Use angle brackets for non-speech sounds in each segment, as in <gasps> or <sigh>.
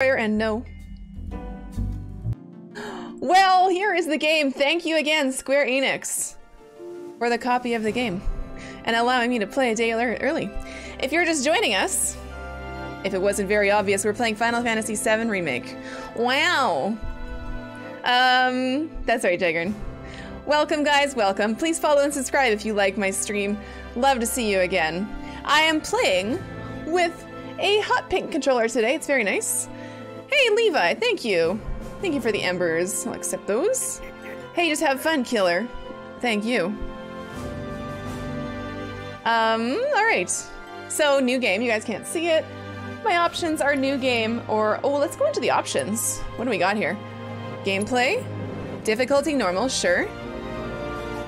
and no. Well, here is the game. Thank you again, Square Enix, for the copy of the game and allowing me to play a day early. If you're just joining us, if it wasn't very obvious, we're playing Final Fantasy VII Remake. Wow. Um, that's right, Jagern. Welcome, guys, welcome. Please follow and subscribe if you like my stream. Love to see you again. I am playing with a hot pink controller today. It's very nice. Hey, Levi, thank you. Thank you for the embers. I'll accept those. Hey, just have fun, killer. Thank you. Um, all right. So, new game. You guys can't see it. My options are new game or, oh, let's go into the options. What do we got here? Gameplay, difficulty normal, sure.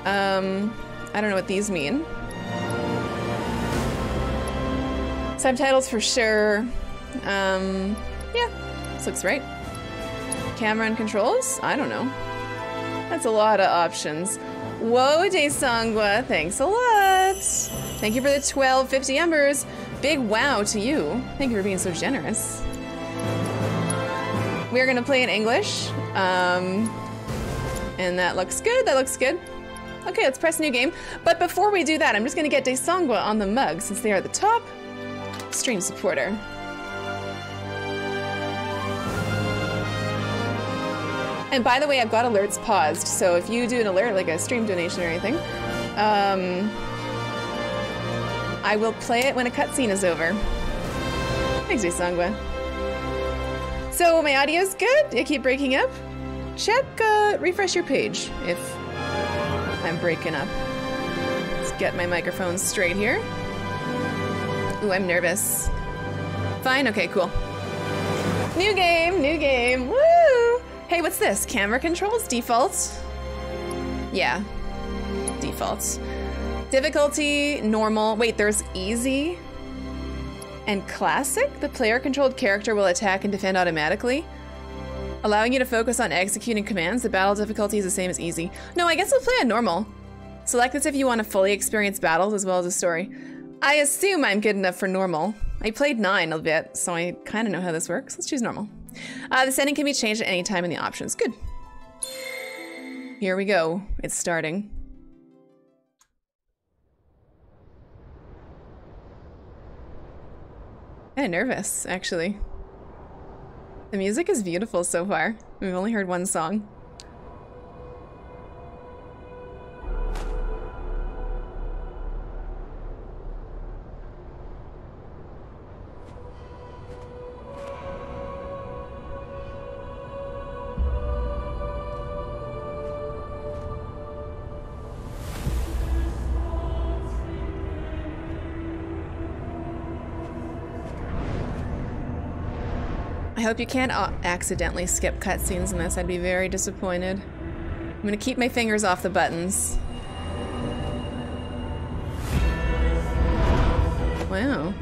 Um, I don't know what these mean. Subtitles for sure. Um, yeah, this looks right. Camera and controls? I don't know. That's a lot of options. Whoa, Sangwa, thanks a lot. Thank you for the 1250 embers. Big wow to you. Thank you for being so generous. We're gonna play in English. Um, and that looks good, that looks good. Okay, let's press new game. But before we do that, I'm just gonna get Desangwa on the mug since they are the top stream supporter. And by the way, I've got alerts paused, so if you do an alert, like a stream donation or anything, um, I will play it when a cutscene is over. Thanks, Sangwa. So my audio's good? I keep breaking up? Check, uh, refresh your page if I'm breaking up. Let's get my microphone straight here. Ooh, I'm nervous. Fine, okay, cool. New game, new game, woo! Hey, what's this? Camera controls, default? Yeah, default. Difficulty, normal. Wait, there's easy and classic? The player-controlled character will attack and defend automatically. Allowing you to focus on executing commands, the battle difficulty is the same as easy. No, I guess we'll play on normal. Select this if you want to fully experience battles as well as the story. I assume I'm good enough for normal. I played 9 a bit, so I kind of know how this works. Let's choose normal. Uh, the setting can be changed at any time in the options. Good. Here we go. It's starting. Kind of nervous, actually. The music is beautiful so far. We've only heard one song. I hope you can't uh, accidentally skip cutscenes in this. I'd be very disappointed. I'm gonna keep my fingers off the buttons. Wow.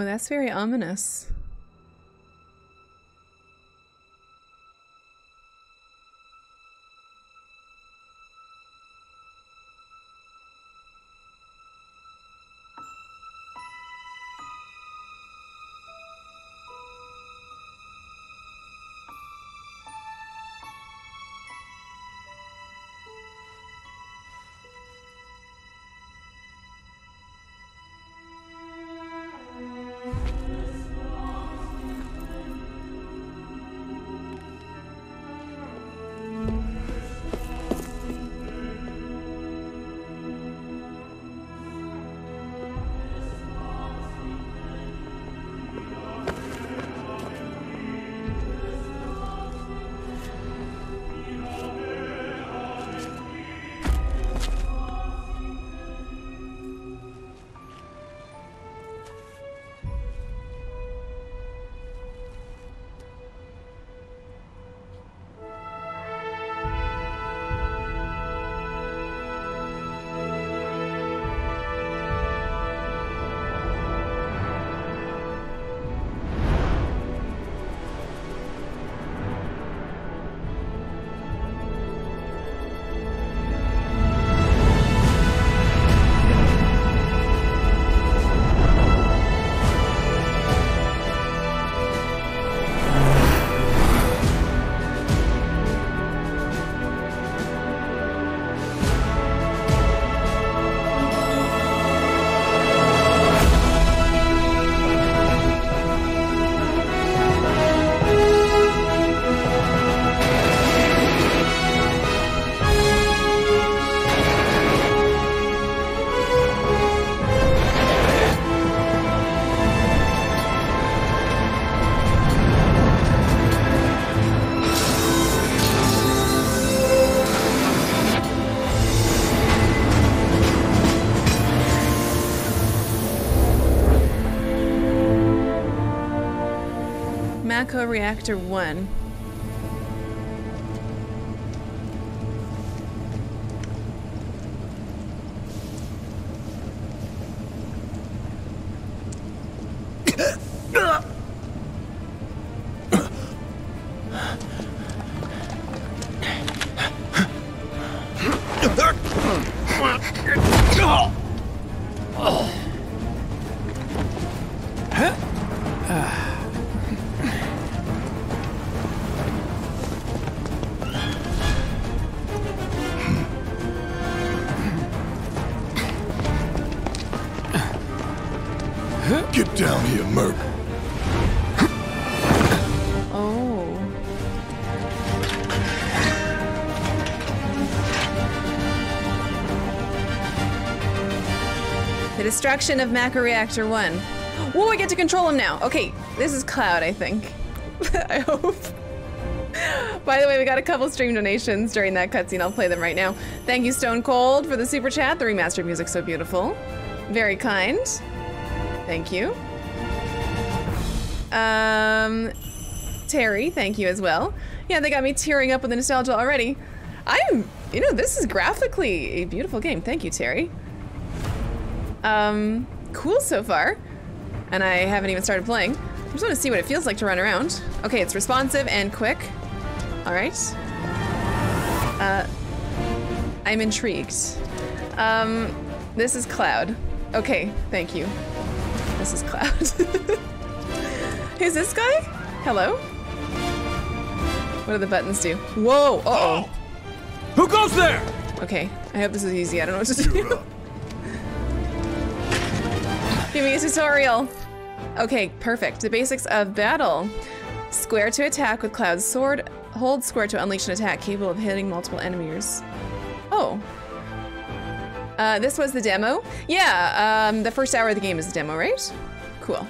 Oh, that's very ominous. Mako Reactor 1. Destruction of Mako Reactor 1. Whoa, I get to control him now. Okay, this is Cloud, I think. <laughs> I hope. By the way, we got a couple stream donations during that cutscene. I'll play them right now. Thank you, Stone Cold, for the super chat. The remastered music so beautiful. Very kind. Thank you. Um, Terry, thank you as well. Yeah, they got me tearing up with the nostalgia already. I'm, you know, this is graphically a beautiful game. Thank you, Terry. Um, cool so far. And I haven't even started playing. I just want to see what it feels like to run around. Okay, it's responsive and quick. All right. Uh, I'm intrigued. Um, this is Cloud. Okay, thank you. This is Cloud. <laughs> Who's this guy? Hello? What do the buttons do? Whoa! Uh oh. Who goes there? Okay, I hope this is easy. I don't know what to do. Give me a tutorial. Okay, perfect. The basics of battle. Square to attack with Cloud's sword. Hold square to unleash an attack capable of hitting multiple enemies. Oh. Uh, this was the demo? Yeah, um, the first hour of the game is the demo, right? Cool.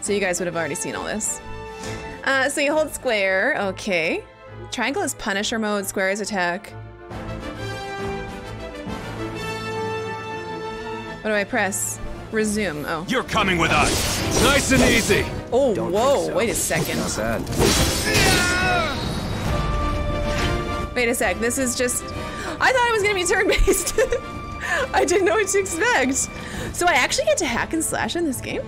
So you guys would have already seen all this. Uh, so you hold square, okay. Triangle is Punisher mode, square is attack. What do I press? Resume, oh. You're coming with us. Nice and easy. Oh, Don't whoa, so. wait a second. Not bad. Wait a sec, this is just... I thought it was gonna be turn-based. <laughs> I didn't know what to expect. So I actually get to hack and slash in this game?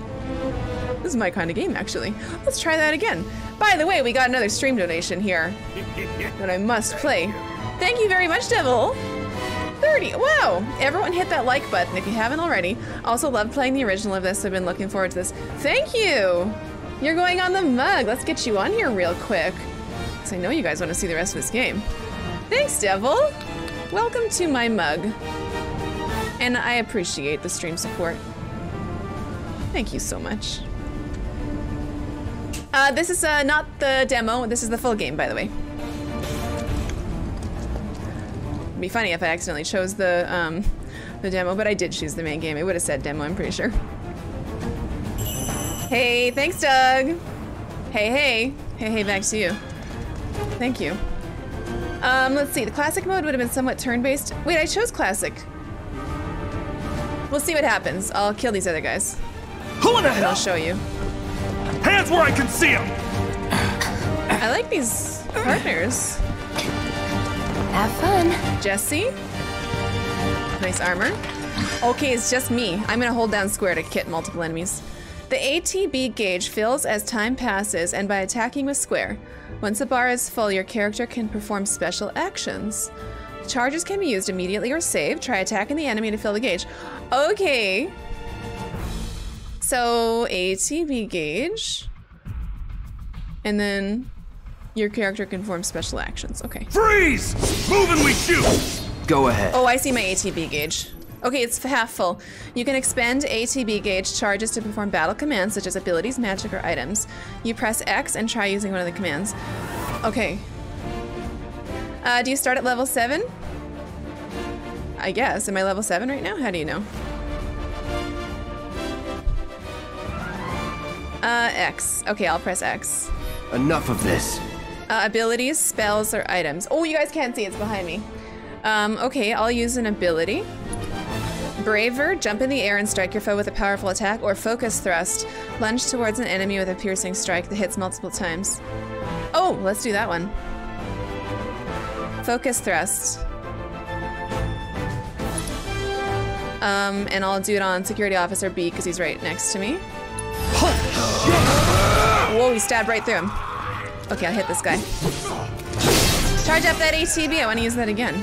This is my kind of game, actually. Let's try that again. By the way, we got another stream donation here <laughs> that I must play. Thank you very much, Devil. 30. Wow. Everyone hit that like button if you haven't already. Also love playing the original of this. I've been looking forward to this. Thank you. You're going on the mug. Let's get you on here real quick. Because I know you guys want to see the rest of this game. Thanks, Devil. Welcome to my mug. And I appreciate the stream support. Thank you so much. Uh, this is uh, not the demo. This is the full game, by the way. Be funny if I accidentally chose the um, the demo, but I did choose the main game. It would have said demo, I'm pretty sure. Hey, thanks, Doug. Hey, hey. Hey, hey, back to you. Thank you. Um, let's see. The classic mode would have been somewhat turn-based. Wait, I chose classic. We'll see what happens. I'll kill these other guys, Who in the and I'll show you. Hands where I can see them. I like these partners. Have fun. Jesse. Nice armor. Okay, it's just me. I'm gonna hold down square to kit multiple enemies. The ATB gauge fills as time passes and by attacking with square. Once the bar is full, your character can perform special actions. Charges can be used immediately or saved. Try attacking the enemy to fill the gauge. Okay. So, ATB gauge. And then your character can perform special actions. Okay. Freeze! Move and we shoot. Go ahead. Oh, I see my ATB gauge. Okay, it's half full. You can expend ATB gauge charges to perform battle commands such as abilities, magic, or items. You press X and try using one of the commands. Okay. Uh, do you start at level 7? I guess. Am I level 7 right now? How do you know? Uh, X. Okay, I'll press X. Enough of this. Uh, abilities, spells, or items. Oh, you guys can't see, it's behind me. Um, okay, I'll use an ability. Braver, jump in the air and strike your foe with a powerful attack, or focus thrust, lunge towards an enemy with a piercing strike that hits multiple times. Oh, let's do that one. Focus thrust. Um, and I'll do it on Security Officer B because he's right next to me. Whoa, he stabbed right through him. Okay, I'll hit this guy. Charge up that ATB. I want to use that again.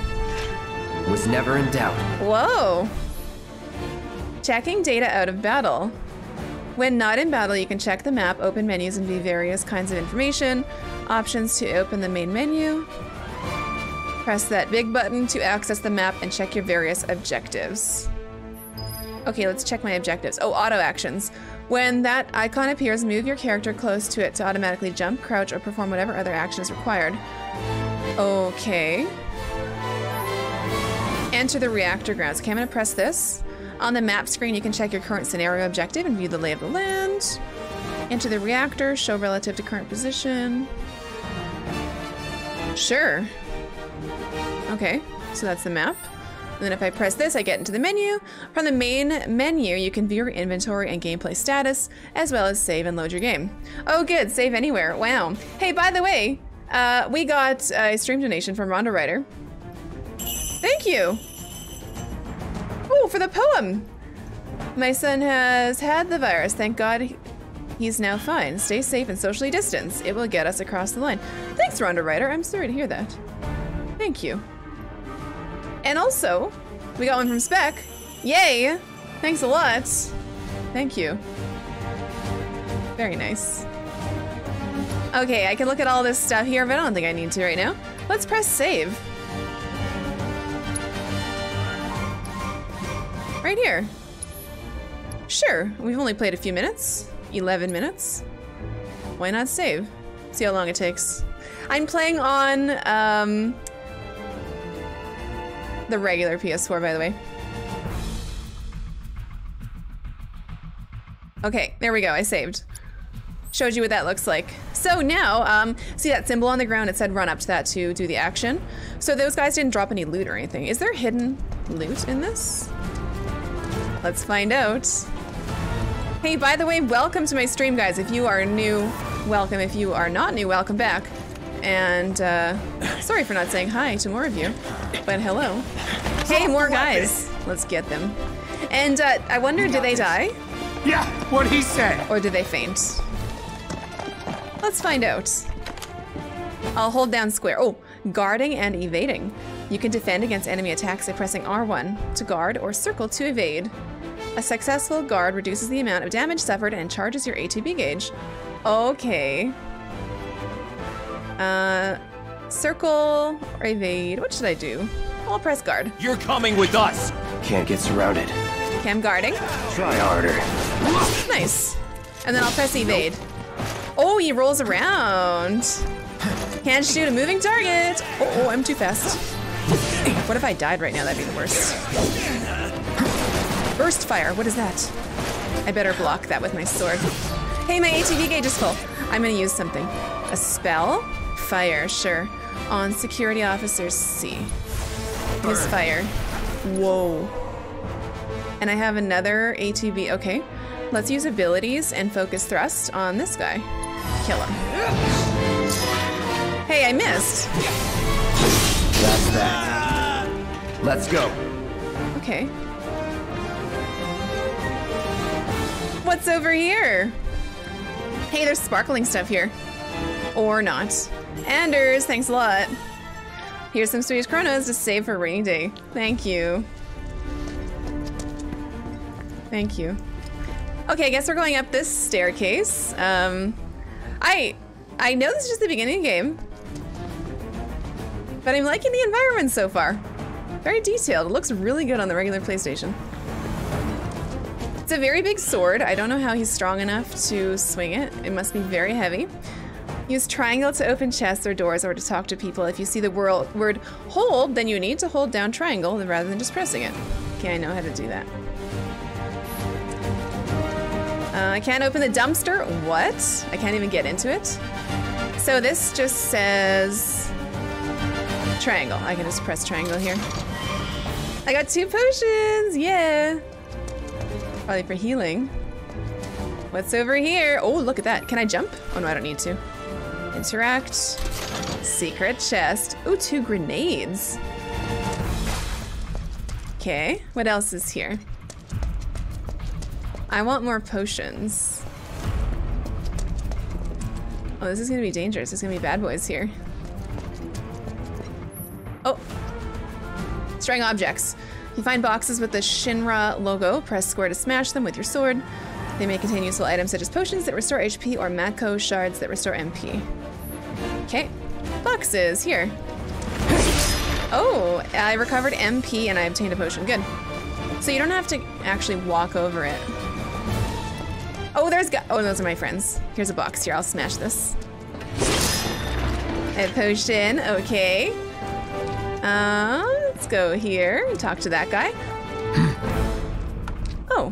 Was never in doubt. Whoa. Checking data out of battle. When not in battle, you can check the map, open menus, and view various kinds of information. Options to open the main menu. Press that big button to access the map and check your various objectives. Okay, let's check my objectives. Oh, auto actions. When that icon appears, move your character close to it to automatically jump, crouch, or perform whatever other action is required. Okay. Enter the reactor grounds. Okay, I'm gonna press this. On the map screen, you can check your current scenario objective and view the lay of the land. Enter the reactor, show relative to current position. Sure. Okay, so that's the map. And then if I press this, I get into the menu. From the main menu, you can view your inventory and gameplay status, as well as save and load your game. Oh good, save anywhere, wow. Hey, by the way, uh, we got a stream donation from Rhonda Ryder. Thank you. Oh, for the poem. My son has had the virus. Thank God he's now fine. Stay safe and socially distance. It will get us across the line. Thanks, Rhonda Ryder. I'm sorry to hear that. Thank you. And also, we got one from Spec. Yay! Thanks a lot. Thank you. Very nice. Okay, I can look at all this stuff here, but I don't think I need to right now. Let's press save. Right here. Sure, we've only played a few minutes. 11 minutes. Why not save? See how long it takes. I'm playing on um, the regular PS4, by the way. Okay, there we go. I saved. Showed you what that looks like. So now, um, see that symbol on the ground? It said run up to that to do the action. So those guys didn't drop any loot or anything. Is there hidden loot in this? Let's find out. Hey, by the way, welcome to my stream, guys. If you are new, welcome. If you are not new, welcome back. And uh, sorry for not saying hi to more of you, but hello. Hey, more guys. Let's get them. And uh, I wonder, did they die? Yeah, what he said. Or did they faint? Let's find out. I'll hold down square. Oh, guarding and evading. You can defend against enemy attacks by pressing R1 to guard or circle to evade. A successful guard reduces the amount of damage suffered and charges your ATB gauge. Okay. Uh, circle or evade. What should I do? I'll press guard. You're coming with us. Can't get surrounded. Okay, I'm guarding. Try harder. Nice. And then I'll press evade. Oh, he rolls around. Can't shoot a moving target. Oh, oh, I'm too fast. What if I died right now? That'd be the worst. Burst fire. What is that? I better block that with my sword. Hey, my ATB gauge is full. I'm gonna use something. A spell? Fire, sure. On security officers C. Use fire. Whoa. And I have another ATB. Okay. Let's use abilities and focus thrust on this guy. Kill him. Hey, I missed. That's that. Let's go. Okay. What's over here? Hey, there's sparkling stuff here. Or not. Anders, thanks a lot. Here's some Swedish Kronos to save for rainy day. Thank you. Thank you. Okay, I guess we're going up this staircase. Um, I I know this is just the beginning of the game, but I'm liking the environment so far. Very detailed. It looks really good on the regular PlayStation. It's a very big sword. I don't know how he's strong enough to swing it. It must be very heavy. Use triangle to open chests or doors or to talk to people. If you see the word hold, then you need to hold down triangle rather than just pressing it. Okay, I know how to do that. Uh, I can't open the dumpster. What? I can't even get into it. So this just says triangle. I can just press triangle here. I got two potions. Yeah. Probably for healing. What's over here? Oh, look at that. Can I jump? Oh, no, I don't need to. Interact. Secret chest. Oh, two grenades. Okay, what else is here? I want more potions. Oh, this is gonna be dangerous. There's gonna be bad boys here. Oh. Destroying objects. You find boxes with the Shinra logo. Press square to smash them with your sword. They may contain useful items such as potions that restore HP or Mako shards that restore MP. Okay. Boxes. Here. Oh, I recovered MP and I obtained a potion. Good. So you don't have to actually walk over it. Oh, there's go- Oh, those are my friends. Here's a box here. I'll smash this. A potion. Okay. Uh, let's go here and talk to that guy. <clears throat> oh,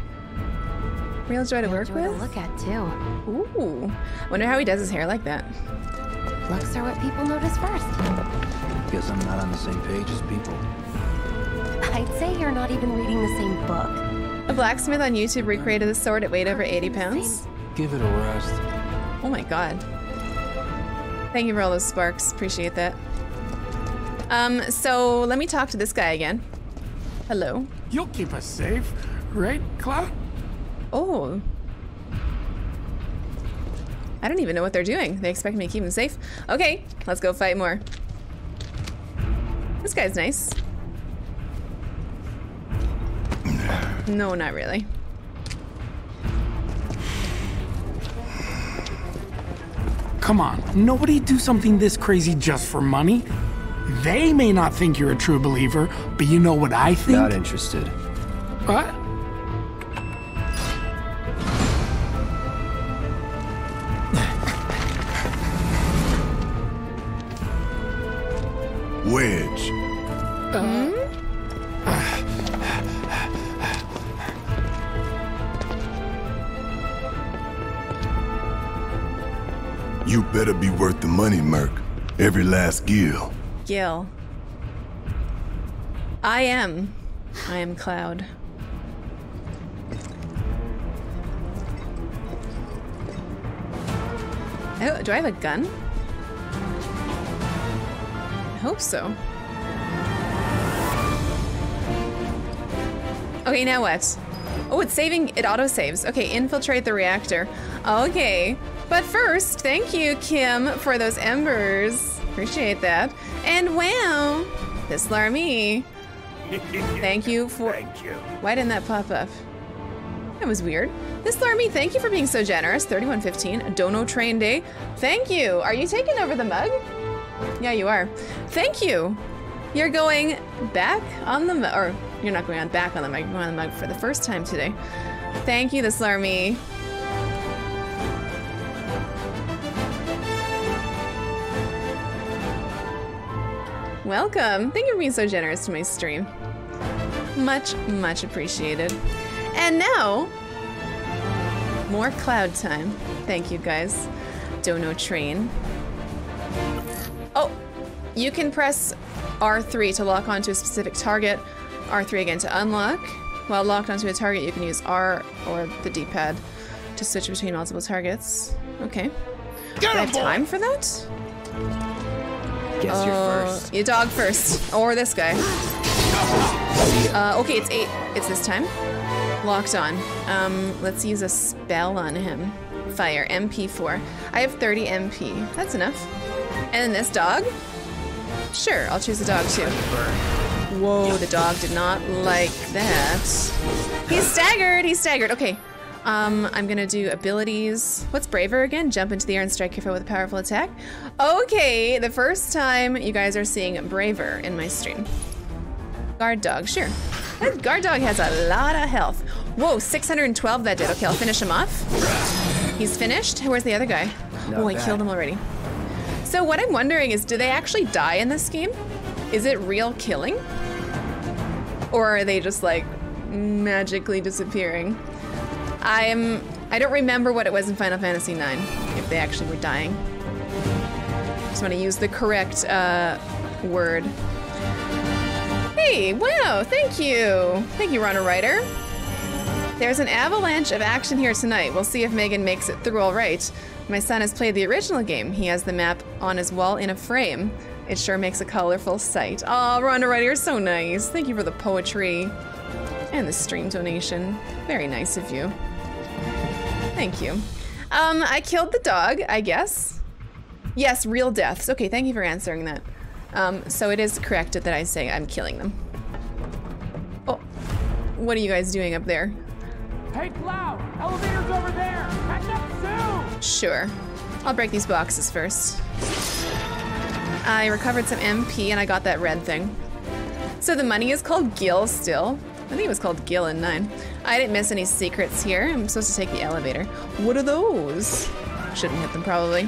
Real joy to work Joy to with? look at, too. Ooh. Wonder how he does his hair like that. Looks are what people notice first. Guess I'm not on the same page as people. I'd say you're not even reading the same book. A blacksmith on YouTube recreated the sword at weighed over 80 pounds. Give it a rest. Oh my god. Thank you for all those sparks. Appreciate that. Um, so let me talk to this guy again. Hello. You'll keep us safe, right, Cloud? Oh. I don't even know what they're doing. They expect me to keep them safe. Okay, let's go fight more. This guy's nice. No, not really. Come on, nobody do something this crazy just for money. They may not think you're a true believer, but you know what I think? Not interested. What? Wedge. You better be worth the money, Merc. Every last gill. Gil. I am. I am Cloud. Oh, do I have a gun? I hope so. Okay, now what? Oh, it's saving, it auto saves. Okay, infiltrate the reactor. Okay, but first, thank you, Kim, for those embers. Appreciate that. And wow, this Larmy. <laughs> Thank you for. Thank you. Why didn't that pop up? That was weird. This Larmy, thank you for being so generous. 3115, Dono Train Day. Thank you. Are you taking over the mug? Yeah, you are. Thank you. You're going back on the or you're not going on back on the mug, you're going on the mug for the first time today. Thank you, the Larmy. Welcome. Thank you for being so generous to my stream. Much, much appreciated. And now, more cloud time. Thank you guys. Dono train. Oh, you can press R3 to lock onto a specific target, R3 again to unlock. While locked onto a target, you can use R or the D-pad to switch between multiple targets. Okay. Do I have time for that? Guess you're Uh, first. You dog first. Or this guy. Uh, okay, it's eight. It's this time. Locked on. Um, let's use a spell on him. Fire, MP4. I have 30 MP. That's enough. And then this dog? Sure, I'll choose the dog too. Whoa, the dog did not like that. He's staggered, he's staggered. Okay. Um, I'm gonna do abilities. What's braver again? Jump into the air and strike your foe with a powerful attack. Okay, the first time you guys are seeing braver in my stream. Guard dog, sure. That guard dog has a lot of health. Whoa, 612 that did. Okay, I'll finish him off. He's finished. Where's the other guy? oh, I bad. killed him already. So what I'm wondering is, do they actually die in this game? Is it real killing? Or are they just like magically disappearing? I'm I don't remember what it was in Final Fantasy IX, if they actually were dying. Just want to use the correct uh, word. Hey, wow, thank you. Thank you, Runner Writer. There's an avalanche of action here tonight. We'll see if Meghan makes it through all right. My son has played the original game. He has the map on his wall in a frame. It sure makes a colorful sight. Oh, Rhonda Writer, you're so nice. Thank you for the poetry and the stream donation. Very nice of you. Thank you. Um, I killed the dog, I guess. Yes, real deaths. Okay, thank you for answering that. Um, so it is correct that I say I'm killing them. Oh, what are you guys doing up there? Hey, Cloud! Elevator's over there! Sure. I'll break these boxes first. I recovered some MP and I got that red thing. So the money is called Gil still. I think it was called Gil in 9. I didn't miss any secrets here. I'm supposed to take the elevator. What are those? Shouldn't hit them probably.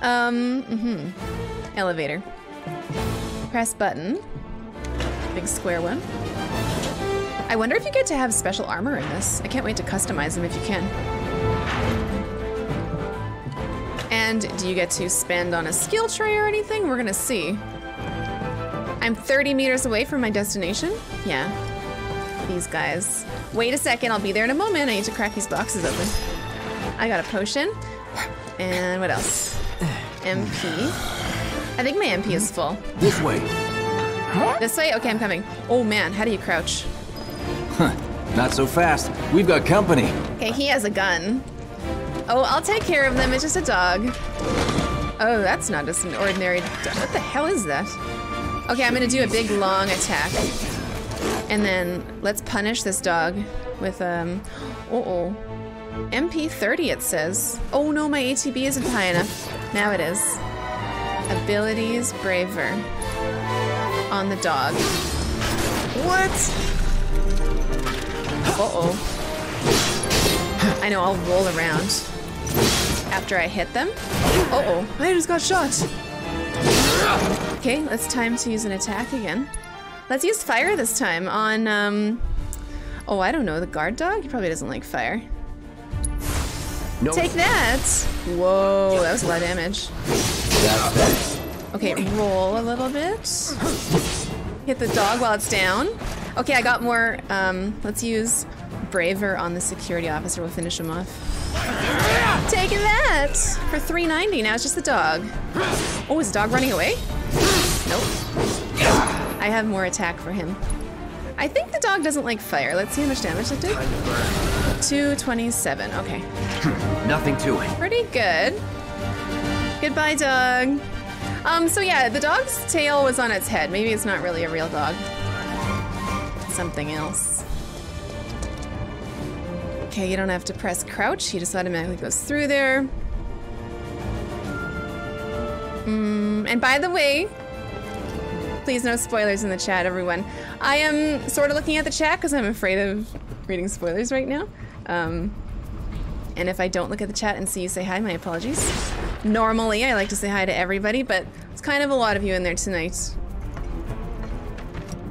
Um, mm-hmm. Elevator. Press button. Big square one. I wonder if you get to have special armor in this. I can't wait to customize them if you can. And do you get to spend on a skill tree or anything? We're gonna see. I'm 30 meters away from my destination. Yeah. These guys. Wait a second, I'll be there in a moment. I need to crack these boxes open. I got a potion. And what else? MP. I think my MP is full. This way. This way? Okay, I'm coming. Oh man, how do you crouch? Not so fast. We've got company. Okay, he has a gun. Oh, I'll take care of them. It's just a dog. Oh, that's not just an ordinary dog. What the hell is that? Okay, I'm gonna do a big long attack. And then let's punish this dog with, um, uh-oh. MP30 it says. Oh no, my ATB isn't high enough. Now it is. Abilities, Braver. On the dog. What? Uh-oh. I know, I'll roll around after I hit them. Uh-oh, I just got shot. Okay, it's time to use an attack again. Let's use fire this time on, um... Oh, I don't know, the guard dog? He probably doesn't like fire. No. Take that! Whoa, that was a lot of damage. That's. Okay, roll a little bit. Hit the dog while it's down. Okay, I got more. Um, let's use Braver on the security officer. We'll finish him off. Taking that for 390. Now it's just the dog. Oh, is the dog running away? Nope. I have more attack for him. I think the dog doesn't like fire. Let's see how much damage it did. 227. Okay. <laughs> Nothing to it. Pretty good. Goodbye, dog. Um, so yeah, the dog's tail was on its head. Maybe it's not really a real dog. Something else. Okay, you don't have to press crouch. He just automatically goes through there. Mm, and by the way, please no spoilers in the chat, everyone. I am sort of looking at the chat because I'm afraid of reading spoilers right now. Um, and if I don't look at the chat and see you say hi, my apologies. Normally, I like to say hi to everybody, but it's kind of a lot of you in there tonight.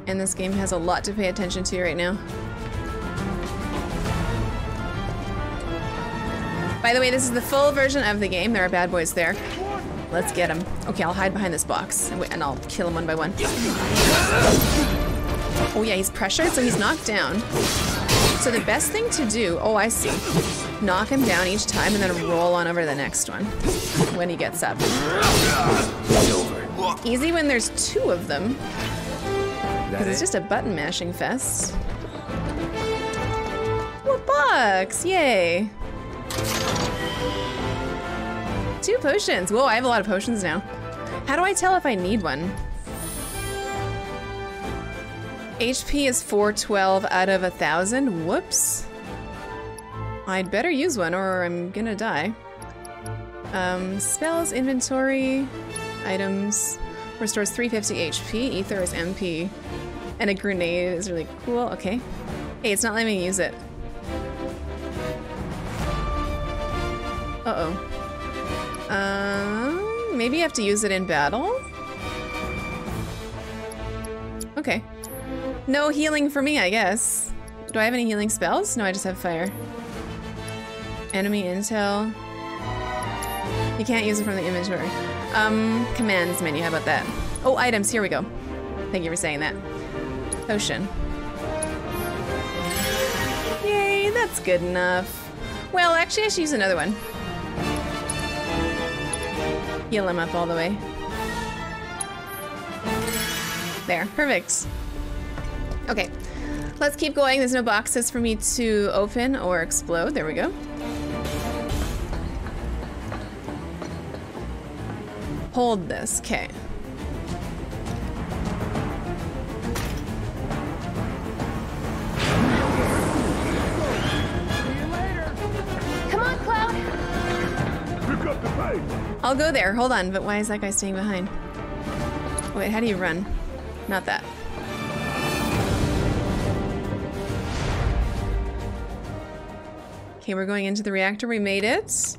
And this game has a lot to pay attention to right now. By the way, this is the full version of the game. There are bad boys there. Let's get them. Okay, I'll hide behind this box and, wait, and I'll kill him one by one. Oh yeah, he's pressured, so he's knocked down. So the best thing to do, oh I see, knock him down each time and then roll on over to the next one when he gets up. Easy when there's two of them, because it's just a button mashing fest. What bucks? Yay. Two potions. Whoa, I have a lot of potions now. How do I tell if I need one? HP is 412 out of a thousand. Whoops. I'd better use one or I'm gonna die. Um, spells, inventory, items. Restores 350 HP. Ether is MP. And a grenade is really cool. Okay. Hey, it's not letting me use it. Uh-oh. Um, maybe you have to use it in battle? Okay. No healing for me, I guess. Do I have any healing spells? No, I just have fire. Enemy intel. You can't use it from the inventory. Um, commands menu, how about that? Oh, items, here we go. Thank you for saying that. Potion. Yay, that's good enough. Well, actually, I should use another one. Heal him up all the way. There, perfect. Okay, let's keep going. There's no boxes for me to open or explode. There we go. Hold this, okay. Come on, Cloud! Pick up the pace. I'll go there. Hold on, but why is that guy staying behind? Wait, how do you run? Not that. Okay, we're going into the reactor. We made it.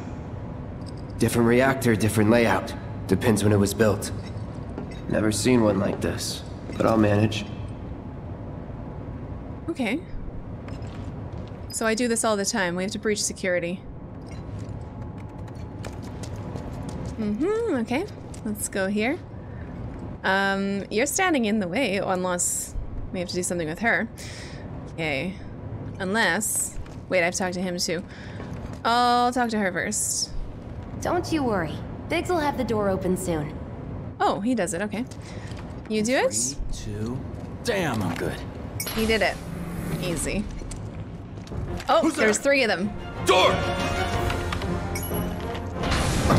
Different reactor, different layout. Depends when it was built. Never seen one like this, but I'll manage. Okay. So I do this all the time. We have to breach security. Mm-hmm, okay. Let's go here. Um, you're standing in the way, unless we have to do something with her. Okay. Unless... Wait, I've talked to him too. I'll talk to her first. Don't you worry. Biggs will have the door open soon. Oh, he does it, okay. You do it? Three, two. Damn, I'm good. He did it. Easy. Oh, Who's there's there? three of them. Door!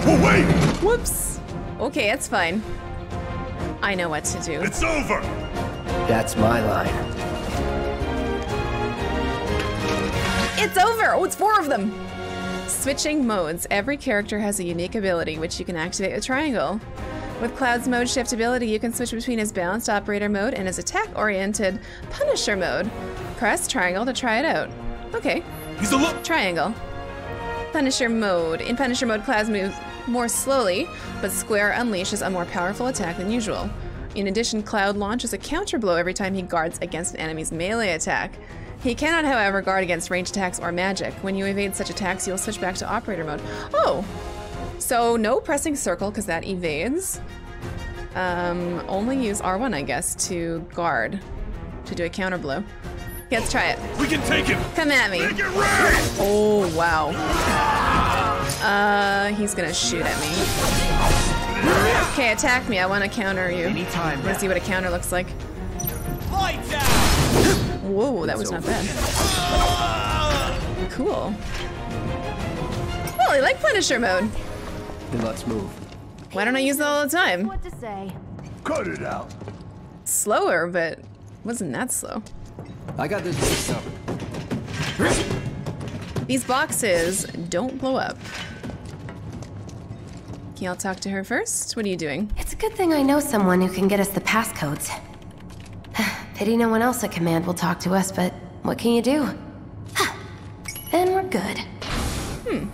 Whoa, wait! Whoops. Okay, it's fine. I know what to do. It's over! That's my line. It's over! Oh, it's four of them! Switching modes. Every character has a unique ability, which you can activate with triangle. With Cloud's mode shift ability, you can switch between his balanced operator mode and his attack-oriented Punisher mode. Press triangle to try it out. Okay, He's a look! triangle. Punisher mode. In Punisher mode, Cloud moves more slowly, but Square unleashes a more powerful attack than usual. In addition, Cloud launches a counter blow every time he guards against an enemy's melee attack. He cannot, however, guard against ranged attacks or magic. When you evade such attacks, you'll switch back to operator mode. Oh! So no pressing circle, because that evades. Um, only use R1, I guess, to guard, to do a counter blow. Okay, let's try it. We can take him! Come at me. Make it rain! Oh, wow. Uh, he's gonna shoot at me. Okay, attack me. I want to counter you. Anytime Let's see what a counter looks like. Lights out! Whoa, that was not bad. Cool. Well, I like Punisher mode. Then let's move. Why don't I use it all the time? What to say? Cut it out! Slower, but wasn't that slow. I got this covered. These boxes don't blow up. Can I'll talk to her first. What are you doing? It's a good thing I know someone who can get us the passcodes. Pity no one else at command will talk to us, but what can you do? Huh. then we're good. Hmm.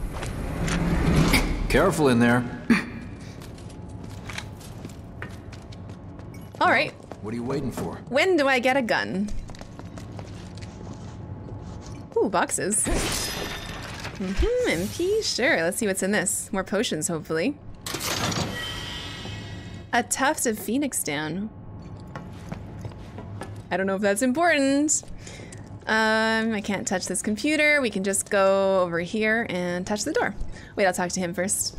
Careful in there. <clears throat> All right. What are you waiting for? When do I get a gun? Ooh, boxes. Mm-hmm, MP, sure. Let's see what's in this. More potions, hopefully. A tuft of phoenix down. I don't know if that's important. Um, I can't touch this computer. We can just go over here and touch the door. Wait, I'll talk to him first.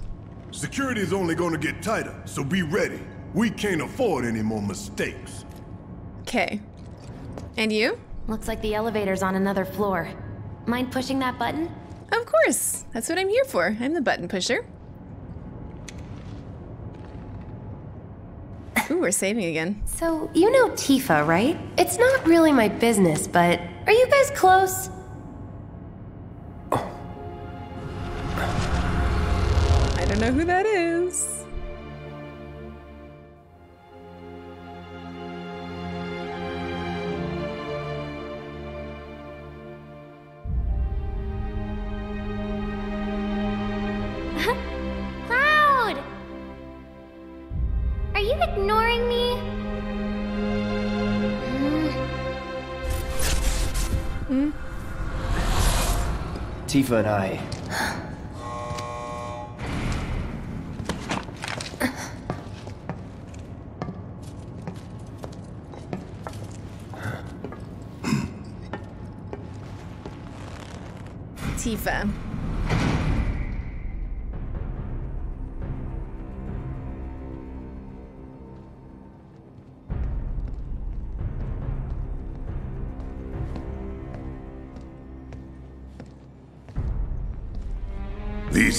Security is only gonna get tighter, so be ready. We can't afford any more mistakes. Okay. And you? Looks like the elevator's on another floor. Mind pushing that button? Of course. That's what I'm here for. I'm the button pusher. Ooh, we're saving again. So, you know Tifa, right? It's not really my business, but are you guys close? Oh. I don't know who that is. Tifa and I. Tifa.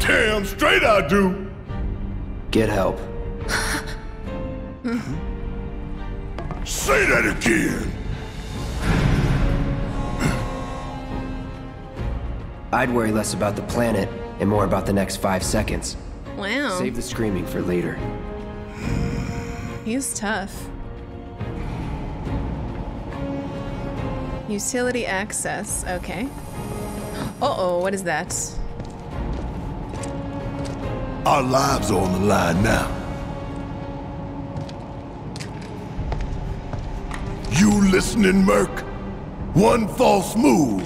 Damn straight I do! Get help. Say that again! I'd worry less about the planet and more about the next five seconds. Wow. Save the screaming for later. He's tough. Utility access. Okay. Uh oh, what is that? Our lives are on the line now. You listening, Merc? One false move,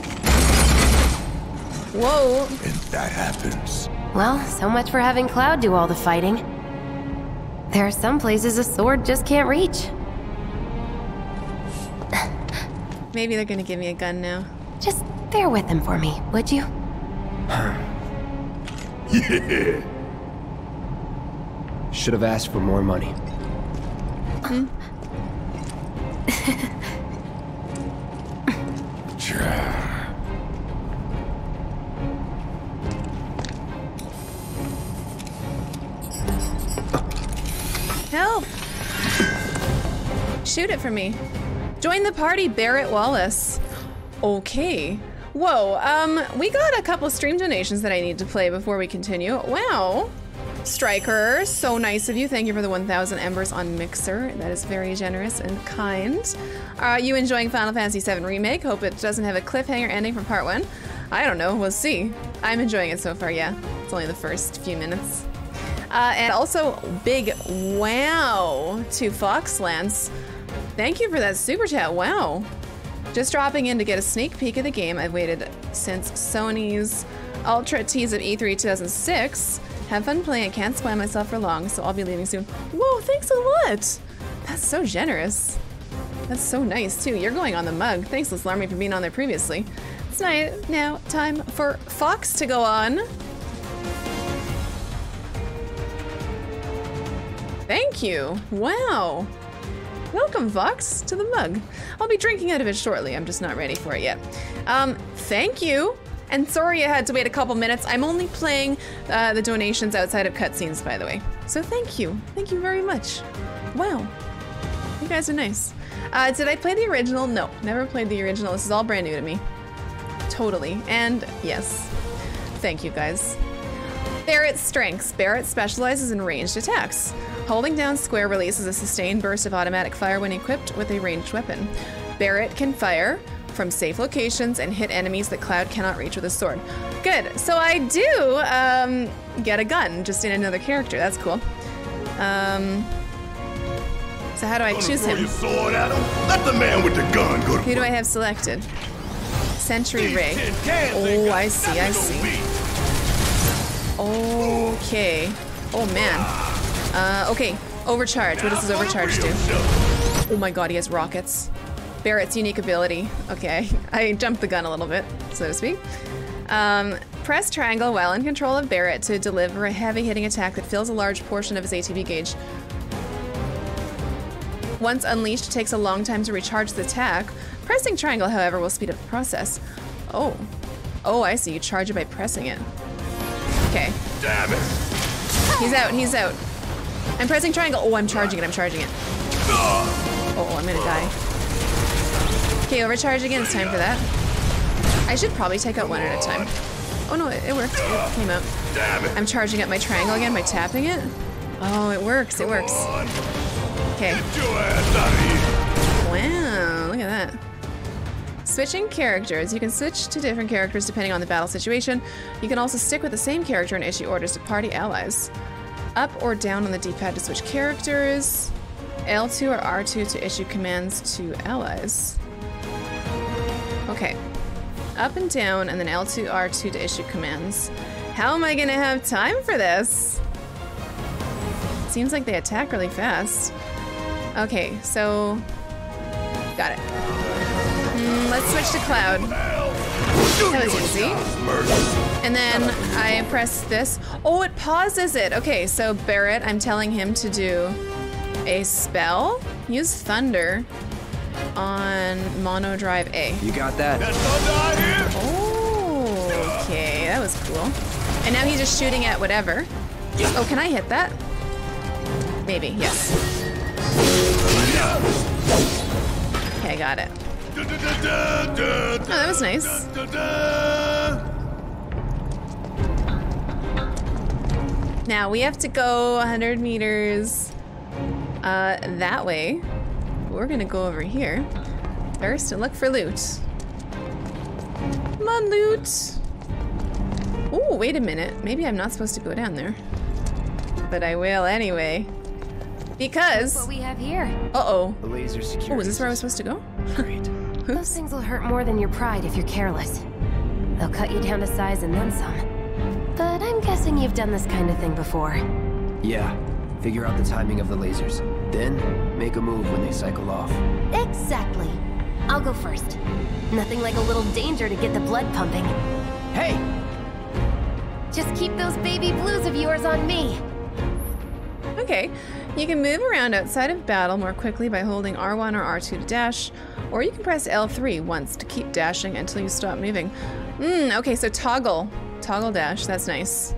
Whoa. and that happens. Well, so much for having Cloud do all the fighting. There are some places a sword just can't reach. <laughs> Maybe they're gonna give me a gun now. Just bear with them for me, would you? <laughs> Yeah. Should have asked for more money. <laughs> Help! Shoot it for me. Join the party, Barret Wallace. Okay. Whoa, um, we got a couple stream donations that I need to play before we continue. Wow. Striker, so nice of you. Thank you for the 1,000 embers on Mixer. That is very generous and kind. Are you enjoying Final Fantasy VII Remake? Hope it doesn't have a cliffhanger ending from part one. I don't know, we'll see. I'm enjoying it so far, yeah. It's only the first few minutes. Uh, and also, big wow to Foxlance. Thank you for that super chat. Wow. Just dropping in to get a sneak peek of the game. I've waited since Sony's Ultra tease of E E3 2006. Have fun playing. I can't spoil myself for long, so I'll be leaving soon. Whoa, thanks a lot. That's so generous. That's so nice, too. You're going on the mug. Thanks, Liz Larmy, for being on there previously. It's now time for Fox to go on. Thank you. Wow. Welcome, Vox, to the mug. I'll be drinking out of it shortly. I'm just not ready for it yet. Um, thank you. And sorry I had to wait a couple minutes. I'm only playing uh, the donations outside of cutscenes, by the way. So thank you. Thank you very much. Wow. You guys are nice. Uh, did I play the original? No, never played the original. This is all brand new to me. Totally. And yes, thank you guys. Barret's strengths. Barret specializes in ranged attacks. Holding down square releases a sustained burst of automatic fire when equipped with a ranged weapon. Barret can fire from safe locations and hit enemies that Cloud cannot reach with a sword. Good. So I do um, get a gun just in another character. That's cool. Um, so how do I Gonna choose him? sword at him? Let the man with the gun go Who do I have selected? Century Ray. Oh, I see, I see. Okay. Oh man. Uh, okay. Overcharge. What does his overcharge do? Oh my god, he has rockets. Barret's unique ability. Okay, <laughs> I jumped the gun a little bit, so to speak. Um, press triangle while in control of Barrett to deliver a heavy hitting attack that fills a large portion of his ATB gauge. Once unleashed, it takes a long time to recharge the attack. Pressing triangle, however, will speed up the process. Oh. Oh, I see. You charge it by pressing it. Okay. Damn it! He's out. He's out. I'm pressing triangle. Oh, I'm charging it. I'm charging it. Oh, I'm gonna die. Okay, overcharge again. It's time for that. I should probably take out one at a time. Oh no, it, it worked. It came out. I'm charging up my triangle again by tapping it. Oh, it works. It works. Okay. Get your ass out of here! Wow, look at that. Switching characters. You can switch to different characters depending on the battle situation. You can also stick with the same character and issue orders to party allies. Up or down on the D-pad to switch characters. L2 or R2 to issue commands to allies. Okay. Up and down, and then L2, R2 to issue commands. How am I gonna have time for this? Seems like they attack really fast. Okay, so got it. Mm, let's switch to Cloud. That was easy. And then I press this. Oh, it pauses it. Okay, so Barret, I'm telling him to do a spell. Use Thunder on Monodrive A. You got that? That's thunder out here! Oh, okay, that was cool. And now he's just shooting at whatever. Oh, can I hit that? Maybe, yes. Okay, I got it. Oh, Oh, that was nice. Now we have to go 100 meters uh, that way. We're gonna go over here first and look for loot. Come on, loot. Oh, wait a minute. Maybe I'm not supposed to go down there. But I will anyway. Because. What we have here. Uh oh. The laser security. Oh, is this where I was supposed to go? Great. <laughs> Those things will hurt more than your pride if you're careless. They'll cut you down to size and then some. But I'm guessing you've done this kind of thing before. Yeah. Figure out the timing of the lasers. Then, make a move when they cycle off. Exactly. I'll go first. Nothing like a little danger to get the blood pumping. Hey! Just keep those baby blues of yours on me. Okay, you can move around outside of battle more quickly by holding R1 or R2 to dash, or you can press L3 once to keep dashing until you stop moving. Hmm, okay, so toggle. Toggle dash, that's nice.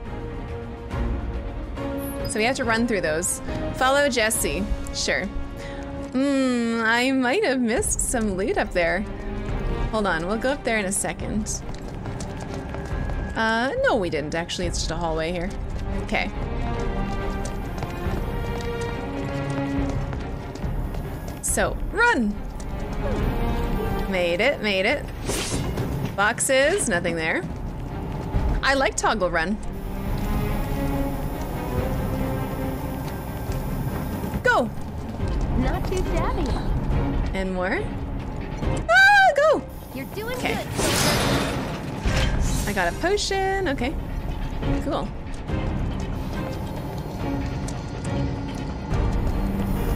So we have to run through those. Follow Jesse, sure. Hmm, I might have missed some loot up there. Hold on, we'll go up there in a second. Uh, no we didn't actually, it's just a hallway here. Okay. So, run! Made it, made it. Boxes, nothing there. I like toggle run. Not too shabby. And more. Ah, go! You're doing Okay. good. I got a potion. Okay. Cool.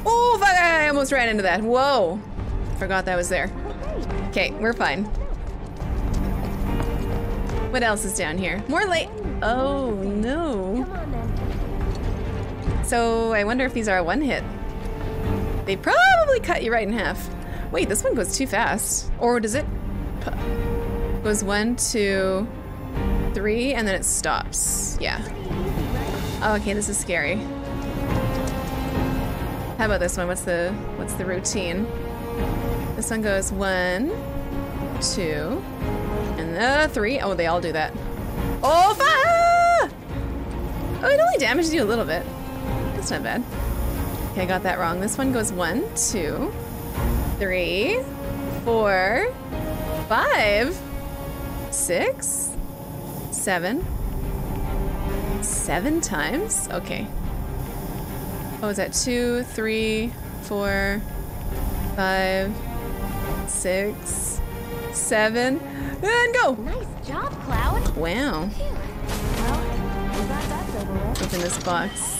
Oh, fuck, I almost ran into that. Whoa. Forgot that was there. Okay, we're fine. What else is down here? More light. Oh, no. Come on then. So I wonder if these are a one hit. They probably cut you right in half. Wait, this one goes too fast. Or does it? Goes one, two, three, and then it stops. Yeah. Oh, okay, this is scary. How about this one? What's the what's the routine? This one goes one, two, and the three. Oh, they all do that. Oh, five! Oh, it only damages you a little bit. That's not bad. I got that wrong. This one goes one, two, three, four, five, six, seven, seven times? Okay. Oh, is that two, three, four, five, six, seven, and go! Nice job, Cloud. Wow. Well, we over with. In this box?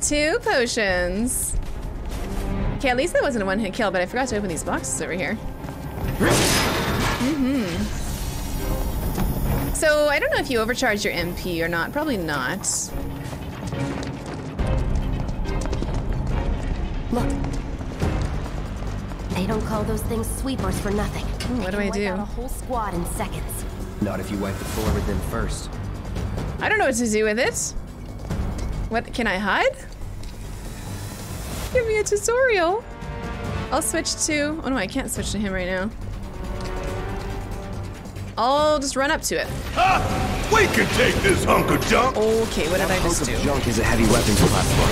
Two potions. Okay, at least that wasn't a one-hit kill, but I forgot to open these boxes over here. Mm-hmm. So, I don't know if you overcharge your MP or not. Probably not. Look. They don't call those things sweepers for nothing. Ooh, what do I can wipe do? out a whole squad in seconds. Not if you wipe the floor with them first. I don't know what to do with it. What, can I hide? Give me a tutorial. I'll switch to, oh no, I can't switch to him right now. I'll just run up to it. Ha! We can take this hunk of junk! Okay, what did I Hunk just of do? junk is a heavy weapons platform.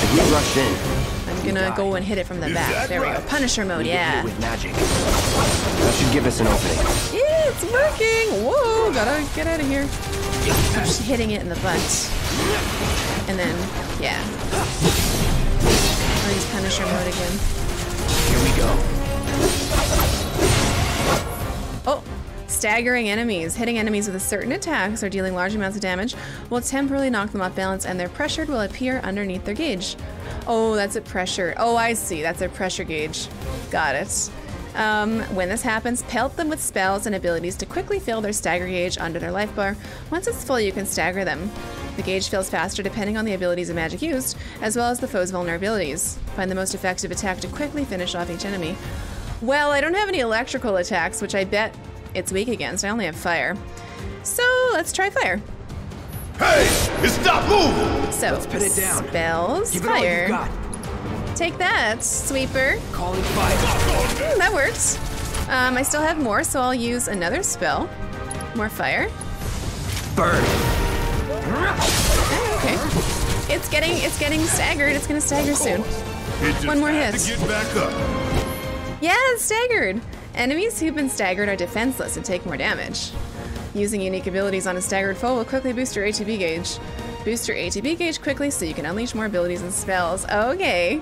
If we rush in, I'm gonna go and hit it from the Is back. that There we go. Punisher mode, yeah. with magic. That should give us an opening. Yeah, it's working! Whoa, gotta get out of here. I'm just hitting it in the butt. And then, yeah. I'll use Punisher mode again. Here we go. Oh, staggering enemies. Hitting enemies with a certain attacks or dealing large amounts of damage will temporarily knock them off balance and their pressure will appear underneath their gauge. Oh, that's a pressure. Oh, I see. That's a pressure gauge. Got it. Um, when this happens, pelt them with spells and abilities to quickly fill their stagger gauge under their life bar. Once it's full, you can stagger them. The gauge fills faster depending on the abilities of magic used, as well as the foe's vulnerabilities. Find the most effective attack to quickly finish off each enemy. Well, I don't have any electrical attacks, which I bet it's weak against. I only have fire. So let's try fire. Hey! Stop moving! So Let's put it down. Spells, Give it all fire. you got. Take that, sweeper. Calling fire. Hmm, that works. Um, I still have more, so I'll use another spell. More fire. Burn. Okay. It's getting it's getting staggered. It's gonna stagger soon. One more hit. to get back up. Yeah, it's staggered. Enemies who've been staggered are defenseless and take more damage. Using unique abilities on a staggered foe will quickly boost your ATB gauge. Boost your ATB gauge quickly so you can unleash more abilities and spells. Okay.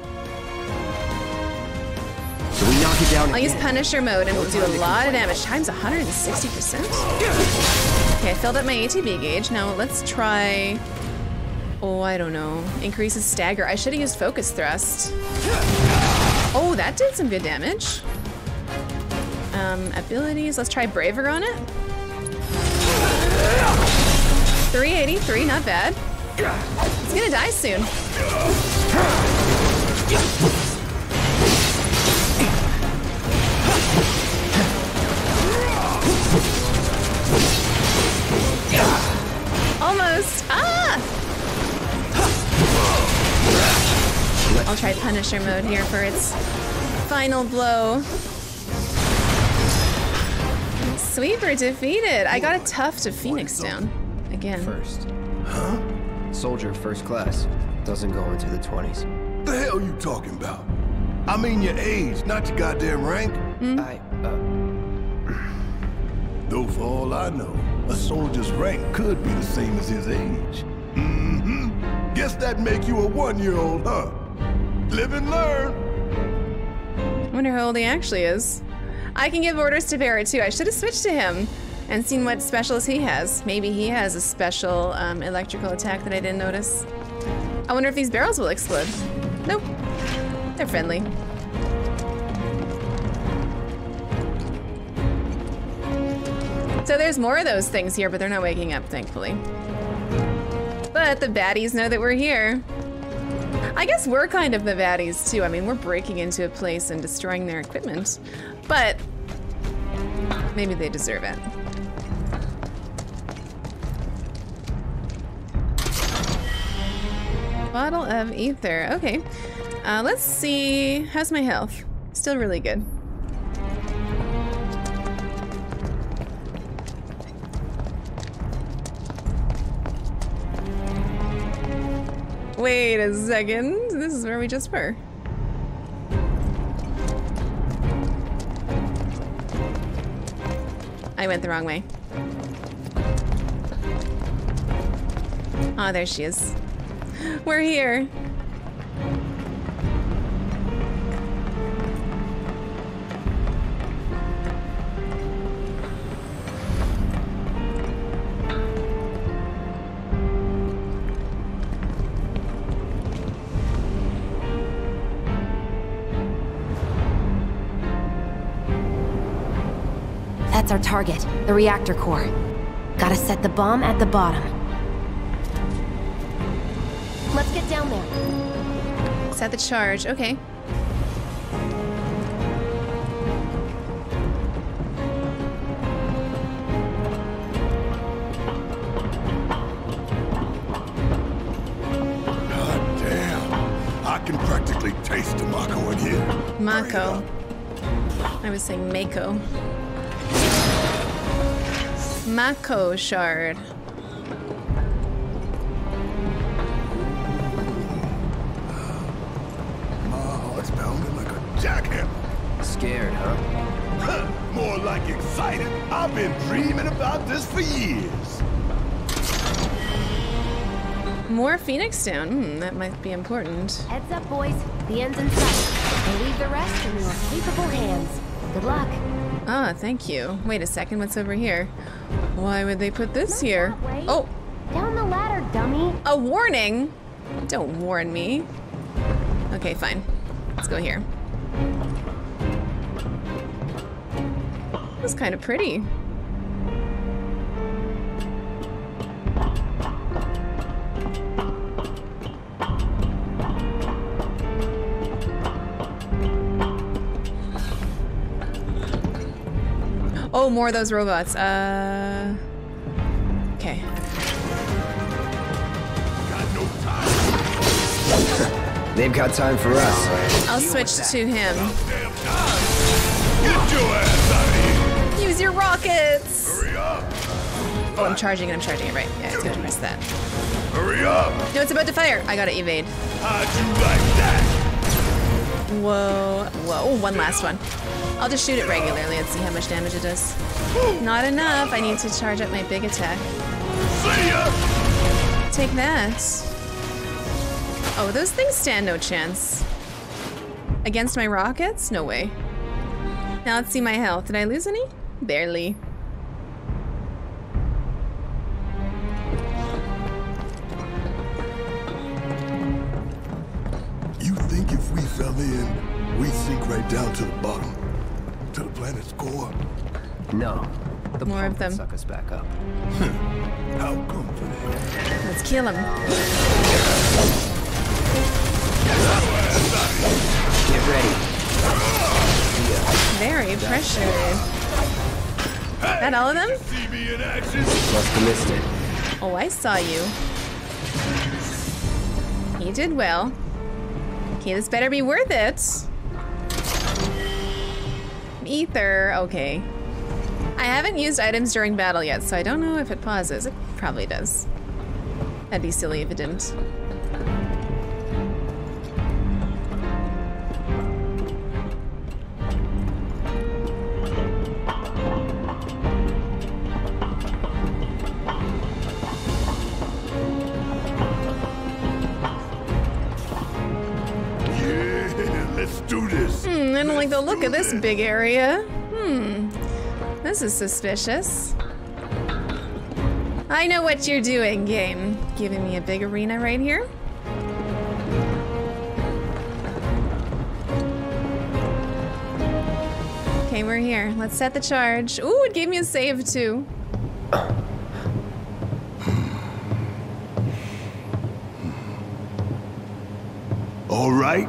So we knock it down I'll use again. Punisher mode and we'll do a lot of damage. Times 160%. Okay, I filled up my ATB gauge. Now let's try. Oh, I don't know. Increases stagger. I should have used Focus Thrust. Oh, that did some good damage. Um, abilities. Let's try Braver on it. 383, not bad. It's gonna die soon. I'll try Punisher mode here for its final blow. Sweeper defeated. I got a tough to Phoenix down. Again. First. Huh? Soldier first class. Doesn't go into the 20s. The hell you talking about? I mean your age, not your goddamn rank. I, uh, <clears throat> Though for all I know, a soldier's rank could be the same as his age. Mm-hmm. Guess that make you a one-year-old, huh? Live and learn. Wonder how old he actually is. I can give orders to Barrett too. I should have switched to him and seen what specials he has. Maybe he has a special um, electrical attack that I didn't notice. I wonder if these barrels will explode. Nope. They're friendly. So there's more of those things here, but they're not waking up, thankfully. But the baddies know that we're here. I guess we're kind of the baddies too. I mean, we're breaking into a place and destroying their equipment, but maybe they deserve it. Bottle of ether. Okay. Uh, let's see. How's my health? Still really good. Wait a second. This is where we just were. I went the wrong way. Oh, there she is. We're here. Our target, the reactor core. Gotta set the bomb at the bottom. Let's get down there. Set the charge. Okay. God damn. I can practically taste the Mako in here. Mako. I was saying Mako. Mako shard. Oh, it's pounding like a jackhammer. Scared, huh? More like excited. I've been dreaming about this for years. More Phoenix Down. Hmm, that might be important. Heads up, boys. The end's in sight. I leave the rest in your capable hands. Good luck. Ah, thank you. Wait a second, what's over here? Why would they put this here? Oh, Down the ladder, dummy. a warning? Don't warn me. Okay, fine. Let's go here. That's kind of pretty. Oh, more of those robots. Uh. Okay. Got no time. They've got time for us. I'll switch to him. Get your ass out of here. Use your rockets! Hurry up. Oh, I'm charging it. I'm charging it. Right. Yeah, it's gonna press that. Hurry up. No, it's about to fire. I gotta evade. How'd you like that? Whoa. Whoa. One last one. I'll just shoot it regularly and see how much damage it does. <gasps> Not enough. I need to charge up my big attack. See ya. Take that. Oh, those things stand no chance. Against my rockets? No way. Now let's see my health. Did I lose any? Barely. You think if we fell in, we'd sink right down to the bottom? To the planet's core? No. The More of them. Suck us back up. <laughs> How confident? Let's kill him. Get ready. Very pressured. That all of them? See me in? Must have missed it. Oh, I saw you. He did well. Okay, this better be worth it. Ether, okay. I haven't used items during battle yet, so I don't know if it pauses. It probably does. That'd be silly if it didn't. Look of this big area. Hmm. This is suspicious. I know what you're doing, game. Giving me a big arena right here. Okay, we're here. Let's set the charge. Ooh, it gave me a save too. All right,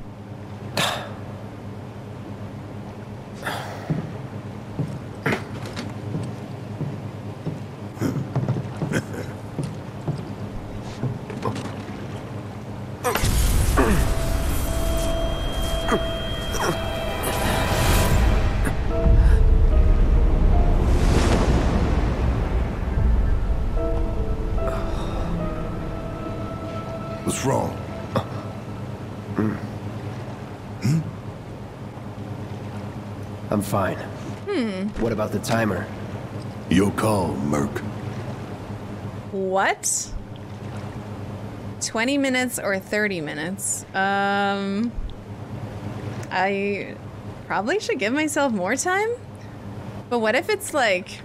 I'm fine. Hmm. What about the timer? Your call, Merc. What? 20 minutes or 30 minutes? Um. I probably should give myself more time? But what if it's like.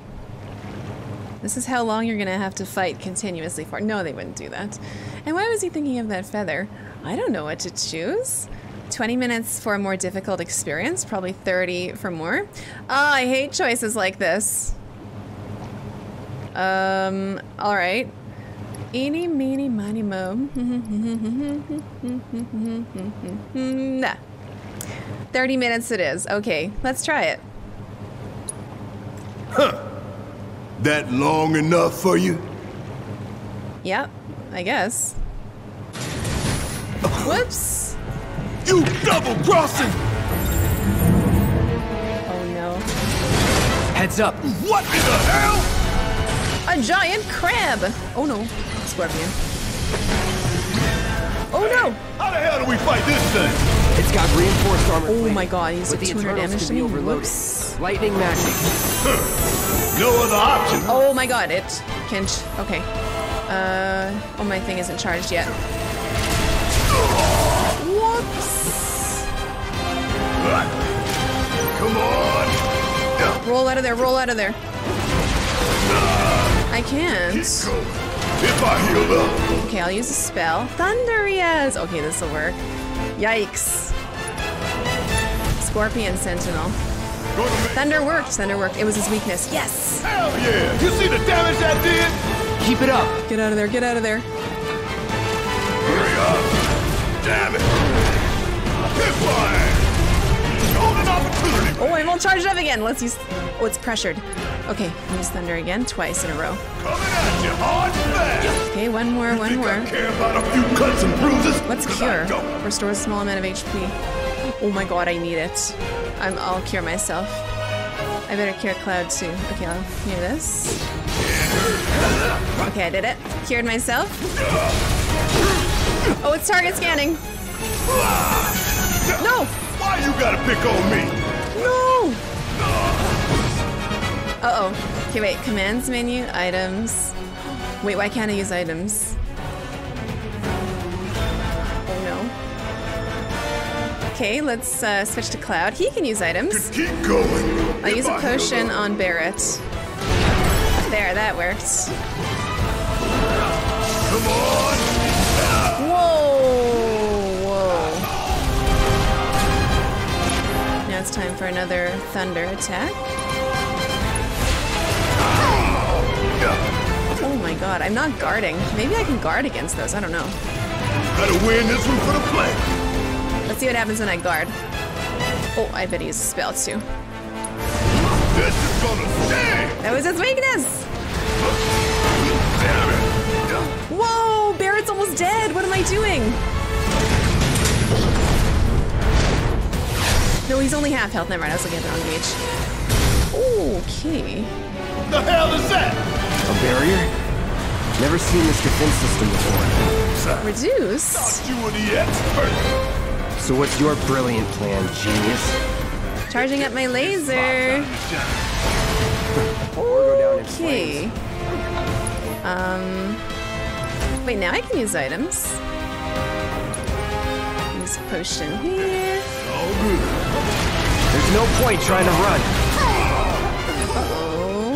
This is how long you're gonna have to fight continuously for. No, they wouldn't do that. And why was he thinking of that feather? I don't know what to choose. 20 minutes for a more difficult experience, probably 30 for more. Ah, I hate choices like this. Um, alright. Eeny, meeny, miny, mo. <laughs> nah. 30 minutes it is. Okay, let's try it. Huh. That long enough for you? Yep, I guess. Whoops! You double crossing! Oh no. Heads up! What in the hell? A giant crab! Oh no, scorpion. Oh no! How the hell do we fight this thing? It's got reinforced armor. Oh plating, my god, he's but did the 200 internals damage can to me. overloaded. Whoops. Lightning magic. <laughs> No other option. Oh my god, it can. ch- Okay. Uh. Oh, my thing isn't charged yet. <laughs> Whoops! Come on! Roll out of there, roll out of there. I can't. If I heal up, Okay, I'll use a spell. Thunder, yes! Okay, this will work. Yikes. Scorpion Sentinel. Thunder worked, Thunder worked. It was his weakness. Yes! hell yeah! You see the damage that did? Keep it up. Get out of there, get out of there. Hurry up! Damn it! Oh, I won't charge it up again. Let's use. Oh, it's pressured. Okay, use Thunder again, twice in a row. Coming at you hard fast! Okay, one more, one more. care about a few cuts and bruises? What's cure? Restores small amount of HP. Oh my god, I need it. I'm, I'll cure myself. I better cure Cloud too. Okay, I'll cure this. Okay, I did it. Cured myself. Oh, it's target scanning. No! Why you gotta pick on me? No! Uh-oh. Okay, wait. Commands menu, items. Wait, why can't I use items? Oh no. Okay, let's uh, switch to Cloud. He can use items. Keep going. I'll use a potion on Barret. There, that worked. Come on! Time for another thunder attack. Oh my god, I'm not guarding. Maybe I can guard against those, I don't know. Better win this one for the play. Let's see what happens when I guard. Oh, I bet he's a spell too. This is gonna sting! That was his weakness! Whoa! Barret's almost dead! What am I doing? No, he's only half health. Never mind, I was looking at the wrong gauge. Okay. The hell is that? A barrier? Never seen this defense system before. Reduce? You were the expert. So what's your brilliant plan, genius? Charging up my laser. Or go down in Okay. Um. Wait, now I can use items. Use potion here. All good. There's no point trying to run. Oh.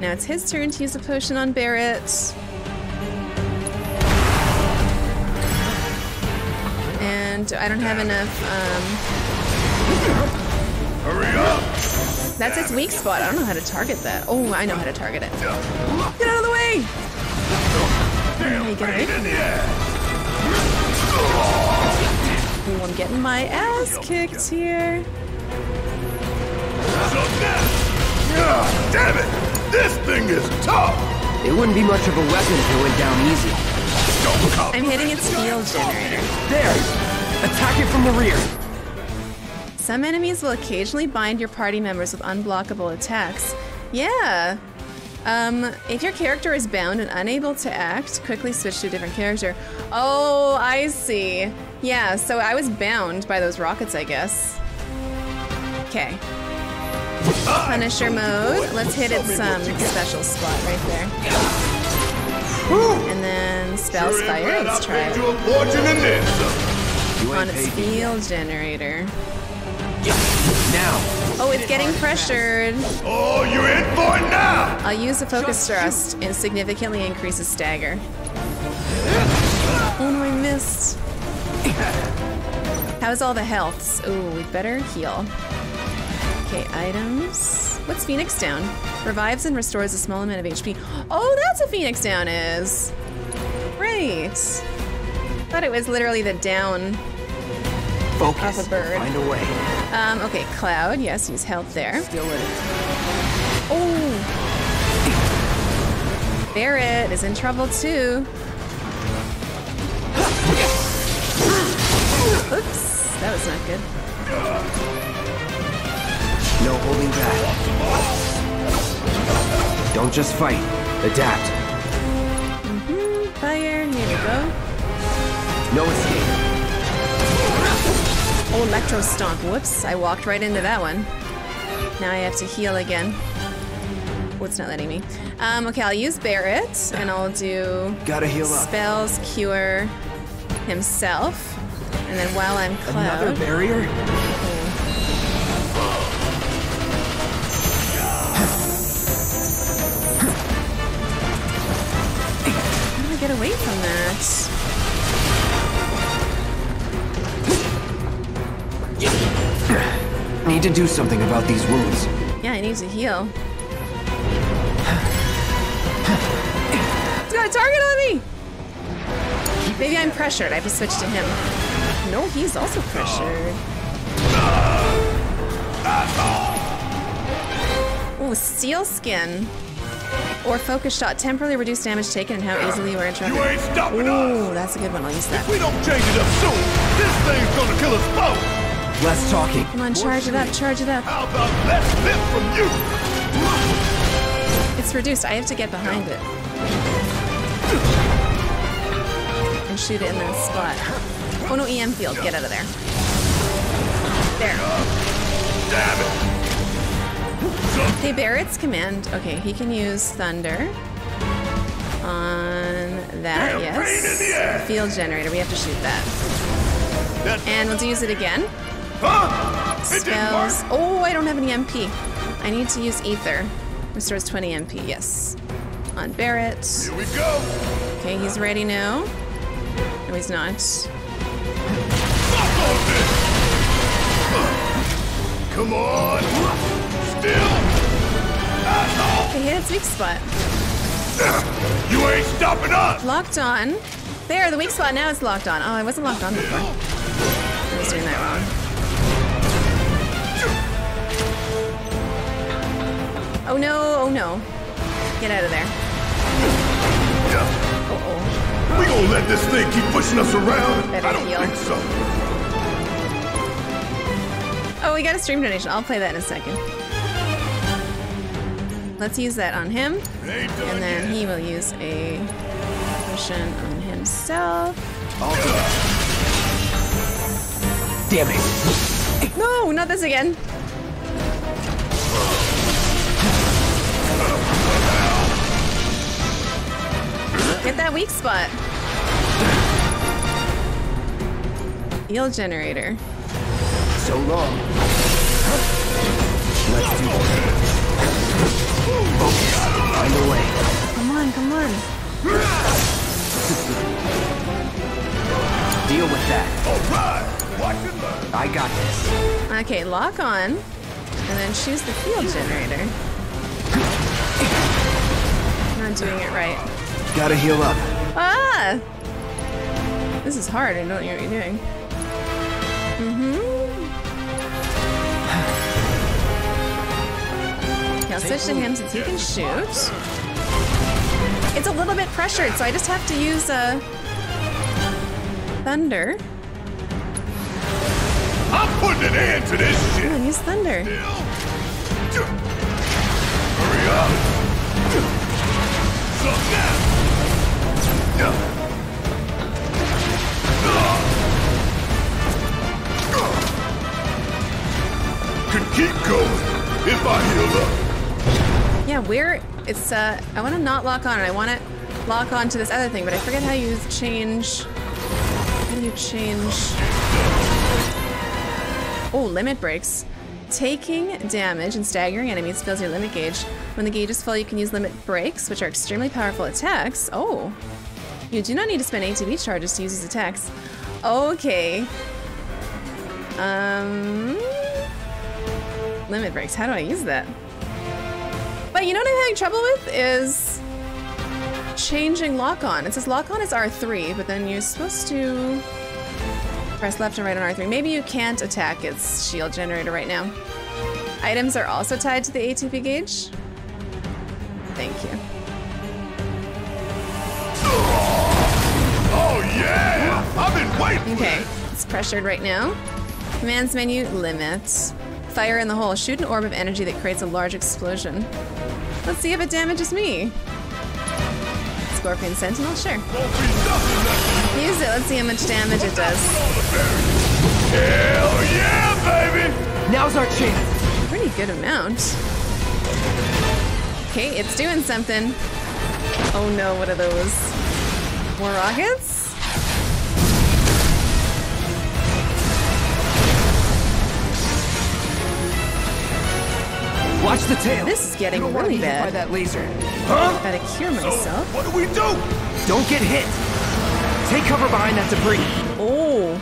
Now it's his turn to use a potion on Barret. And I don't have enough, um, Hurry up! That's its weak spot. I don't know how to target that. Oh, I know how to target it. Get out of the way! How you get away from that? Oh, I'm getting my ass kicked here. God damn it! This thing is tough! It wouldn't be much of a weapon if it went down easy. I'm hitting its field generator. There! Attack it from the rear! Some enemies will occasionally bind your party members with unblockable attacks. Yeah. Um, if your character is bound and unable to act, quickly switch to a different character. Oh, I see. Yeah, so I was bound by those rockets, I guess. Okay. Punisher mode. Let's hit its um, special spot right there. And then spell Sure fire. Let's try it. you a fortune in this. You On its paid field generator. Now! Oh, it's getting pressured. Oh, you're in for it now! I'll use a focus thrust and significantly increases stagger. Oh no, I missed. How's all the healths? Oh, we better heal. Okay, items. What's Phoenix Down? Revives and restores a small amount of HP. <gasps> Oh, that's what Phoenix Down is. Right. Thought it was literally the down. Focus. Off a bird. Find a way. Um, okay, Cloud. Yes, use health there. Still in it. Oh! Barret is in trouble too. Oops, that was not good. No holding back. Don't just fight. Adapt. Hmm, fire, here we go. No escape. Oh, Electro Stomp. Whoops, I walked right into that one. Now I have to heal again. What's not letting me. Um, okay, I'll use Barret, and I'll do Gotta heal up. spells cure himself. And then while I'm Cloud... Another barrier? How do I get away from that? Need to do something about these wounds. Yeah, I need to heal. It's got a target on me! Maybe I'm pressured. I have to switch to him. No, he's also pressured. Ooh, steel skin. Or focus shot. Temporarily reduce damage taken and how easily you are interrupted. You ain't stopping us! Ooh, that's a good one. I'll use that. We don't change it up soon! This thing's gonna kill us both! Less talking. Come on, charge it up, charge it up. How about less lip from you? It's reduced. I have to get behind it. And shoot it in that spot. Oh no, EM field. Get out of there. There. Damn it! Okay, Barret's command. Okay, he can use thunder. On that, Damn pain in the yes. Field generator. We have to shoot that. And we'll use it again. Spells. Oh, I don't have any MP. I need to use ether. Restores 20 MP. Yes. On Barret. Here we go! Okay, he's ready now. No, he's not. Fuck on this! Come on! Still! Asshole! Okay, hit its weak spot. You ain't stopping us! Locked on. There, the weak spot now is locked on. Oh, I wasn't locked on before. I was doing that wrong. Oh no, oh no. Get out of there. Yeah. We gonna let this thing keep pushing us around? Better I don't heal. think so. Oh, we got a stream donation. I'll play that in a second. Let's use that on him. And then yet. he will use a potion on himself. All good. Damn it. No, not this again. Get that weak spot. Heal generator. So long. Let's do this. Focus. Find a way. Come on, come on. <laughs> Deal with that. All right! Watch and learn! I got this. Okay, lock on. And then choose the field generator. I'm not doing it right. Gotta heal up. Ah! This is hard. I don't know what you're doing. Mm-hmm. Okay, I'll switch to him since he can shoot. It's a little bit pressured, so I just have to use a thunder. I'm putting an end to this Come shit. on, use thunder. Hurry up. So now. Could keep going if I heal up. Yeah, where it's uh I want to not lock on and I want to lock on to this other thing, but I forget how you change how do you change Oh, limit breaks. Taking damage and staggering enemies fills your limit gauge. When the gauge is full, you can use limit breaks, which are extremely powerful attacks. Oh. You do not need to spend ATB charges to use these attacks. Okay. Um limit breaks. How do I use that? But you know what I'm having trouble with is changing lock on. It says lock on is R3, but then you're supposed to press left and right on R3. Maybe you can't attack its shield generator right now. Items are also tied to the ATB gauge. Thank you. Yeah! I've been waiting. Okay, it's pressured right now. Commands menu, limits. Fire in the hole. Shoot an orb of energy that creates a large explosion. Let's see if it damages me. Scorpion Sentinel? Sure. Won't be nothing left. Use it. Let's see how much damage it does. Hell yeah, baby! Now's our chance. Pretty good amount. Okay, it's doing something. Oh no, what are those? More rockets? Watch the tail. This is getting You don't wanna really bad. By that laser. huh? Gotta cure myself. What do we do? Don't get hit. Take cover behind that debris. Oh.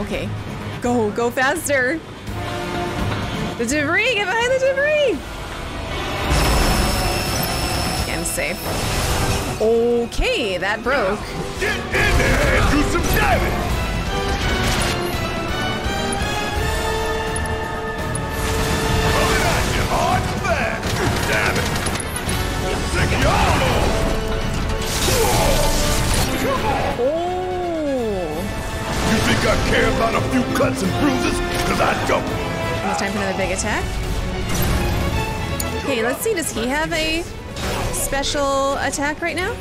Okay. Go, go faster. The debris, get behind the debris. I'm safe. Okay, that broke. Get in there and do some damage. Oh. You think I care about a few cuts and bruises? Cause I don't. It's time for another big attack. Okay, let's see. Does he have a special attack right now?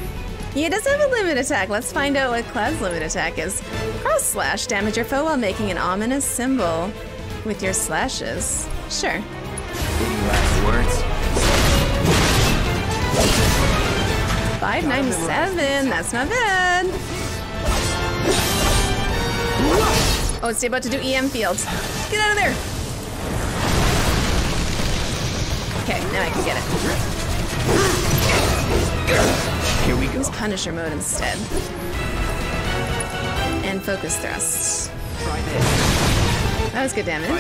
He does have a limit attack. Let's find out what Cloud's limit attack is. Cross slash. Damage your foe while making an ominous symbol with your slashes. Sure. Any last words? 597. That's not bad. Oh, it's about to do EM fields. Get out of there. Okay, now I can get it. Here we go. Use Punisher mode instead. And focus thrust. Try this. That was good damage.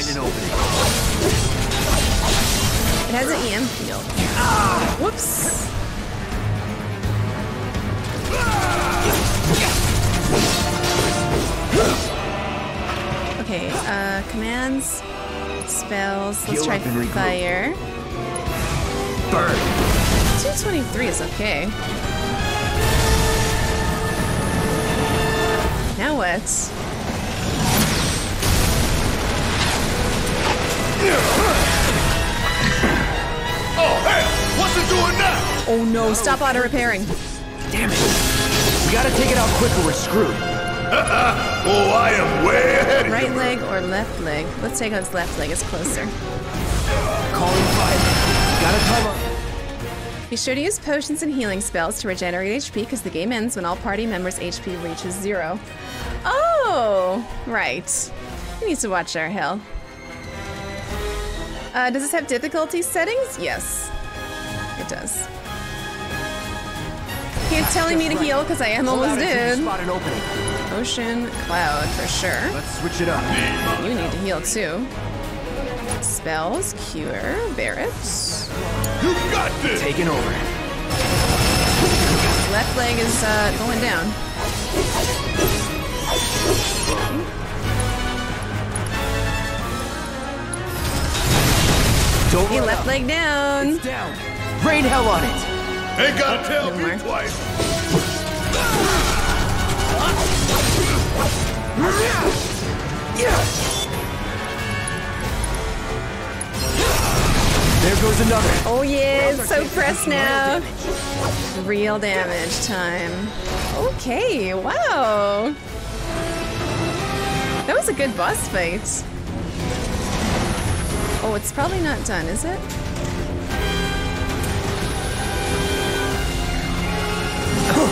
It has an EM field. Whoops. Okay, uh, commands, spells. Let's Heal try up and regroup. fire. Burn. 223 is okay. Now what? Oh hell! What's it doing now? Oh no, stop auto repairing. Damn it. We gotta take it out quick or we're screwed. <laughs> Oh, I am way ahead Right you. leg or left leg? Let's take on his left leg, it's closer. Calling fire. Gotta time up. Be sure to use potions and healing spells to regenerate HP because the game ends when all party members' HP reaches zero. Oh, right. We need to watch our health. Uh, does this have difficulty settings? Yes, it does. It's telling me to heal because I am Hold almost out until you dead. Spot an opening. Ocean, cloud for sure. Let's switch it up. You need to heal too. Spells, cure, Barret. You got this! Taking over. Left leg is uh, going down. Don't Hey, left out. leg down. It's Down. Rain hell on it. Ain't gotta tell no me more. twice. There goes another. Oh yeah, it's so pressed now. Real damage time. Okay, wow. That was a good boss fight. Oh, it's probably not done, is it?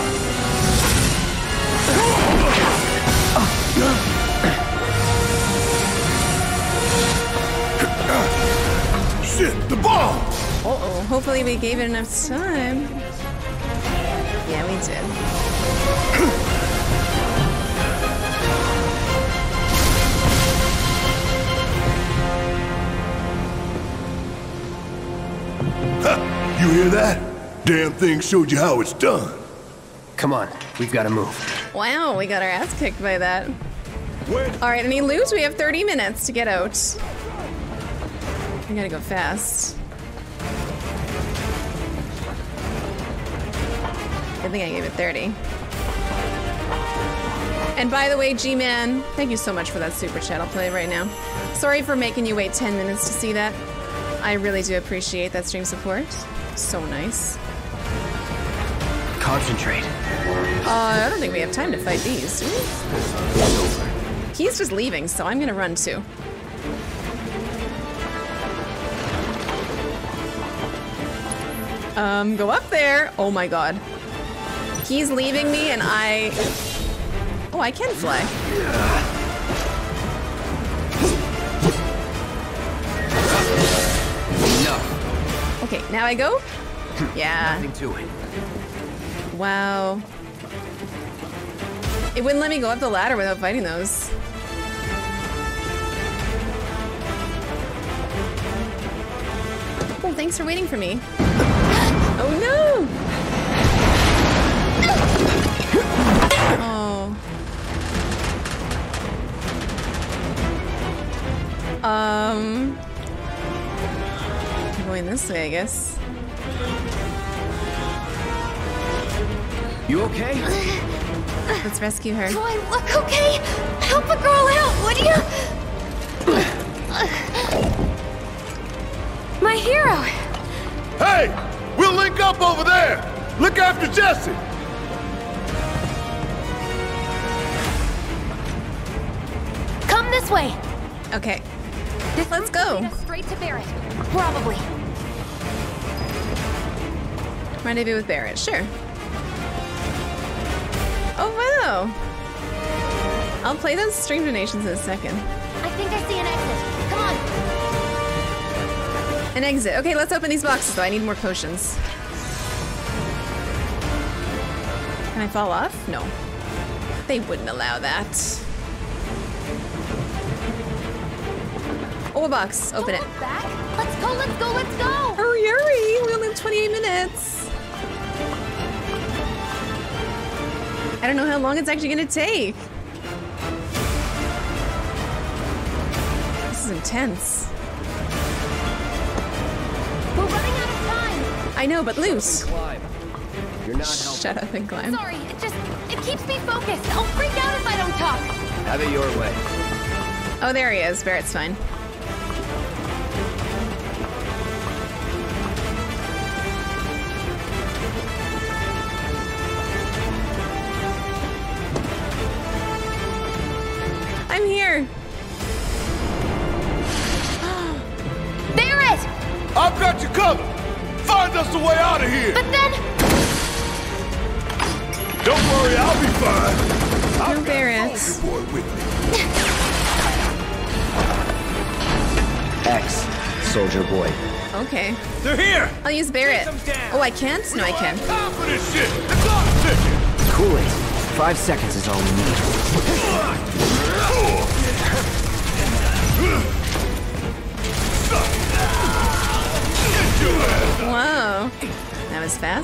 <laughs> Shit, the bomb! Uh-oh, hopefully we gave it enough time. Yeah, we did. You hear that? Damn thing showed you how it's done. Come on, we've got to move. Wow, we got our ass kicked by that. All right, any loot? We have 30 minutes to get out. I gotta go fast. Good thing I gave it 30. And by the way, G-Man, thank you so much for that super chat. I'll play right now. Sorry for making you wait 10 minutes to see that. I really do appreciate that stream support. So nice. Concentrate. Uh, I don't think we have time to fight these, do we? He's just leaving, so I'm gonna run too. Um, go up there. Oh my god. He's leaving me and I... Oh, I can fly. Okay, now I go? Yeah. Nothing to it. Wow. It wouldn't let me go up the ladder without fighting those. Thanks for waiting for me. Oh no! Oh. Um. I'm going this way, I guess. You okay? Let's rescue her. Do I look okay? Help a girl out, would you? <laughs> My hero. Hey! We'll link up over there! Look after Jessie! Come this way. Okay. This Let's go. Straight to Barret. Probably. Rendezvous with Barret, sure. Oh wow! I'll play those stream donations in a second. I think I An exit. Okay, let's open these boxes though. I need more potions. Can I fall off? No. They wouldn't allow that. Oh, a box. Open it. Don't back. Let's go, let's go, let's go. Hurry, hurry! We only have 28 minutes. I don't know how long it's actually gonna take. This is intense. I know, but loose. You're not helping. Shut up and climb. Sorry, it just it keeps me focused. I'll freak out if I don't talk. Have it your way. Oh, there he is. Barret's fine. I'm here. I've got you covered! Find us a way out of here! But then Don't worry, I'll be fine. I've got a Barret. soldier boy with me. X, soldier boy. Okay. They're here! I'll use Barret. Oh, I can't? No, I can. Time for this shit! The clock's ticking! Cool it. Five seconds is all we need.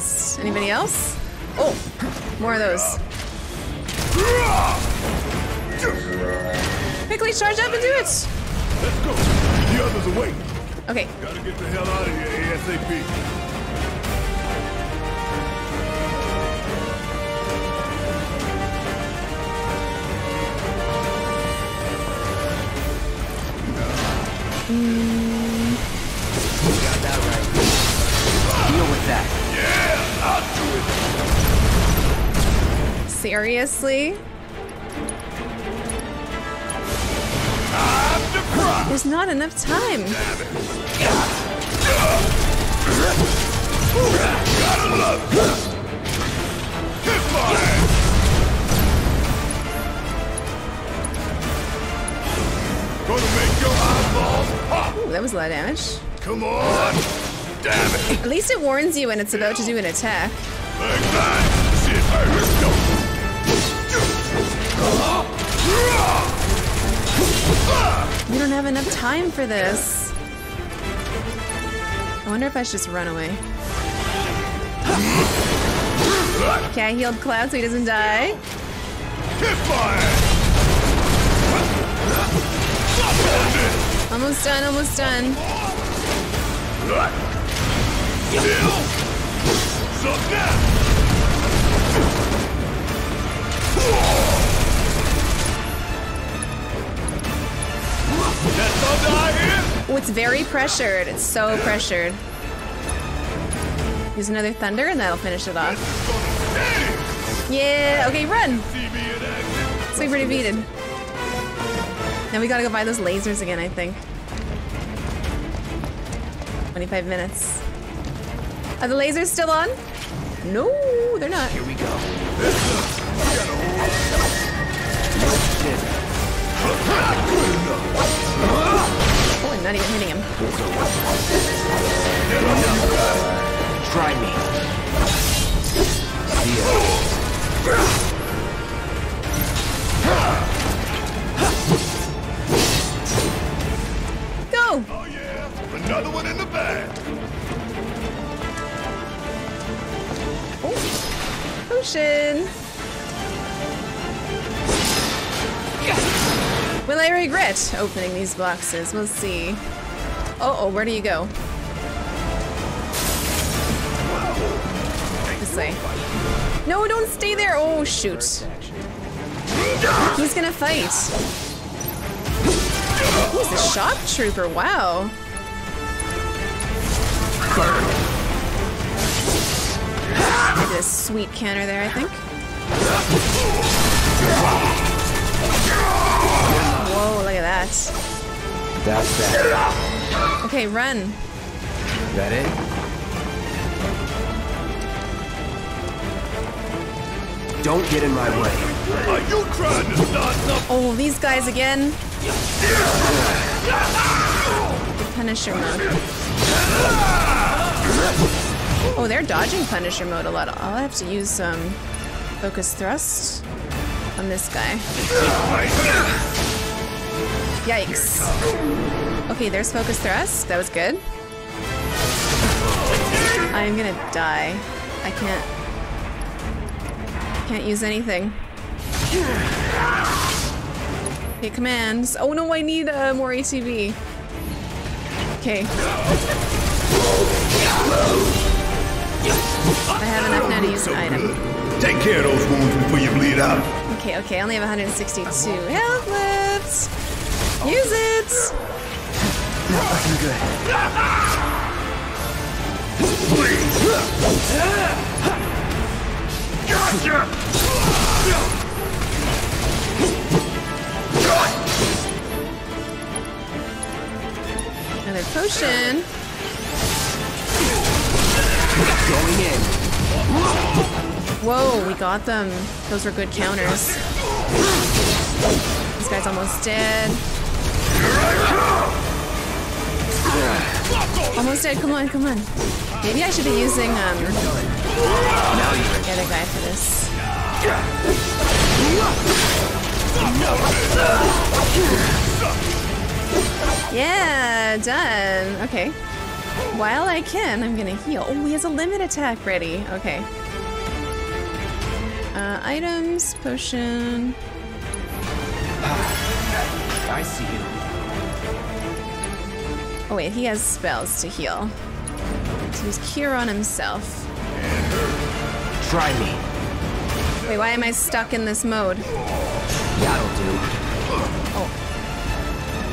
Else? Anybody else? Oh, more of those. Quickly charge up and do it. Let's go. The others are waiting. Okay. Gotta get the hell out of here ASAP. Got mm. That. Yeah, I'll do it. Seriously? I'm the. There's not enough time. Gotta love it. Hit. Gonna make your eyeballs pop. Ooh, that was a lot of damage. Come on. Damn it. At least it warns you when it's about to do an attack. Like that. Shit. Right, let's go. We don't have enough time for this. I wonder if I should just run away. Okay, I healed Cloud so he doesn't die. Almost done, almost done. Oh, it's very pressured. It's so pressured. Use another thunder and that'll finish it off. Yeah, okay, run! Super defeated. Now we gotta go buy those lasers again, I think. 25 minutes. Are the lasers still on? No, they're not. Here we go. Oh, I'm not even hitting him. Try me. See ya. Go! Oh yeah, another one in the bag. Potion! Will I regret opening these boxes? We'll see. Oh, oh, where do you go? This way. No, don't stay there! Oh, shoot. He's gonna fight. He's a shock trooper, wow. I did a sweet counter there, I think. Whoa, look at that. That's that. Okay, run. That it? Don't get in my way. Are you trying to start something? Oh, these guys again. The Punisher mode. Oh, they're dodging Punisher mode a lot. I'll have to use some focus thrust on this guy. Yikes. Okay, there's focus thrust. That was good. I'm gonna die. I can't. Can't use anything. Okay, commands. Oh no, I need uh, more ATB. Okay. I have enough now to use an item. Take care of those wounds before you bleed out. Okay, okay, I only have 162 health left. Use it! Not looking good. Another potion. Going in. Whoa, we got them. Those were good counters. This guy's almost dead. Almost dead. Come on, come on. Maybe I should be using um the other guy for this. Yeah, done. Okay. While I can, I'm gonna heal. Oh, he has a limit attack ready. Okay. Uh, items, potion. I see you. Oh wait, he has spells to heal. So he's cure on himself. Try me. Wait, why am I stuck in this mode? That'll do.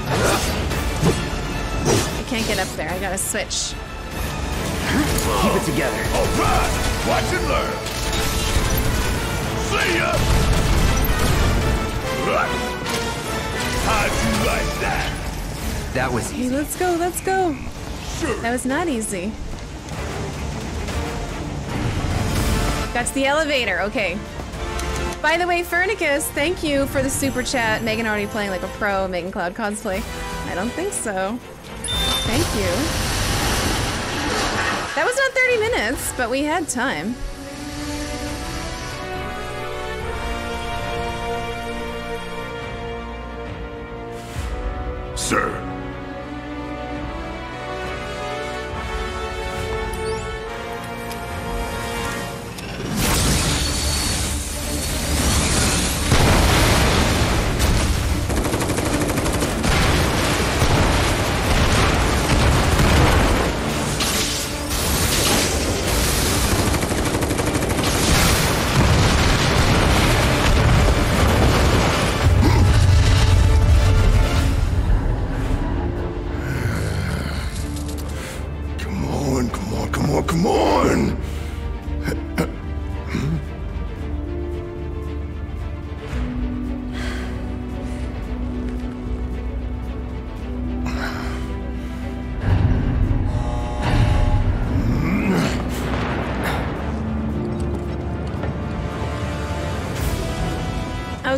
I can't get up there. I gotta switch. Keep it together. Alright! Watch and learn! See ya! How'd you like that? That was easy. Hey, let's go, let's go. Sure. That was not easy. Got to the elevator, okay. By the way, Fernicus, thank you for the super chat. Meghan already playing like a pro, Meghan Cloud cosplay. I don't think so. Thank you. That was not 30 minutes, but we had time. Sir,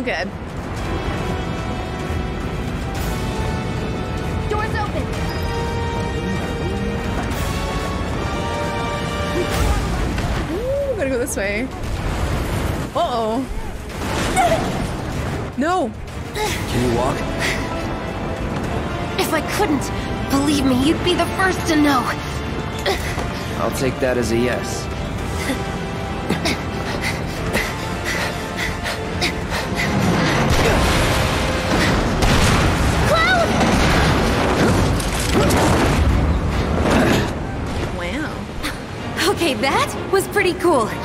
good. Doors open. Ooh, gotta go this way. Uh-oh. No. Can you walk? If I couldn't, believe me, you'd be the first to know. I'll take that as a yes. Cool.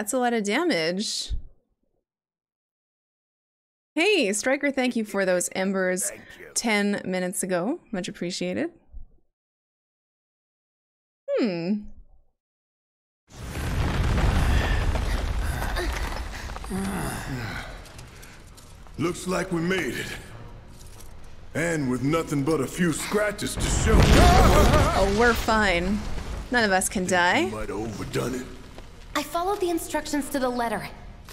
That's a lot of damage. Hey, Striker, thank you for those embers 10 minutes ago. Much appreciated. Hmm. Looks like we made it. And with nothing but a few scratches to show. Oh, we're fine. None of us can die. Might have overdone it. I followed the instructions to the letter.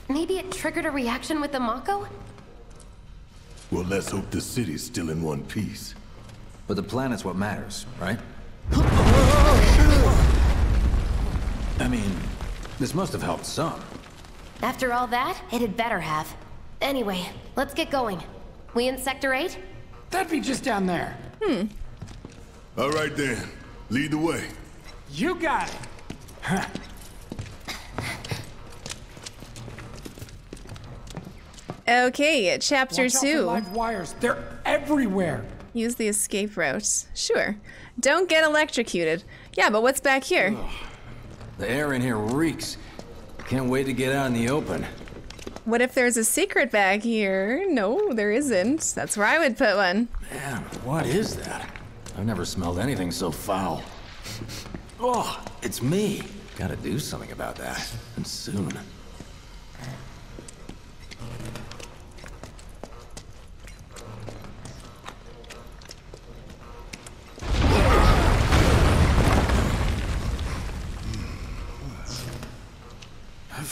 Maybe it triggered a reaction with the Mako? Well, let's hope the city's still in one piece. But the planet's what matters, right? I mean, this must have helped some. After all that, it had better have. Anyway, let's get going. We in Sector 8? That'd be just down there. Hmm. All right then, lead the way. You got it. Okay, chapter Watch out for two. live wires. They're everywhere. Use the escape route. Sure. Don't get electrocuted. Yeah, but what's back here? The air in here reeks. Can't wait to get out in the open. What if there's a secret back here? No, there isn't. That's where I would put one. Man, what is that? I've never smelled anything so foul. <laughs> Oh, it's me. Gotta do something about that. And soon.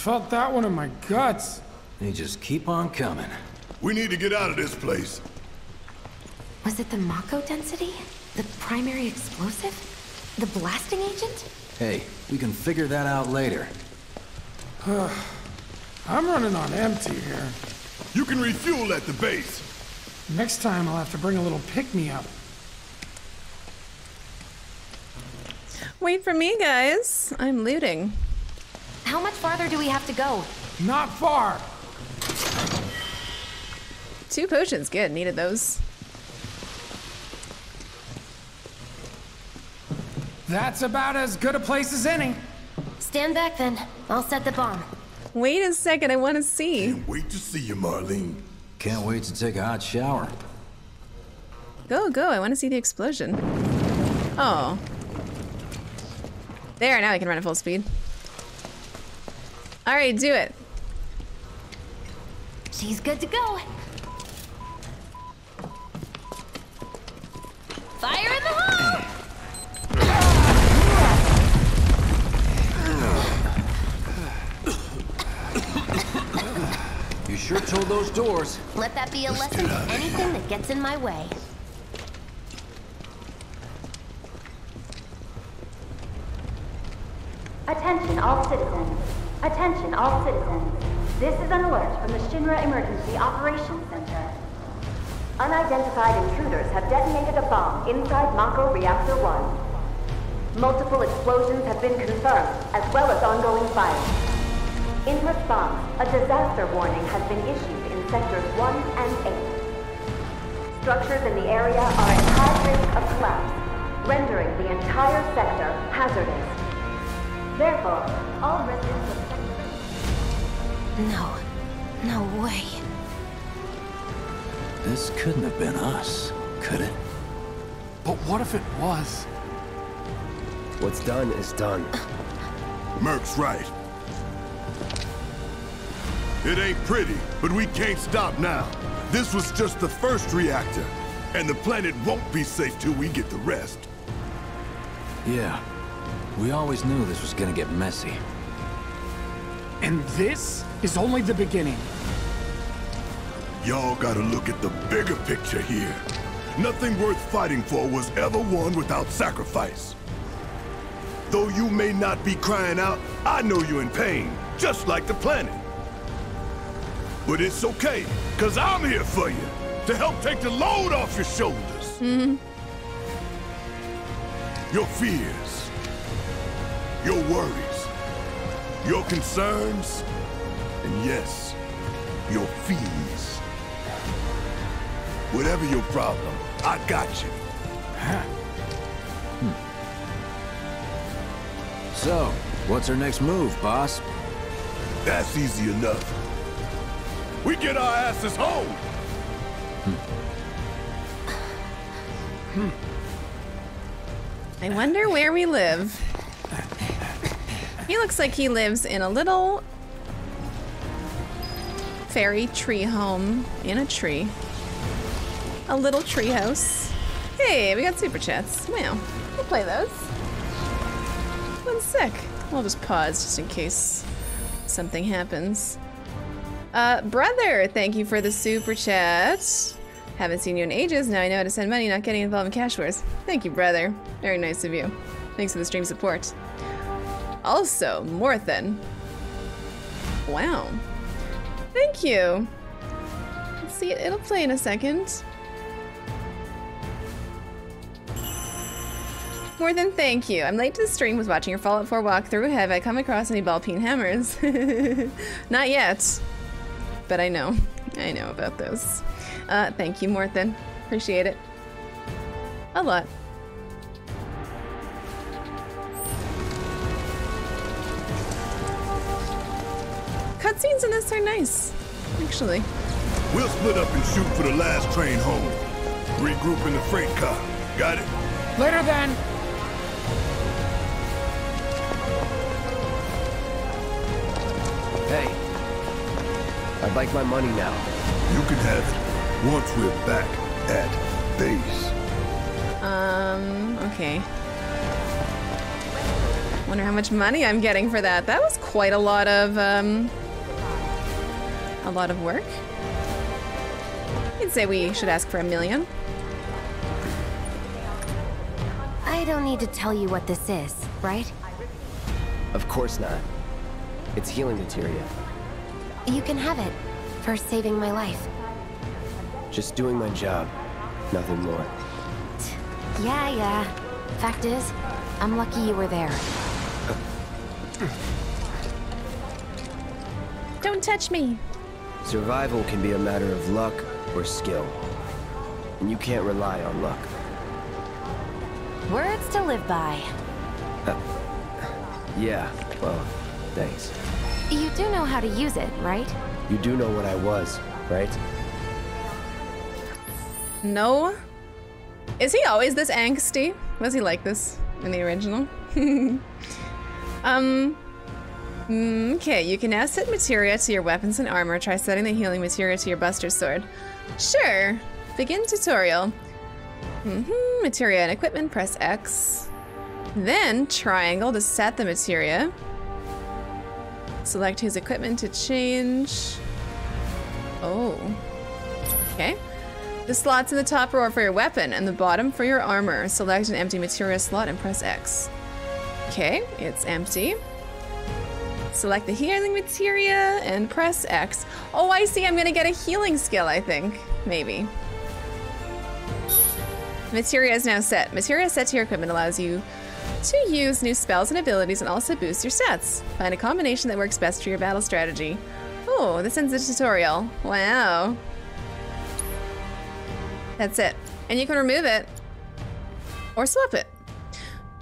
Felt that one in my guts. They just keep on coming. We need to get out of this place. Was it the Mako density? The primary explosive? The blasting agent? Hey, we can figure that out later. <sighs> I'm running on empty here. You can refuel at the base. Next time I'll have to bring a little pick-me-up. Wait for me, guys. I'm looting. How much farther do we have to go? Not far. Two potions, good. Needed those. That's about as good a place as any. Stand back then. I'll set the bomb. Wait a second, I want to see. Can't Wait to see you, Marlene. Can't wait to take a hot shower. Go, go, I want to see the explosion. Oh. There, now I can run at full speed. Alright, do it. She's good to go. Fire in the hole! You sure told those doors. Let that be a lesson to anything that gets in my way. Attention all citizens. Attention all citizens. This is an alert from the Shinra Emergency Operations Center. Unidentified intruders have detonated a bomb inside Mako Reactor 1. Multiple explosions have been confirmed, as well as ongoing fire. In response, a disaster warning has been issued in sectors 1 and 8. Structures in the area are at high risk of collapse, rendering the entire sector hazardous. Therefore, all residents No. No way. This couldn't have been us, could it? But what if it was? What's done is done. Merc's right. It ain't pretty, but we can't stop now. This was just the first reactor, and the planet won't be safe till we get the rest. Yeah. We always knew this was gonna get messy. And this is only the beginning. Y'all gotta look at the bigger picture here. Nothing worth fighting for was ever won without sacrifice. Though you may not be crying out, I know you're in pain, just like the planet. But it's okay, cause I'm here for you, to help take the load off your shoulders. Mm-hmm. Your fears, your worries, your concerns, and yes, your fees. Whatever your problem, I got you. huh So, what's our next move, boss? That's easy enough. We get our asses home. Hmm. <sighs> I wonder where we live. He looks like he lives in a little fairy tree home in a tree. A little tree house. Hey, we got super chats. Wow, we'll play those. One sec. We'll just pause just in case something happens. Uh, brother, thank you for the super chat. Haven't seen you in ages. Now I know how to send money, not getting involved in cash wars. Thank you, brother. Very nice of you. Thanks for the stream support. Also, Morthen. Wow. Thank you. See, it'll play in a second. More than thank you. I'm late to the stream, was watching your Fallout 4 walkthrough. Have I come across any ball peen hammers? <laughs> Not yet. But I know. I know about those. Uh, thank you, Morthen. Appreciate it. A lot. Cutscenes in this are nice, actually. We'll split up and shoot for the last train home. Regroup in the freight car. Got it? Later then. Hey. I'd like my money now. You can have it once we're back at base. Um, okay. Wonder how much money I'm getting for that. That was quite a lot of, um, a lot of work. I'd say we should ask for a million. I don't need to tell you what this is, right? Of course not. It's healing materia. You can have it for saving my life. Just doing my job. Nothing more. Yeah, yeah. Fact is, I'm lucky you were there. Don't touch me. Survival can be a matter of luck or skill. And you can't rely on luck. Words to live by. Yeah, well, thanks. You do know how to use it, right? You do know what I was, right? No. Is he always this angsty? Was he like this in the original? <laughs> um. Mm, Okay, you can now set materia to your weapons and armor. Try setting the healing materia to your Buster Sword. Sure. Begin tutorial. Mm-hmm. Materia and equipment, press X. Then triangle to set the materia. Select his equipment to change. Oh. Okay. The slots in the top row are for your weapon and the bottom for your armor. Select an empty materia slot and press X. Okay, it's empty. Select the healing materia and press X. Oh, I see. I'm gonna get a healing skill, I think. Maybe. Materia is now set. Materia set to your equipment allows you to use new spells and abilities and also boost your stats. Find a combination that works best for your battle strategy. Oh, this ends the tutorial. Wow. That's it. And you can remove it or swap it.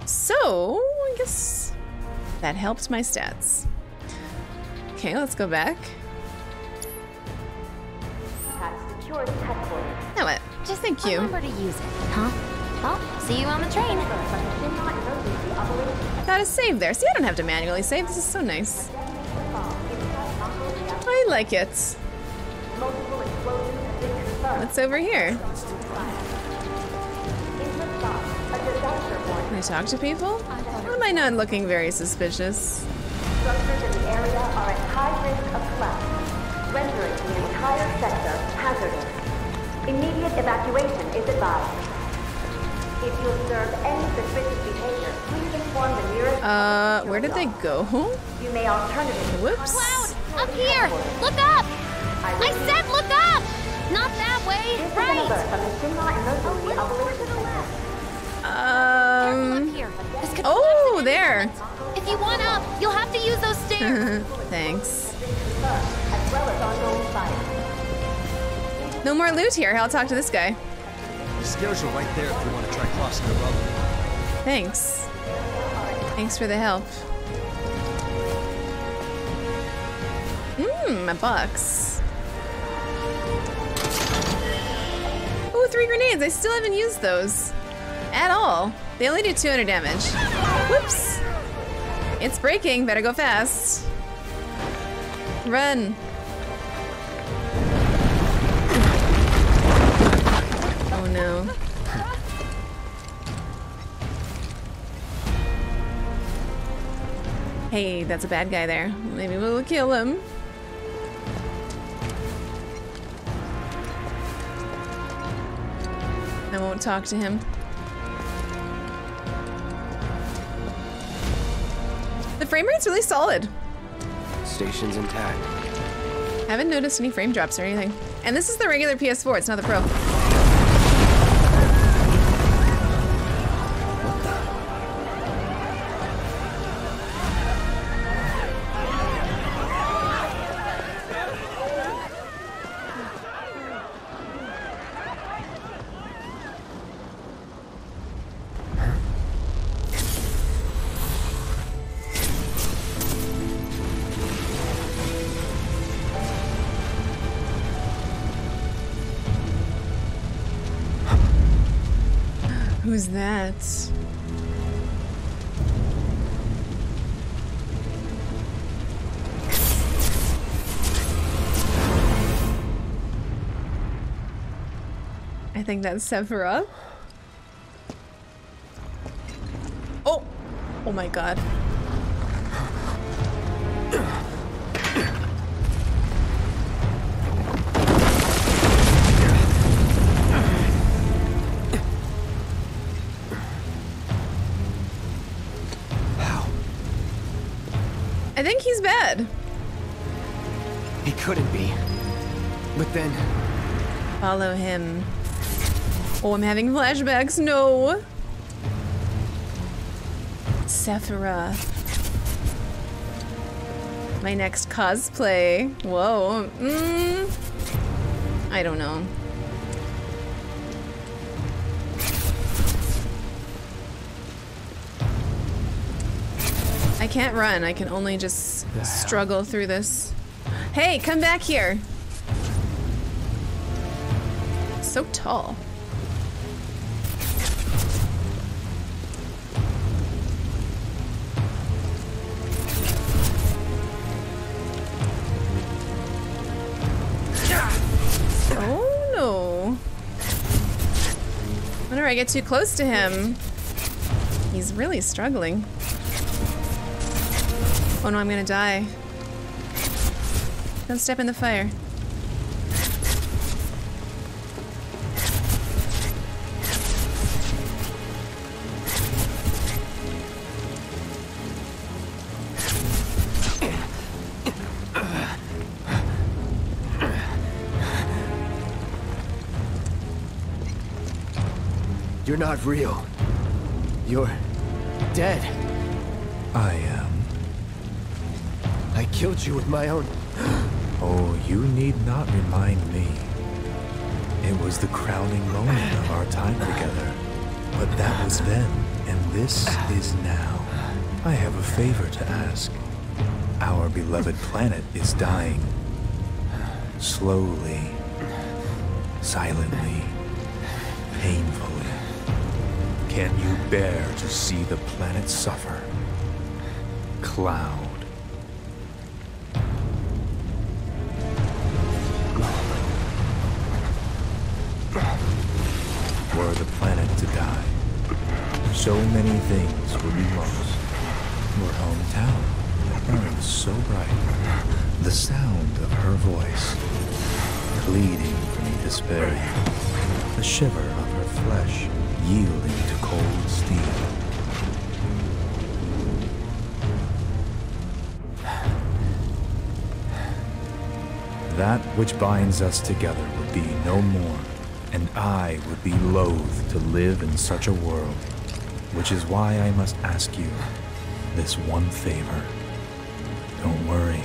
So, I guess that helped my stats. Okay, let's go back. Now what? Just thank you. Remember to use it, huh? Well, see you on the train. Got a save there. See, I don't have to manually save. This is so nice. I like it. What's over here? Can I talk to people? Am I not looking very suspicious? Structures in the area are at high risk of collapse, rendering the entire sector hazardous. Immediate evacuation is advised. If you observe any suspicious behavior, please inform the nearest. Uh, where did they go? You may alternatively. Whoops. Cloud! Up here! Look up! I said look up! Not that way! This is an Right! alert from the Shinra Emergency Operations Center. Um. Up here. This could Oh, collapse at there. Moment. If you want up, you'll have to use those stairs. <laughs> Thanks. As well as ongoing fire. No more loot here. I'll talk to this guy. The stairs are right there if you want to try crossing above them. Thanks. Thanks for the help. Mmm, a box. Ooh, three grenades. I still haven't used those. At all. They only do 200 damage. Whoops. It's breaking. Better go fast. Run. Oh no. Hey, that's a bad guy there. Maybe we'll kill him. I won't talk to him. The frame rate's really solid. Station's intact. Haven't noticed any frame drops or anything. And this is the regular PS4, it's not the Pro. Who's that? I think that's Sephiroth. Oh! Oh my god. Couldn't be. But then, Follow him. Oh, I'm having flashbacks. No. Sephiroth. My next cosplay. Whoa. Mm. I don't know. I can't run. I can only just struggle through this. Hey, come back here. So tall. Oh no. Whenever I get too close to him, he's really struggling. Oh no, I'm gonna die. Don't step in the fire. you're not real. You're dead. I am. I killed you with my own. Oh, you need not remind me. It was the crowning moment of our time together. But that was then, and this is now. I have a favor to ask. Our beloved planet is dying. Slowly. Silently. Painfully. Can you bear to see the planet suffer? Cloud. So many things would be lost. Your hometown that burns so bright. The sound of her voice, pleading for me to spare you. The shiver of her flesh yielding to cold steel. That which binds us together would be no more, and I would be loath to live in such a world, which is why I must ask you this one favor. Don't worry,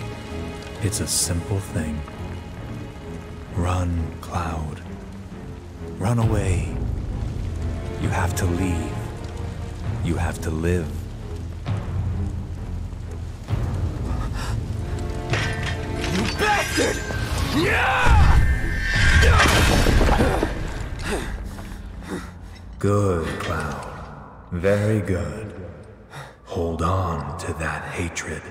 it's a simple thing. Run, Cloud. Run away. You have to leave. You have to live. You bastard! Yeah! Good. Very good. Hold on to that hatred.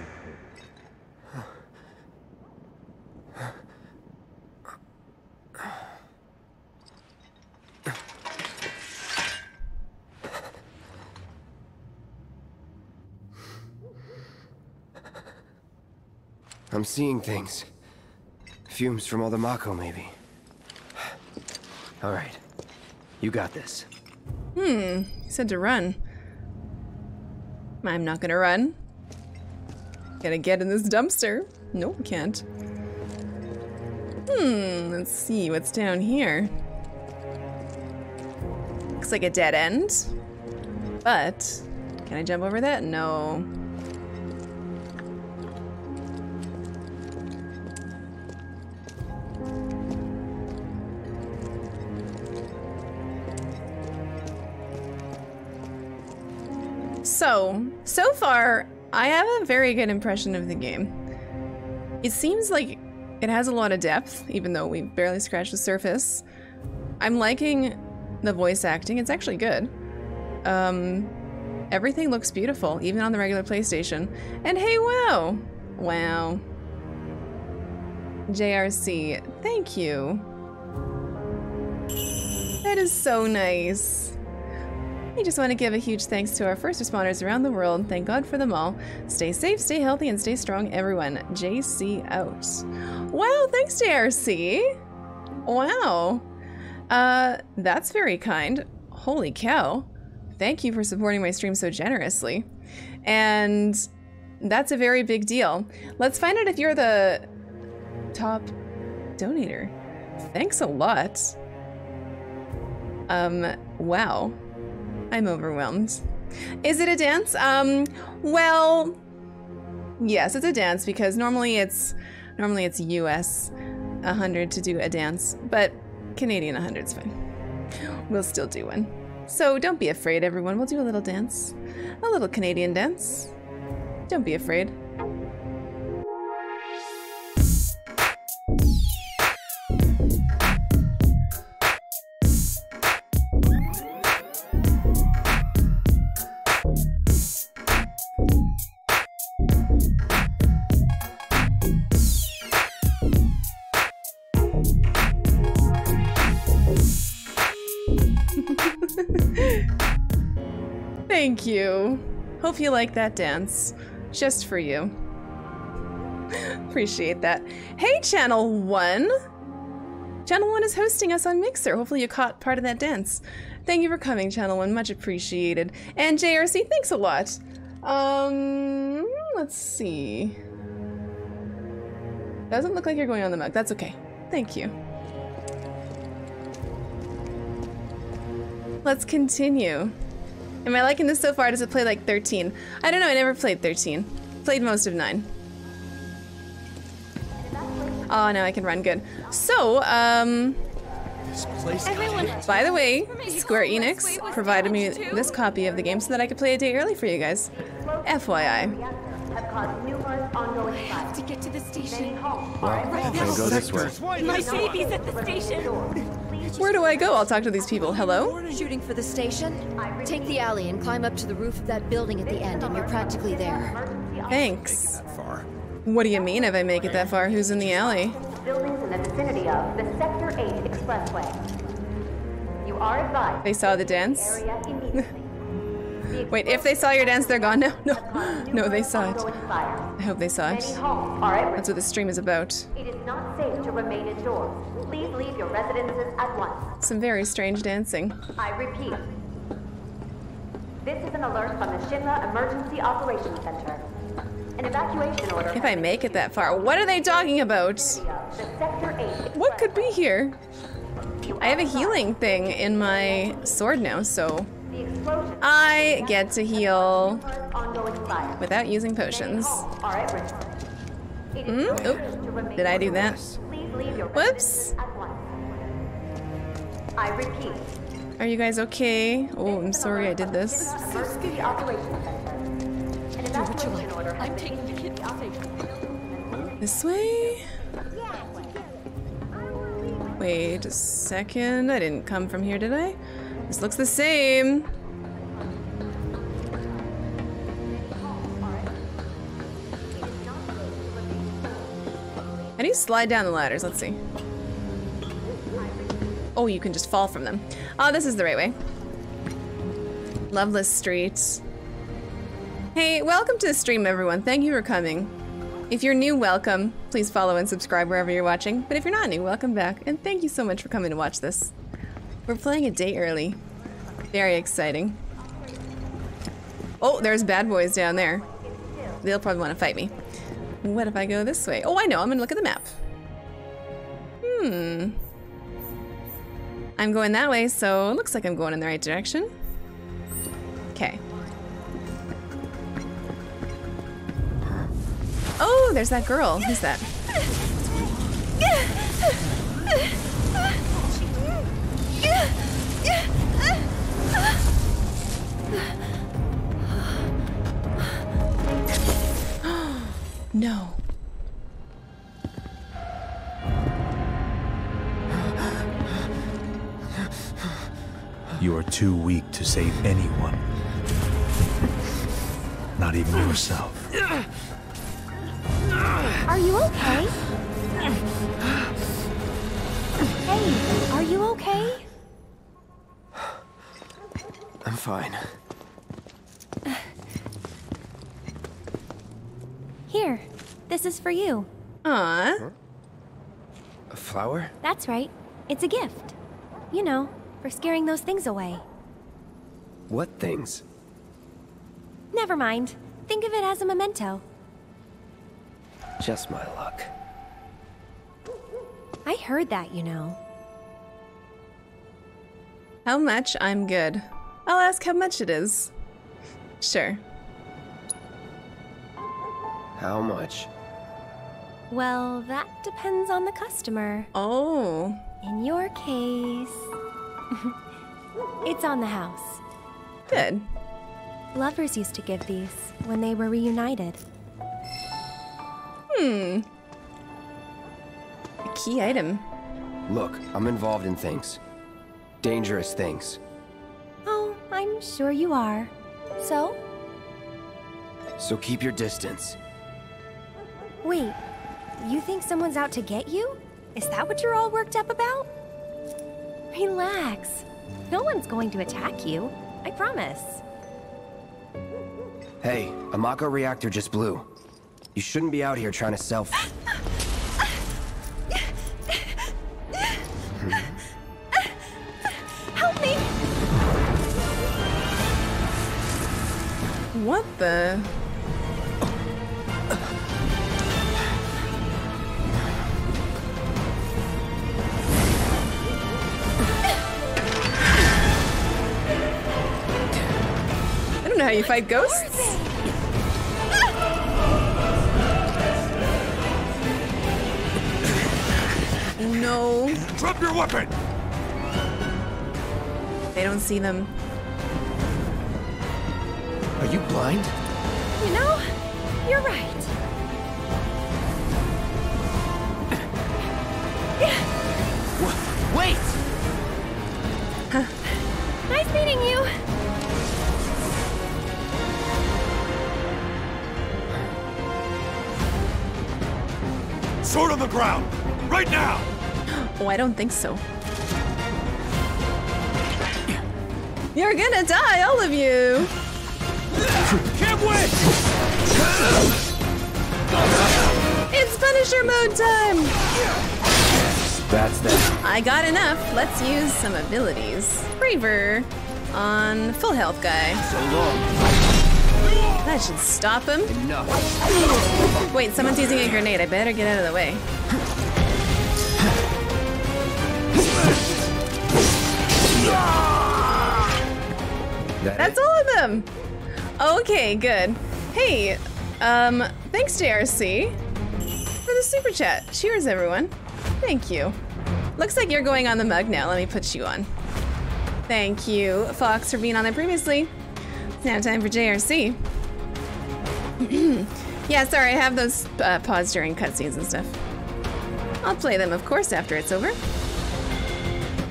I'm seeing things. Fumes from all the Mako, maybe. All right. You got this. Hmm, he said to run. I'm not gonna run. Gonna get in this dumpster. Nope, can't. Hmm, let's see what's down here. Looks like a dead end. But, can I jump over that? No. So, so far, I have a very good impression of the game. It seems like it has a lot of depth, even though we barely scratched the surface. I'm liking the voice acting, it's actually good. Um, everything looks beautiful, even on the regular PlayStation. And hey, wow! Wow. JRC, thank you. That is so nice. I just want to give a huge thanks to our first responders around the world. Thank God for them all. Stay safe, stay healthy, and stay strong, everyone. JC out. Wow, thanks, JRC. Wow. Uh, that's very kind. Holy cow. Thank you for supporting my stream so generously. And that's a very big deal. Let's find out if you're the top donator. Thanks a lot. Um, wow. I'm overwhelmed. Is it a dance? Um, well, yes, it's a dance because normally it's normally it's US 100 to do a dance, but Canadian 100 is fine. We'll still do one. So don't be afraid, everyone. We'll do a little dance. A little Canadian dance. Don't be afraid. You. Hope you like that dance. Just for you. Appreciate that. Hey, Channel 1! Channel 1 is hosting us on Mixer. Hopefully you caught part of that dance. Thank you for coming, Channel 1. Much appreciated. And JRC, thanks a lot. Um, let's see. Doesn't look like you're going on the mug. That's okay. Thank you. Let's continue. Am I liking this so far? Does it play like 13? I don't know, I never played 13. Played most of 9. Oh, now I can run good. So, um... By the way, Square Enix provided me this copy of the game so that I could play a day early for you guys. FYI. I have to get to the station. Well, I'm gonna go this way. My baby's at the station. Where do I go? I'll talk to these people. Hello? Shooting for the station? Take the alley and climb up to the roof of that building at the end, and you're practically there. Thanks. What do you mean if I make it that far? Who's in the alley? Buildings in the vicinity of the Sector 8 Expressway. You are advised. They saw the dance? <laughs> Wait, if they saw your dance, they're gone now? No. No, they saw it. I hope they saw it. That's what the stream is about. It is not safe to remain indoors. Please leave your residences at once. Some very strange dancing. I repeat. This is an alert from the Shinra Emergency Operations Center. An evacuation order. If I make it that far, what are they talking about? The Sector 8 What could be here? I have a healing thing in my sword now, so I get to heal without using potions. Are at risk. It is hmm? not safe to Oop. Did I do that? Please leave your Whoops. at once. I repeat. Are you guys okay? Oh, I'm sorry I did this. Emergency Operations Center. An evacuation order has I'm taking the kid to the station. This way? Wait a second. I didn't come from here, did I? This looks the same. You slide down the ladders? Let's see. Oh, you can just fall from them. Oh, this is the right way. Loveless Street. Hey, welcome to the stream, everyone. Thank you for coming. If you're new, welcome. Please follow and subscribe wherever you're watching. But if you're not new, welcome back. And thank you so much for coming to watch this. We're playing a day early. Very exciting. Oh, there's bad boys down there. They'll probably want to fight me. What if I go this way? Oh, I know. I'm going to look at the map. Hmm. I'm going that way, so it looks like I'm going in the right direction. Okay. Oh, there's that girl. Who's that? No. You are too weak to save anyone. Not even yourself. Are you okay? Hey, are you okay? I'm fine. Here, this is for you. Aww. A flower? That's right. It's a gift. You know, for scaring those things away. What things? Never mind. Think of it as a memento. Just my luck. I heard that, you know. How much? I'm good. I'll ask how much it is. Sure. How much? Well, that depends on the customer. Oh. In your case, <laughs> it's on the house. Good. Lovers used to give these when they were reunited. Hmm. A key item. Look, I'm involved in things. Dangerous things. Oh, I'm sure you are. So? So keep your distance. Wait, you think someone's out to get you? Is that what you're all worked up about? Relax. No one's going to attack you. I promise. Hey, a Mako reactor just blew. You shouldn't be out here trying to self. Help me! What the? Don't know how you fight ghosts. No. Drop your weapon! They don't see them. Are you blind? You know, you're right. Wait! Nice meeting you. Sword on the ground! Right now! <gasps> Oh, I don't think so. You're gonna die, all of you! Can't wait! It's Punisher mode time! That's that. I got enough. Let's use some abilities. Braver on full health guy. So long. That should stop him. Enough. Wait, someone's using a grenade. I better get out of the way. That That's it? all of them. Okay, good. Hey, um, thanks JRC for the super chat. Cheers, everyone. Thank you. Looks like you're going on the mug now. Let me put you on. Thank you, Fox, for being on there previously. It's now time for JRC. <clears throat> yeah, sorry, I have those uh, paused during cutscenes and stuff. I'll play them, of course, after it's over.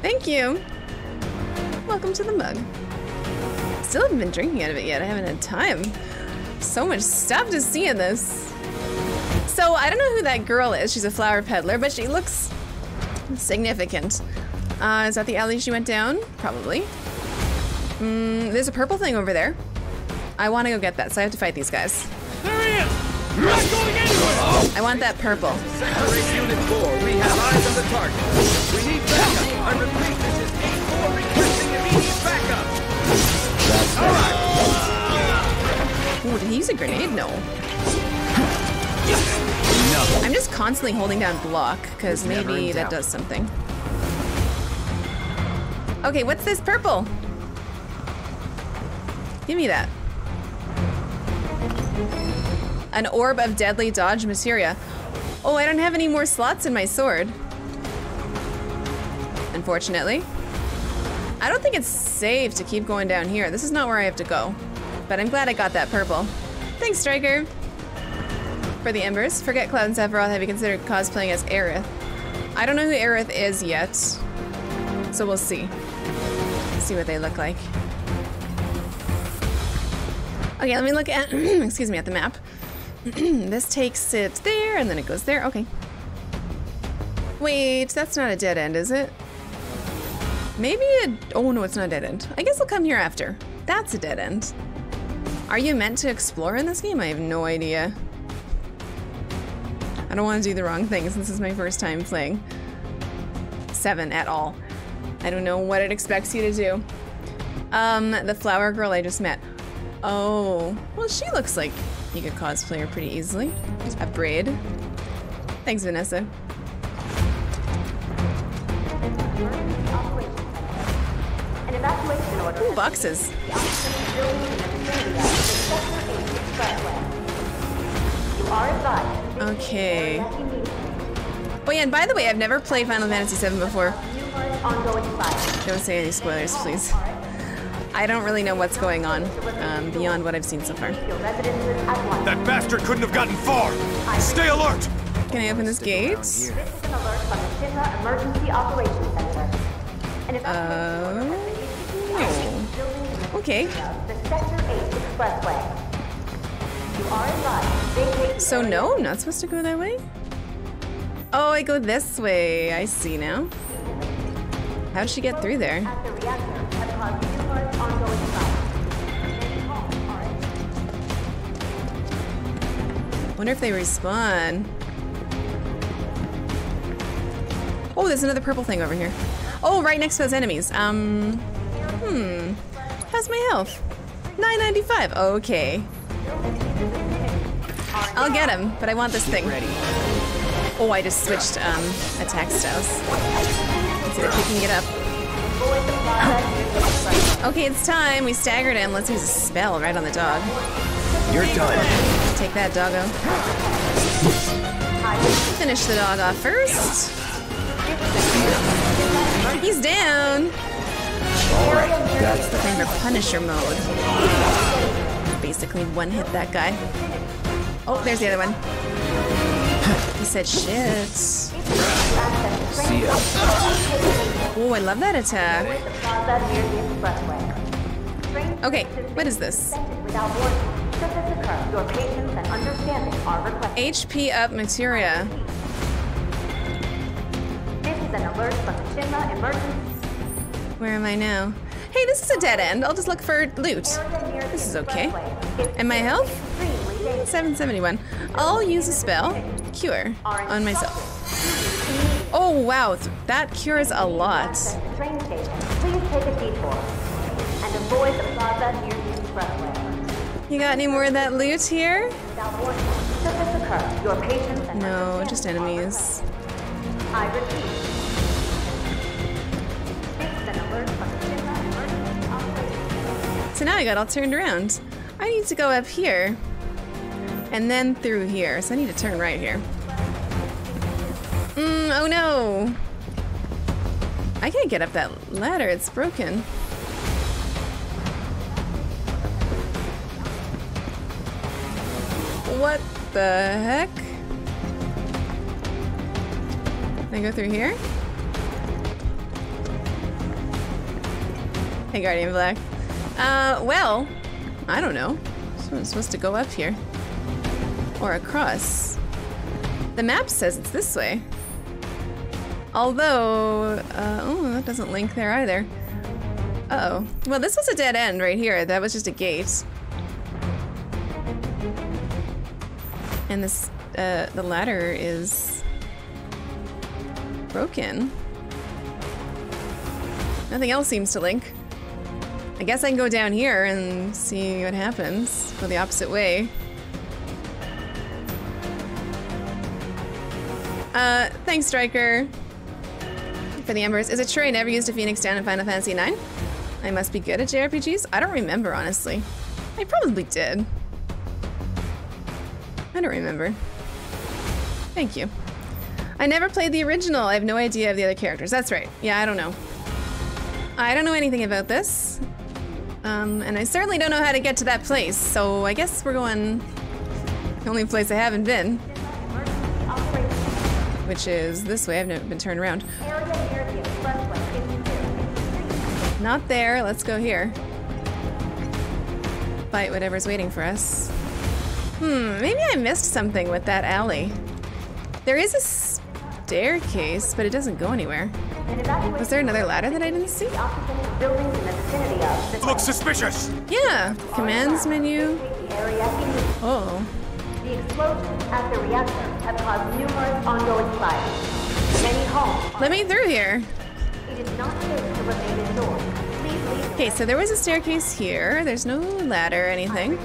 Thank you. Welcome to the mug. Still haven't been drinking out of it yet. I haven't had time. So much stuff to see in this. So I don't know who that girl is. She's a flower peddler, but she looks significant. Uh, is that the alley she went down? Probably. Mm, there's a purple thing over there. I want to go get that, so I have to fight these guys. There he is! Not going anywhere! I want that purple. Sector Unit 4, we have eyes on the target. We need backup. I repeat, this is 8-4 requesting immediate backup. That's All that. right. Ooh, did he use a grenade? No. I'm just constantly holding down block, because maybe that does something. Okay, what's this purple? Give me that. An orb of deadly dodge materia. Oh, I don't have any more slots in my sword. Unfortunately. I don't think it's safe to keep going down here. This is not where I have to go. But I'm glad I got that purple. Thanks, Striker. For the embers, Forget Cloud and Sephiroth have you considered cosplaying as Aerith. I don't know who Aerith is yet, so we'll see. See what they look like. Okay, let me look at, <clears throat> excuse me, at the map. <clears throat> this takes it there, and then it goes there. Okay. Wait, that's not a dead end, is it? Maybe a... Oh, no, it's not a dead end. I guess I'll come here after. That's a dead end. Are you meant to explore in this game? I have no idea. I don't want to do the wrong thing since this is my first time playing 7 at all. I don't know what it expects you to do. Um, the flower girl I just met. Oh, well she looks like you could cosplay her pretty easily. A braid. Thanks, Vanessa. Ooh, boxes. Okay. Oh yeah, and by the way, I've never played Final Fantasy VII before. Don't say any spoilers, please. I don't really know what's going on um, beyond what I've seen so far. Your residences at once. That bastard couldn't have gotten far! Stay alert! Can I open this gate? This is an alert from the Shinra Emergency Operations Center. An evacuation order Oh. Okay. the Sector 8 Expressway. You are So no, I'm not supposed to go that way? Oh, I go this way. I see now. How'd she get through there? Wonder if they respawn. Oh, there's another purple thing over here. Oh, right next to those enemies. Um, hmm. How's my health? 995. Okay. I'll get him, but I want this thing. Oh, I just switched um, attack styles. Instead of picking it up. Okay, it's time. We staggered him. Let's use a spell right on the dog. You're done. Take that, doggo. Finish the dog off first. He's down. Alright, that's the for Punisher mode. Basically one hit that guy. Oh, there's the other one. He said shit. See ya. Oh, I love that attack. the plaza near the expressway. Okay, what is this? Without warning, should this occur, your patience and understanding are requested. HP up materia. This is an alert from the Shinra Emergency Where am I now? Hey, this is a dead end. I'll just look for loot. Area near the This is okay. And my health? 771. I'll use a spell. Cure. On myself. Oh, wow. That cures a lot. Train station. Please take a detour and avoid the plaza near the expressway. You got any more of that loot here? Without warning, should this occur, your patience and No, just enemies. I repeat. This is an alert from the Shinra Emergency Operations So now I got all turned around. I need to go up here. And then through here. So I need to turn right here. Mm, oh no! I can't get up that ladder, it's broken. What the heck? Can I go through here? Hey, Guardian Black. Uh, well, I don't know. I'm supposed to go up here. Or across. The map says it's this way. Although, uh, oh, that doesn't link there either. Uh oh Well, this was a dead end right here. That was just a gate. And this, uh, the ladder is broken. Nothing else seems to link. I guess I can go down here and see what happens. Go the opposite way. Uh, thanks, Striker. For the embers. Is it true I never used a Phoenix down in Final Fantasy IX? I must be good at JRPGs? I don't remember, honestly. I probably did. I don't remember. Thank you. I never played the original. I have no idea of the other characters. That's right. Yeah, I don't know. I don't know anything about this. Um, and I certainly don't know how to get to that place, so I guess we're going the only place I haven't been, which is this way. I've never been turned around. Not there. Let's go here. Fight whatever's waiting for us. Hmm, maybe I missed something with that alley. There is a staircase, but it doesn't go anywhere. Was there another ladder that I didn't see? Buildings in the vicinity of the Looks suspicious. Yeah, commands menu. Oh. The explosions at the reactor have caused numerous ongoing fires. Many homes Let me through here. It is not safe to remain indoors. Okay, so there was a staircase here. There's no ladder or anything.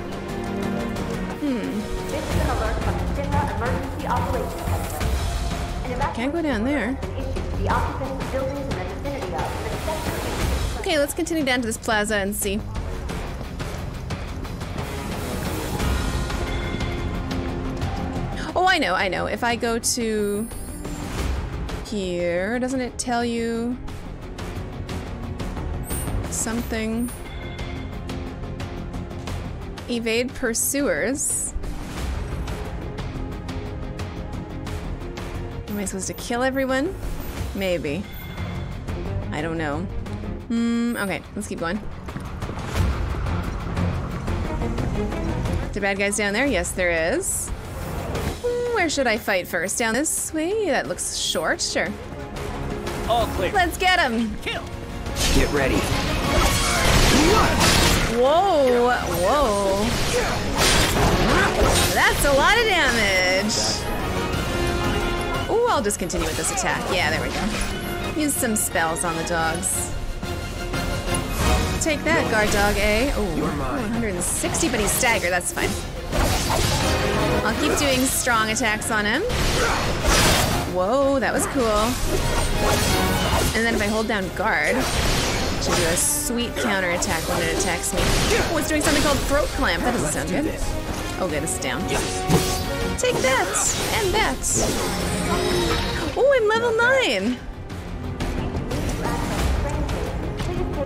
Hmm. Can't go down there. Okay, let's continue down to this plaza and see. Oh, I know, I know. If I go to here, doesn't it tell you something? Evade pursuers. Am I supposed to kill everyone? Maybe. I don't know. Hmm, okay, let's keep going. The bad guys down there? Yes, there is. Hmm, Where should I fight first? Down this way? That looks short. Sure. All clear. Let's get him. Kill. Get ready. Whoa, whoa. That's a lot of damage. Ooh, I'll just continue with this attack. Yeah, there we go. Use some spells on the dogs. Take that, guard dog eh? A. Oh, 160, but he's staggered. That's fine. I'll keep doing strong attacks on him. Whoa, that was cool. And then if I hold down guard, Should do a sweet counter attack when it attacks me. Oh, it's doing something called throat clamp. That doesn't sound good. Oh, good, it's down. Take that and that. Oh, I'm level nine.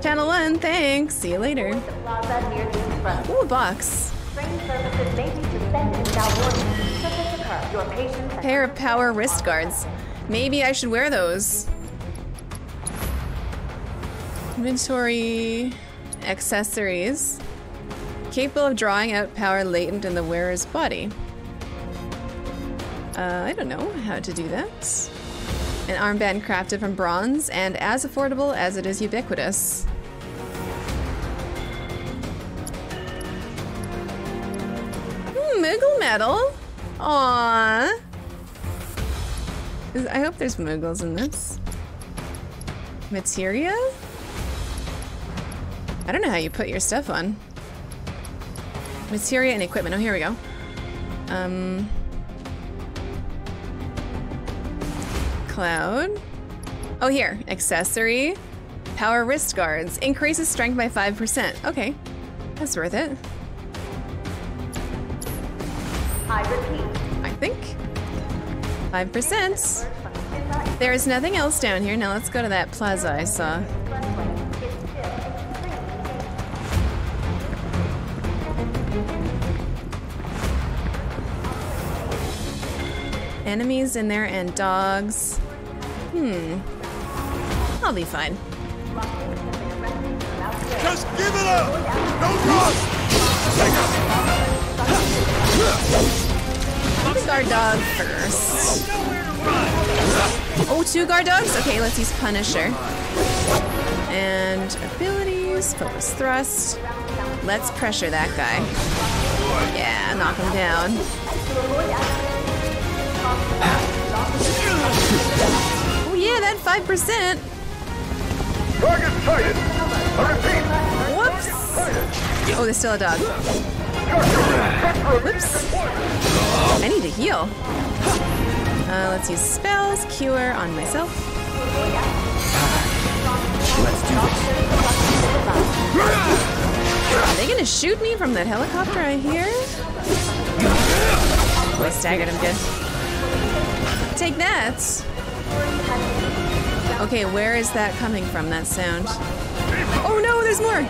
Channel one, thanks. See you later. Ooh, a box. Pair of power wrist guards. Maybe I should wear those. Inventory accessories. Capable of drawing out power latent in the wearer's body. Uh, I don't know how to do that. An armband crafted from bronze and as affordable as it is ubiquitous. Hmm, Moogle medal. Aww. I hope there's Moogles in this. Materia? I don't know how you put your stuff on. Materia and equipment. Oh, here we go. Um. Cloud. Oh, here. Accessory. Power wrist guards. Increases strength by 5%. Okay. That's worth it. I repeat, I think. 5%. There is nothing else down here. Now let's go to that plaza I saw. Enemies in there and dogs. Hmm. I'll be fine. Just give it up! Don't run! Guard dog first. Oh, two guard dogs? Okay, let's use Punisher. And abilities, focus thrust. Let's pressure that guy. Yeah, knock him down. Oh yeah, that 5%. Target sighted! I repeat! Whoops. Oh, there's still a dog. Whoops. I need to heal. Uh, let's use spells, cure on myself. Let's do this. Are they gonna shoot me from that helicopter I hear? Oh, I staggered him good. Take that. Okay, where is that coming from, that sound? Oh no, there's more!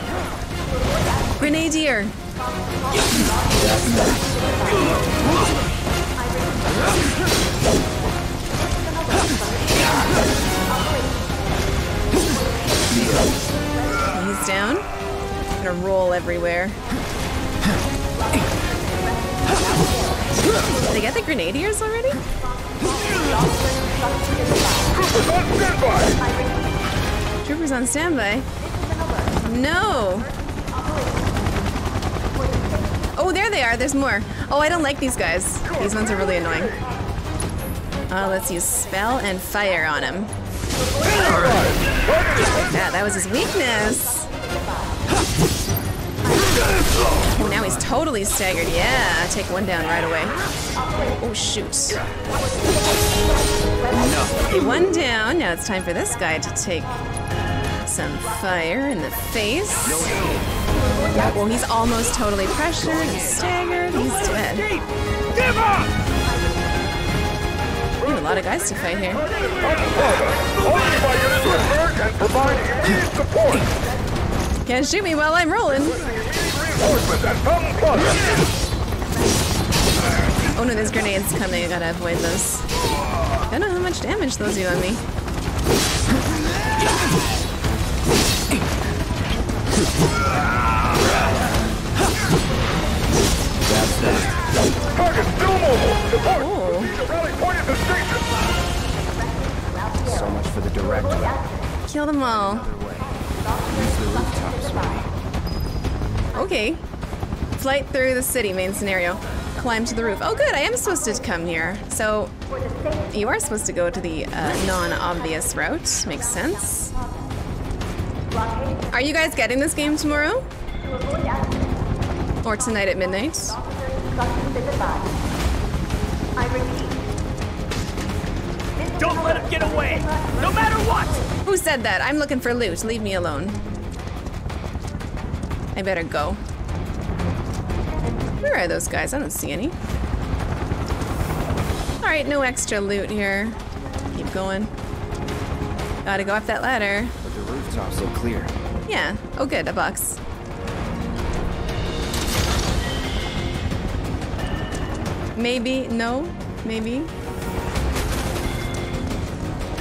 Grenadier! He's down. gonna roll everywhere. Did they got the grenadiers already? Troopers on standby. Troopers on standby? No. Oh, there they are. There's more. Oh, I don't like these guys. These ones are really annoying. Uh, let's use spell and fire on him. Yeah, that was his weakness. Oh, now he's totally staggered. Yeah, take one down right away. Oh, shoot. Okay, one down. Now it's time for this guy to take some fire in the face. Well, he's almost totally pressured and staggered. He's dead. Give up! We have a lot of guys to fight here. Can't shoot me while I'm rolling. Reinforcements at Fountain Plaza. Oh no, there's grenades coming. I gotta avoid those. I don't know how much damage those do on me. That's that. Target still mobile. Oh. Rally point at the station. So much for the direct way. Kill them all. Use the rooftops. Okay. Flight through the city, main scenario. Climb to the roof. Oh, good. I am supposed to come here. So, you are supposed to go to the uh, non-obvious route. Makes sense. Are you guys getting this game tomorrow? Or tonight at midnight? Don't let him get away, no matter what! Who said that? I'm looking for loot. Leave me alone. I better go. Where are those guys? I don't see any. Alright, no extra loot here. Keep going. Gotta go up that ladder. But the rooftops look clear. Yeah. Oh, good. A box. Maybe. No. Maybe.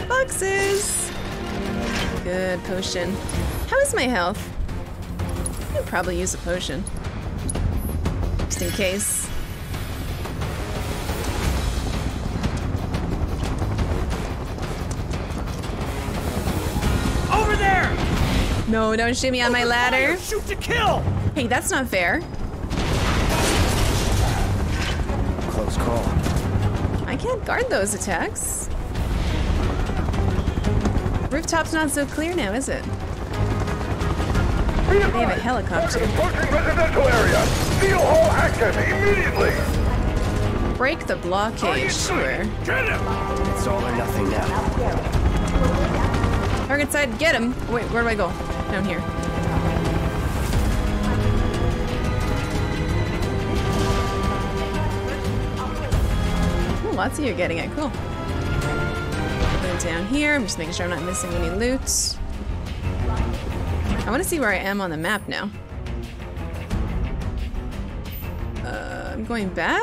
Boxes. Good potion. How is my health? I could probably use a potion. Just in case. Over there! No, don't shoot me on my ladder. Shoot to kill! Hey, that's not fair. Close call. I can't guard those attacks. Rooftop's not so clear now, is it? They have a helicopter. Approaching residential area. Steel hall access immediately. Break the blockade, sure. Get! It's all or nothing now. Target side, get him. Wait, where do I go? Down here. Ooh, lots of you are getting it. Cool. Down here. I'm just making sure I'm not missing any loot. I want to see where I am on the map now. Uh, I'm going back?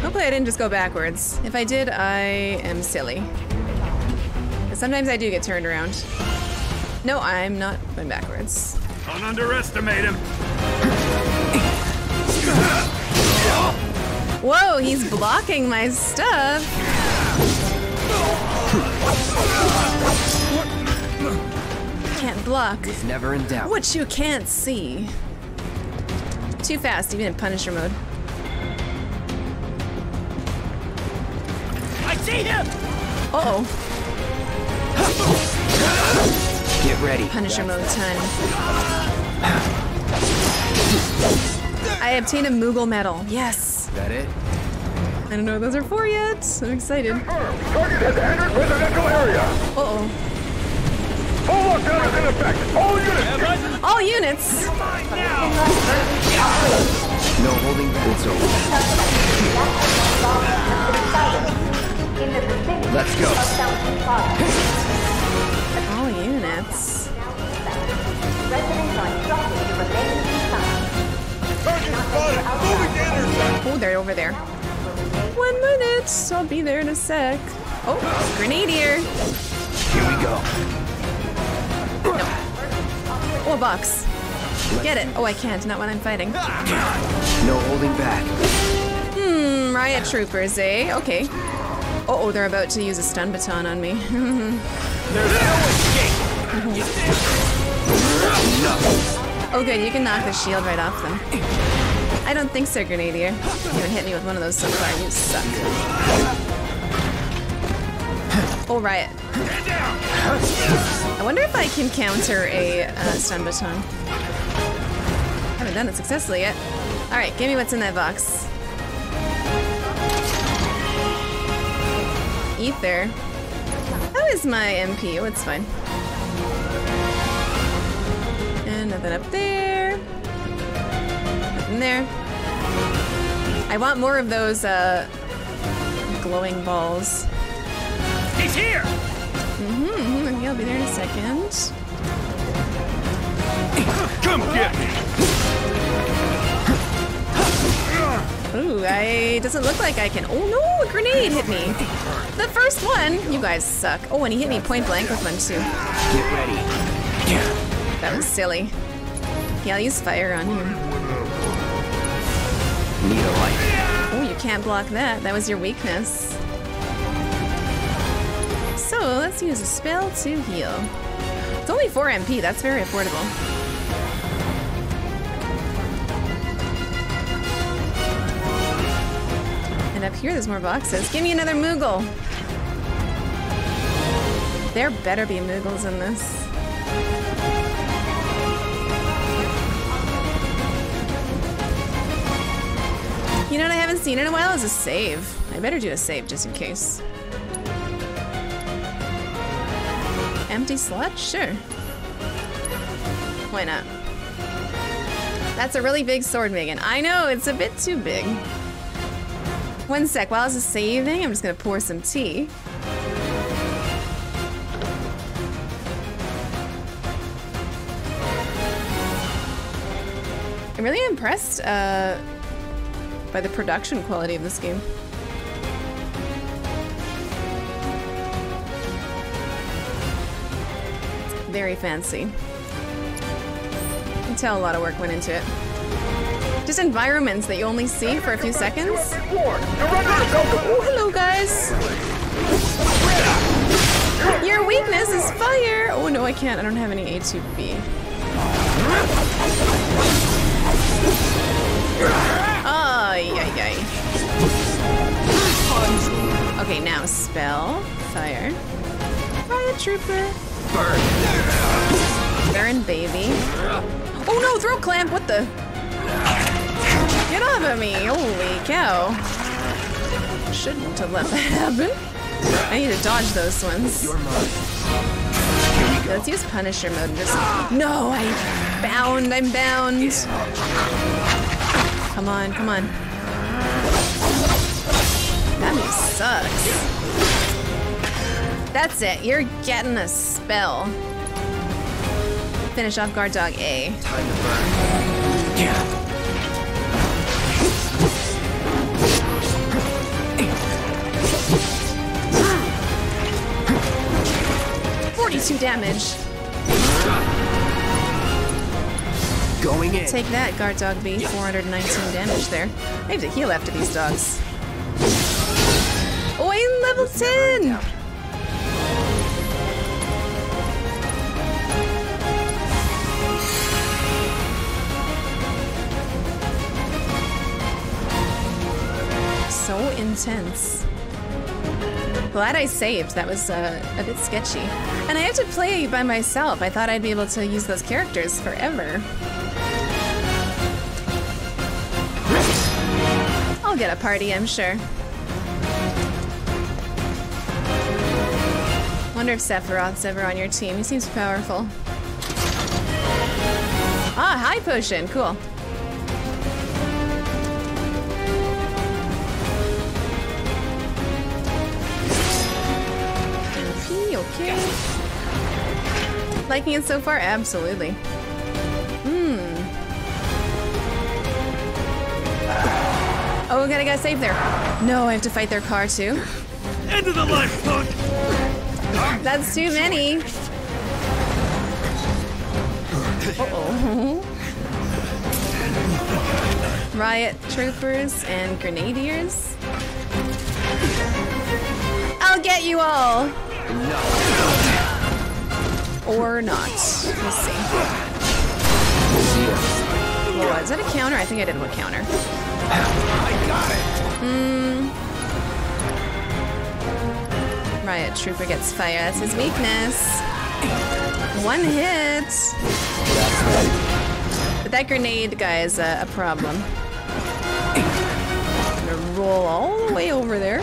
Hopefully I didn't just go backwards. If I did, I am silly. But sometimes I do get turned around. No, I'm not going backwards. Don't underestimate him. Whoa, he's blocking my stuff. Can't block It's never in doubt. what you can't see. Too fast, even in Punisher mode. I see him! Uh oh, Get ready. Punisher mode time. I obtained a Moogle medal. Yes. Is That it? I don't know what those are for yet. I'm excited. Target has entered residential area. Uh oh. Full lockdown is in effect. All units. All units. No holding back. It's over. In the vicinity Let's go. of Fountain Plaza. All units. Residents are instructed to remain inside. Target spotted. Moving to intercept. Oh, they're over there. One minute. I'll be there in a sec. Oh, grenadier. Here we go. Oh, a box. Get it. Oh, I can't. Not when I'm fighting. No holding back. Hmm, riot troopers, eh? Okay. Uh oh, they're about to use a stun baton on me. There's no escape. oh good, you can knock the shield right off them. I don't think so, Grenadier. You haven't hit me with one of those so far, you suck. Oh, riot. I wonder if I can counter a uh, stun baton. Haven't done it successfully yet. Alright, give me what's in that box. Ether. How is my MP? Oh, it's fine. And nothing up there. Nothing there. I want more of those, uh, glowing balls. He's here! Mm-hmm. He'll be there in a second. Come get me! Ooh, I doesn't look like I can. Oh no, a grenade hit me. The first one. You guys suck. Oh, and he hit me point blank with one too. Get ready. That was silly. Yeah, I'll use fire on him. Need a light. Oh, you can't block that. That was your weakness. So let's use a spell to heal. It's only 4 MP. That's very affordable. And up here, there's more boxes. Give me another Moogle. There better be Moogles in this. You know what I haven't seen in a while is a save. I better do a save just in case. Empty slot? Sure. Why not? That's a really big sword, Meghan. I know, it's a bit too big. One sec, while this is saving, I'm just gonna pour some tea. I'm really impressed uh, by the production quality of this game. Very fancy. You can tell a lot of work went into it. Just environments that you only see for a few seconds. Oh, hello, guys. Your weakness is fire. Oh, no, I can't. I don't have any ATB. Ay, ay, ay. Okay, now spell, fire, riot trooper, burn, burn baby. Oh no, throat clamp! What the? Get off of me! Holy cow! Shouldn't have let that happen. I need to dodge those ones. Let's use Punisher mode and just. No, I'm bound. I'm bound. Come on, come on. That move sucks. That's it. You're getting a spell. Finish off guard dog A. Time to burn. Yeah. 42 damage. Going in. Take that, guard dog B. 419 damage there. I have to heal after these dogs. Oh, I'm level 10! So intense. Glad I saved. That was uh, a bit sketchy. And I had to play by myself. I thought I'd be able to use those characters forever. I'll get a party, I'm sure. Wonder if Sephiroth's ever on your team. He seems powerful. Ah, high potion. Cool. Liking it so far? Absolutely. Hmm. Oh, we gotta get saved there. No, I have to fight their car too. End of the life, punk! That's too many. Uh oh. Riot troopers and grenadiers. I'll get you all! Or not. We'll see. Whoa, is that a counter? I think I did a counter. I got it. Hmm. Riot Trooper gets fire. That's his weakness. One hit. But that grenade guy is a, a problem. Gonna roll all the way over there.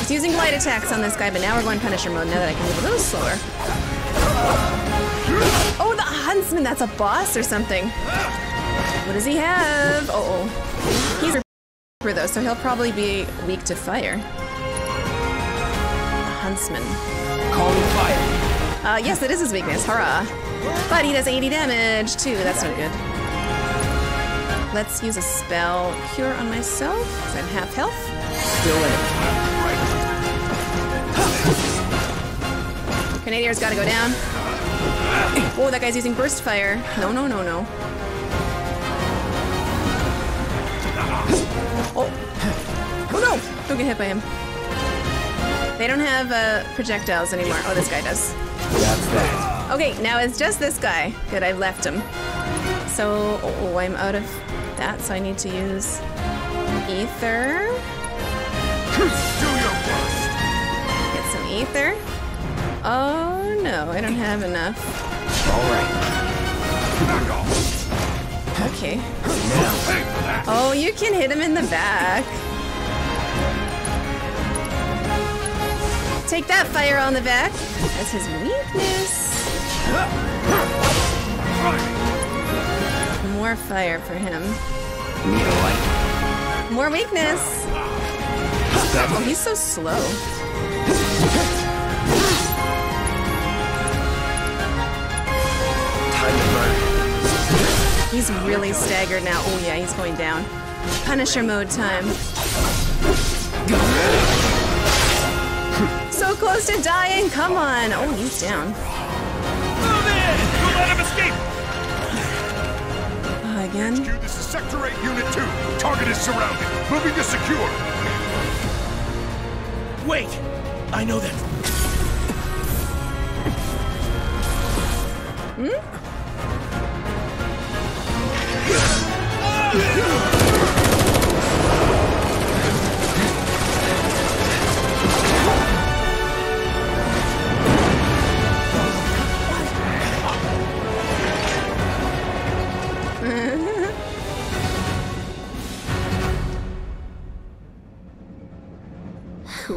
He's using light attacks on this guy, but now we're going Punisher mode now that I can move a little slower. Oh, the Huntsman! That's a boss or something. What does he have? Oh, oh. He's a trooper though, so he'll probably be weak to fire. The Huntsman. Calling fire. Uh, yes, that is his weakness. Hurrah! But he does 80 damage too. That's no good. Let's use a spell cure on myself because I'm half health. Still in it. Grenadier's gotta go down. Oh, that guy's using burst fire. No, no, no, no. Oh. Oh no! Don't get hit by him. They don't have uh, projectiles anymore. Oh, this guy does. That's that. Okay, now it's just this guy. Good, I left him. So, oh, I'm out of that, so I need to use ether. Get some ether. Oh no, I don't have enough. All right. Okay. Oh, you can hit him in the back. Take that fire on the back. That's his weakness. More fire for him. Need a light. More weakness. Oh, he's so slow. Time to burn. He's really staggered now. Oh yeah, he's going down. Punisher mode time. So close to dying. Come on. Oh, he's down. Move in! Don't let him escape! Again. HQ, this is Sector 8, Unit 2. Target is surrounded. Moving to secure. Wait! I know that.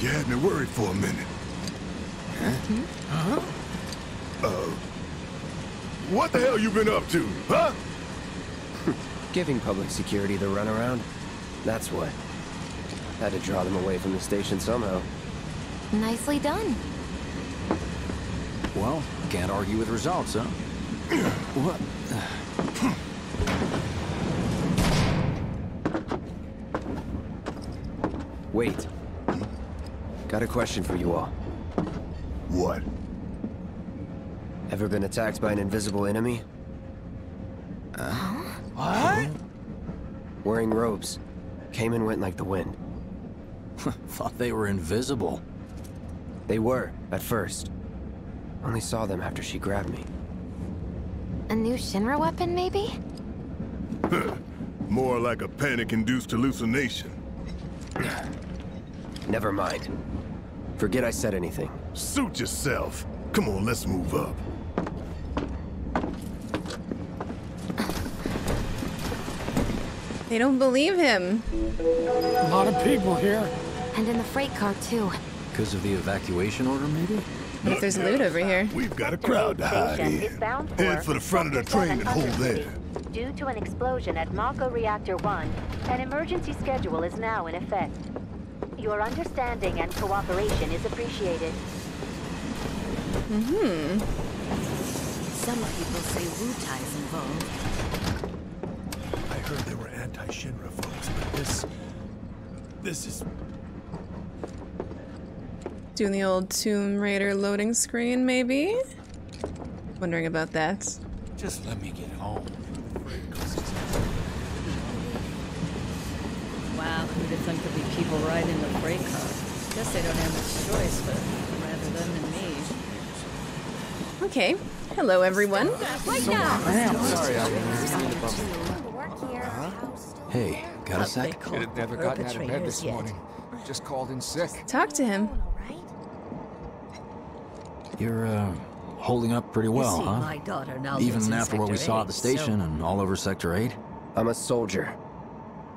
you had me worried for a minute. Huh? Uh, what the hell you been up to, huh? <laughs> Giving public security the runaround. That's what. Had to draw them away from the station somehow. Nicely done. Well, can't argue with results, huh? <clears throat> what? <clears throat> Wait. Got a question for you all. What? Ever been attacked by an invisible enemy? What? Wearing robes. Came and went like the wind. <laughs> Thought they were invisible. They were, at first. Only saw them after she grabbed me. A new Shinra weapon, maybe? <laughs> More like a panic-induced hallucination. <clears throat> Never mind. Forget I said anything. Suit yourself. Come on, let's move up. They don't believe him. A lot of people here. And in the freight car, too. Because of the evacuation order, maybe? What if there's loot over here? We've got a crowd to hide Station in. Head for the front of the train and hold there. Due to an explosion at Mako Reactor 1, an emergency schedule is now in effect. Your understanding and cooperation is appreciated. Mm-hmm. Some people say Wutai's involved. I heard there were anti-Shinra folks, but this... This is... Doing the old Tomb Raider loading screen, maybe? Wondering about that. Just let me get home. Wow, who'd there'd be people riding the freight car? Guess they don't have much choice, but rather them than me. Okay. Hello, everyone. Right now! Hey, got a sec? Kid had never gotten out of bed this yet. morning. Just called in sick. Talk to him. You're, uh, holding up pretty well, see, huh? my daughter now Even after what we saw at the station so- and all over Sector 8? I'm a soldier.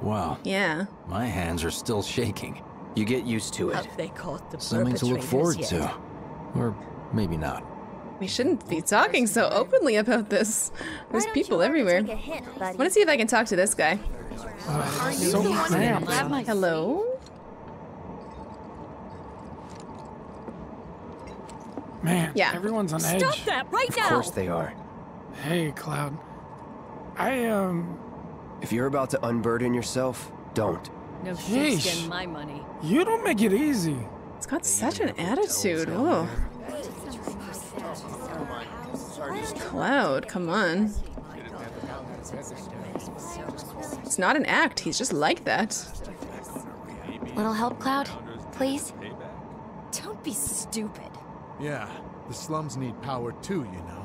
Wow. Yeah. My hands are still shaking. You get used to it. Have they caught the Something to look forward yet? to. Or maybe not. We shouldn't be talking so openly about this. There's people everywhere. I Want to see if I can talk to this guy. Are you so cramped. Hello? Man, Yeah. everyone's on edge. Stop that right now! Of course they are. Hey, Cloud. I, um, If you're about to unburden yourself, don't. No Yeesh. shit's getting my money. you don't make it easy. It's got such an attitude. Oh. Cloud, come on. It's not an act, he's just like that. Little help, Cloud? Please? Don't be stupid. Yeah, the slums need power too, you know.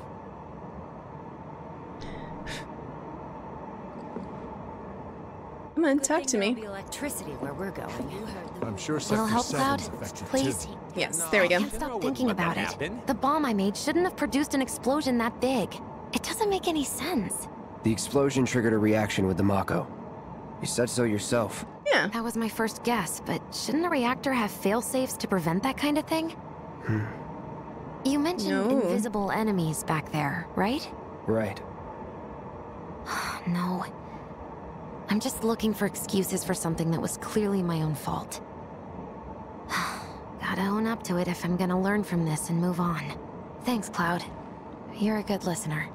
Come on, talk to me. Be electricity where we're going. I'm sure Little Sector help, 7's Cloud? Please? too. Yes, there we go. I can't stop thinking about it. The bomb I made shouldn't have produced an explosion that big. It doesn't make any sense. The explosion triggered a reaction with the Mako. You said so yourself. Yeah. That was my first guess, but shouldn't a reactor have fail-safes to prevent that kind of thing? Hmm. You mentioned No. invisible enemies back there, right? Right. <sighs> No. I'm just looking for excuses for something that was clearly my own fault. <sighs> Gotta own up to it if I'm gonna learn from this and move on. Thanks, Cloud. You're a good listener.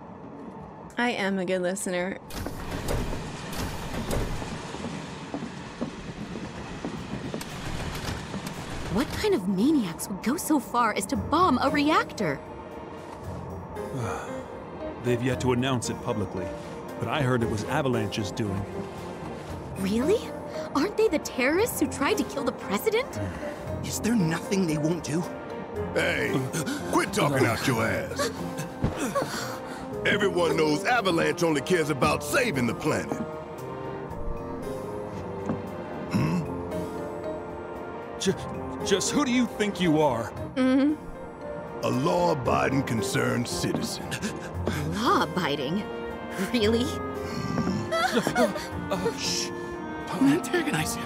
I am a good listener. What kind of maniacs would go so far as to bomb a reactor? <sighs> They've yet to announce it publicly, but I heard it was Avalanche's doing. Really? Aren't they the terrorists who tried to kill the president? Is there nothing they won't do? Hey, quit talking out your ass. Everyone knows Avalanche only cares about saving the planet. Hmm? Just, just who do you think you are? Mm-hmm. A law-abiding concerned citizen. Law abiding? Really? <laughs> oh, shh. Don't antagonize him.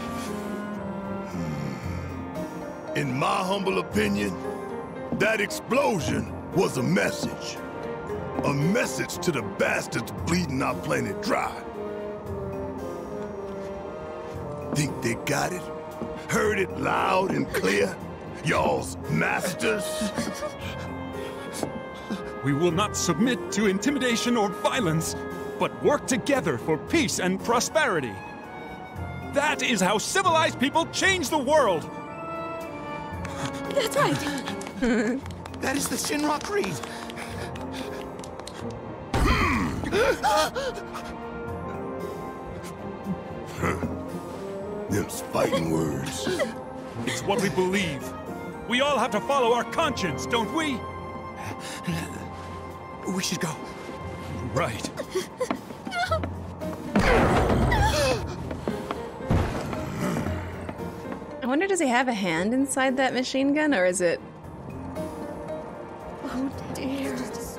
In my humble opinion, that explosion was a message. A message to the bastards bleeding our planet dry. Think they got it? Heard it loud and clear? Y'all's masters? We will not submit to intimidation or violence, but work together for peace and prosperity. That is how civilized people change the world. That's right. that is the Shinra Creed. <laughs> Them's fighting words. It's what we believe. We all have to follow our conscience, don't we? <laughs> We should go. Right. I wonder, does he have a hand inside that machine gun, or is it Oh dear.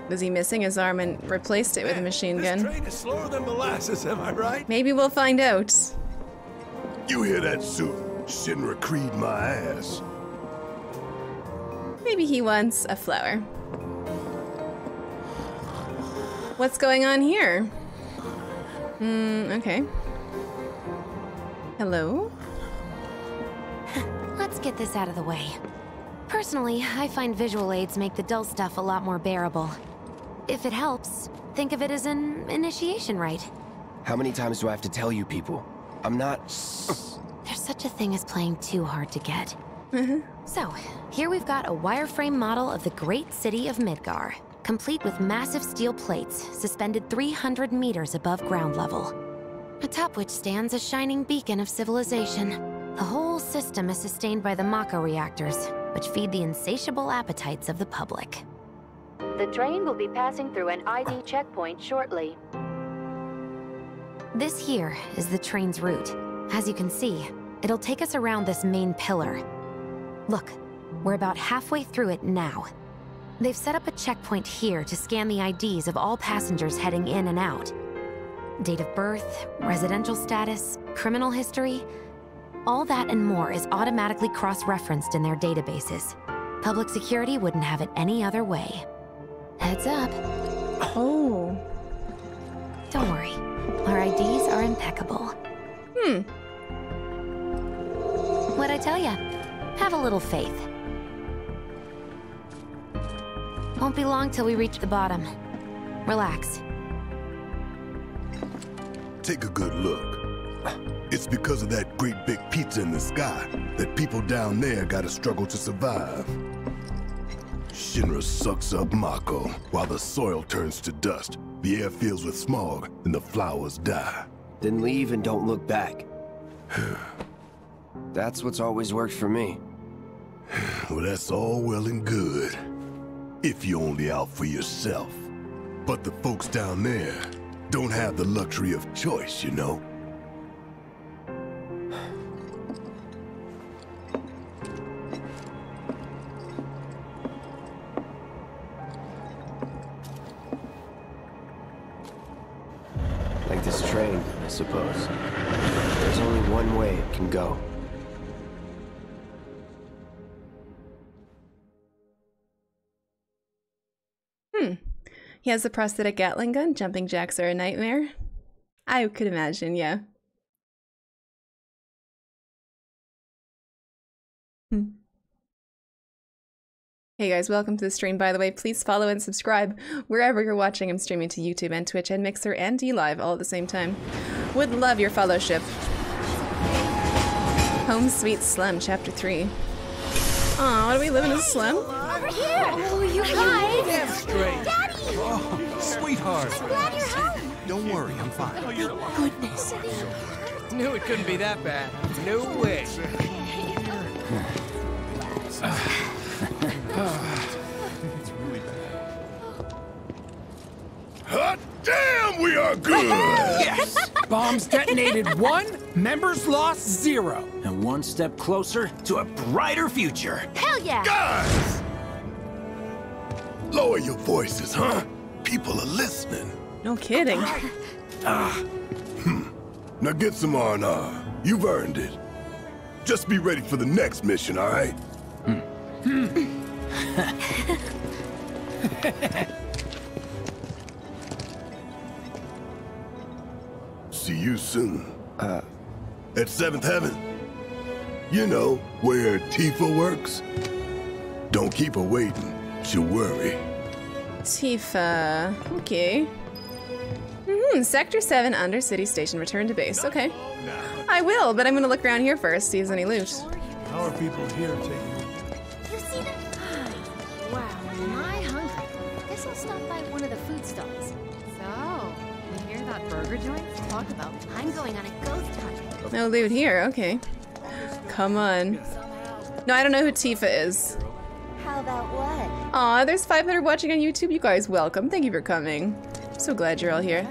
Was he missing his arm and replaced it with a machine This gun? train is slower than molasses, am I right? Maybe we'll find out. You hear that, Sue? Shinra Creed my ass. Maybe he wants a flower. What's going on here? Hmm, okay. Hello? Let's get this out of the way. Personally, I find visual aids make the dull stuff a lot more bearable. If it helps, think of it as an initiation rite. How many times do I have to tell you people? I'm not. There's such a thing as playing too hard to get. So, here we've got a wireframe model of the great city of Midgar, complete with massive steel plates suspended 300 meters above ground level. Atop which stands a shining beacon of civilization. The whole system is sustained by the Mako reactors, which feed the insatiable appetites of the public. The train will be passing through an ID checkpoint shortly. This here is the train's route. As you can see, it'll take us around this main pillar. Look, we're about halfway through it now. They've set up a checkpoint here to scan the IDs of all passengers heading in and out. Date of birth, residential status, criminal history, all that and more is automatically cross-referenced in their databases. Public security wouldn't have it any other way. Heads up. Oh. Don't worry. Our IDs are impeccable. Hmm. What'd I tell ya? Have a little faith. Won't be long till we reach the bottom. Relax. Take a good look. It's because of that great big pizza in the sky that people down there gotta struggle to survive. Shinra sucks up Mako while the soil turns to dust, the air fills with smog, and the flowers die. Then leave and don't look back. <sighs> That's what's always worked for me. <sighs> Well, that's all well and good. If you're only out for yourself. But the folks down there don't have the luxury of choice, you know? Like this train, I suppose. There's only one way it can go. He has a prosthetic Gatling gun. Jumping jacks are a nightmare. I could imagine, yeah. Hmm. Hey guys, welcome to the stream. By the way, please follow and subscribe wherever you're watching. I'm streaming to YouTube and Twitch and Mixer and DLive all at the same time. Would love your fellowship. Home Sweet Slum, Chapter 3. Aw, do we live in a slum? Over here! Oh, you guys! Straight. Daddy! Oh, sweetheart. I'm glad you're home! Don't worry, I'm fine. Oh, Thank goodness. Knew it couldn't be that bad. No way. it's really bad. Hot damn, we are good! yes! Bombs detonated one, members lost zero. And one step closer to a brighter future. Hell yeah! Guys! Lower your voices, huh? People are listening. No kidding. Ah. Hmm. Now get some R&R. You've earned it. Just be ready for the next mission, all right? <laughs> See you soon. Uh, at Seventh Heaven. You know, where Tifa works. Don't keep her waiting. She'll worry. Tifa. Okay. Hmm, Sector 7 Undercity Station. Return to base. Okay. I will, but I'm gonna look around here first, see if there's any loot. How are people here taking You see that? wow, am I hungry? Guess I'll stop by one of the food stalls. So, you hear that burger joint? Talk about. I'm going on a ghost hunt. No loot here. Okay. Come on. No, I don't know who Tifa is. How about what? Aw, there's 500 watching on YouTube. You guys welcome. Thank you for coming. So glad you're all here.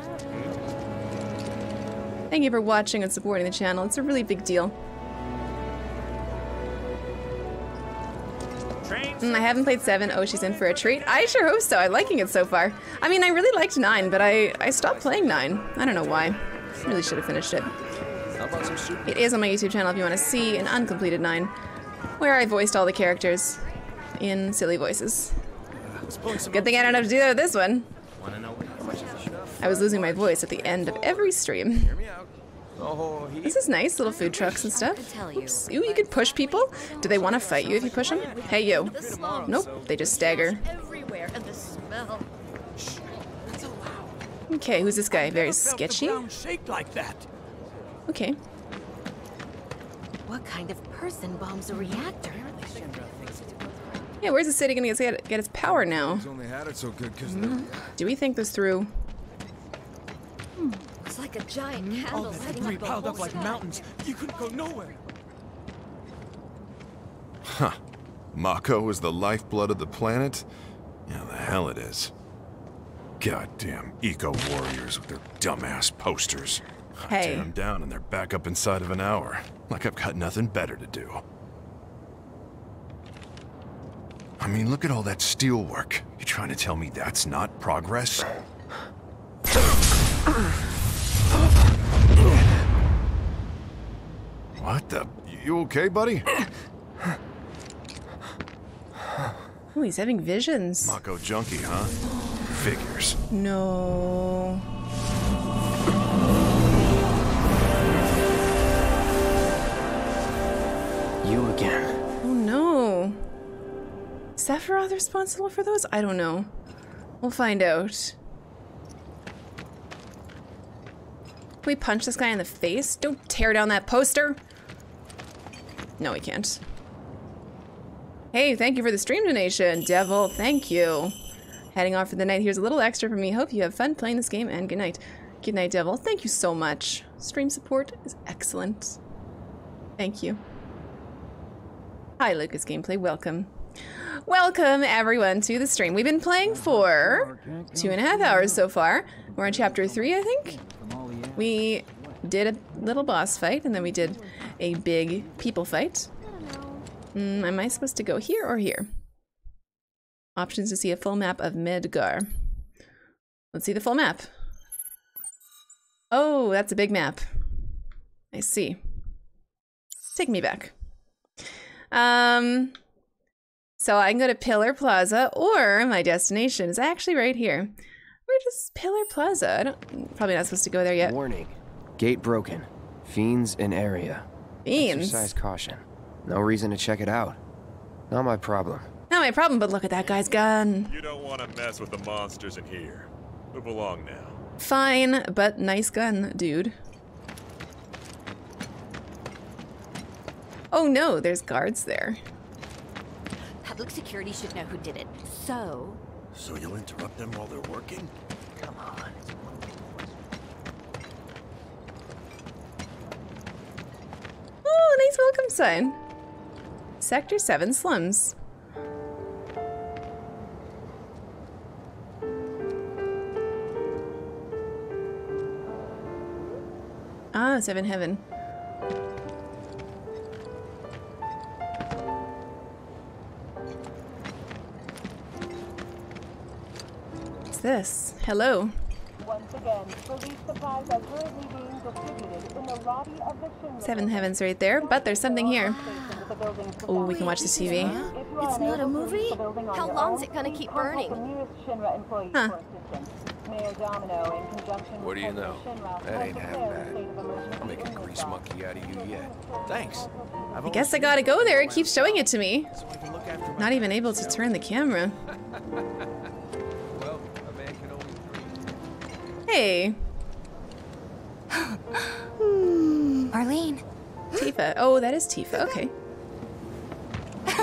Thank you for watching and supporting the channel. It's a really big deal. Mm, I haven't played 7. Oh, she's in for a treat. I sure hope so. I'm liking it so far. I mean, I really liked 9, but I, I stopped playing 9. I don't know why. Really should have finished it. It is on my YouTube channel if you want to see an uncompleted 9, where I voiced all the characters in silly voices. Good thing I don't have to do that with this one. I was losing my voice at the end of every stream. This is nice, little food trucks and stuff. Oops. Ooh, you can push people? Do they want to fight you if you push them? Hey, you. Nope, they just stagger. Everywhere, and the smell. Okay, who's this guy? Very sketchy. Shaped like that. Okay. What kind of person bombs a reactor? Yeah, where's the city gonna get, get its power now? He's only had it so good because Do we think this through? It's like a giant mm, All candle that lighting debris up piled up like sky. mountains. You couldn't go nowhere. Huh. Mako is the lifeblood of the planet? Yeah, the hell it is. Goddamn eco-warriors with their dumbass posters. I Hey. tear them down and they're back up inside of an hour. Like I've got nothing better to do. I mean, look at all that steel work. You trying to tell me that's not progress? What the? You okay, buddy? Oh, he's having visions. Mako junkie, huh? Figures. No. You again. Sephiroth responsible for those? I don't know. We'll find out. Can we punch this guy in the face? Don't tear down that poster. No, we can't. Hey, thank you for the stream donation, Devil. Thank you. Heading off for the night. Here's a little extra from me. Hope you have fun playing this game, and good night. Good night, Devil. Thank you so much. Stream support is excellent. Thank you. Hi, Lucas Gameplay. Welcome. Welcome, everyone, to the stream. We've been playing for two and a half hours so far. We're on chapter three, I think. We did a little boss fight, and then we did a big people fight. Mm, am I supposed to go here or here? Options to see a full map of Midgar. Let's see the full map. Oh, that's a big map. I see. Take me back. Um, so I can go to Pillar Plaza, or my destination is actually right here. We're just Pillar Plaza? I don't. Probably not supposed to go there yet. Warning. Gate broken. Fiends in area. Fiends? Exercise caution. No reason to check it out. Not my problem. Not my problem, but look at that guy's gun. You don't want to mess with the monsters in here. Move along now. Fine, but nice gun, dude. Oh no, there's guards there. Public security should know who did it. So, So you'll interrupt them while they're working? come on. Oh, nice welcome sign. Sector 7 slums. Ah, Seven Heaven. This? Hello. Once again, relief supplies are currently being distributed in the lobby of the Shinra Seven Heavens right there, but there's something here. Oh, we can watch the TV. It's not a movie? How long's it gonna keep burning? Huh. Mayor Domino, in conjunction What do you know? Shinra, That has ain't half bad. state of emergency I'll make a in grease monkey out of you yet. Thanks. I guess I gotta go there. It keeps showing it to me. Not even able to turn the camera. Hey. <gasps> Marlene. Tifa. Oh, that is Tifa. Okay. <laughs>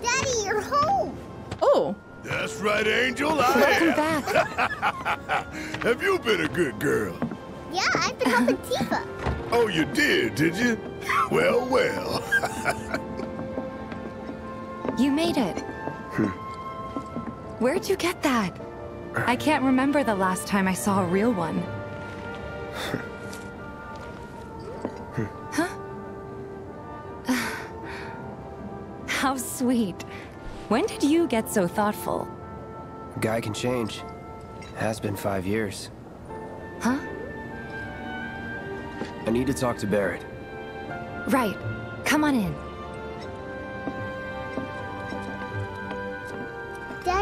Daddy, you're home! Oh. That's right, Angel. I Welcome back. <laughs> Have you been a good girl? Yeah, I've been helping Tifa. Oh, you did, did you? Well, well. You made it. <laughs> Hmm. Where'd you get that? I can't remember the last time I saw a real one. huh? <sighs> How sweet. When did you get so thoughtful? A guy can change. Has been five years. Huh? I need to talk to Barret. Right. Come on in.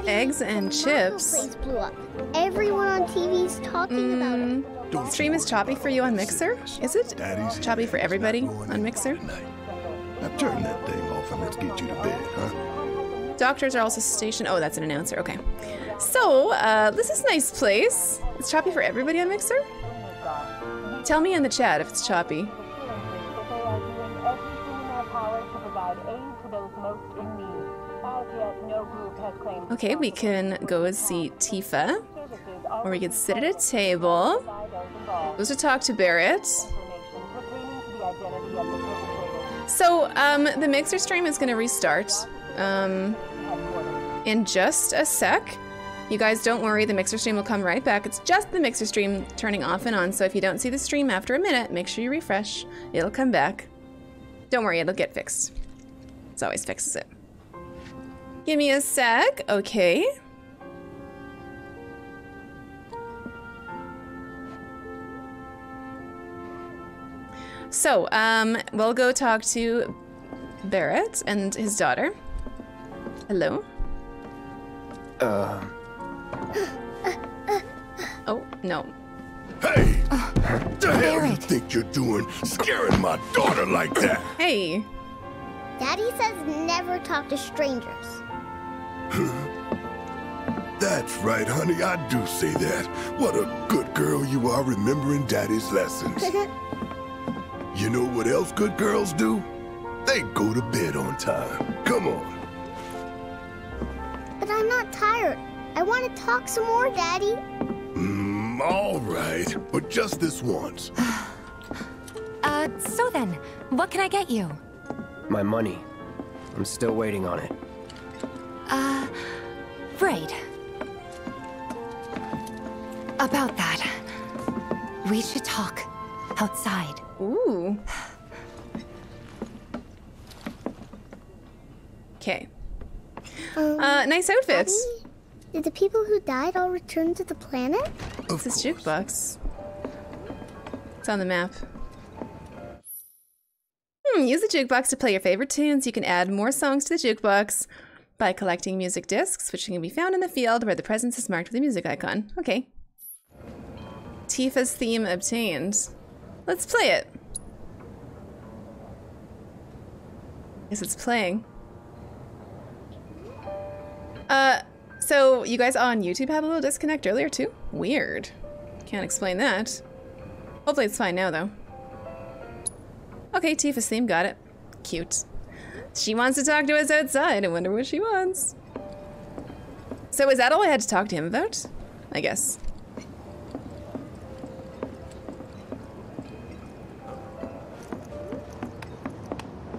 Eggs and chips. place blew up. Everyone on TV's talking about it. Mm, Stream is choppy for you on Mixer? Is it choppy for everybody on Mixer? Now turn that thing off and let's get you to bed, huh? Doctors are also stationed. Oh, that's an announcer. Okay. So, uh, this is a nice place. It's choppy for everybody on Mixer? Tell me in the chat if it's choppy. Okay, we can go and see Tifa. Or we can sit at a table. Goes to talk to Barret. So, um, the Mixer stream is going to restart um, in just a sec. You guys don't worry, the Mixer stream will come right back. It's just the Mixer stream turning off and on, so if you don't see the stream after a minute, make sure you refresh. It'll come back. Don't worry, it'll get fixed. It always fixes it. Give me a sec. Okay. So, um, we'll go talk to Barret and his daughter. Hello. Uh, Oh, no. Hey! What the hell you think you're doing scaring my daughter like that? Hey. Daddy says never talk to strangers. <laughs> That's right, honey. I do say that. What a good girl you are remembering Daddy's lessons. <laughs> you know what else good girls do? They go to bed on time. Come on. but I'm not tired. I want to talk some more, Daddy. Mm, all right, but just this once. <sighs> Uh, so then, what can I get you? my money. I'm still waiting on it. Uh, right. About that. We should talk. Outside. Ooh. Okay. Uh, nice outfits. Daddy, did the people who died all return to the planet? It's this jukebox. It's on the map. Hmm, use the jukebox to play your favorite tunes. You can add more songs to the jukebox by collecting music discs, which can be found in the field where the presence is marked with a music icon. Okay. Tifa's theme obtained. Let's play it. Guess it's playing. Uh, so you guys on YouTube had a little disconnect earlier too? Weird. Can't explain that. Hopefully it's fine now though. Okay, Tifa's theme, got it. Cute. She wants to talk to us outside. I wonder what she wants. So is that all I had to talk to him about? I guess.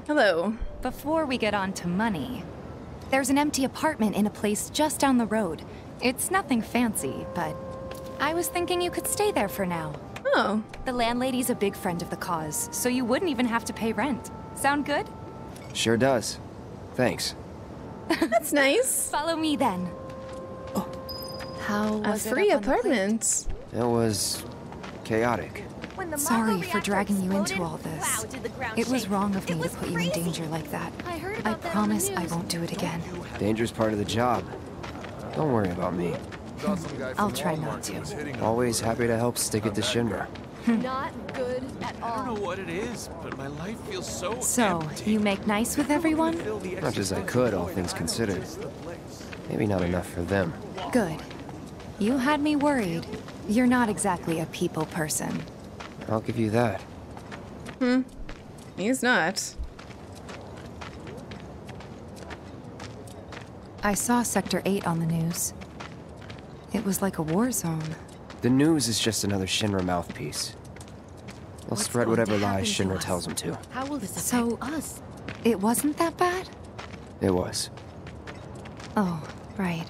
Hello. Before we get on to money, there's an empty apartment in a place just down the road. It's nothing fancy, but I was thinking you could stay there for now. Oh. The landlady's a big friend of the cause, so you wouldn't even have to pay rent. Sound good? Sure does. Thanks. <laughs> That's nice. Follow me then. Oh. How A was it free up on the cliff? apartment. It was chaotic. Sorry for dragging you into all this. It was wrong of me to put you in danger like that. I heard I about that promise I won't do it again. Danger's part of the job. Don't worry about me. I'll try not to. Always happy to help stick it to Shinra. Not good at all. I don't know what it is, but my life feels so So, you make nice with everyone? Much as I could, all things considered. Maybe not enough for them. Good. You had me worried. You're not exactly a people person. I'll give you that. Hmm. He's not. I saw Sector 8 on the news. It was like a war zone. The news is just another Shinra mouthpiece. They'll spread whatever lies Shinra us? tells them to. How will this affect So, us? it wasn't that bad? It was. Oh, right.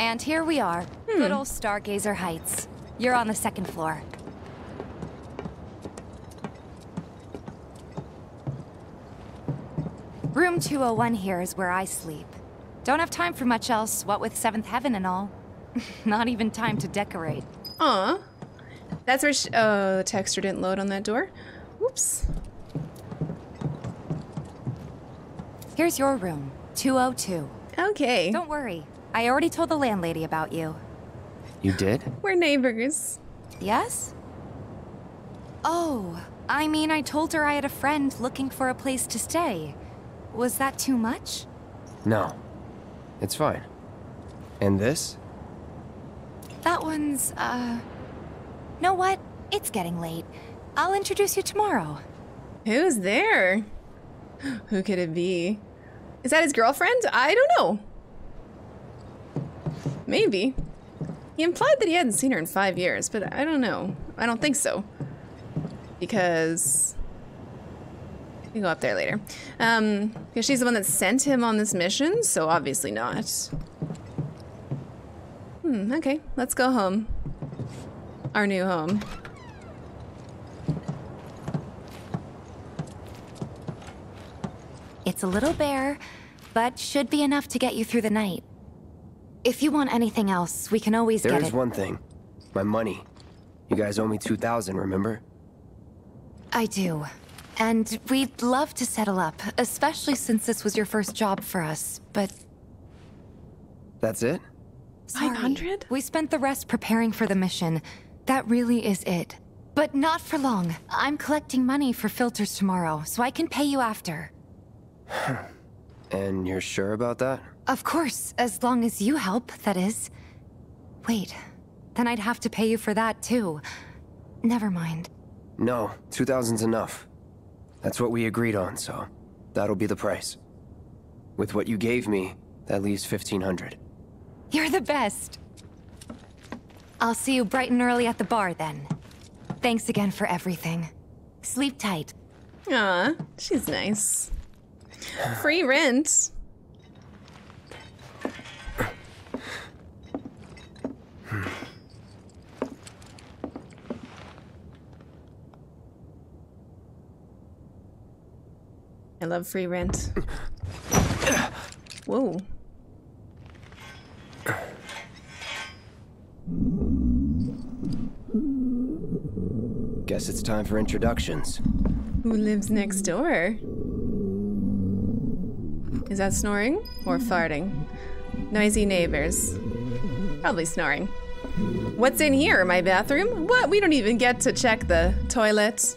And here we are. Hmm. Good old Stargazer Heights. You're on the second floor. Room 201 here is where I sleep. Don't have time for much else, what with Seventh Heaven and all. <laughs> Not even time to decorate. Aw. That's where sh oh, the texture didn't load on that door. Whoops. Here's your room, 202. Okay. Don't worry. I already told the landlady about you. You did? We're neighbors. Yes? Oh, I mean, I told her I had a friend looking for a place to stay. Was that too much? No. It's fine. And this? That one's, uh... Know what? It's getting late. I'll introduce you tomorrow. Who's there? <gasps> Who could it be? Is that his girlfriend? I don't know. Maybe. He implied that he hadn't seen her in five years, but I don't know. I don't think so. Because... We can go up there later. Um, because she's the one that sent him on this mission, so obviously not. Hmm, okay. Let's go home. Our new home. It's a little bare, but should be enough to get you through the night. If you want anything else, we can always There get is it. one thing. My money. You guys owe me 2,000, remember? I do. And we'd love to settle up, especially since this was your first job for us, but... That's it? 500? We spent the rest preparing for the mission. That really is it. But not for long. I'm collecting money for filters tomorrow, so I can pay you after. <sighs> And you're sure about that? Of course, as long as you help, that is. Wait, then I'd have to pay you for that too. Never mind. No, 2,000's enough. That's what we agreed on, so that'll be the price. With what you gave me, that leaves 1,500. You're the best. I'll see you bright and early at the bar then. Thanks again for everything. Sleep tight. Aw, she's nice. Free rent. I love free rent. Whoa. Guess it's time for introductions. Who lives next door? Is that snoring or farting? Noisy neighbors. Probably snoring. What's in here? My bathroom? What? We don't even get to check the toilet.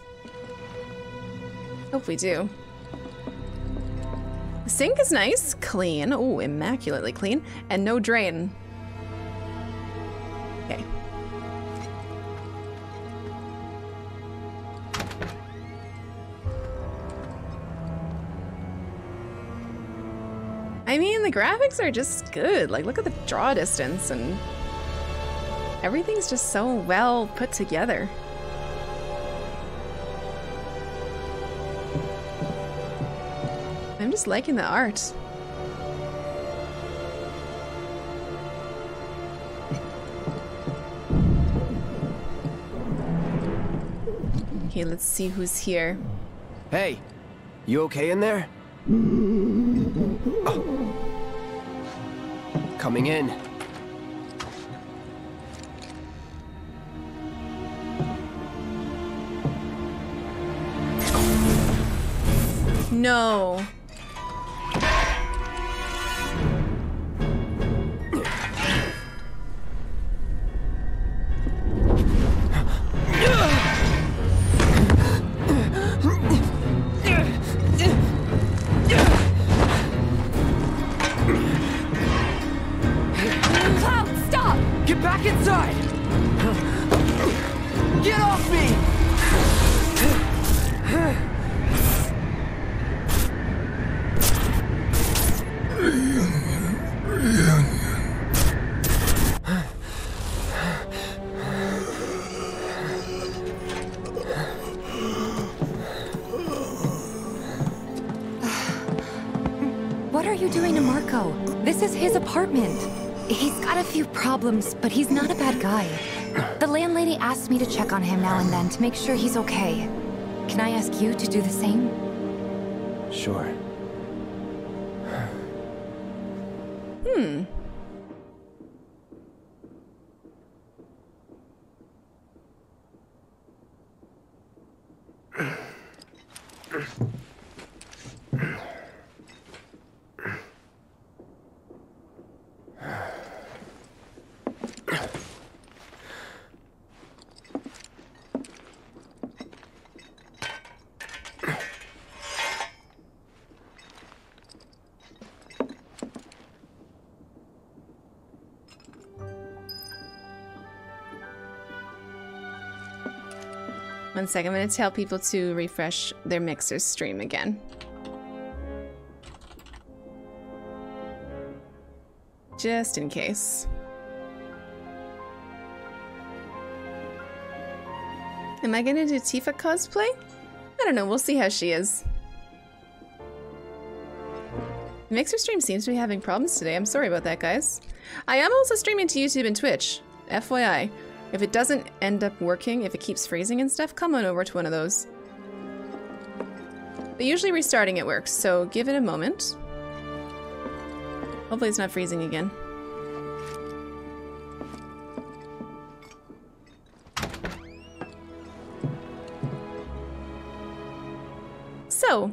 Hope we do. Sink is nice, clean. Oh, immaculately clean. And no drain. Okay. I mean, the graphics are just good. Like, look at the draw distance and everything's just so well put together. I'm just liking the art. <laughs> Okay, let's see who's here. Hey, you okay in there? Oh. Coming in. No. Apartment. He's got a few problems, but he's not a bad guy. The landlady asked me to check on him now and then to make sure he's okay. Can I ask you to do the same? Sure. One second, I'm gonna tell people to refresh their mixer stream again. Just in case. Am I gonna do Tifa cosplay? I don't know, we'll see how she is. Mixer stream seems to be having problems today. I'm sorry about that, guys. I am also streaming to YouTube and Twitch. FYI. If it doesn't end up working, if it keeps freezing and stuff, come on over to one of those. But usually restarting it works, so give it a moment. Hopefully it's not freezing again. So,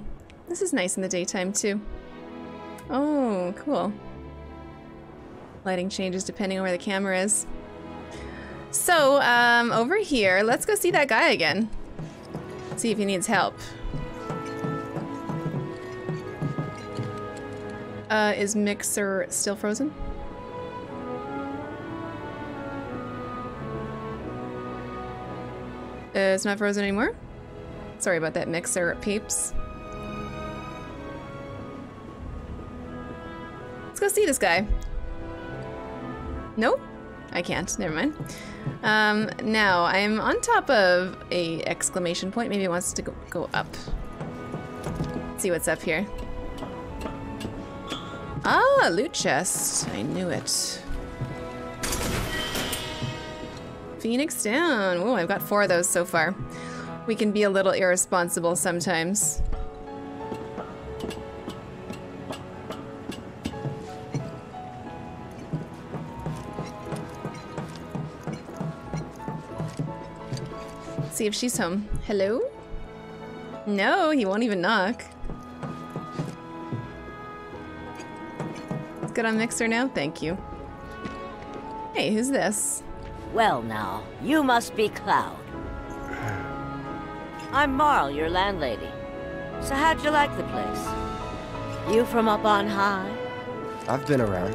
this is nice in the daytime too. Oh, cool. Lighting changes depending on where the camera is. So, um, over here, let's go see that guy again. See if he needs help. Uh, is Mixer still frozen? Uh, it's not frozen anymore? Sorry about that, Mixer peeps. Let's go see this guy. Nope. I can't. Never mind. Um, now, I'm on top of a exclamation point. Maybe it wants to go, go up. Let's see what's up here. Ah, loot chest. I knew it. Phoenix down. Oh, I've got four of those so far. We can be a little irresponsible sometimes. See if she's home. Hello? No, he won't even knock. Let's get on Mixer now. Thank you. Hey, who's this? Well now, you must be Cloud. I'm Marle, your landlady. So how'd you like the place? You from up on high? I've been around.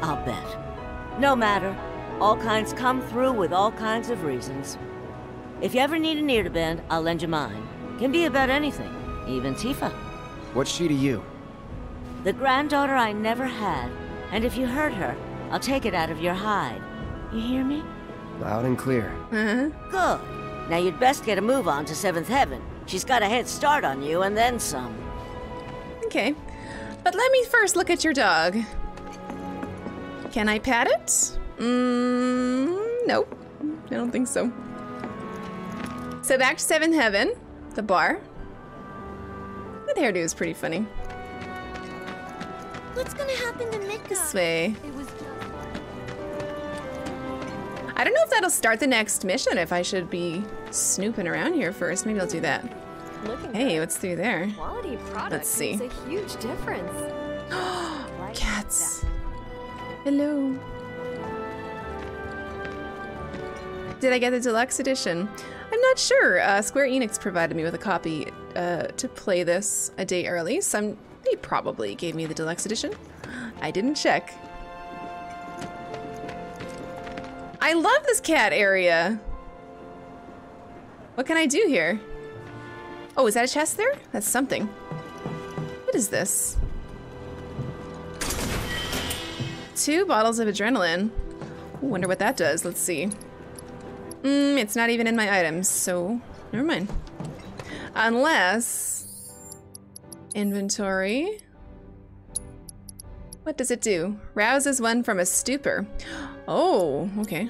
I'll bet. No matter. All kinds come through with all kinds of reasons. If you ever need an ear to bend, I'll lend you mine. Can be about anything, even Tifa. What's she to you? The granddaughter I never had, and if you hurt her, I'll take it out of your hide. You hear me? Loud and clear. Uh-huh. Good. Now you'd best get a move on to Seventh Heaven. She's got a head start on you, and then some. Okay. But let me first look at your dog. Can I pat it? Mmm, nope. I don't think so. So back to Seventh Heaven, the bar. That hairdo is pretty funny. What's gonna happen to Mika? This way. I don't know if that'll start the next mission, if I should be snooping around here first. Maybe I'll do that. Looking Hey, what's through there? Quality product Let's see. a huge difference. <gasps> Cats. Hello. Did I get the deluxe edition? I'm not sure. Uh, Square Enix provided me with a copy uh, to play this a day early, so I'm, they probably gave me the deluxe edition. I didn't check. I love this cat area. What can I do here? Oh, is that a chest there? That's something. What is this? Two bottles of adrenaline. Wonder what that does. Let's see. Mm, it's not even in my items, so never mind. Unless inventory. What does it do? Rouses one from a stupor. Oh, okay.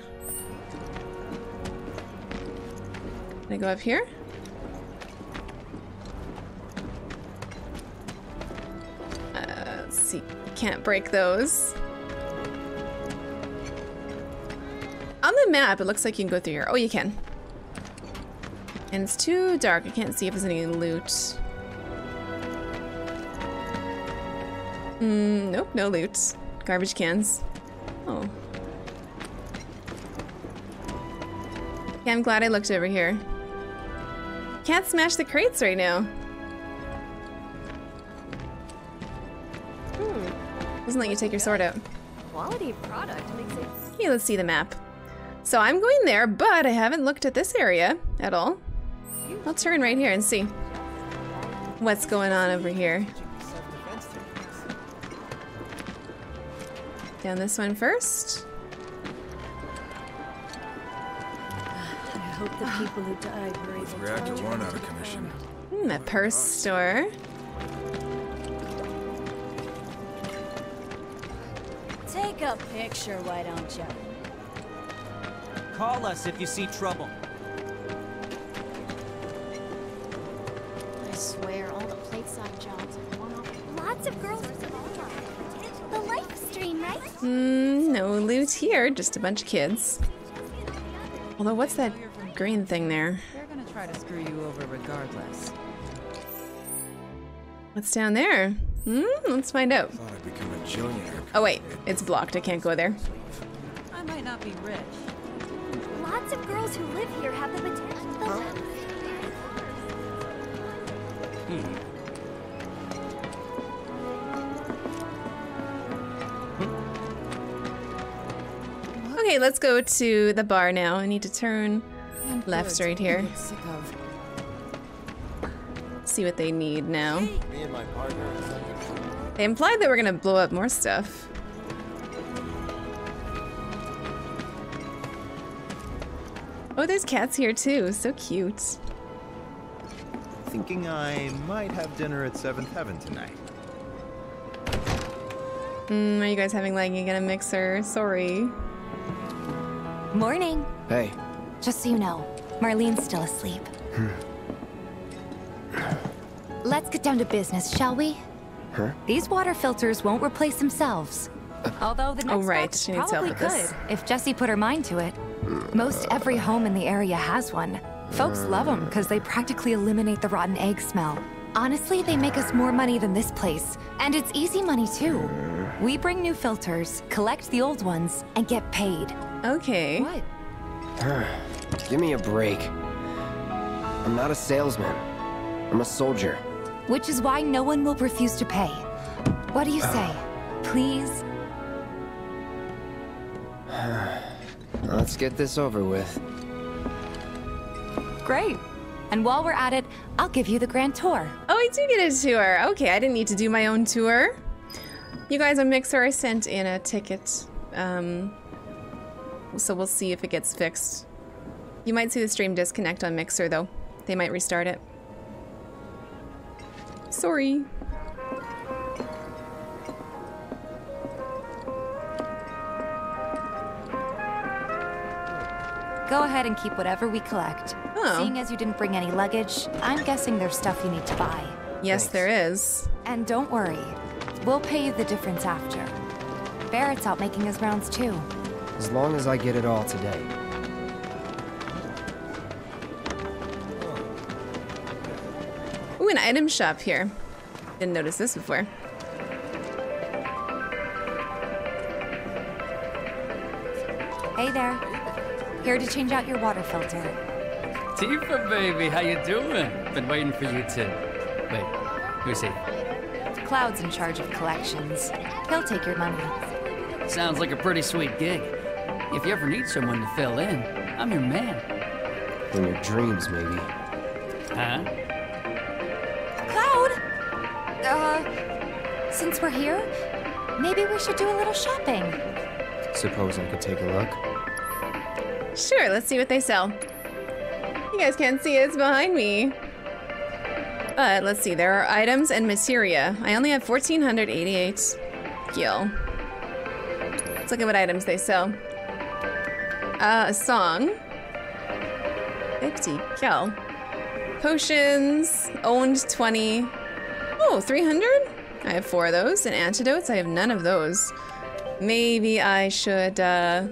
Can I go up here? Uh, let's see. Can't break those. On the map, it looks like you can go through here. Oh, you can. And it's too dark. I can't see if there's any loot. Mm, nope, no loot. Garbage cans. Oh. Yeah, I'm glad I looked over here. Can't smash the crates right now. Hmm. Doesn't let you take your sword out. Quality product makes it. Okay, let's see the map. So I'm going there, but I haven't looked at this area at all. I'll turn right here and see what's going on over here. Down this one first. I hope the people who died were able Reactor return one out of commission. Hmm, a purse store. Take a picture, why don't you? Call us if you see trouble. I swear, all the plateside jobs are one off. Lots of girls. The life stream, right? Hmm, no loot here, just a bunch of kids. Although, what's that green thing there? They're gonna try to screw you over regardless. What's down there? Hmm, let's find out. I'd become a billionaire. Oh wait, it's blocked. I can't go there. I might not be rich. Lots of girls who live here have the potential. The hmm. Okay, let's go to the bar now. I need to turn left right here. See what they need now. Me and my partner. They implied that we're gonna blow up more stuff. Oh, there's cats here too. So cute. Thinking I might have dinner at Seventh Heaven tonight. Mm, are you guys having lagging in a mixer? Sorry. Morning. Hey. Just so you know, Marlene's still asleep. Let's get down to business, shall we? Huh? These water filters won't replace themselves. Although the next Oh, right. box She needs help probably could, this. if Jessie put her mind to it. Most every home in the area has one. Folks love them because they practically eliminate the rotten egg smell. Honestly, they make us more money than this place. And it's easy money, too. We bring new filters, collect the old ones, and get paid. Okay. What? <sighs> Give me a break. I'm not a salesman. I'm a soldier. Which is why no one will refuse to pay. What do you uh. say? Please? <sighs> <sighs> Let's get this over with. Great. And while we're at it, I'll give you the grand tour. Oh, I do get a tour. Okay, I didn't need to do my own tour. You guys a Mixer, I sent in a ticket. Um, so we'll see if it gets fixed. You might see the stream disconnect on Mixer, though. They might restart it. Sorry. Go ahead and keep whatever we collect. Oh. Seeing as you didn't bring any luggage, I'm guessing there's stuff you need to buy. Yes, there is. And don't worry, we'll pay you the difference after. Barret's out making his rounds too. As long as I get it all today. Ooh, an item shop here. Didn't notice this before. Hey there. Here to change out your water filter. Tifa, baby, how you doing? Been waiting for you to... Wait, who's he? Cloud's in charge of collections. He'll take your money. Sounds like a pretty sweet gig. If you ever need someone to fill in, I'm your man. In your dreams, maybe. Huh? Cloud! Uh, since we're here, maybe we should do a little shopping. Suppose I could take a look. Sure, let's see what they sell. You guys can't see it, it's behind me. But let's see, there are items and materia. I only have 1488 gil. Let's look at what items they sell. Uh, a song. 50 gil. Potions, owned 20. Oh, 300? I have four of those. And antidotes, I have none of those. Maybe I should uh,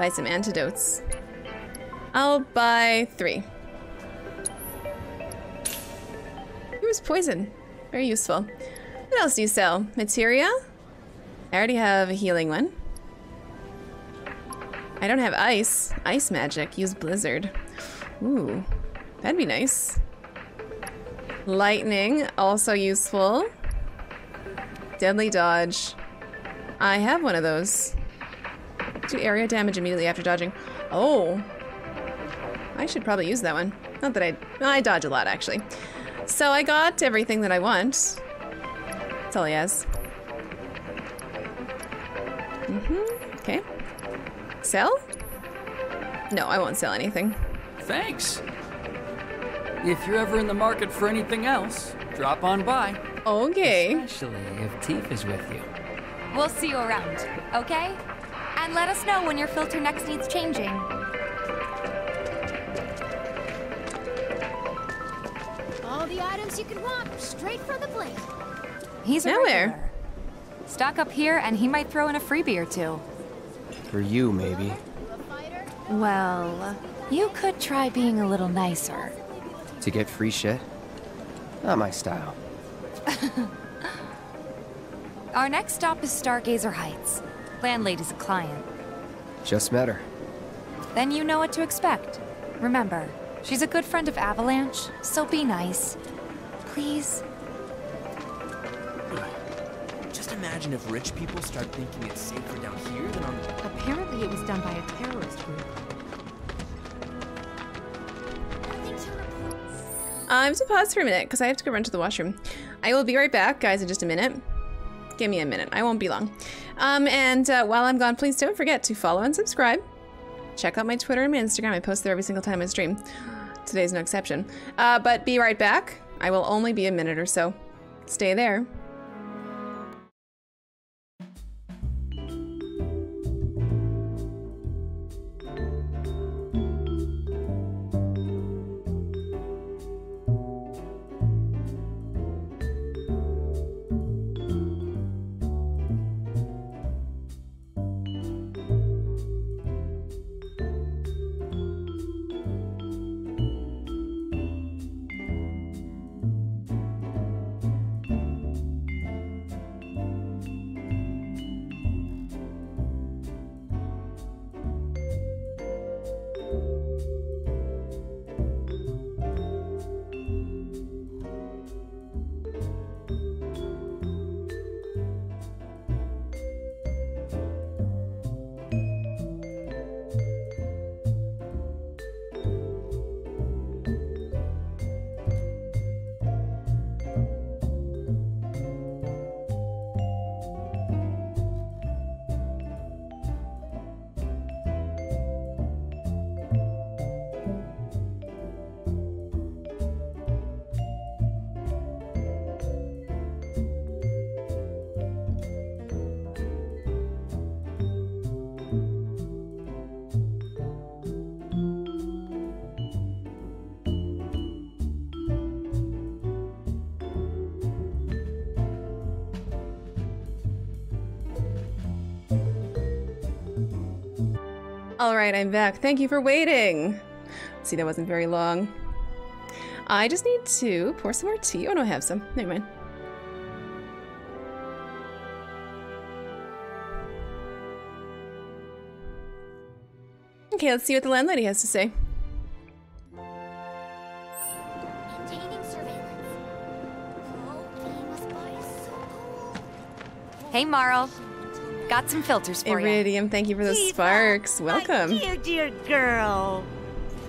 buy some antidotes. I'll buy three. Here's poison. Very useful. What else do you sell? Materia? I already have a healing one. I don't have ice. Ice magic. Use blizzard. Ooh, that'd be nice. Lightning, also useful. Deadly dodge. I have one of those. Do area damage immediately after dodging. Oh. I should probably use that one. Not that I... I dodge a lot, actually. So I got everything that I want. That's all he has. Mm-hmm. Okay. Sell? No, I won't sell anything. Thanks. If you're ever in the market for anything else, drop on by. Okay. Especially if Teef is with you. We'll see you around, okay? And let us know when your filter next needs changing. All the items you could want, straight from the blade. He's Nowhere. regular. Stock up here, and he might throw in a freebie or two. For you, maybe. Well, you could try being a little nicer. To get free shit? Not my style. <laughs> Our next stop is Stargazer Heights. Landlady's a client. Just met her. Then you know what to expect. Remember, she's a good friend of Avalanche, so be nice. Please. <sighs> Just imagine if rich people start thinking it's safer down here than on the... Apparently it was done by a terrorist group. I'm to pause for a minute because I have to go run to the washroom. I will be right back, guys, in just a minute. Give me a minute. I won't be long. Um, and uh, while I'm gone, please don't forget to follow and subscribe. Check out my Twitter and my Instagram. I post there every single time I stream. Today's no exception. Uh, but be right back. I will only be a minute or so. Stay there. All right, I'm back. Thank you for waiting. See, that wasn't very long. I just need to pour some more tea. Oh, no, I have some. Never mind. Okay, let's see what the landlady has to say. Hey, Marle. Got some filters for you. Iridium, thank you for the sparks. Welcome. Dear, dear girl.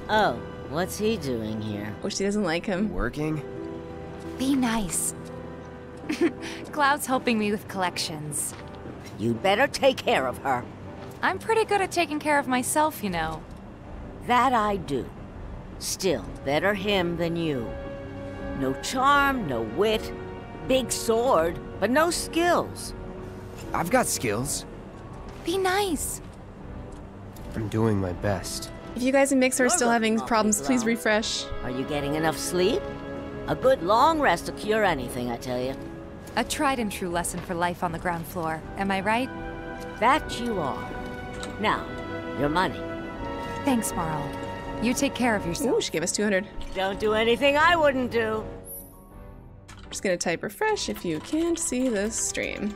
Oh, what's he doing here? Oh, she doesn't like him. Working? Be nice. <laughs> Cloud's helping me with collections. You'd better take care of her. I'm pretty good at taking care of myself, you know. That I do. Still, better him than you. No charm, no wit. Big sword, but no skills. I've got skills. Be nice. I'm doing my best. If you guys in Mixer You're still having problems, please refresh. Are you getting enough sleep? A good long rest will cure anything, I tell you. A tried and true lesson for life on the ground floor. Am I right? That you are. Now, your money. Thanks, Marle. You take care of yourself. Ooh, she gave us 200. Don't do anything I wouldn't do. I'm Just gonna type refresh if you can't see the stream.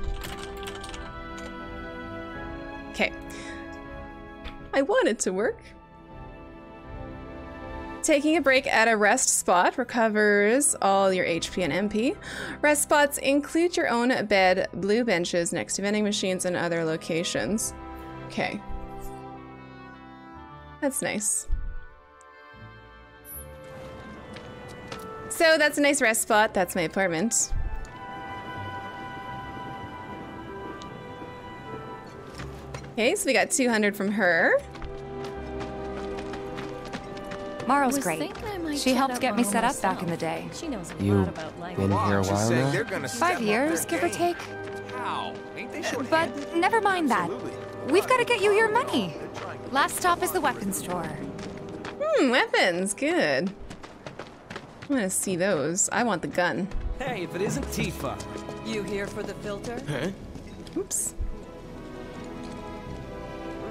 Okay. I want it to work. Taking a break at a rest spot recovers all your HP and MP. Rest spots include your own bed, blue benches next to vending machines, and other locations. Okay. That's nice. So that's a nice rest spot. That's my apartment. Okay, so we got 200 from her. Marle's great. thinking I might She helped get me Marl set up back in the day. She knows a You lot about life. been here a while now? Five years, give or take. How? Ain't they short But never mind that. We've got to get you your money. Last stop is the weapons store. Hmm, weapons. Good. I want to see those. I want the gun. Hey, if it isn't Tifa. You here for the filter? Huh? Oops.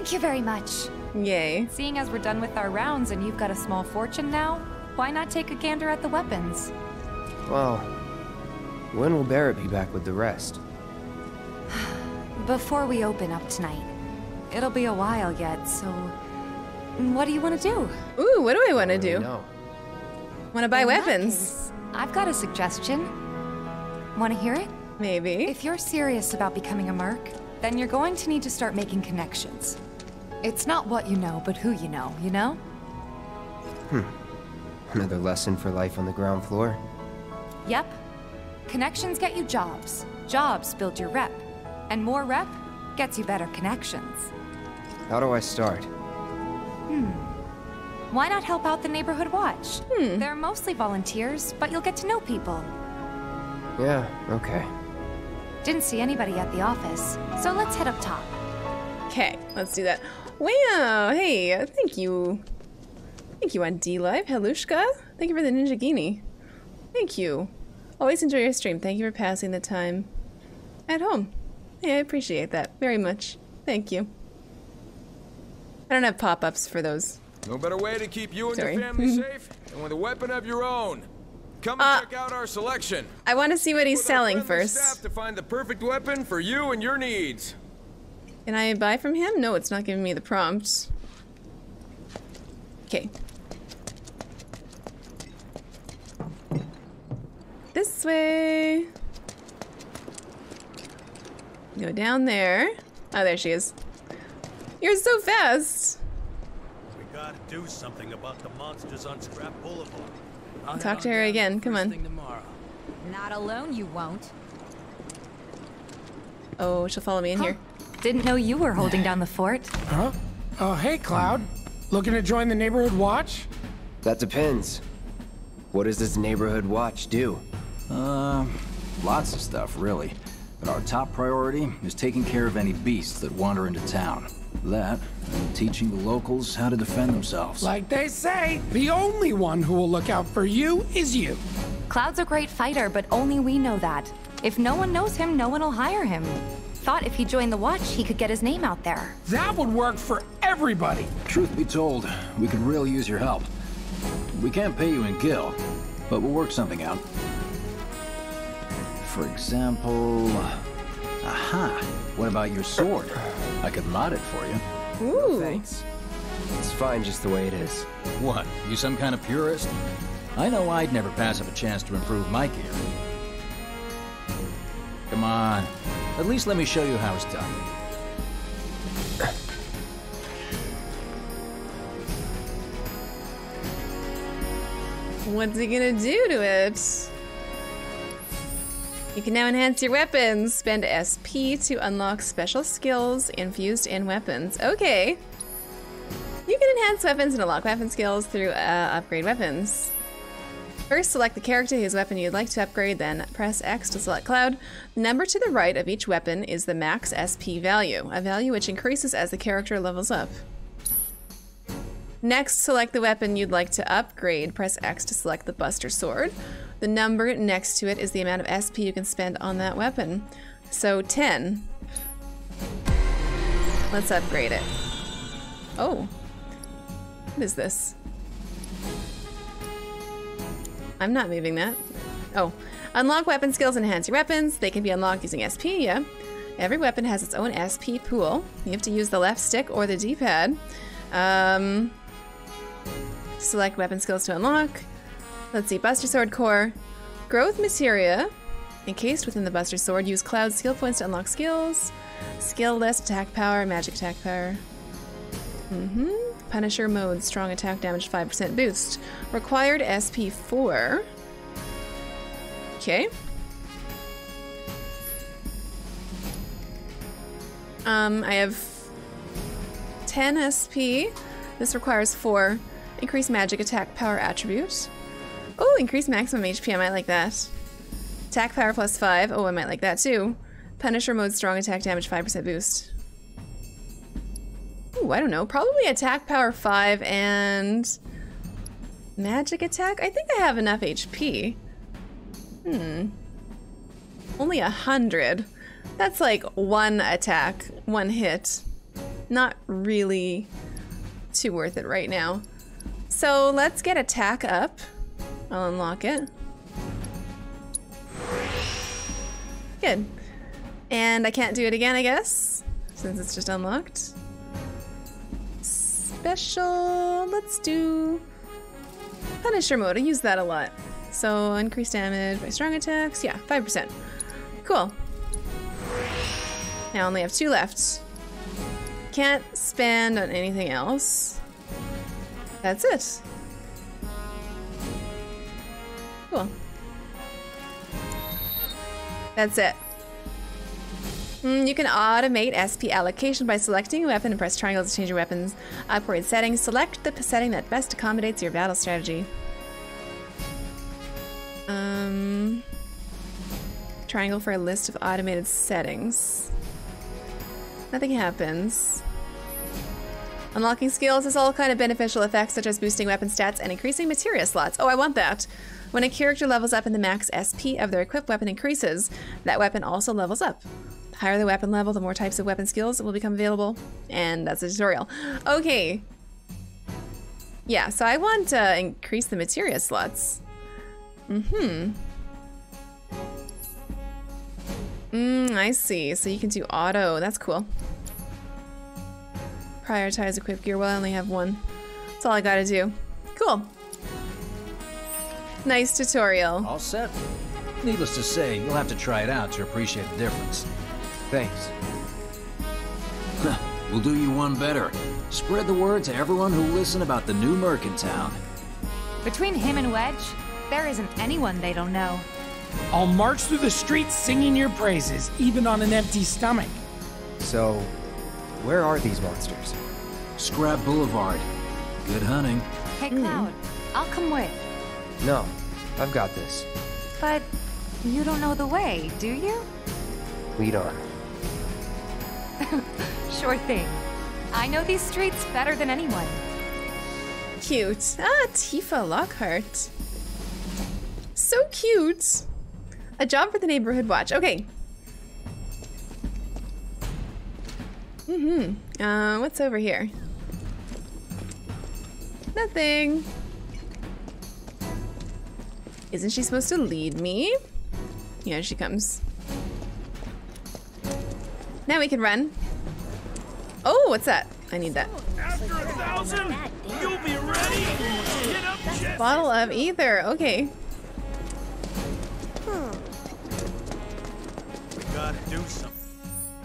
Thank you very much. Yay. Seeing as we're done with our rounds and you've got a small fortune now, why not take a gander at the weapons? Well, when will Barret be back with the rest? <sighs> Before we open up tonight. It'll be a while yet, so... What do you want to do? Ooh, what do I want to do? No. Want to buy In weapons? case, I've got a suggestion. Want to hear it? Maybe. If you're serious about becoming a merc, then you're going to need to start making connections. It's not what you know, but who you know, you know? Hmm. Another lesson for life on the ground floor? Yep. Connections get you jobs. Jobs build your rep. And more rep gets you better connections. How do I start? Hmm. Why not help out the neighborhood watch? Hmm. They're mostly volunteers, but you'll get to know people. Yeah, okay. Didn't see anybody at the office, so let's head up top. Okay, let's do that. Wow, hey, thank you. Thank you on DLive. Helushka, thank you for the Ninjaghini. Thank you. Always enjoy your stream. Thank you for passing the time at home. Hey, I appreciate that very much. Thank you. I don't have pop-ups for those. No better way to keep you and Sorry. your family <laughs> safe than with a weapon of your own. Come and Uh, check out our selection. I want to see what he's selling first. Staff to find the perfect weapon for you and your needs. Can I buy from him? No, it's not giving me the prompt. Okay. This way. Go down there. Oh, there she is. You're so fast. We gotta do something about the monsters on Scrap Boulevard. I'll Talk to her again. Come on. Not alone, you won't. Oh, she'll follow me in here. Didn't know you were holding down the fort. Huh? Oh, hey, Cloud. Looking to join the neighborhood watch? That depends. What does this neighborhood watch do? Uh, lots of stuff, really. But our top priority is taking care of any beasts that wander into town. That, and teaching the locals how to defend themselves. Like they say, the only one who will look out for you is you. Cloud's a great fighter, but only we know that. If no one knows him, no one will hire him. Thought if he joined the watch, he could get his name out there. That would work for everybody. Truth be told, we could really use your help. We can't pay you in gil, but we'll work something out. For example... Aha! What about your sword? I could mod it for you. Ooh. thanks. It's fine just the way it is. What? You some kind of purist? I know I'd never pass up a chance to improve my gear. Come on. At least let me show you how it's done. What's he gonna do to it? You can now enhance your weapons. Spend SP to unlock special skills infused in weapons. Okay. You can enhance weapons and unlock weapon skills through uh, upgrade weapons. First, select the character whose weapon you'd like to upgrade, then press X to select Cloud. The number to the right of each weapon is the max SP value, a value which increases as the character levels up. Next, select the weapon you'd like to upgrade. Press X to select the Buster Sword. The number next to it is the amount of SP you can spend on that weapon. So 10. Let's upgrade it. Oh. What is this? I'm not moving that. Oh. Unlock weapon skills and enhance your weapons. They can be unlocked using SP, yeah. Every weapon has its own SP pool. You have to use the left stick or the D-pad. Um, select weapon skills to unlock. Let's see, Buster Sword Core. Growth Materia. Encased within the Buster Sword, use Cloud skill points to unlock skills. Skill list, attack power, magic attack power. Mm-hmm. Punisher mode, strong attack damage 5% boost. Required SP 4. Okay. Um, I have 10 SP. This requires 4. Increase magic attack power attribute. Oh, increase maximum HP. I might like that. Attack power plus 5. Oh, I might like that too. Punisher mode strong attack damage 5% boost. Ooh, I don't know. Probably attack power 5 and magic attack? I think I have enough HP. Hmm. Only a hundred. That's like one attack, one hit. Not really too worth it right now. So let's get attack up. I'll unlock it. Good. And I can't do it again, I guess, since it's just unlocked. Special, let's do Punisher mode. I use that a lot. So increased damage by strong attacks. Yeah, 5%. Cool. Now I only have two left. Can't spend on anything else. That's it. Cool. That's it. Mm, you can automate SP allocation by selecting a weapon and press triangle to change your weapon's upgrade settings. Select the setting that best accommodates your battle strategy. Um, triangle for a list of automated settings. Nothing happens. Unlocking skills has all kind of beneficial effects such as boosting weapon stats and increasing materia slots. Oh, I want that. When a character levels up and the max SP of their equipped weapon increases, that weapon also levels up. Higher the weapon level, the more types of weapon skills will become available. And that's a tutorial. Okay. Yeah, so I want to increase the materia slots. Mm-hmm. Mm, I see. So you can do auto. That's cool. Prioritize equipped gear. Well, I only have one. That's all I gotta do. Cool. Nice tutorial. All set. Needless to say, you'll have to try it out to appreciate the difference. Thanks. we'll do you one better. Spread the word to everyone who listen about the new Merc in town. Between him and Wedge, there isn't anyone they don't know. I'll march through the streets singing your praises, even on an empty stomach. So, where are these monsters? Scrap Boulevard. Good hunting. Hey, hmm. Cloud, I'll come with. No, I've got this. But you don't know the way, do you? Lead on. <laughs> sure thing. I know these streets better than anyone. Cute. Ah, Tifa Lockhart. So cute. A job for the neighborhood watch. Okay. Mm-hmm. Uh, what's over here? Nothing. Isn't she supposed to lead me? Yeah, she comes. Now we can run. Oh, what's that? I need that. After a thousand, you'll be ready. Get up, Jesse. Bottle of ether. Okay. We gotta do something.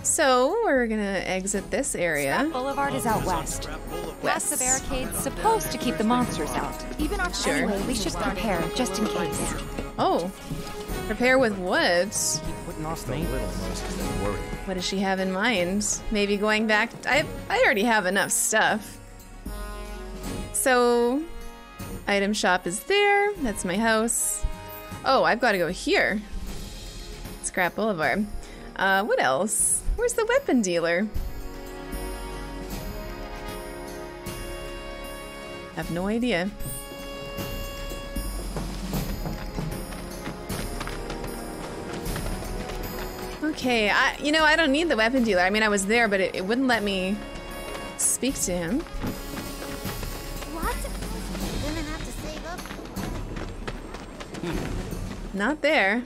So we're gonna exit this area. Scrap Boulevard is out west. Past the barricade's supposed to keep the monsters out. Even our Sure. Anyway, we should prepare just in case. Oh. Prepare with what? What does she have in mind? Maybe going back. I I already have enough stuff. So, item shop is there. That's my house. Oh, I've got to go here. Scrap Boulevard. Uh, what else? Where's the weapon dealer? Have no idea. Okay, I you know I don't need the weapon dealer. I mean I was there, but it, it wouldn't let me speak to him. Lots of women have to save up. Hmm. Not there.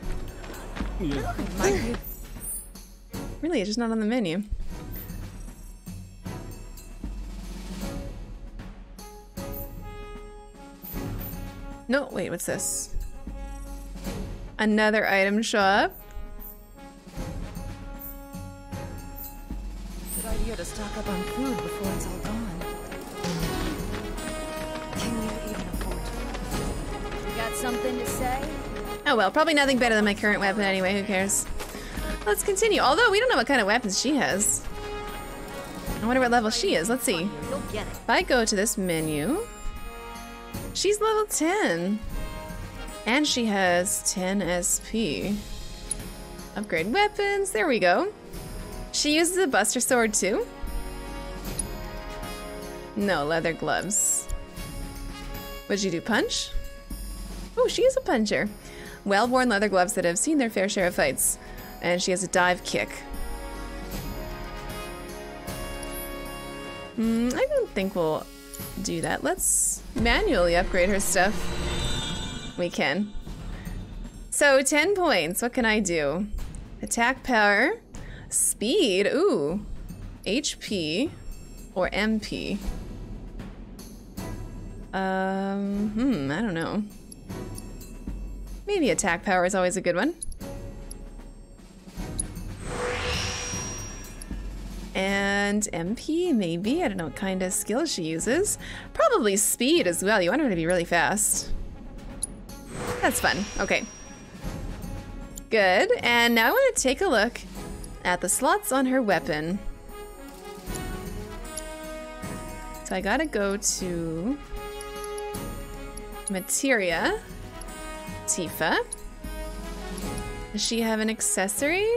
Really, it's just not on the menu. No, wait, what's this? Another item shop. Idea to stock up on food before it's all gone. Can you even afford to? You got something to say? Oh well, probably nothing better than my current weapon anyway, who cares? Let's continue. Although we don't know what kind of weapons she has. I wonder what level she is. Let's see. It. If I go to this menu, she's level 10. And she has 10 SP. Upgrade weapons. There we go. She uses a Buster Sword too? No, leather gloves. What'd you do, punch? Oh, she is a puncher. Well-worn leather gloves that have seen their fair share of fights. And she has a dive kick. Hmm, I don't think we'll do that. Let's manually upgrade her stuff. We can. So, 10 points. What can I do? Attack power, speed, ooh, HP, or MP. Um, hmm, I don't know. Maybe attack power is always a good one. And MP, maybe? I don't know what kind of skill she uses. Probably speed as well. You want her to be really fast. That's fun. Okay. Good. And now I want to take a look at the slots on her weapon. So I gotta go to Materia. Tifa. Does she have an accessory?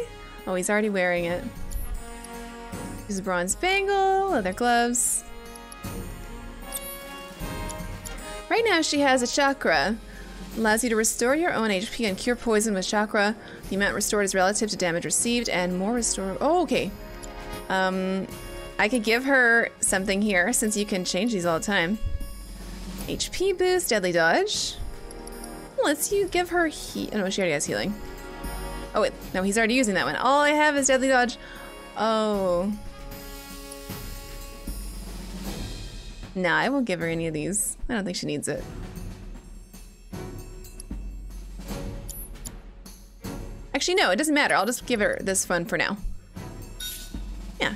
Oh, he's already wearing it. He's a bronze bangle, leather gloves. Right now she has a chakra. Allows you to restore your own HP and cure poison with chakra. The amount restored is relative to damage received and more restored. Oh, okay. Um, I could give her something here since you can change these all the time. HP boost, deadly dodge. Let's you give her he. Oh, no, she already has healing. Oh wait, no, he's already using that one. All I have is deadly dodge. Oh. Nah, I won't give her any of these. I don't think she needs it. Actually, no, it doesn't matter. I'll just give her this fun for now. Yeah.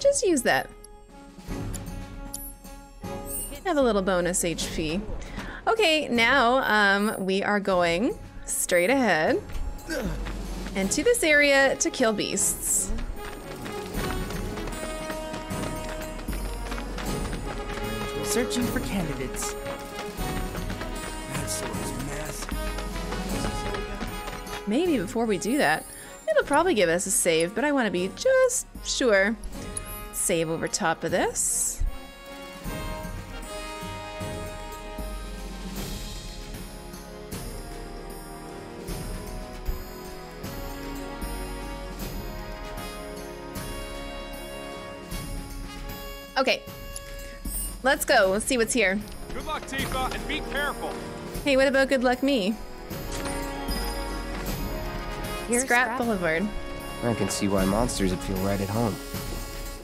Just use that. Have a little bonus HP. Okay, now um, we are going straight ahead and to this area to kill beasts. Searching for candidates. Maybe before we do that, it'll probably give us a save, but I want to be just sure. Save over top of this. Okay. Let's go. Let's see what's here. Good luck, Tifa, and be careful. Hey, what about good luck me? Here's Scrap, Scrap. Boulevard. I can see why monsters would feel right at home.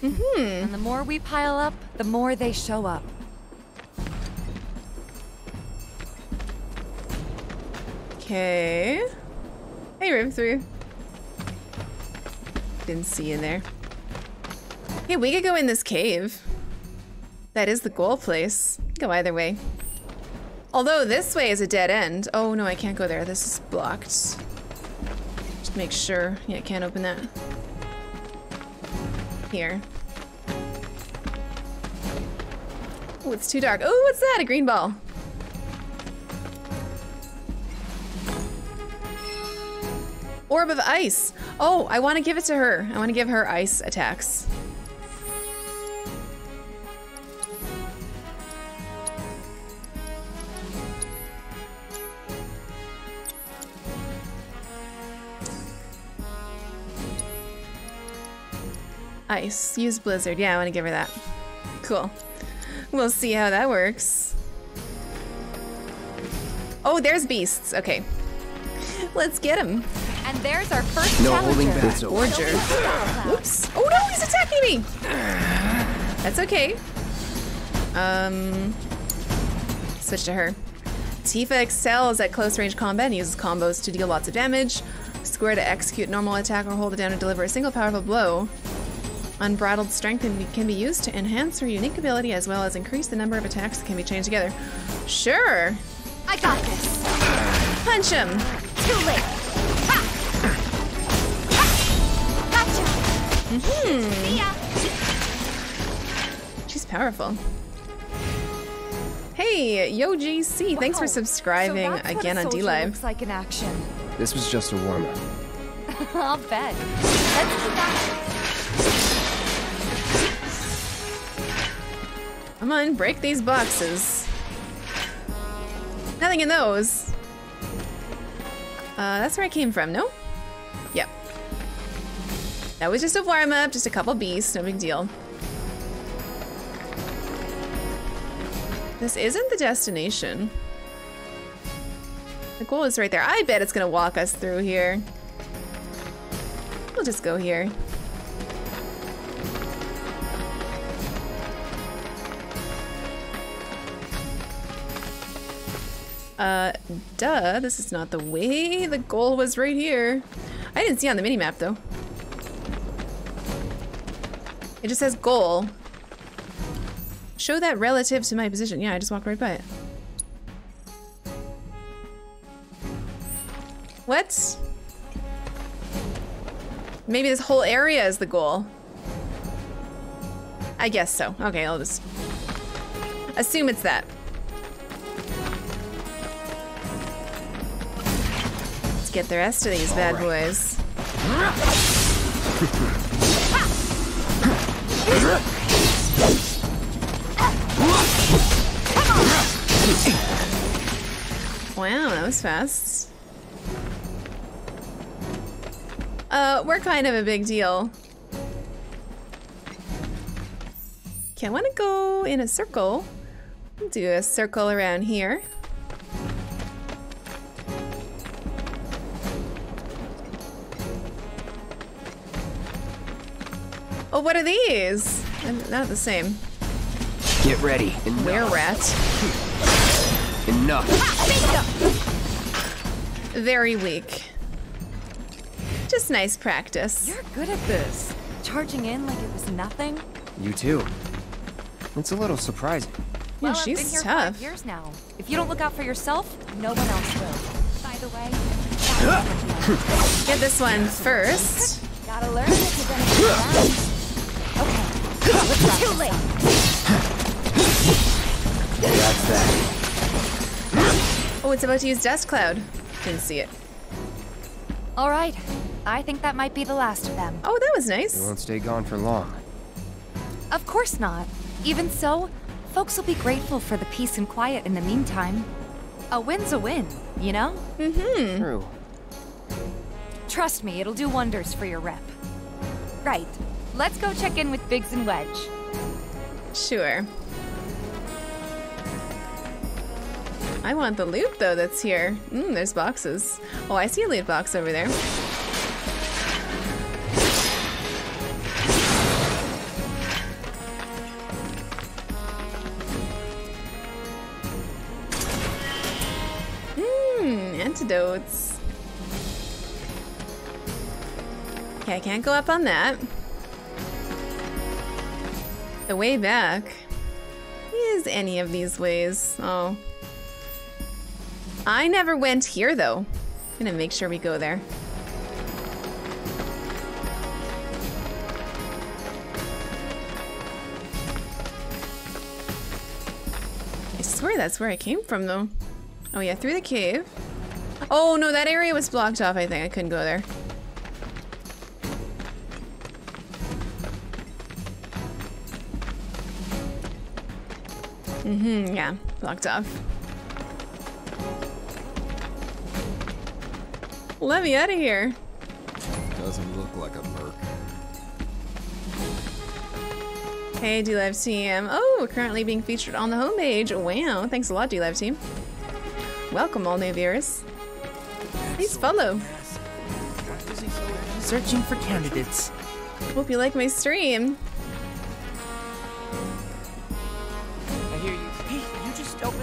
Mm-hmm. And the more we pile up, the more they show up. Okay. Hey, Rib through. Didn't see you there. Hey, we could go in this cave. That is the goal place. Go either way. Although this way is a dead end. Oh no, I can't go there. This is blocked. Make sure. Yeah, can't open that. Here. Oh, it's too dark. Oh, what's that? A green ball. Orb of ice. Oh, I want to give it to her. I want to give her ice attacks. Ice. Use Blizzard. Yeah, I want to give her that. Cool. We'll see how that works. Oh, there's beasts. Okay. Let's get him. And there's our first No challenger. holding back. Forger. Whoops. Oh no, he's attacking me! That's okay. Um, switch to her. Tifa excels at close range combat and uses combos to deal lots of damage. Square to execute normal attack or hold it down to deliver a single powerful blow. Unbridled strength can be, can be used to enhance her unique ability as well as increase the number of attacks that can be chained together. Sure. I got this. Punch him. Too late. Ha! Ha! Gotcha. Mm-hmm. See ya. She's powerful. Hey, Yo GC, thanks for subscribing So that's what again a on DLive. Looks like in action. This was just a warm up. <laughs> I'll bet. Let's keep that. Come on, break these boxes. Nothing in those. Uh, that's where I came from, no? Yep. That was just a warm up, just a couple beasts, no big deal. This isn't the destination. The goal is right there. I bet it's gonna walk us through here. We'll just go here. Uh, duh, this is not the way. The goal was right here. I didn't see on the minimap though. It just says goal. Show that relative to my position. Yeah, I just walked right by it. What? Maybe this whole area is the goal. I guess so. Okay, I'll just assume it's that. Get the rest of these bad boys. Wow, that was fast. Uh, we're kind of a big deal. Okay, I want to go in a circle. Do a circle around here. Oh, what are these? They're Not the same. Get ready. Enough. Were rat. Enough. Very weak. Just nice practice. You're good at this. Charging in like it was nothing. You too. It's a little surprising. Yeah, well, I've been she's here tough. five years now. If you don't look out for yourself, no one else will. By the way, Get this one first. gotta learn Too this late. That's that. Oh, it's about to use Dust Cloud. Didn't see it. All right, I think that might be the last of them. Oh, that was They nice. won't stay gone for long. Of course not. Even so, folks will be grateful for the peace and quiet in the meantime. A win's a win, you know? Mm-hmm. True. Trust me, it'll do wonders for your rep. Right. Let's go check in with Biggs and Wedge. Sure. I want the loot though that's here. Mm, there's boxes. Oh, I see a loot box over there. Hmm, antidotes. Okay, I can't go up on that. The way back is any of these ways. Oh. I never went here though. Gonna make sure we go there. I swear that's where I came from though. Oh yeah, through the cave. Oh no, that area was blocked off, I think. I couldn't go there. Mm-hmm, yeah, Locked off. Let me out of here. Doesn't look like a merc. Hey, DLive Team. Oh, we're currently being featured on the homepage. Wow, thanks a lot, DLive Team. Welcome, all new viewers. Please follow. Searching for candidates. Hope you like my stream.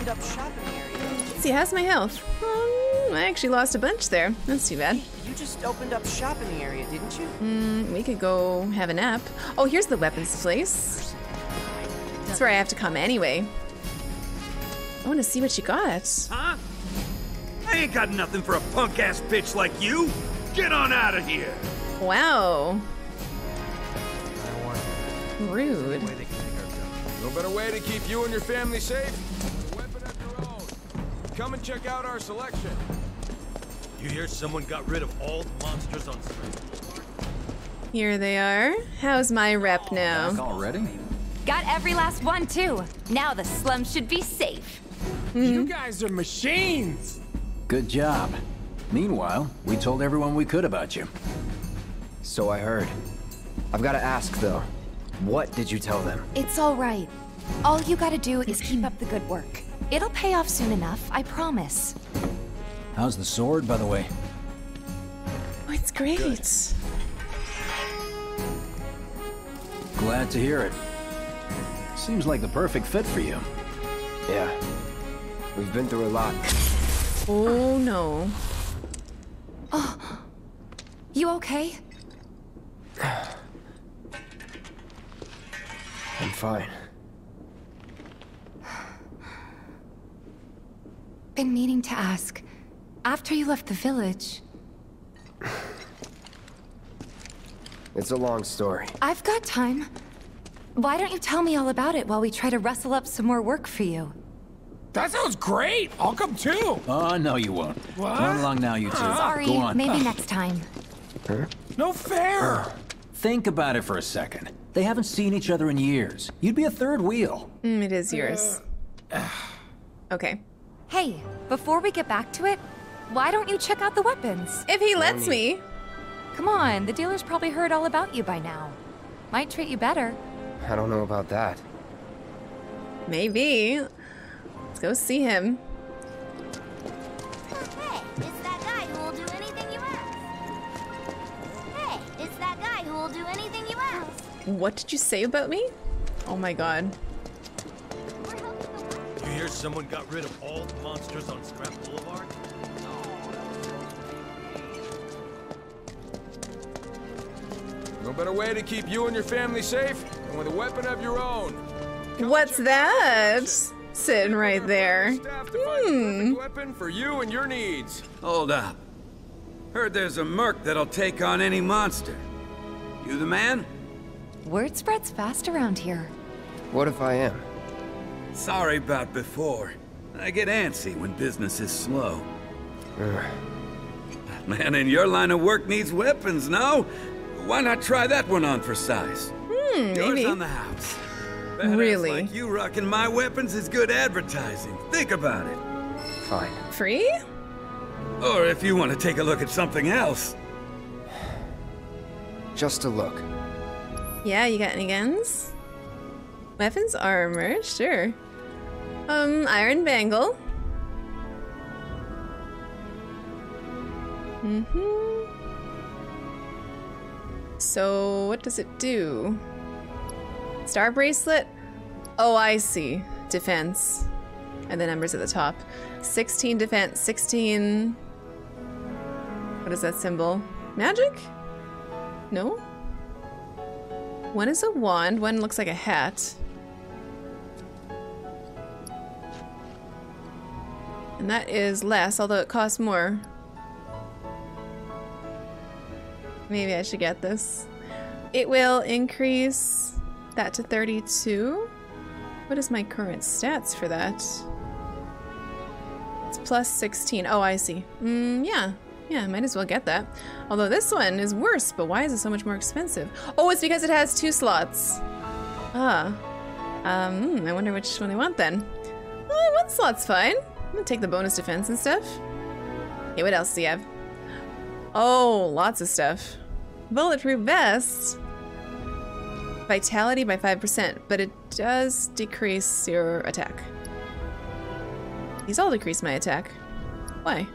Up shop in the area. See, how's my health? Um, I actually lost a bunch there. That's too bad. You just opened up shop in the area, didn't you? Mm, we could go have a nap. Oh, here's the weapons place. That's where I have to come anyway. I want to see what you got. Huh? I ain't got nothing for a punk ass bitch like you. Get on out of here. Wow. Rude. No better way to keep you and your family safe. Come and check out our selection. You hear someone got rid of all the monsters on Scrap? Here they are. How's my rep oh, now? already? Got every last one, too. Now the slum should be safe. Mm-hmm. You guys are machines. Good job. Meanwhile, we told everyone we could about you. So I heard. I've got to ask, though. What did you tell them? It's all right. All you gotta do is keep up the good work. It'll pay off soon enough, I promise. How's the sword, by the way? Oh, it's great. Glad to hear it. Seems like the perfect fit for you. Yeah. We've been through a lot. Oh no. Oh, you okay? <sighs> I'm fine. Been meaning to ask. After you left the village, It's a long story. I've got time. Why don't you tell me all about it while we try to rustle up some more work for you? That sounds great. I'll come too. Oh, no, you won't. What? Run along now, you two. Sorry, Go on. maybe next time. No fair. Think about it for a second. They haven't seen each other in years. You'd be a third wheel. Mm, it is yours. Okay. Hey, before we get back to it, why don't you check out the weapons? If he lets me. Come on, the dealer's probably heard all about you by now. Might treat you better. I don't know about that. Maybe. Let's go see him. Hey, it's that guy who will do anything you ask. Hey, it's that guy who will do anything you ask. What did you say about me? Oh my god. You hear someone got rid of all the monsters on Scrap Boulevard? No better way to keep you and your family safe than with a weapon of your own. What's that? Sitting right there. Hmm. Weapon for you and your needs. Hold up. Heard there's a merc that'll take on any monster. You the man? Word spreads fast around here. What if I am? Sorry about before. I get antsy when business is slow. Man in your line of work needs weapons, no? Why not try that one on for size? Hmm, Yours maybe. on the house. Badass Really? like you rocking my weapons is good advertising. Think about it. Fine. Free? Or if you want to take a look at something else. Just a look. Yeah, you got any guns? Weapons, armor, sure. Um, iron bangle. Mm-hmm. So, what does it do? Star bracelet? Oh, I see. Defense. And the numbers at the top. 16 defense, 16... What is that symbol? Magic? No? One is a wand, one looks like a hat. And that is less, although it costs more. Maybe I should get this. It will increase that to 32. What is my current stats for that? It's plus 16. Oh, I see. Mm, yeah. Yeah, might as well get that. Although this one is worse, but why is it so much more expensive? Oh, it's because it has two slots. Ah. Um, hmm, I wonder which one I want then. Oh, one slot's fine. I'm gonna take the bonus defense and stuff. Okay, what else do you have? Oh, lots of stuff. Bulletproof vest. Vitality by 5%, but it does decrease your attack. These all decrease my attack. Why?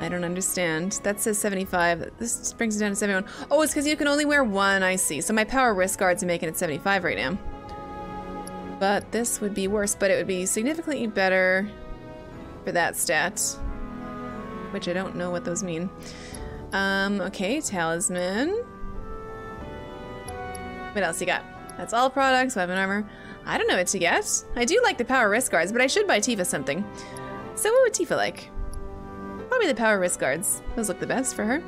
I don't understand. That says 75. This brings it down to 71. Oh, it's because you can only wear one, I see. So my power wrist guards are making it 75 right now. But this would be worse, but it would be significantly better for that stat. Which I don't know what those mean. Um, okay, talisman. What else you got? That's all products, weapon armor. I don't know what to get. I do like the power wrist guards, but I should buy Tifa something. So what would Tifa like? Probably the power wrist guards. Those look the best for her.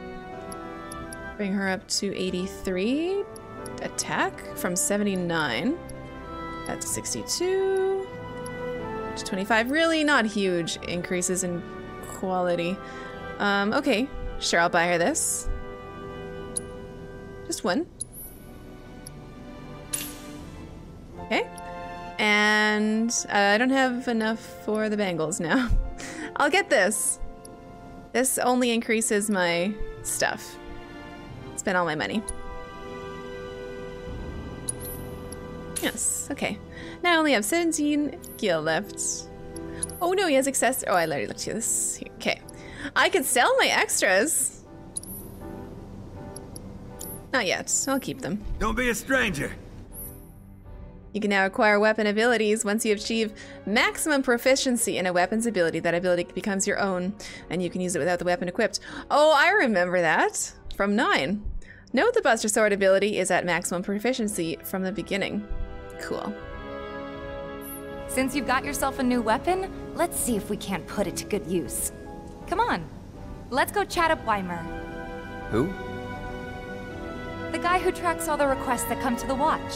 Bring her up to 83 attack from 79. That's 62 to 25. Really not huge increases in quality. Um, okay, sure, I'll buy her this. Just one. Okay. And uh, I don't have enough for the bangles now. <laughs> I'll get this. This only increases my stuff. Spend all my money. Yes, okay. Now I only have 17 gil left. Oh no, he has excess- Oh, I already looked at this. Okay. I could sell my extras. Not yet. I'll keep them. Don't be a stranger. You can now acquire weapon abilities once you achieve maximum proficiency in a weapon's ability. That ability becomes your own, and you can use it without the weapon equipped. Oh, I remember that from 9. Note the Buster Sword ability is at maximum proficiency from the beginning. Cool. Since you've got yourself a new weapon, let's see if we can't put it to good use. Come on, let's go chat up Wymer. Who? The guy who tracks all the requests that come to the watch.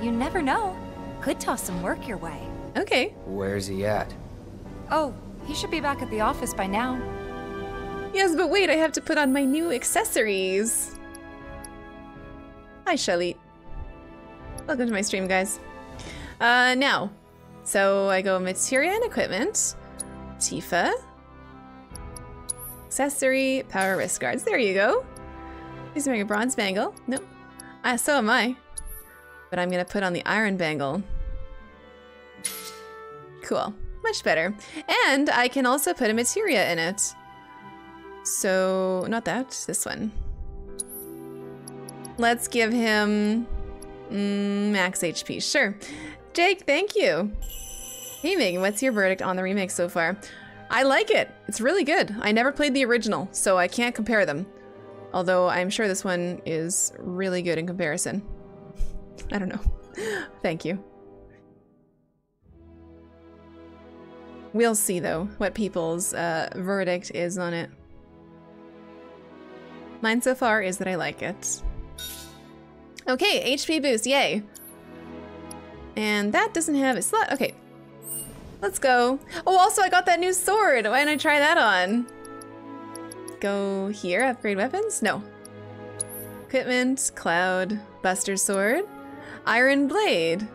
You never know. Could toss some work your way. Okay. Where's he at? Oh, he should be back at the office by now. Yes, but wait, I have to put on my new accessories. Hi, Shelly. Welcome to my stream, guys. Uh, now, so I go materia and equipment, Tifa, accessory, power wrist guards. There you go. He's wearing a bronze bangle. Nope. Ah, so am I. But I'm gonna put on the iron bangle. Cool. Much better. And I can also put a materia in it. So, not that, this one. Let's give him mm, max HP. Sure. Jake, thank you. Hey Meghan, what's your verdict on the remake so far? I like it. It's really good. I never played the original, so I can't compare them. Although I'm sure this one is really good in comparison. <laughs> I don't know. <laughs> Thank you. We'll see, though, what people's uh, verdict is on it. Mine so far is that I like it. Okay, HP boost, yay. And that doesn't have a slot. Okay, let's go. Oh, also I got that new sword. Why didn't I try that on? Go here, upgrade weapons? No. Equipment, Cloud, Buster Sword, Iron Blade.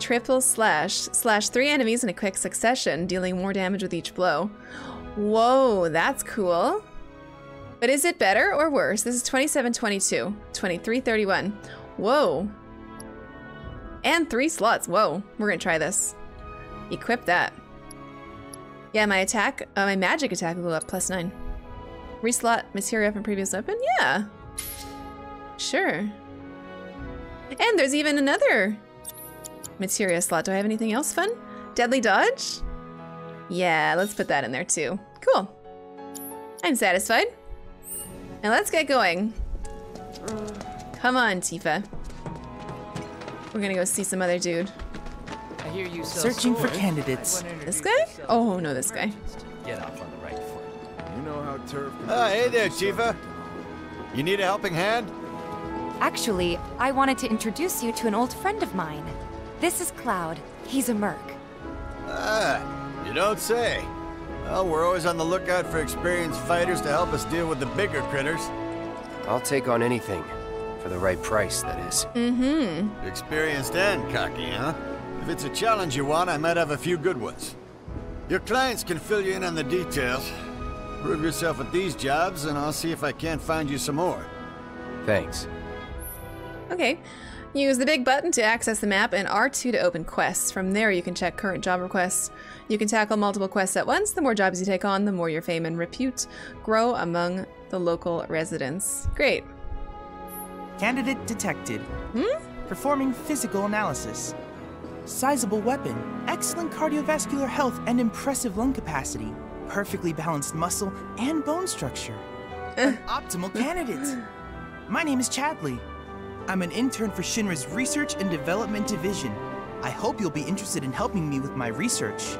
Triple slash. Slash three enemies in a quick succession, dealing more damage with each blow. Whoa, that's cool. But is it better or worse? This is 2722, 2331. Whoa. And three slots. Whoa, we're gonna try this. Equip that. Yeah, my attack, uh, my magic attack will go up plus nine. Reslot materia from previous weapon? Yeah. Sure. And there's even another materia slot. Do I have anything else fun? Deadly dodge? Yeah, let's put that in there too. Cool. I'm satisfied. Now let's get going. Come on, Tifa. We're gonna go see some other dude. I hear you sell Searching for candidates. This guy? Oh, no, this guy. Get off on the right foot. You know how turf can Ah, hey there, Tifa. You need a helping hand? Actually, I wanted to introduce you to an old friend of mine. This is Cloud. He's a merc. Ah, you don't say. Well, we're always on the lookout for experienced fighters to help us deal with the bigger critters. I'll take on anything. For the right price, that is. Mm-hmm. Experienced and cocky, huh? If it's a challenge you want, I might have a few good ones. Your clients can fill you in on the details. Prove yourself at these jobs, and I'll see if I can't find you some more. Thanks. Okay. Use the big button to access the map and R2 to open quests. From there, you can check current job requests. You can tackle multiple quests at once. The more jobs you take on, the more your fame and repute grow among the local residents. Great. Candidate detected. Hmm? Performing physical analysis. Sizable weapon, excellent cardiovascular health and impressive lung capacity, perfectly balanced muscle and bone structure. An <laughs> optimal candidate. My name is Chadley. I'm an intern for Shinra's Research and Development Division. I hope you'll be interested in helping me with my research.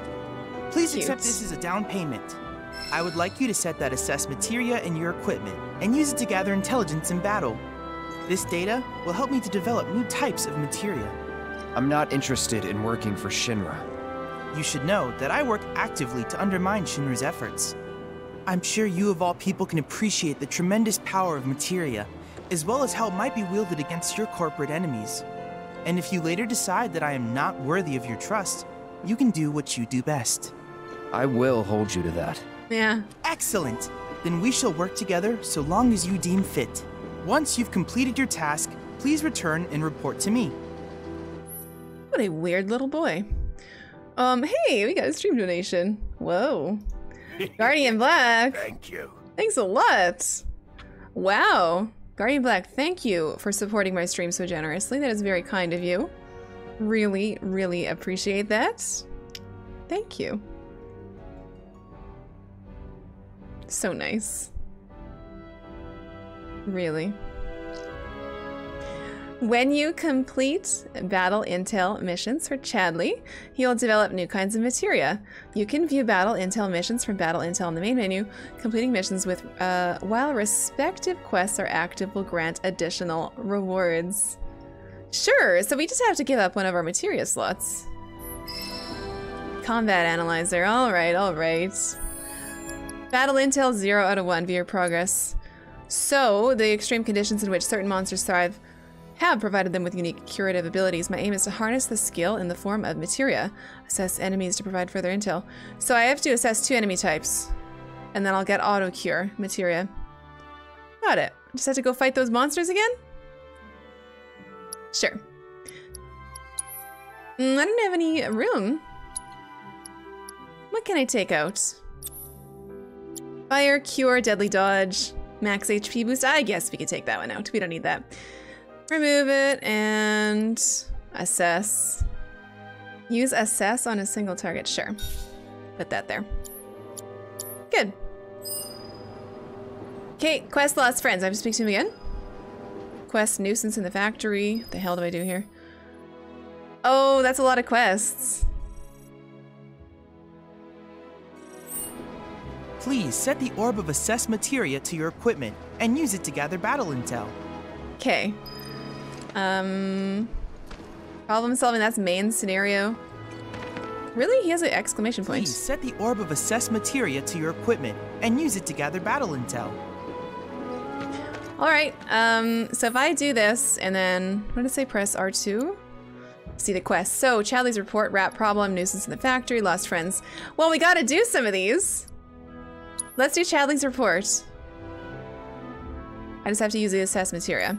Please accept this as a down payment. I would like you to set that assess materia in your equipment and use it to gather intelligence in battle. This data will help me to develop new types of materia. I'm not interested in working for Shinra. You should know that I work actively to undermine Shinra's efforts. I'm sure you of all people can appreciate the tremendous power of materia, as well as how it might be wielded against your corporate enemies. And if you later decide that I am not worthy of your trust, you can do what you do best. I will hold you to that. Yeah. Excellent! Then we shall work together so long as you deem fit. Once you've completed your task, please return and report to me. What a weird little boy. Um, hey, we got a stream donation. Whoa. <laughs> Guardian Black. Thank you. Thanks a lot. Wow. Guardian Black, thank you for supporting my stream so generously. That is very kind of you. Really, really appreciate that. Thank you. So nice. Really. When you complete battle intel missions for Chadley, you'll develop new kinds of materia. You can view battle intel missions from battle intel in the main menu. Completing missions with uh, while respective quests are active will grant additional rewards. Sure, so we just have to give up one of our materia slots. Combat analyzer. All right, all right. Battle intel 0 out of 1. View your progress. So, the extreme conditions in which certain monsters thrive have provided them with unique curative abilities. My aim is to harness the skill in the form of materia. Assess enemies to provide further intel. So I have to assess two enemy types. And then I'll get auto cure materia. Got it. Just have to go fight those monsters again? Sure. Mm, I don't have any room. What can I take out? Fire, cure, deadly dodge, max HP boost. I guess we could take that one out. We don't need that. Remove it and assess. Use assess on a single target. Sure. Put that there. Good. Okay, quest lost friends. I have to speak to him again. Quest nuisance in the factory. What the hell do I do here? Oh, that's a lot of quests. Please set the Orb of Assess Materia to your equipment and use it to gather battle intel. Okay. Um, problem solving, that's main scenario. Really? He has an exclamation point. Please set the Orb of Assess Materia to your equipment and use it to gather battle intel. All right. Um, so if I do this and then, what did it say? Press R2? See the quest. So, Chadley's report, rat problem, nuisance in the factory, lost friends. Well, we gotta do some of these. Let's do Chadley's report. I just have to use the assess materia.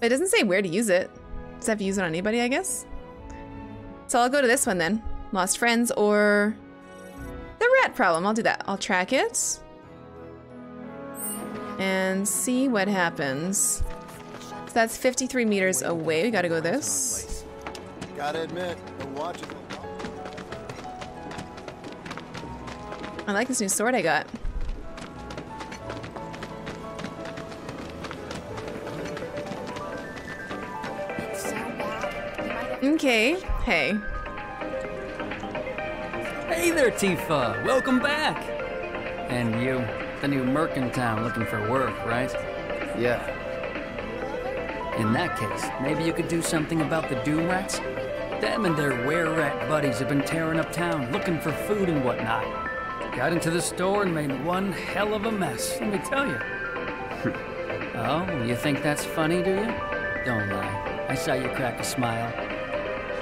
It doesn't say where to use it. Just have to use it on anybody, I guess. So I'll go to this one then. Lost friends or the rat problem. I'll do that. I'll track it and see what happens. So that's 53 meters away. We gotta go this. Gotta admit, the watch is I like this new sword I got. Okay. Hey. Hey there, Tifa. Welcome back. And you, the new merc in town looking for work, right? Yeah. In that case, maybe you could do something about the Doom Rats? Them and their were-rat buddies have been tearing up town, looking for food and whatnot. Got into the store and made one hell of a mess, let me tell you. <laughs> oh, you think that's funny, do you? Don't lie. I saw you crack a smile.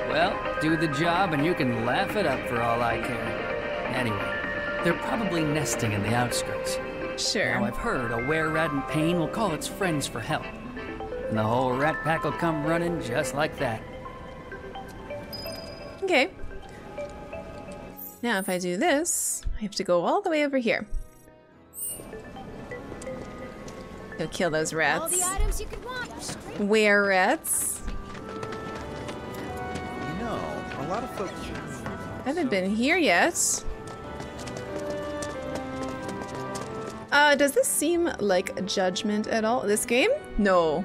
Well, do the job and you can laugh it up for all I care. Anyway, they're probably nesting in the outskirts. Sure. Now I've heard a were-rat in pain will call its friends for help. And the whole rat pack will come running just like that. Okay. Now if I do this, I have to go all the way over here. Go kill those All rats. the items you could want. Straight rats. You know, a lot of folks. Haven't been here yet. Uh, does this seem like judgment at all? This game? No.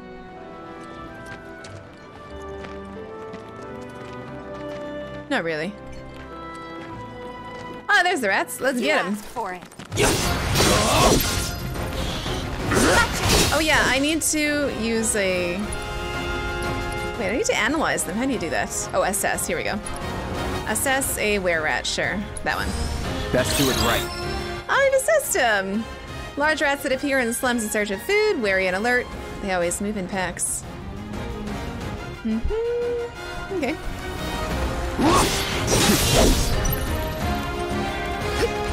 Not really. Ah, there's the rats. Let's get them. for it. Oh yeah, I need to use a... Wait, I need to analyze them. How do you do that? Oh, assess. Here we go. Assess a were-rat. Sure. That one. Best do it right. I've assessed them. Large rats that appear in the slums in search of food, wary and alert. They always move in packs. Mm hmm Okay. <laughs>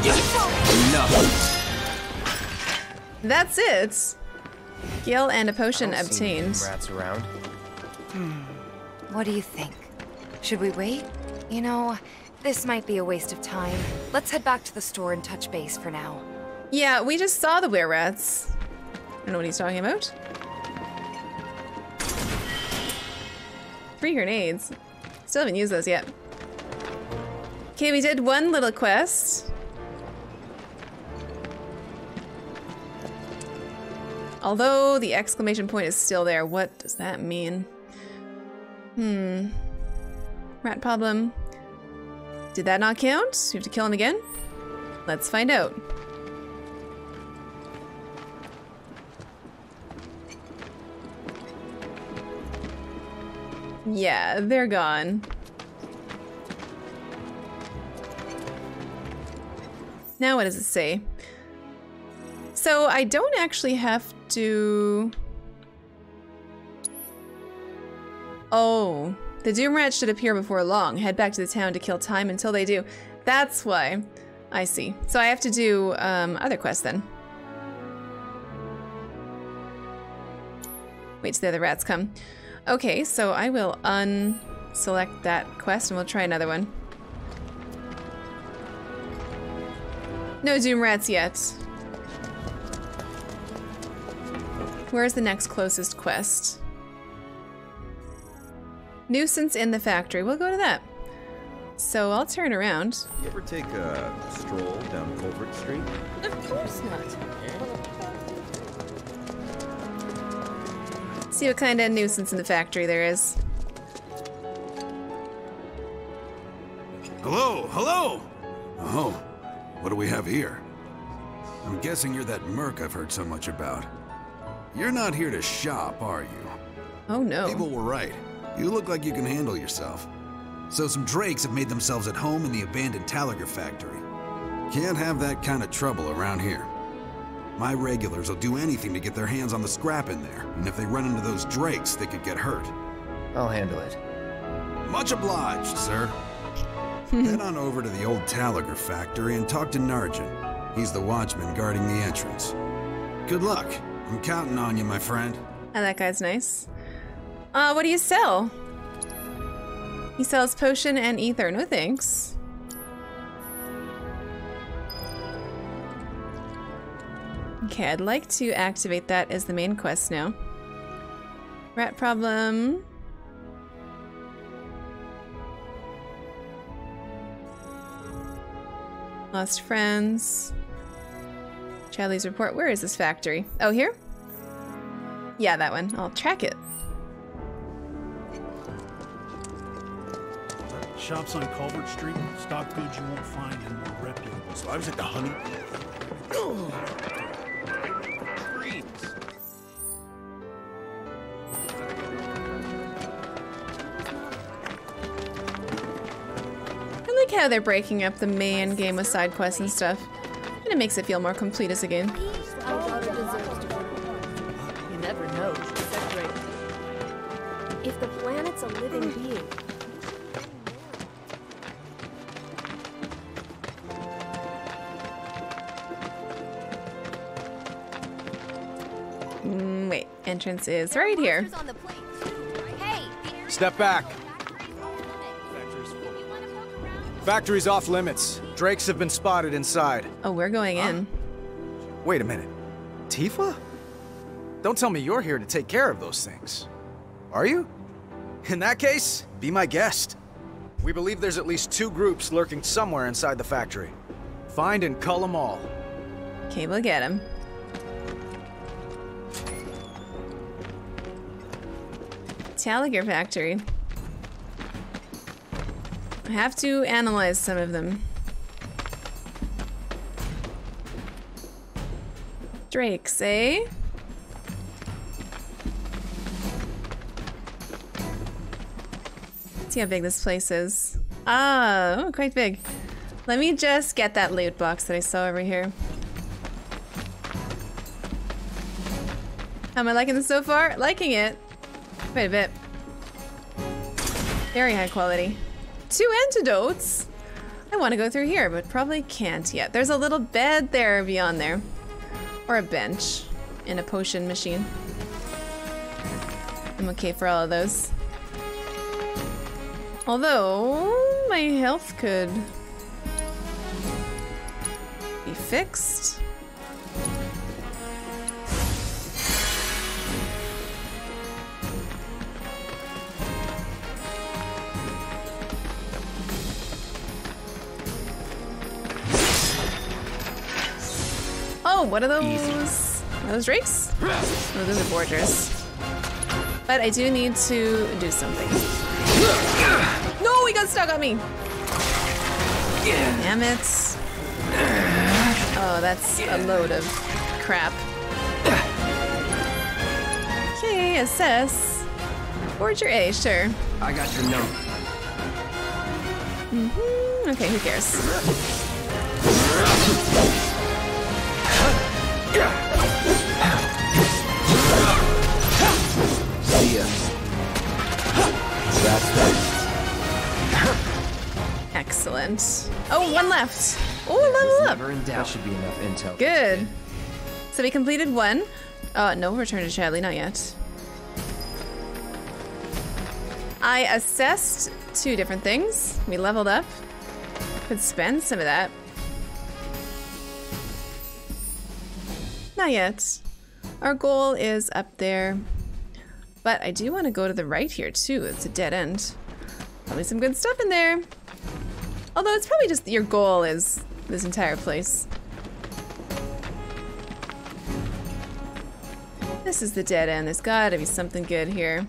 Enough. That's it. Gil and a potion I don't see any obtained. Rats around. Hmm. What do you think? Should we wait? You know, this might be a waste of time. Let's head back to the store and touch base for now. Yeah, we just saw the were rats. I don't know what he's talking about. Three grenades. Still haven't used those yet. Okay, we did one little quest. Although the exclamation point is still there, what does that mean? Hmm. Rat problem. Did that not count? You have to kill him again? Let's find out. Yeah, they're gone. Now what does it say? So I don't actually have to... Oh, the Doom Rats should appear before long. Head back to the town to kill time until they do. That's why. I see. So I have to do um, other quests then. Wait till the other rats come. Okay, so I will unselect that quest and we'll try another one. No Doom Rats yet. Where's the next closest quest? Nuisance in the factory. We'll go to that. So I'll turn around. You ever take a stroll down Culvert Street? Of course not. See what kind of nuisance in the factory there is. Hello, hello! Oh, what do we have here? I'm guessing you're that merc I've heard so much about. You're not here to shop, are you? Oh no. People were right. You look like you can handle yourself. So some drakes have made themselves at home in the abandoned Talaga factory. Can't have that kind of trouble around here. My regulars will do anything to get their hands on the scrap in there, and if they run into those drakes, they could get hurt. I'll handle it. Much obliged, sir. <laughs> Head on over to the old Talagar factory and talk to Narjan. He's the watchman guarding the entrance. Good luck. I'm counting on you, my friend. Oh, that guy's nice. Uh, what do you sell? He sells potion and ether. No thanks. Okay, I'd like to activate that as the main quest now. Rat problem. Lost friends. Charlie's report. Where is this factory? Oh, here? Yeah, that one. I'll track it. shops on Culvert Street stock goods you won't find in more reputable. So I was at the honey. I like how they're breaking up the main game with side quests and stuff. And it makes it feel more complete as a game. Our daughter deserves to You never know. She's that great. If the planet's a living being, Mm, wait, entrance is right here. Step back. Factory's off limits. Drakes have been spotted inside. Oh, we're going in. Wait a minute. Tifa? Don't tell me you're here to take care of those things. Are you? In that case, be my guest. We believe there's at least two groups lurking somewhere inside the factory. Find and cull them all. Okay, we'll get them. Taliger Factory. I have to analyze some of them. Drakes, eh? see how big this place is. Ah, oh, quite big. Let me just get that loot box that I saw over here. How am I liking this so far? Liking it. Quite a bit. Very high quality. Two antidotes? I want to go through here, but probably can't yet. There's a little bed there beyond there. Or a bench in a potion machine. I'm okay for all of those. Although, my health could be fixed. Oh, what are those? Are those drakes? Oh, those are Borgers. But I do need to do something. No, he got stuck on me. Damn it. Oh, that's a load of crap. Okay, assess. Borger A, sure. I got your number. Mm -hmm. Okay, who cares? See ya. That's that. Excellent. Oh, one left. Oh, level up. Never in doubt. That should be enough intel. Good. So we completed one. Oh, no return to Chadley, not yet. I assessed two different things. We leveled up. Could spend some of that. Not yet. Our goal is up there. But I do want to go to the right here too. It's a dead end. Probably some good stuff in there. Although it's probably just your goal is this entire place. This is the dead end. There's gotta be something good here.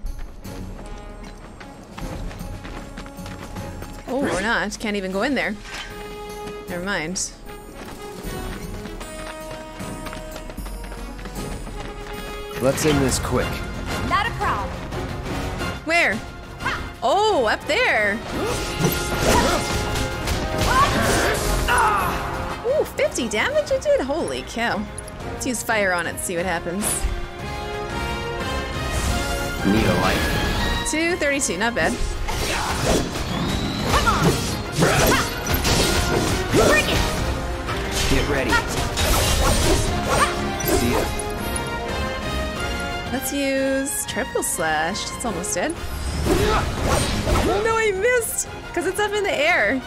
Oh, or not. Can't even go in there. Never mind. Let's end this quick. not a problem. Where? Oh, up there. Ooh, 50 damage it did? Holy cow. Let's use fire on it, and see what happens. Need a light. 232, not bad. Come on. Bring it. Get ready. See ya. Let's use triple slash. It's almost dead. No, I missed! Because it's up in the air.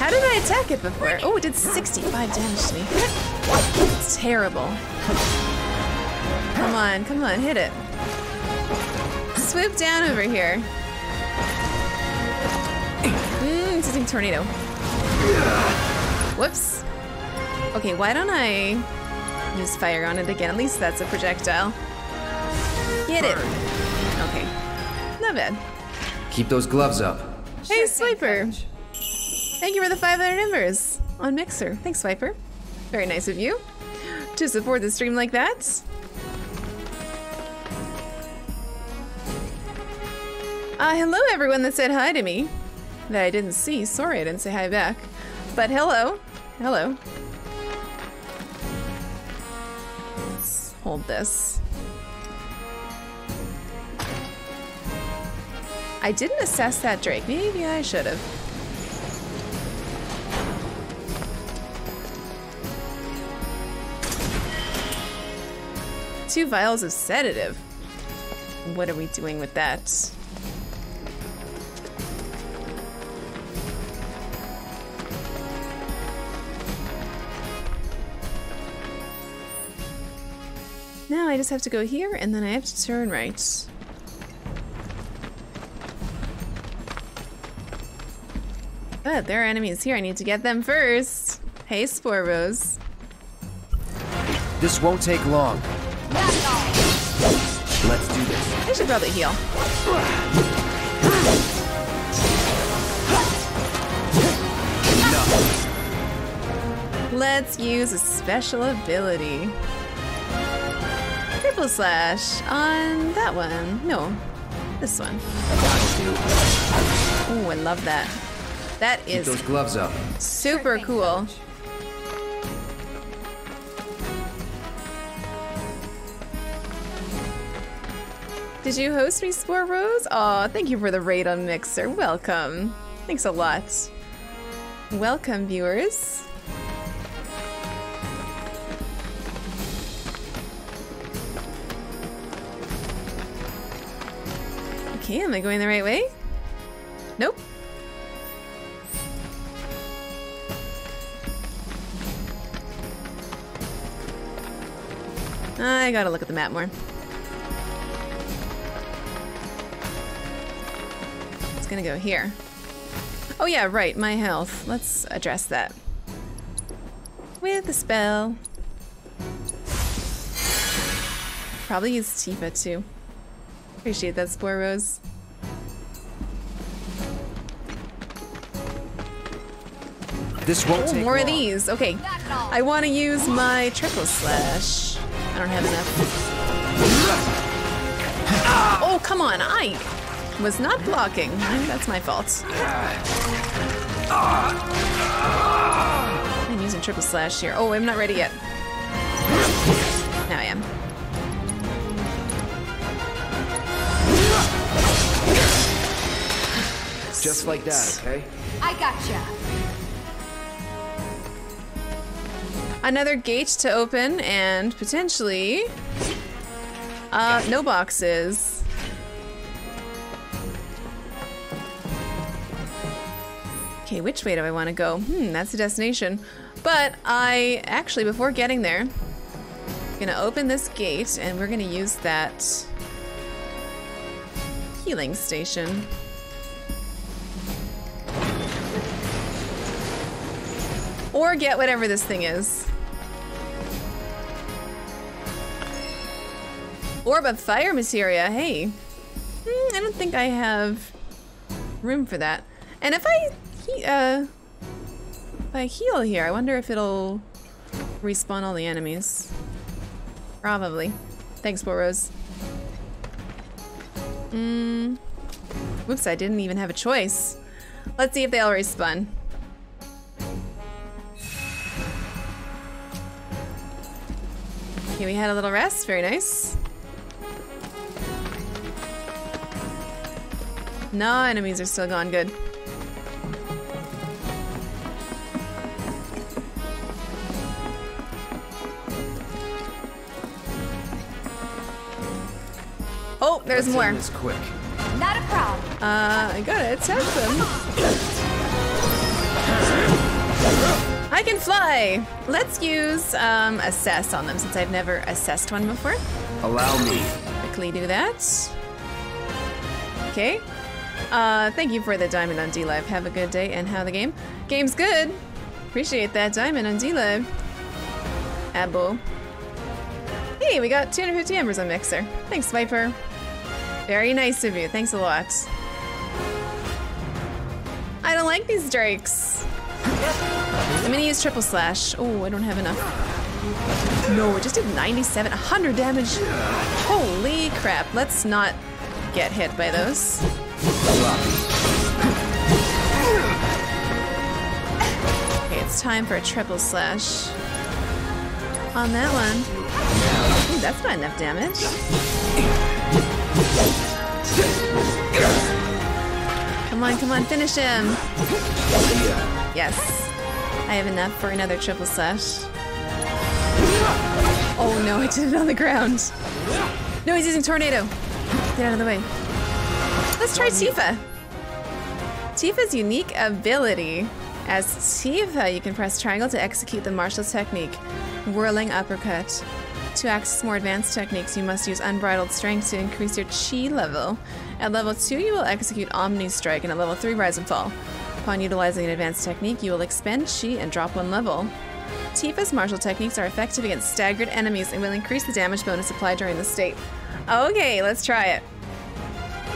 How did I attack it before? Oh, it did 65 damage to me. It's terrible. Come on, come on, hit it. Swoop down over here. Mmm, it's using tornado. Whoops. Okay, why don't I use fire on it again? At least that's a projectile. Get it. Okay. Not bad. Keep those gloves up. Hey, Swiper. Thank you for the 500 embers on Mixer. Thanks, Swiper. Very nice of you to support the stream like that. Uh, hello, everyone that said hi to me that I didn't see. Sorry I didn't say hi back. But hello. Hello. Let's hold this. I didn't assess that Drake. Maybe I should have. Two vials of sedative. What are we doing with that? Now I just have to go here and then I have to turn right. But there are enemies here. I need to get them first. Hey, Spore Rose. This won't take long. Let's do this. I should probably heal. Let's use a special ability. Triple slash on that one. No, this one. Oh, I love that. That Keep is those gloves up. super cool. Did you host me, Spore Rose? Aw, thank you for the raid on Mixer. Welcome. Thanks a lot. Welcome, viewers. Okay, am I going the right way? Nope. I gotta look at the map more. It's gonna go here. Oh yeah, right, my health. Let's address that. With the spell. Probably use Tifa too. Appreciate that, Spore Rose. This won't Oh, take more of these. Okay. I want to use my triple slash. I don't have enough. Oh, come on. I was not blocking. That's my fault. I'm using triple slash here. Oh, I'm not ready yet. Now I am. Just like that, okay? I gotcha. Another gate to open and potentially uh, no boxes. Okay, which way do I want to go? Hmm, that's the destination. But I actually, before getting there, I'm gonna open this gate and we're gonna use that healing station. Or get whatever this thing is. Orb of fire materia. Hey. Hmm, I don't think I have room for that. And if I he uh if I heal here, I wonder if it'll respawn all the enemies. Probably. Thanks, Boros. Hmm. Whoops, I didn't even have a choice. Let's see if they all respawn. Okay, we had a little rest. Very nice. No, enemies are still gone. Good. Oh, there's Let's more. end this quick. Not a problem. Uh, I got it. attack them. I can fly! Let's use um, assess on them since I've never assessed one before. Allow me. Quickly do that. Okay. Uh, thank you for the diamond on DLive. Have a good day and how the game? Game's good. Appreciate that diamond on DLive. Abo. Hey, we got 250 embers on Mixer. Thanks, Viper. Very nice of you. Thanks a lot. I don't like these drakes. I'm gonna use triple slash. Oh, I don't have enough. No, it just did 97, 100 damage. Holy crap. Let's not get hit by those. Okay, it's time for a triple slash. On that one. Ooh, that's not enough damage. Come on, come on, finish him. Yes. I have enough for another triple slash. Oh no, I did it on the ground. No, he's using tornado. Get out of the way. Let's try Tifa. Tifa's unique ability. As Tifa, you can press triangle to execute the martial technique, whirling uppercut. To access more advanced techniques, you must use unbridled strength to increase your chi level. At level 2, you will execute Omni Strike, and at level 3, Rise and Fall. Upon utilizing an advanced technique, you will expend chi and drop one level. Tifa's martial techniques are effective against staggered enemies and will increase the damage bonus applied during the state. Okay, let's try it.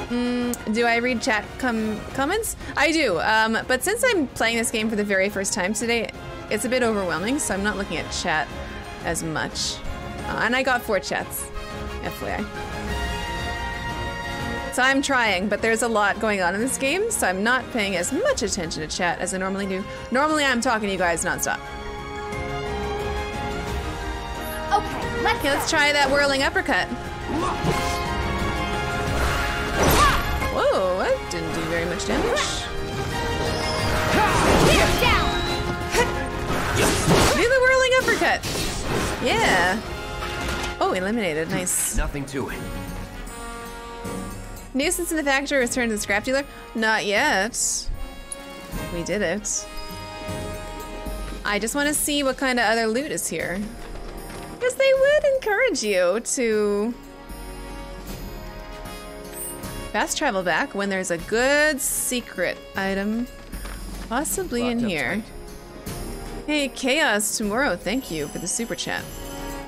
Mm, do I read chat com comments? I do, um, but since I'm playing this game for the very first time today, it's a bit overwhelming, so I'm not looking at chat as much. Uh, and I got four chats, FYI. So I'm trying, but there's a lot going on in this game, so I'm not paying as much attention to chat as I normally do. Normally I'm talking to you guys nonstop. Okay, let's, okay, let's try that whirling uppercut. Whoa, that didn't do very much damage. Do the whirling uppercut. Yeah. Oh, eliminated. Nice. Nothing to it. Nuisance in the factory returned to the scrap dealer? Not yet. We did it. I just want to see what kind of other loot is here. Because they would encourage you to fast travel back when there's a good secret item possibly Locked in here. Tight. Hey, Chaos Tomorrow, thank you for the super chat.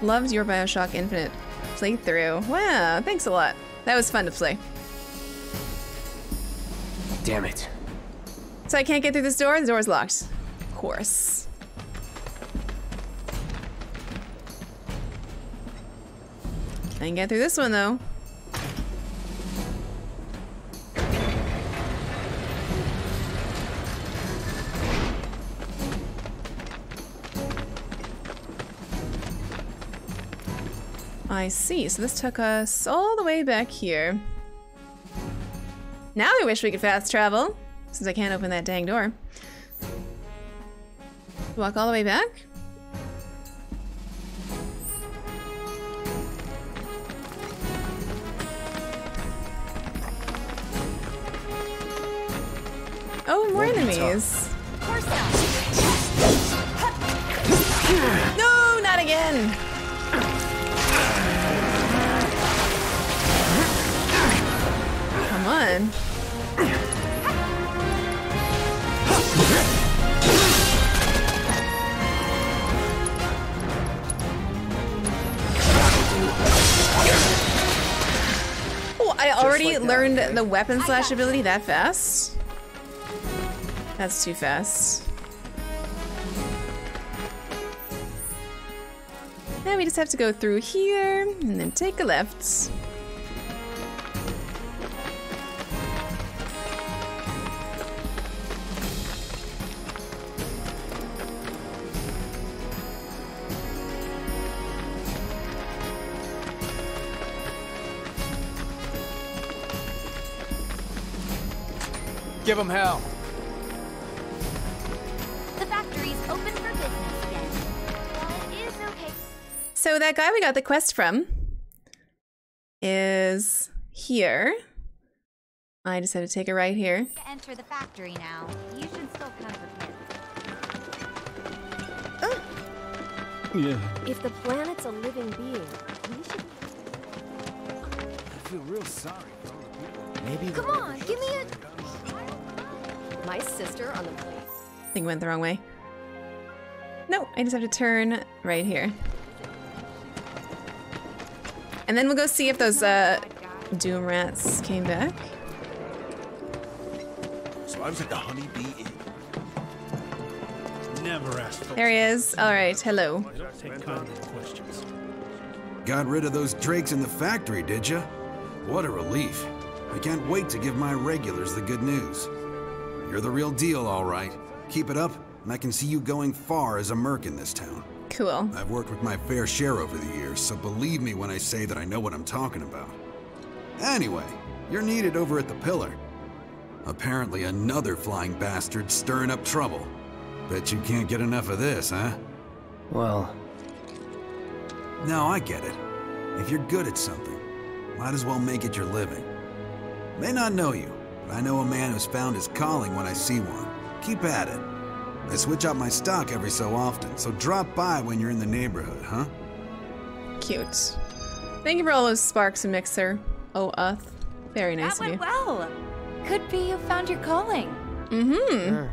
Loved your Bioshock Infinite playthrough. Wow, thanks a lot. That was fun to play. Damn it. So I can't get through this door? The door's locked. Of course. I can get through this one though. I see, so this took us all the way back here. Now I wish we could fast travel, since I can't open that dang door. Walk all the way back? Oh, more enemies. No, not again. Oh, I already like learned that, okay? the weapon slash ability that fast? That's too fast. Now we just have to go through here and then take a left. Give them hell. The factory's open for business again. Well, it is okay. So that guy we got the quest from is here. I just had to take it right here. Enter the factory now. You should still come prepared. Oh. Yeah. If the planet's a living being, we should. I feel real sorry for all the people. Maybe. Come on, give me a. My sister on the plate. I think went the wrong way. No, I just have to turn right here. And then we'll go see if those uh, Doom rats came back. So I was at the Honeybee Inn. Never ask folks. There he is. All right, hello. Don't take kindly to questions. Got rid of those drakes in the factory, did ya? What a relief. I can't wait to give my regulars the good news. You're the real deal, all right. Keep it up, and I can see you going far as a merc in this town. Cool. I've worked with my fair share over the years, so believe me when I say that I know what I'm talking about. Anyway, you're needed over at the Pillar. Apparently another flying bastard stirring up trouble. Bet you can't get enough of this, huh? Well... No, I get it. If you're good at something, might as well make it your living. May not know you, but I know a man who's found his calling when I see one. Keep at it. I switch out my stock every so often, so drop by when you're in the neighborhood, huh? Cute. Thank you for all those sparks and Mixer. Oh, Uth. Very nice that of you. That went well. Could be you found your calling. Mm-hmm.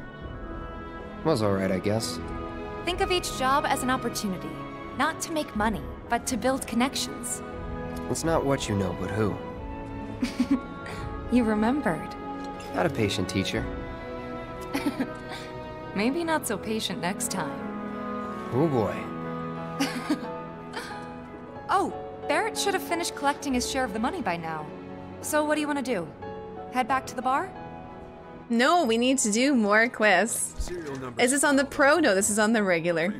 Was alright, I guess. Think of each job as an opportunity, not to make money, but to build connections. It's not what you know, but who. <laughs> You remembered. Not a patient teacher. <laughs> Maybe not so patient next time. Oh boy. <laughs> Oh, Barret should have finished collecting his share of the money by now. So what do you want to do? Head back to the bar? No, we need to do more quests. Is this on the pro? No, this is on the regular.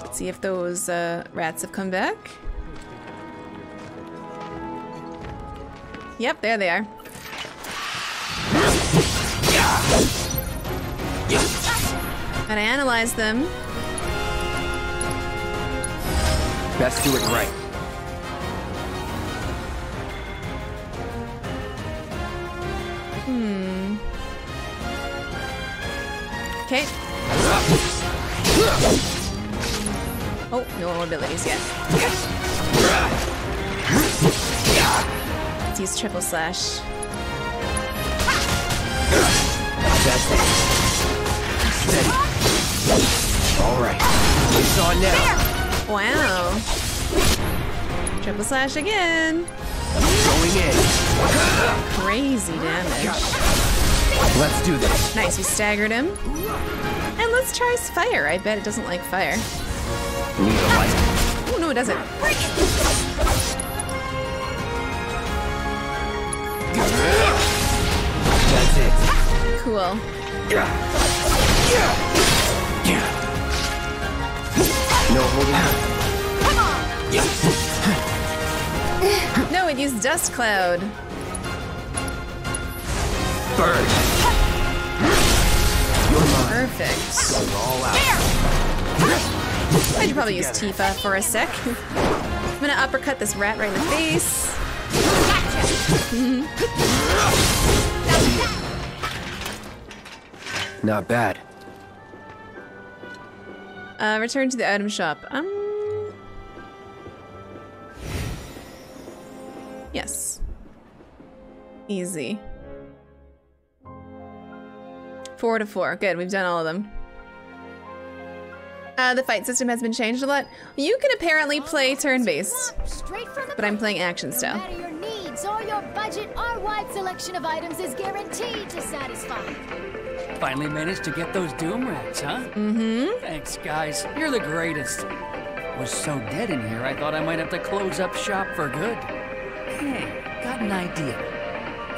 Let's see if those uh, rats have come back. Yep, there they are. Gotta analyze them. Best do it right. Hmm. Okay. Oh, no abilities yet. Let's use triple slash. That's it. Alright. It's on now. Wow. Triple slash again. Going in. Crazy damage. Let's do this. Nice, we staggered him. And let's try his fire. I bet it doesn't like fire. Need a light. Oh, no, it doesn't. Cool. No holding out. No, it used Dust Cloud. Burn. Perfect. All out. I should probably use Tifa for a sec. I'm gonna uppercut this rat right in the face. <laughs> Not bad. Uh, return to the item shop. Um. Yes. Easy. Four to four. Good, we've done all of them. Uh, the fight system has been changed a lot. You can apparently play turn-based, Straight from the but I'm playing action style. matter your needs or your budget, our wide selection of items is guaranteed to satisfy. Finally managed to get those Doom rats, huh? Mm-hmm. Thanks, guys. You're the greatest. Was so dead in here, I thought I might have to close up shop for good. Hey, got an idea.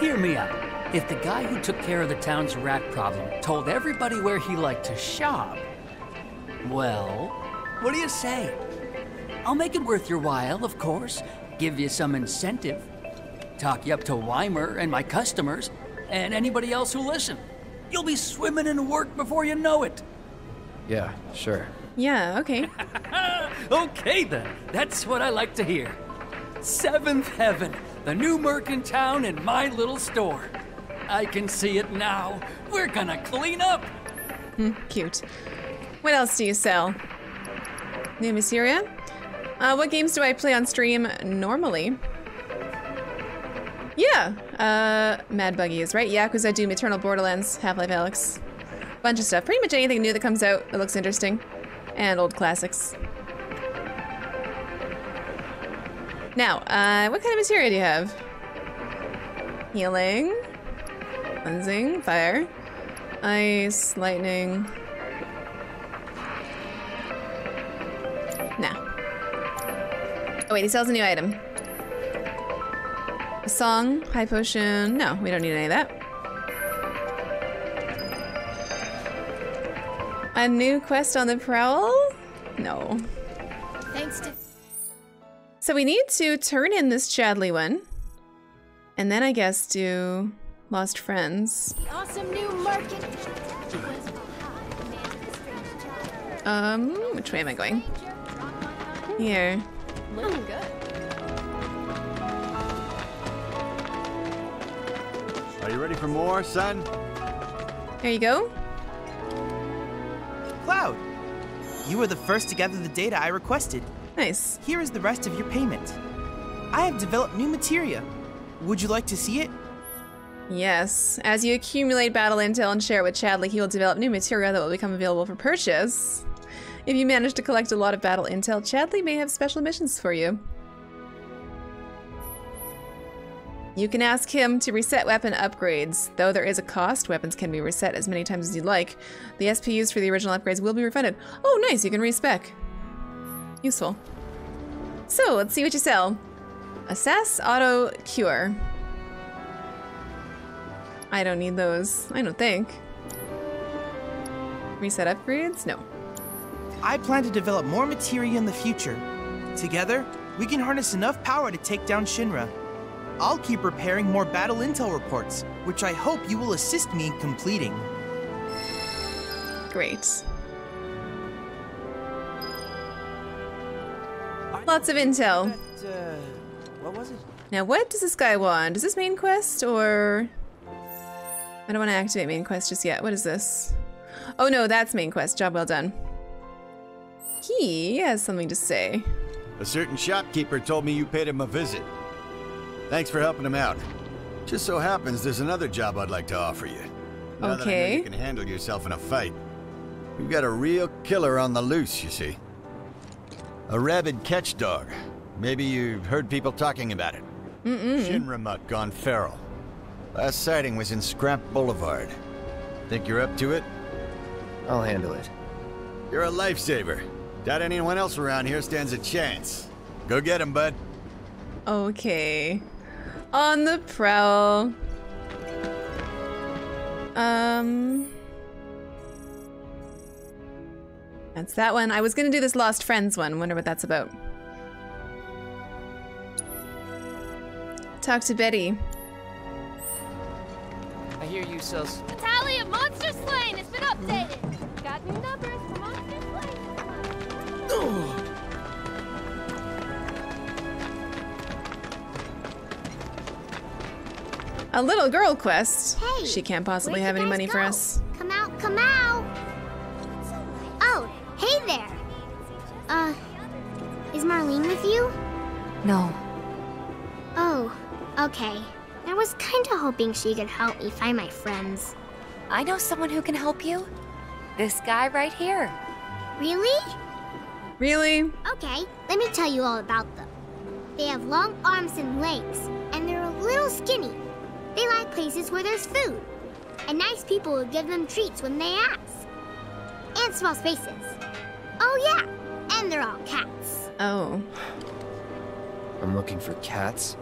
Hear me out. If the guy who took care of the town's rat problem told everybody where he liked to shop, well, what do you say? I'll make it worth your while, of course. Give you some incentive. Talk you up to Wymer and my customers, and anybody else who listen. You'll be swimming in work before you know it. Yeah, sure. Yeah, okay. <laughs> Okay then, that's what I like to hear. Seventh Heaven, the new merc in town and my little store. I can see it now. We're gonna clean up. Hmm, Cute. What else do you sell? Name is Syria. Uh, what games do I play on stream normally? Yeah, uh, Mad Buggy is right. Yakuza, Doom, Eternal Borderlands, Half-Life Alyx. Bunch of stuff. Pretty much anything new that comes out that looks interesting. And old classics. Now, uh, what kind of materia do you have? Healing. Cleansing. Fire. Ice. Lightning. Nah. Oh wait, he sells a new item. A song, high potion. No, we don't need any of that. A new quest on the prowl? No. Thanks to So we need to turn in this Chadley one. And then I guess do Lost Friends. awesome new market. Um, which way am I going? Here. Looking good. Are you ready for more, son? There you go. Cloud, you were the first to gather the data I requested. Nice. Here is the rest of your payment. I have developed new materia. Would you like to see it? Yes. As you accumulate battle intel and share it with Chadley, he will develop new material that will become available for purchase. If you manage to collect a lot of battle intel, Chadley may have special missions for you. You can ask him to reset weapon upgrades. Though there is a cost, weapons can be reset as many times as you'd like. The SP used for the original upgrades will be refunded. Oh, nice, you can respec. Useful. So, let's see what you sell. Assess Auto Cure. I don't need those. I don't think. Reset upgrades? No. I plan to develop more materia in the future. Together, we can harness enough power to take down Shinra. I'll keep preparing more battle intel reports, which I hope you will assist me in completing. Great. Lots of intel. Uh, what was it? Now, what does this guy want? Is this main quest or... I don't want to activate main quest just yet. What is this? Oh no, that's main quest. Job well done. He has something to say. A certain shopkeeper told me you paid him a visit. Thanks for helping him out. Just so happens there's another job I'd like to offer you. Now that I know Okay. you can handle yourself in a fight. We've got a real killer on the loose, you see. A rabid catch dog. Maybe you've heard people talking about it. Mm-mm. Shinramuk gone feral. Last sighting was in Scrap Boulevard. Think you're up to it? I'll handle it. You're a lifesaver. Doubt anyone else around here stands a chance. Go get him, bud. Okay. On the prowl. Um. That's that one. I was gonna do this Lost Friends one. Wonder what that's about. Talk to Betty. I hear you sell. s- The tally of monster slain has been updated. Got new numbers for monster slain. A little girl quest. Hey, she can't possibly have any guys money for us. Come out, come out. Oh, hey there. Uh, is Marlene with you? No. Oh, okay. I was kinda hoping she could help me find my friends. I know someone who can help you. This guy right here. Really? Really? Okay, let me tell you all about them. They have long arms and legs, and they're a little skinny. They like places where there's food, and nice people will give them treats when they ask. And small spaces. Oh, yeah, and they're all cats. Oh. I'm looking for cats.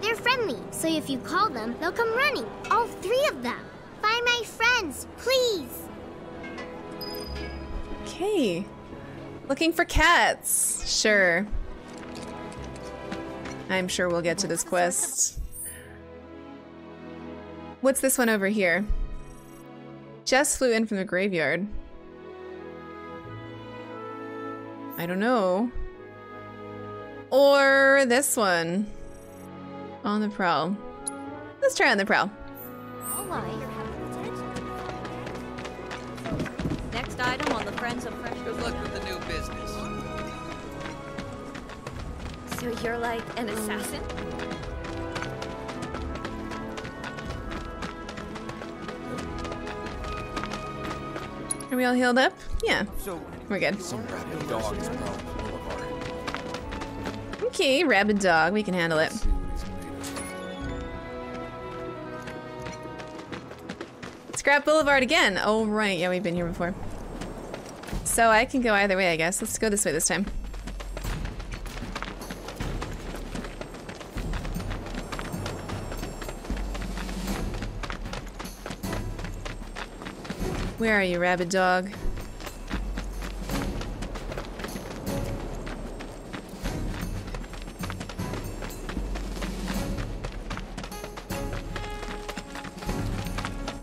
They're friendly, so if you call them, they'll come running. All three of them. Find my friends, please. Okay. Looking for cats. Sure. I'm sure we'll get to this quest. What's this one over here? Jess flew in from the graveyard. I don't know. Or this one. On the prowl. Let's try on the prowl. Next item on the Friends of Fresh. Good luck with the new business. So you're like an assassin? Are we all healed up? Yeah. We're good. Okay, rabid dog. We can handle it. Scrap Boulevard again. Oh, right. Yeah, we've been here before. So I can go either way, I guess. Let's go this way this time. Where are you, rabid dog?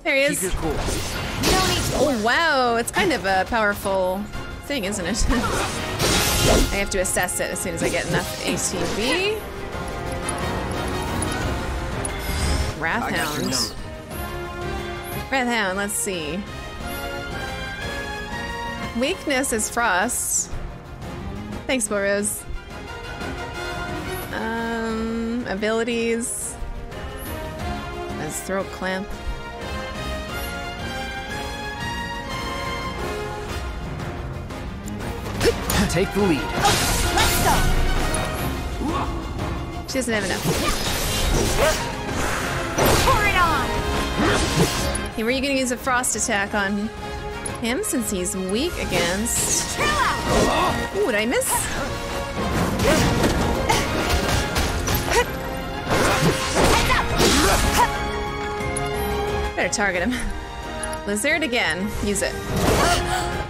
There he is. Cool. Oh wow, it's kind of a powerful thing, isn't it? <laughs> I have to assess it as soon as I get enough ATB. Wrathhound. Wrathhound, let's see. Weakness is frost. Thanks, Boros. Um, abilities. As throat clamp. Take the lead. Let's go. She doesn't have enough. Pour it on! Hey, were you gonna use a frost attack on him since he's weak against? Ooh, did I miss? Better target him. Lizard again. Use it.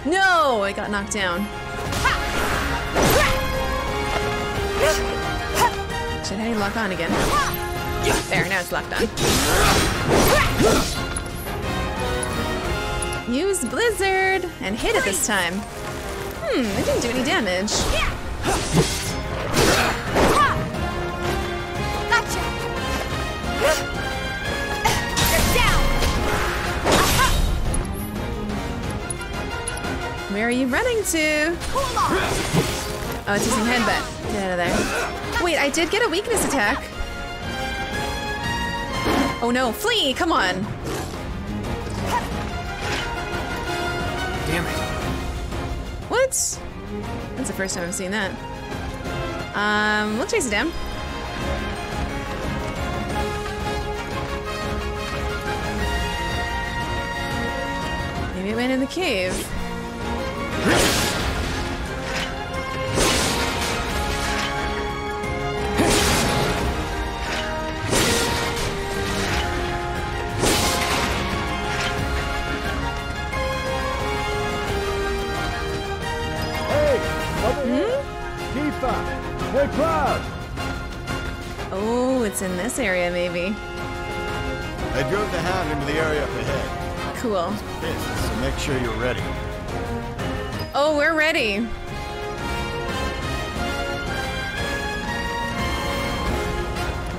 No! I got knocked down. Do you lock on again? There, now it's locked on. Use Blizzard and hit it this time. Hmm, it didn't do any damage. Where are you running to? Oh, it's using headbutt. Get out of there. Wait, I did get a weakness attack. Oh no, flee! Come on. That's the first time I've seen that. Um, we'll chase it down. Maybe it went in the cave. This area, maybe. I drove the hound into the area up ahead. Cool. Pissed, so make sure you're ready. Oh, we're ready.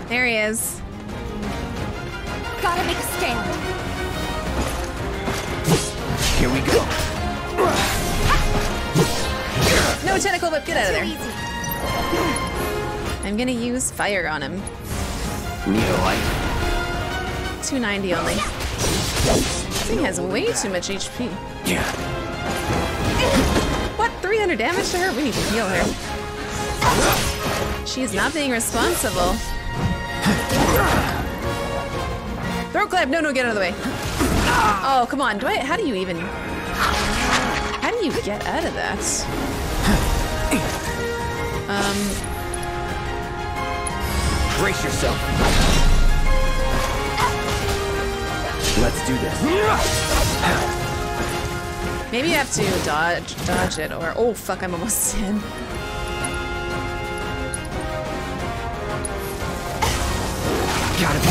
There he is. Gotta make a stand. Here we go. No tentacle whip, get out of there. I'm gonna use fire on him. Light? 290 only. This thing has way too much HP. Yeah. What? 300 damage to her? We need to heal her. She's not being responsible. Throat clamp! No, no, get out of the way. Oh, come on. Do I? How do you even? How do you get out of that? Brace yourself. Let's do this. maybe you have to dodge, dodge it, or oh fuck, I'm almost <laughs> dead. Gotta be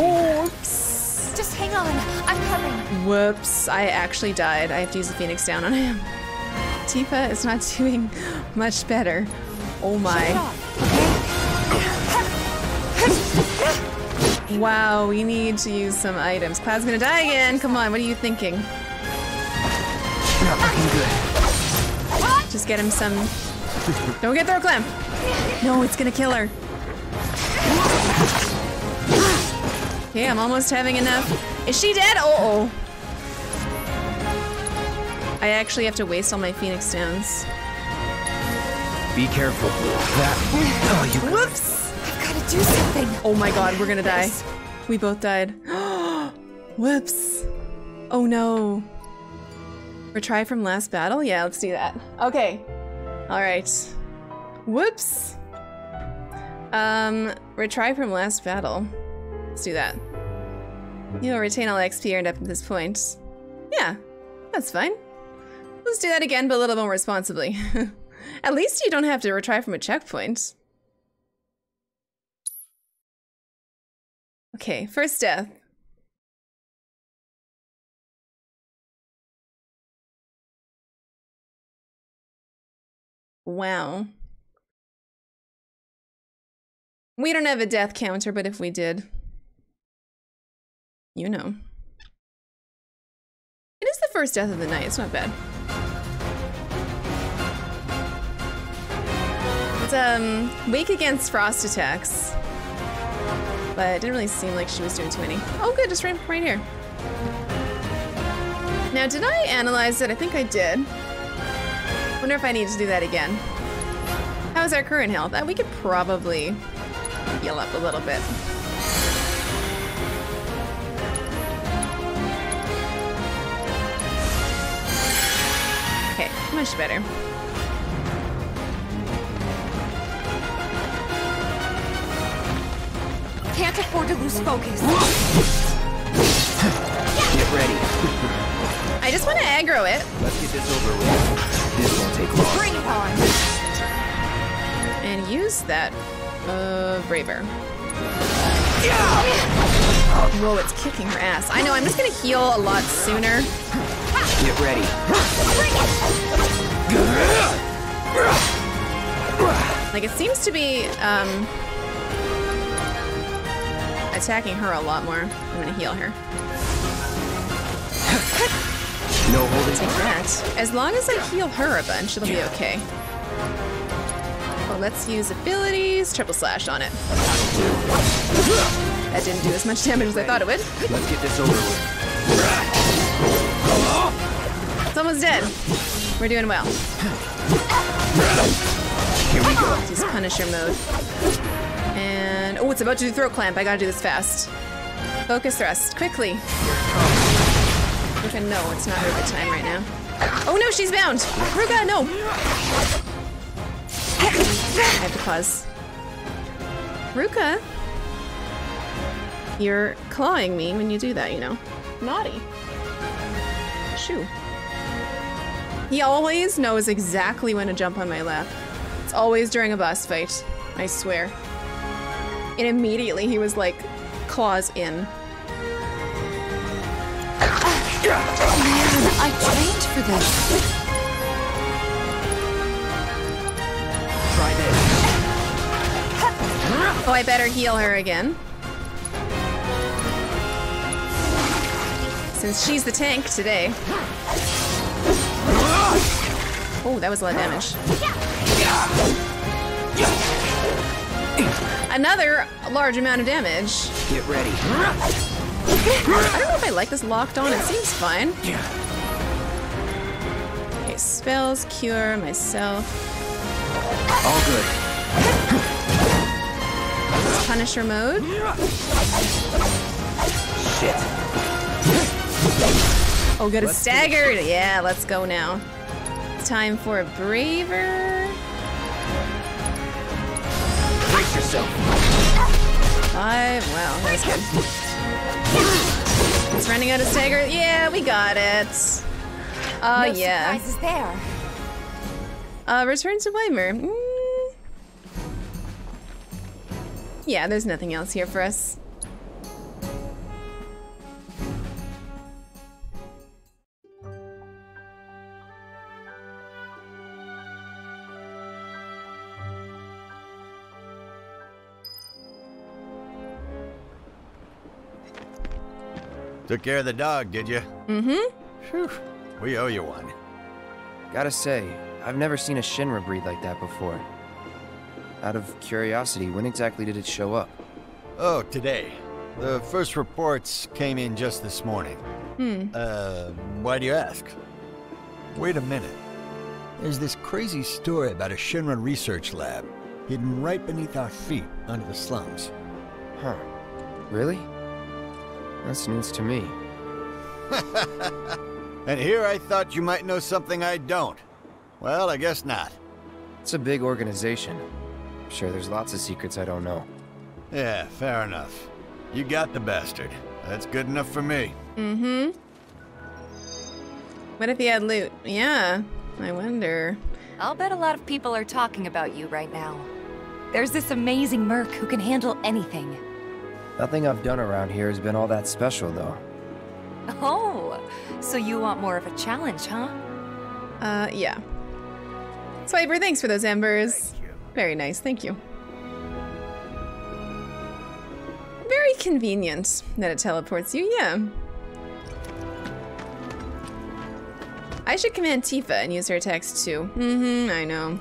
Whoops. Just hang on. I'm coming. Whoops. I actually died. I have to use the Phoenix down on him. Tifa is not <laughs> doing much better. Oh my. Wow, we need to use some items. Cloud's gonna die again. Come on, what are you thinking? Not looking good. Just get him some. Don't get throat clamp. No, it's gonna kill her. Okay, I'm almost having enough. Is she dead? Oh, oh. I actually have to waste all my phoenix stones. Be careful. That. Oh, you. Whoops! Do something. Oh my god, we're gonna die. We both died. <gasps> Whoops. Oh no. Retry from last battle? Yeah, let's do that. Okay. Alright. Whoops. Um, retry from last battle. Let's do that. You'll retain all XP earned up at this point. Yeah, that's fine. Let's do that again, but a little more responsibly. <laughs> At least you don't have to retry from a checkpoint. Okay, first death. Wow. We don't have a death counter, but if we did, you know. It is the first death of the night, it's not bad. It's um weak against frost attacks. But it didn't really seem like she was doing too many. Oh good, just right, right here. Now did I analyze it? I think I did. Wonder if I need to do that again. How's our current health? Uh, we could probably heal up a little bit. Okay, much better. Can't afford to lose focus. Get ready. I just want to aggro it. Let's get this over with. This won't take long. Bring it on. And use that uh braver. Whoa, it's kicking her ass. I know, I'm just gonna heal a lot sooner. Get ready. Like it seems to be um attacking her a lot more. I'm gonna heal her. <laughs> No holding. Take that. As long as I heal her a bunch, it'll be okay. Well, let's use abilities. Triple slash on it. That didn't do as much damage as I thought it would. Let's get this over with. It's almost dead. We're doing well. Here we go. Use Punisher mode. Oh, it's about to do throat clamp. I gotta do this fast. Focus thrust, quickly. Okay, no, it's not Ruka time right now. Oh no, she's bound. Ruka, no. I have to pause. Ruka, you're clawing me when you do that. You know, naughty. Shoo. He always knows exactly when to jump on my lap. It's always during a boss fight. I swear. And immediately he was like, claws in. Man, I trained for this. Try this. Oh, I better heal her again. Since she's the tank today. Oh, that was a lot of damage. <laughs> Another large amount of damage. Get ready. I don't know if I like this locked on. It seems fine. Okay, spells, cure, myself. All good. Punisher mode. Shit. Oh, good. It's staggered. Yeah, let's go now. It's time for a braver. Brace yourself. Five. Wow, that's good. It's running out of stagger. Yeah, we got it. Oh, no yeah. surprises there. Uh, return to Wymer. Mm. Yeah, there's nothing else here for us. Took care of the dog, did you? Mm-hmm. Phew. We owe you one. Gotta say, I've never seen a Shinra breed like that before. Out of curiosity, when exactly did it show up? Oh, today. The first reports came in just this morning. Hmm. Uh, why do you ask? Wait a minute. There's this crazy story about a Shinra research lab hidden right beneath our feet under the slums. Huh. Really? That's news to me. <laughs> and here I thought you might know something I don't. Well, I guess not. It's a big organization. Sure, there's lots of secrets I don't know. Yeah, fair enough. You got the bastard. That's good enough for me. Mm-hmm. What if he had loot? Yeah, I wonder. I'll bet a lot of people are talking about you right now. There's this amazing merc who can handle anything. Nothing I've done around here has been all that special, though. Oh, so you want more of a challenge, huh? Uh, yeah. Swiper, thanks for those embers. Very nice, thank you. Very convenient that it teleports you, yeah. I should command Tifa and use her attacks too. Mm-hmm, I know.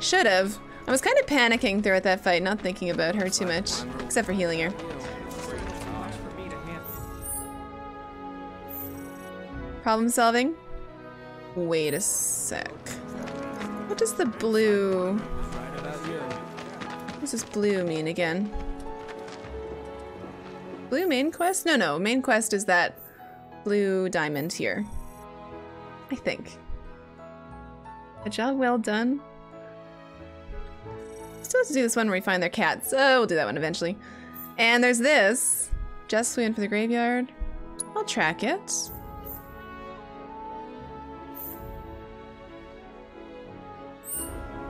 Should've. I was kind of panicking throughout that fight, not thinking about her too much. Except for healing her. Problem solving? Wait a sec. What does the blue... What does this blue mean again? Blue main quest? No, no. Main quest is that blue diamond here. I think. A job well done. Still have to do this one where we find their cats. Oh, we'll do that one eventually. And there's this. Just flew for the graveyard. I'll track it.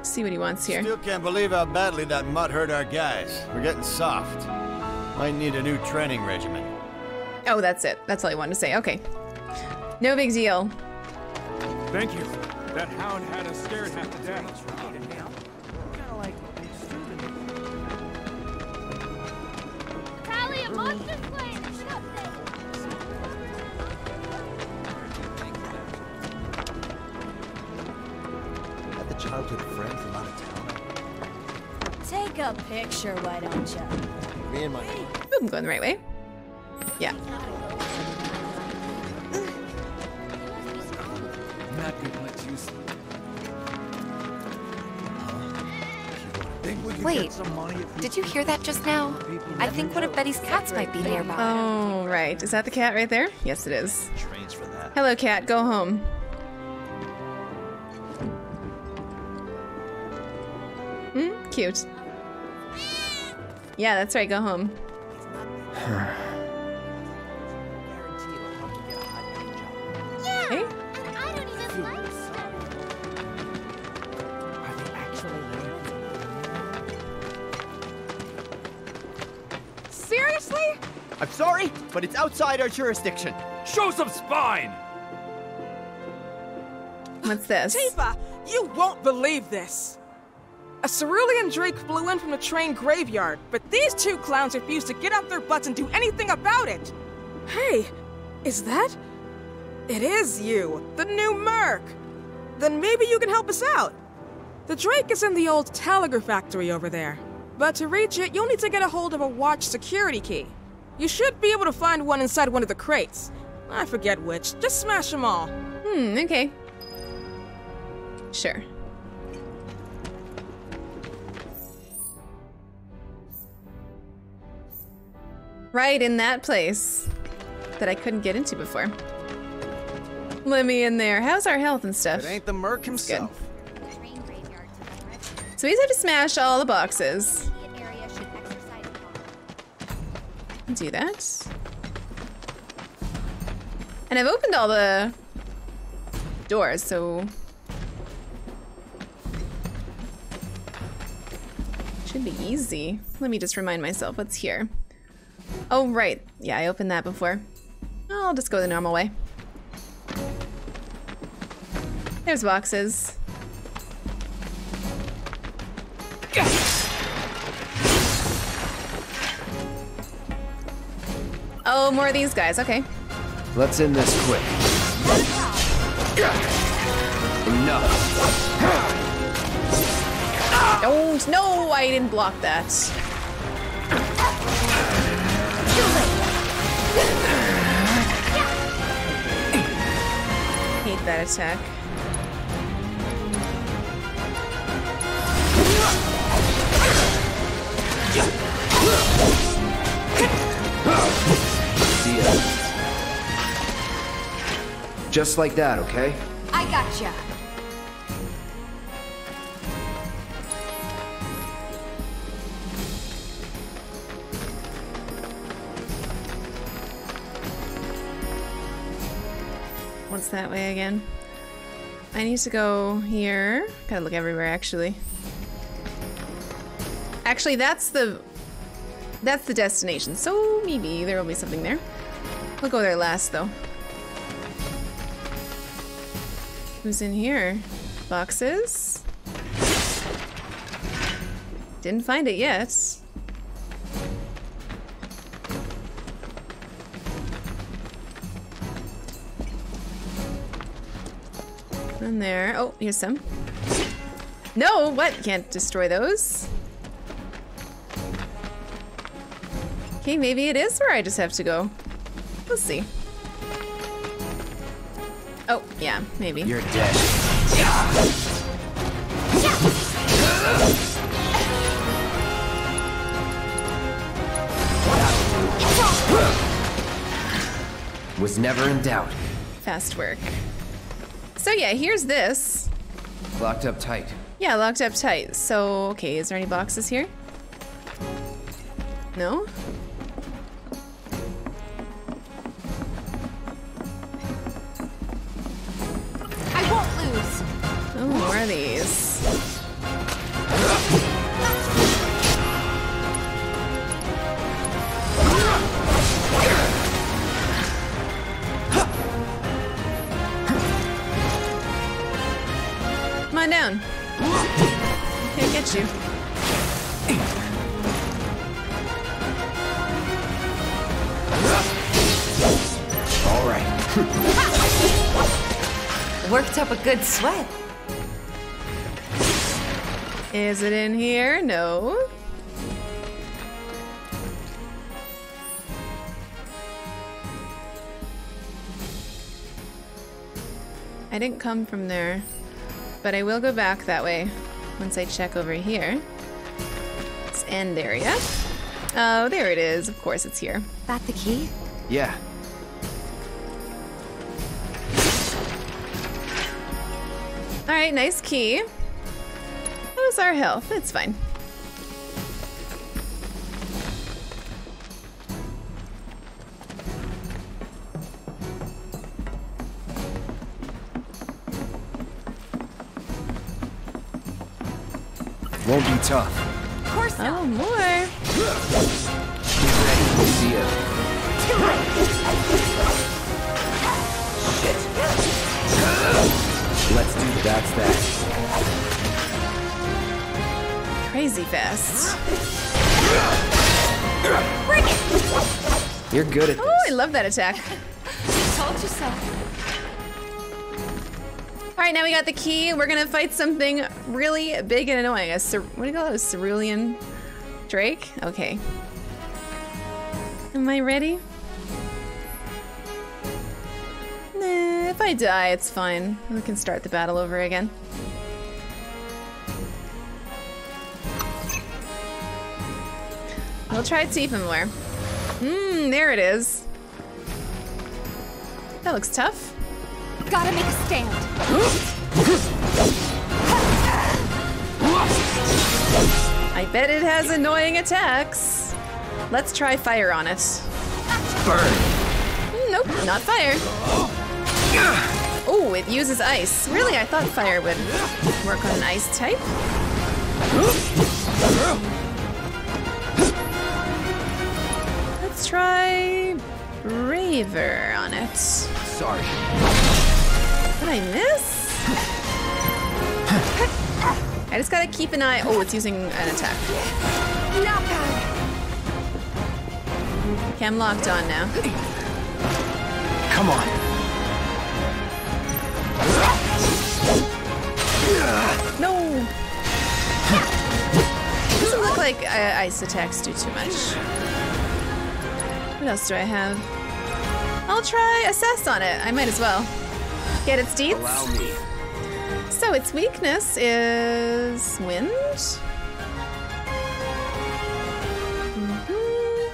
See what he wants here. Still can't believe how badly that mutt hurt our guys. We're getting soft. Might need a new training regimen. Oh, that's it. That's all I wanted to say. Okay. No big deal. Thank you. That hound had us scared half to death. Callie, a monster flame! Childhood friend from out of town. Take a picture, why don't you? Me and my. Oop, I'm going the right way. Yeah. Not good much use. Think we could Wait, get some money if we did you hear that just now? I think one of Betty's cats might be nearby. Oh, right. Is that the cat right there? Yes, it is. trains for that? Hello, cat. Go home. Hmm, cute. Yeah, that's right. Go home. Yeah! Hey? Like Seriously? I'm sorry, but it's outside our jurisdiction. Show some spine! What's this? Tifa, you won't believe this. A cerulean drake flew in from the train graveyard, but these two clowns refused to get off their butts and do anything about it. Hey, is that? It is you, the new Merc. Then maybe you can help us out. The Drake is in the old Talagar factory over there. But to reach it, you'll need to get a hold of a watch security key. You should be able to find one inside one of the crates. I forget which. Just smash them all. Hmm, okay. Sure. Right in that place that I couldn't get into before. Let me in there. How's our health and stuff? It ain't the Merc himself. So we just have to smash all the boxes. Do that. And I've opened all the doors, so should be easy. Let me just remind myself what's here. Oh, right. Yeah, I opened that before. I'll just go the normal way. There's boxes. Oh, more of these guys. Okay. Let's end this quick. Enough. Don't. No, I didn't block that. Hate that attack. See ya. Just like that, okay? I gotcha. That way again? I need to go here. Gotta look everywhere, actually. Actually, that's the... That's the destination, so maybe there will be something there. We'll go there last, though. Who's in here? Boxes? Didn't find it yet. In there. Oh, here's some. No, what? Can't destroy those. Okay, maybe it is where I just have to go. We'll see. Oh, yeah, maybe. You're dead. Was never in doubt. Fast work. So yeah, here's this. Locked up tight. Yeah, locked up tight. So, okay, is there any boxes here? No? I won't lose. Oh, more of these. Come on down. Can't get you. All right. <laughs> Worked up a good sweat. Is it in here? No. I didn't come from there, but I will go back that way once I check over here. It's end area. Oh, there it is. Of course it's here. That the key? Yeah. All right, nice key. How's our health? It's fine. Won't be tough. Of course not. Oh, more. Get ready. We'll see ya. Let's do that's that. Crazy fast. Bring it! You're good at this. Oh. I love that attack. Told you so. All right, now we got the key. We're gonna fight something really big and annoying. A cer- what do you call it? A cerulean drake? Okay. Am I ready? Nah, if I die, it's fine. We can start the battle over again. We'll try Tifa more. Mmm, there it is. That looks tough. Gotta make a stand. I bet it has annoying attacks. Let's try fire on it. Burn. Nope, not fire. Oh, it uses ice. Really, I thought fire would work on an ice type. Let's try braver on it. Sorry. I miss? I just gotta keep an eye. Oh, it's using an attack. Knockout. Okay, I'm locked on now. Come on. No! Doesn't look like uh, ice attacks do too much. What else do I have? I'll try assess on it. I might as well. Get its deeds. Allow me. So its weakness is wind. Mhm.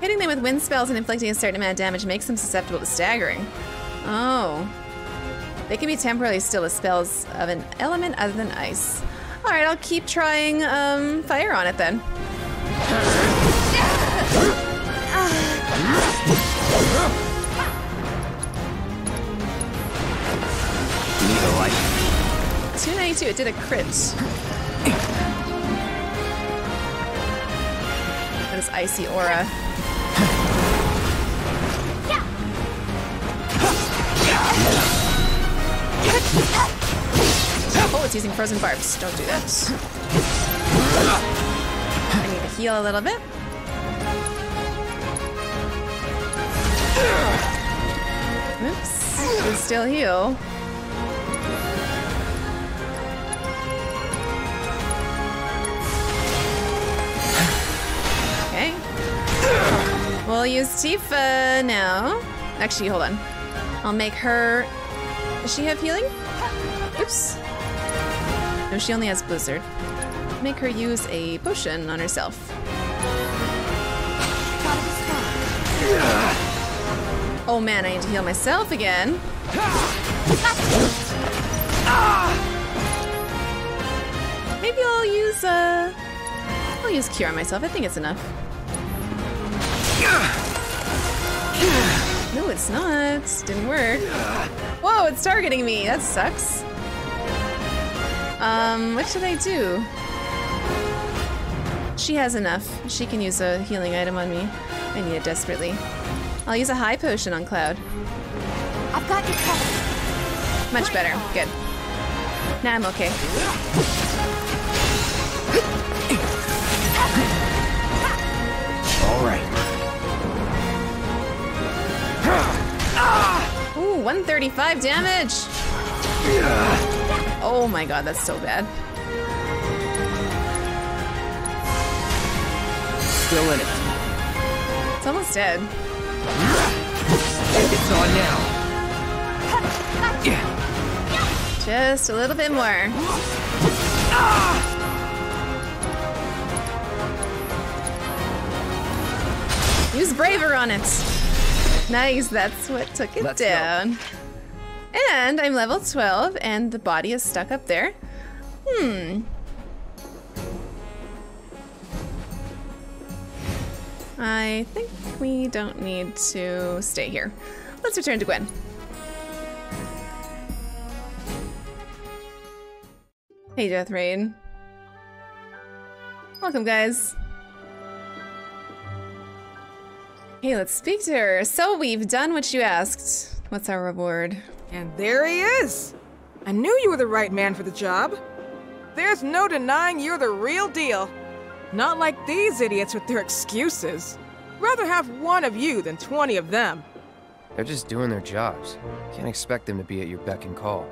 Hitting them with wind spells and inflicting a certain amount of damage makes them susceptible to staggering. Oh. They can be temporarily still with spells of an element other than ice. Alright, I'll keep trying um, fire on it then. 292, it did a crit. What is icy aura? Oh, it's using frozen barbs. Don't do that. I need to heal a little bit. Oops. Still heal. We'll use Tifa now. Actually, hold on. I'll make her. Does she have healing? Oops. No, she only has Blizzard. Make her use a potion on herself. Oh man, I need to heal myself again. Maybe I'll use uh I'll use cure on myself. I think it's enough. No, it's not. Didn't work. Whoa, it's targeting me. That sucks. Um, what should I do? She has enough. She can use a healing item on me. I need it desperately. I'll use a high potion on Cloud. I've got you covered. Much better. Good. Now I'm okay. All right. Ooh, 135 damage! Oh my god, that's so bad. Still in it. It's almost dead. It's on now. Just a little bit more. Ah! Use Braver on it. Nice, that's what took it Let's go. down. And I'm level 12, and the body is stuck up there. Hmm. I think we don't need to stay here. Let's return to Gwen. Hey, Death Rain. Welcome, guys. Hey, let's speak to her. So we've done what you asked. What's our reward? And there he is! I knew you were the right man for the job. There's no denying you're the real deal. Not like these idiots with their excuses. Rather have one of you than 20 of them. They're just doing their jobs. Can't expect them to be at your beck and call.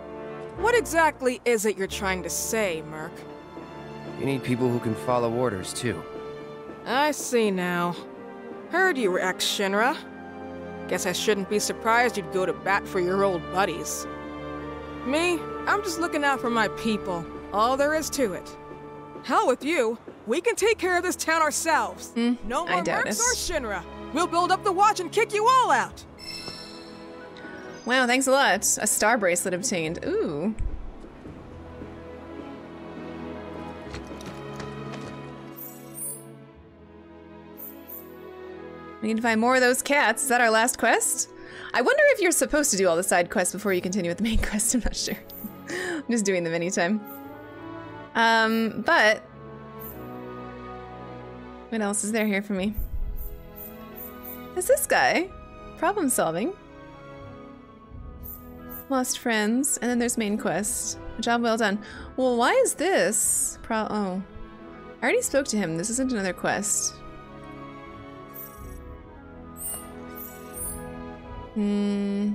What exactly is it you're trying to say, Merc? You need people who can follow orders, too. I see now. Heard you were ex-Shinra. Guess I shouldn't be surprised you'd go to bat for your old buddies. Me, I'm just looking out for my people. All there is to it. Hell with you. We can take care of this town ourselves. no Hmm, more Mercs or Shinra. We'll build up the watch and kick you all out. Wow, thanks a lot. A star bracelet obtained. Ooh. We need to find more of those cats. Is that our last quest? I wonder if you're supposed to do all the side quests before you continue with the main <laughs> quest. I'm not sure. I'm just doing them anytime. Um, but what else is there here for me? Is this guy? Problem solving. Lost friends, and then there's main quest. Job well done. Well, why is this? Pro oh. I already spoke to him. This isn't another quest. Hmm.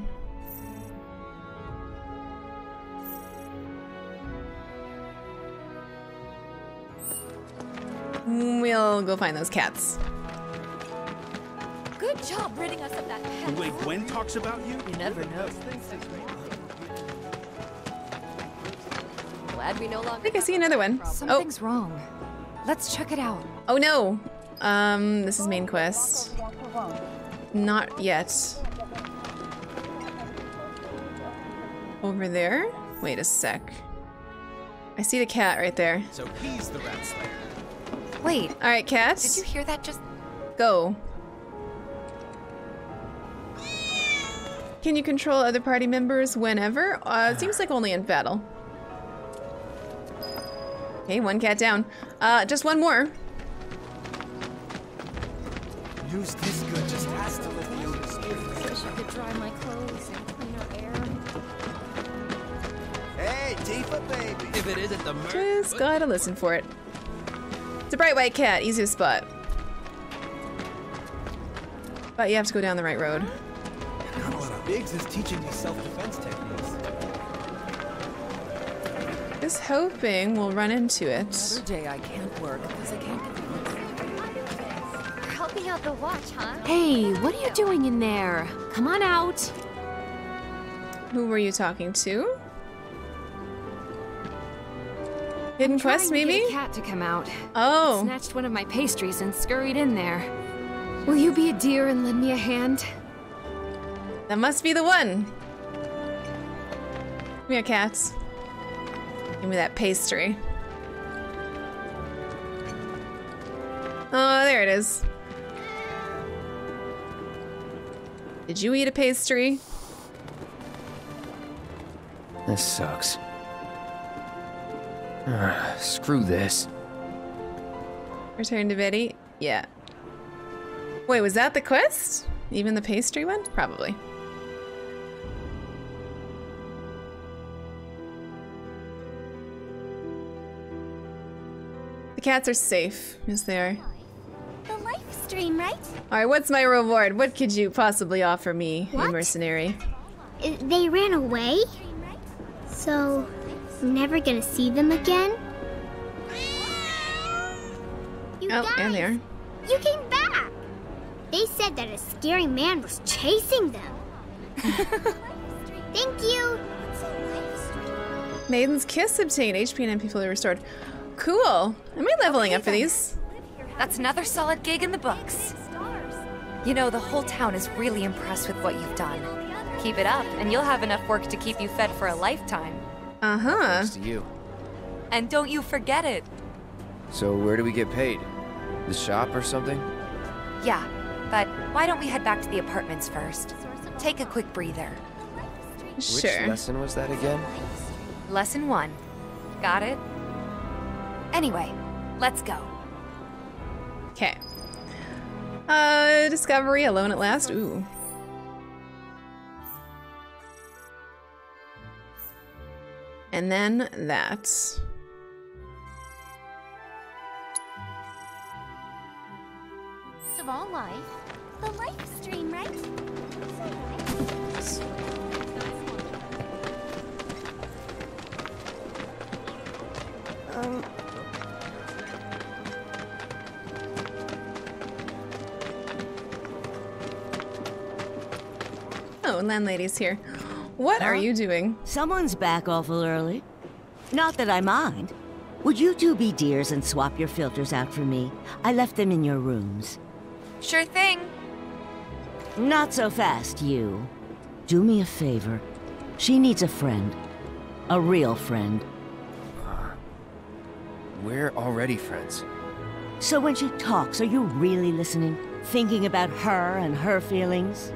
We'll go find those cats. Good job ridding us of that The pest. way Gwen talks about you? You never know. Glad we no longer. I think I see another one. Something's wrong. Let's check it out. Oh no. Um, this is main quest. Not yet. Over there? Wait a sec. I see the cat right there. So he's the rat slayer. Wait. All right, cats. Did you hear that just... Go. Can you control other party members whenever? Uh, it seems like only in battle. Okay, one cat down. Uh, just one more. News this good If it isn't the murder. Just gotta listen for it. It's a bright white cat, easy to spot. But you have to go down the right road. Biggs is teaching me self-defense techniques. Just hoping we'll run into it. Another day I can't work because I can't get You're helping out the watch, huh? Hey, what are you doing in there? Come on out. Who were you talking to? Hidden quest, Trying to maybe? a cat to come out. Oh. It snatched one of my pastries and scurried in there. Will you be a dear and lend me a hand? That must be the one. Come here, cats. Give me that pastry. Oh, there it is. Did you eat a pastry? This sucks. Screw this. Return to Betty? Yeah. Wait, was that the quest? Even the pastry one? Probably. The cats are safe. Yes, they are. The life stream, right? Alright, what's my reward? What could you possibly offer me, you What? mercenary? They ran away? So, I'm never gonna see them again? You Oh, guys, and there. you came back! They said that a scary man was chasing them. <laughs> Thank you! Maiden's Kiss obtained. HP and MP fully restored. Cool. Am I leveling up for these? That's another solid gig in the books. You know, the whole town is really impressed with what you've done. Keep it up, and you'll have enough work to keep you fed for a lifetime. Uh huh. Thanks to you. And don't you forget it. So where do we get paid? The shop or something? Yeah, but why don't we head back to the apartments first? Take a quick breather. Sure. Which lesson was that again? Lesson one. Got it? Anyway, let's go. Okay. Uh, Discovery, alone at last. Ooh. And then that. Small life. The life stream, right? Um. Oh, landlady's here. What are you doing? Someone's back awful early. Not that I mind. Would you two be dears and swap your filters out for me? I left them in your rooms. Sure thing. Not so fast, you. Do me a favor. She needs a friend. A real friend. We're already friends. So when she talks, are you really listening? Thinking about her and her feelings?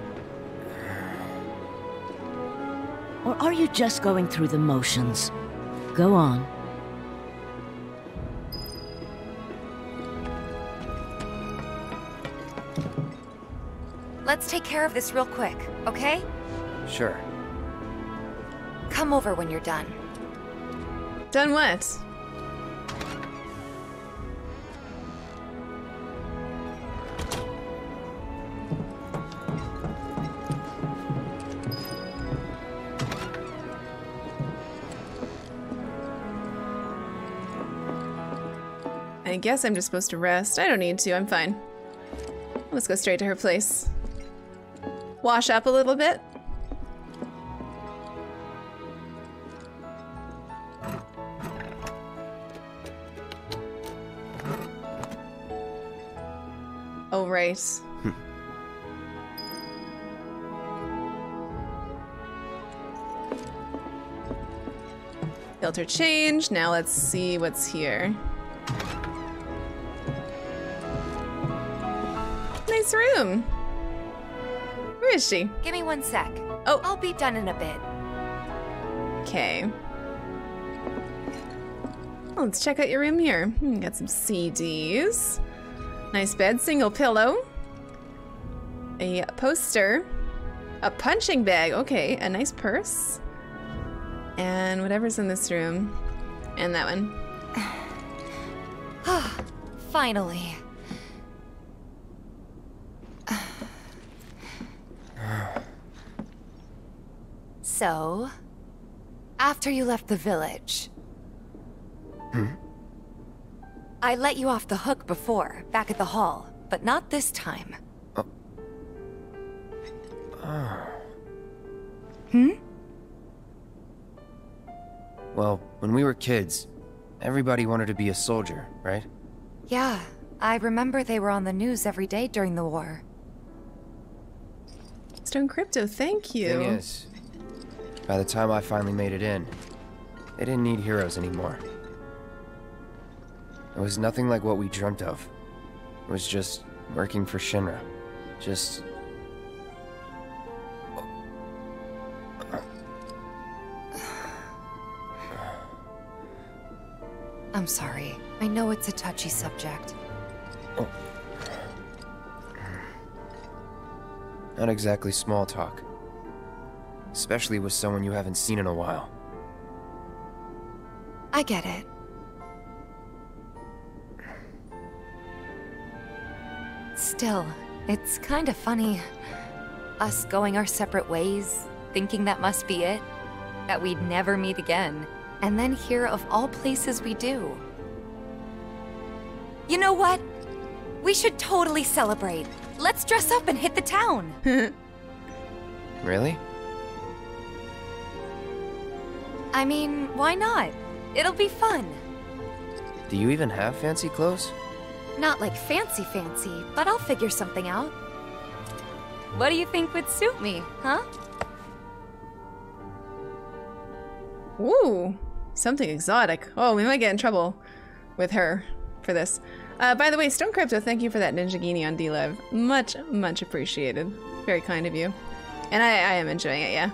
Or are you just going through the motions? Go on. Let's take care of this real quick, okay? Sure. Come over when you're done. Done what? I guess I'm just supposed to rest. I don't need to, I'm fine. Let's go straight to her place. Wash up a little bit. Oh, right. Filter change. Now let's see what's here. Nice room. Where is she? Give me one sec. Oh. I'll be done in a bit. Okay. Let's check out your room here. Hmm, got some CDs. Nice bed, single pillow. A poster. A punching bag. Okay, a nice purse. And whatever's in this room. And that one. <sighs> Finally. <sighs> so, after you left the village, Hmm? I let you off the hook before, back at the hall, but not this time. Oh. <sighs> Hmm? Well, when we were kids, everybody wanted to be a soldier, right? Yeah, I remember they were on the news every day during the war. Stone Crypto, thank you. Thing is, by the time I finally made it in, they didn't need heroes anymore. It was nothing like what we dreamt of. It was just working for Shinra. Just I'm sorry. I know it's a touchy subject. Oh. Not exactly small talk. Especially with someone you haven't seen in a while. I get it. Still, it's kind of funny. Us going our separate ways, thinking that must be it, that we'd never meet again, and then here of all places we do. You know what? We should totally celebrate. Let's dress up and hit the town. <laughs> Really? I mean, why not? It'll be fun. Do you even have fancy clothes? Not like fancy fancy, but I'll figure something out. What do you think would suit me, huh? Ooh, something exotic. Oh, we might get in trouble with her for this. Uh, by the way, Stone Crypto, thank you for that Ninjaghini on DLive. Much, much appreciated. Very kind of you. And I, I am enjoying it, yeah.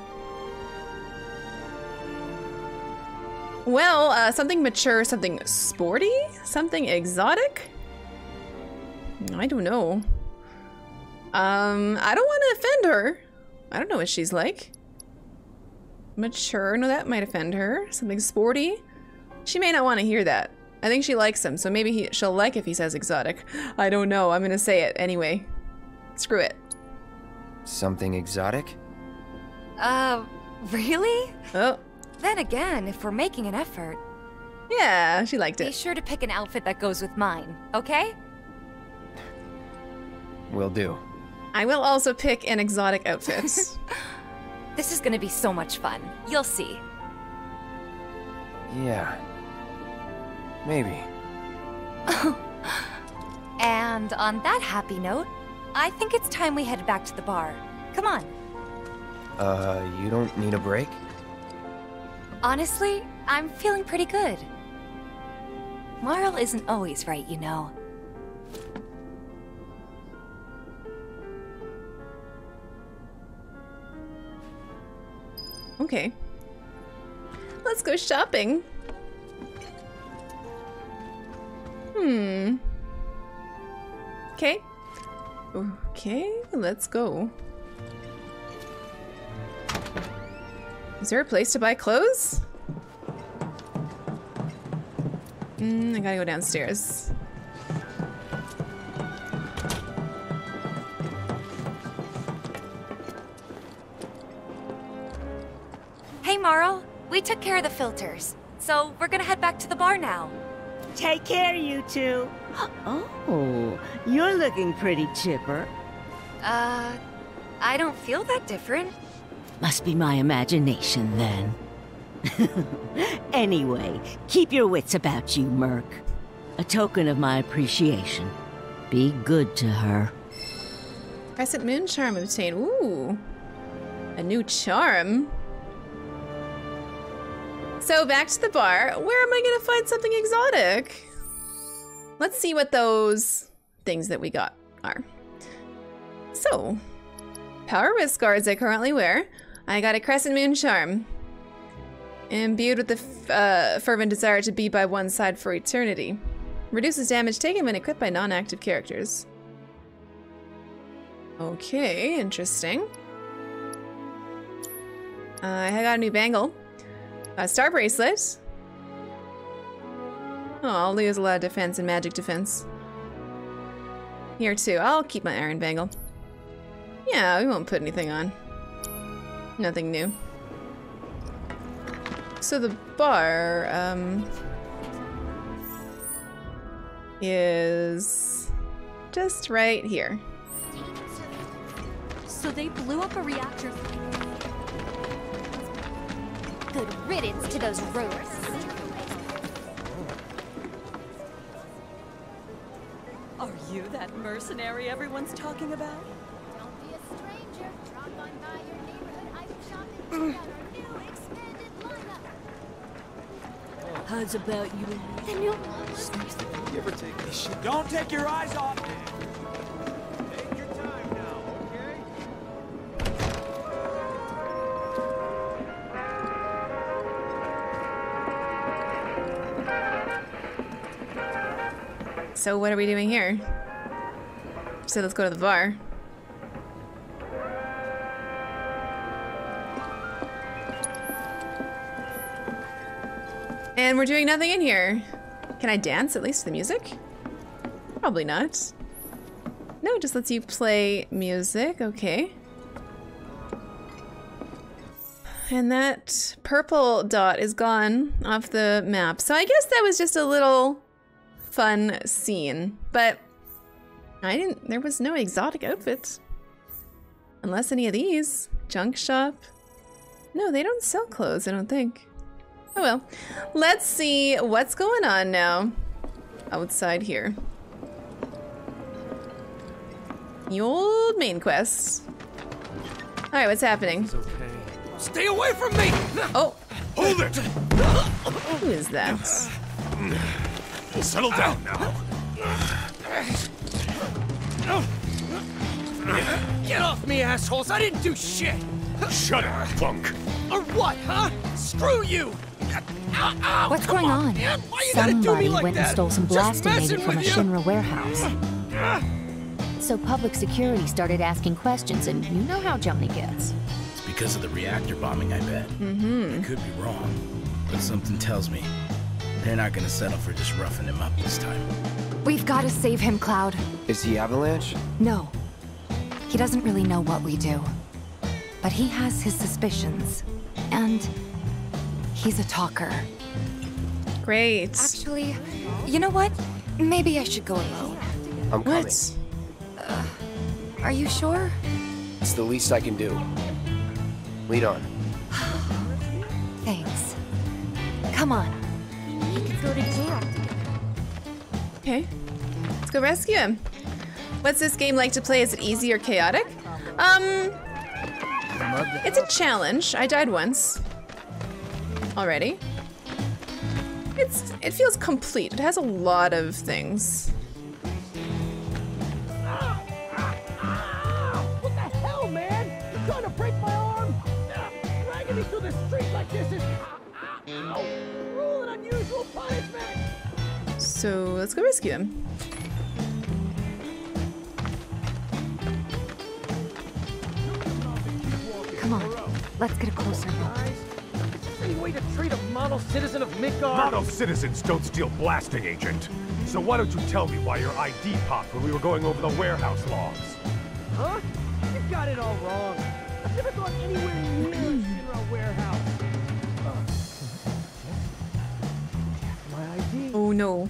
Well, uh, something mature, something sporty, something exotic? I don't know. Um, I don't want to offend her. I don't know what she's like. Mature, no, that might offend her. Something sporty. She may not want to hear that. I think she likes him, so maybe he, she'll like if he says exotic. I don't know. I'm gonna say it anyway. Screw it. Something exotic? Uh, really? Oh. Then again, if we're making an effort. Yeah, she liked it. Be sure to pick an outfit that goes with mine, okay? <laughs> Will do. I will also pick an exotic outfit. <laughs> <laughs> This is gonna be so much fun. You'll see. Yeah. Maybe. <laughs> And on that happy note, I think it's time we head back to the bar. Come on. Uh, you don't need a break? Honestly, I'm feeling pretty good. Marle isn't always right, you know. okay. Let's go shopping. Hmm. Okay. Okay, let's go. Is there a place to buy clothes? Mm, I gotta go downstairs. Hey, Marle. We took care of the filters. So we're gonna head back to the bar now. Take care, you two. <gasps> Oh, you're looking pretty chipper. Uh, I don't feel that different. Must be my imagination then. <laughs> anyway, keep your wits about you, Merc. A token of my appreciation. Be good to her. Crescent Moon Charm obtained. Ooh. A new charm. So back to the bar. Where am I gonna find something exotic? Let's see what those things that we got are. So, power wrist guards I currently wear. I got a crescent moon charm. Imbued with the uh, fervent desire to be by one side for eternity. Reduces damage taken when equipped by non-active characters. Okay, interesting. Uh, I got a new bangle. A star bracelet. Oh, I'll lose a lot of defense and magic defense. Here too. I'll keep my iron bangle. Yeah, we won't put anything on. Nothing new. So the bar, um, is just right here. So they blew up a reactor. Riddance to those rogues. Are you that mercenary everyone's talking about? Don't be a stranger. Drop on by your neighborhood item shop and check out our new expanded lineup. How's about you The new You ever take this shit? Don't take your eyes off me! So what are we doing here? So let's go to the bar. And we're doing nothing in here. Can I dance at least to the music? Probably not. No, it just lets you play music. Okay. And that purple dot is gone off the map. So I guess that was just a little fun scene. But I didn't, there was no exotic outfits. Unless any of these. Junk shop. No, they don't sell clothes, I don't think. Oh well. Let's see what's going on now. Outside here. The old main quest. Alright, what's happening? Stay away from me! Oh. Hold it! Who is that? Settle down now. Get off me, assholes! I didn't do shit! Shut up, punk! Or what, huh? Screw you! Ow, ow, What's going on? on? Why you gotta do Somebody me like went and stole some blasting messing aid from a you. Shinra warehouse. So public security started asking questions, and you know how Johnny gets. It's because of the reactor bombing, I bet. Mm-hmm. I could be wrong, but something tells me they're not gonna settle for just roughing him up this time. We've got to save him, Cloud. Is he Avalanche? No. He doesn't really know what we do. But he has his suspicions. And he's a talker. Great. Actually, you know what? Maybe I should go alone. I'm coming. What? Uh, are you sure? It's the least I can do. Lead on. <sighs> Thanks. Come on. Go to jail. Okay. Let's go rescue him. What's this game like to play? Is it easy or chaotic? Um, it's a challenge. I died once. Already. It's it feels complete. It has a lot of things. So let's go rescue him. Come on. Let's get a closer look. Any way to treat a model citizen of Midgard? Model citizens don't steal blasting agent. So why don't you tell me why your ID popped when we were going over the warehouse logs? Huh? You got it all wrong. I've never gone anywhere Oh no.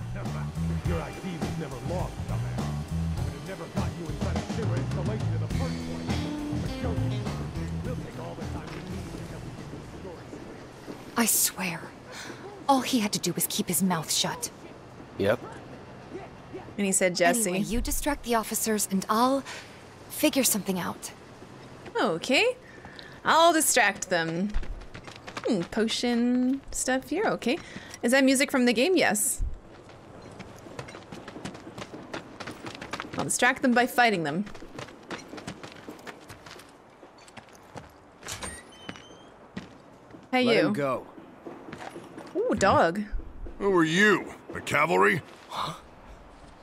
Your ID was never logged, dumbass. And it never got you inside a Shinra installation in the first place. But don't you We'll take all the time we need to help you get your story. I swear. All he had to do was keep his mouth shut. Yep. And he said Jessie. Anyway, you distract the officers and I'll figure something out. Okay. I'll distract them. Hmm, potion stuff here. Okay. Is that music from the game? Yes. I'll distract them by fighting them. Hey, Let you. him go. Ooh, dog. Who are you? The cavalry? Huh?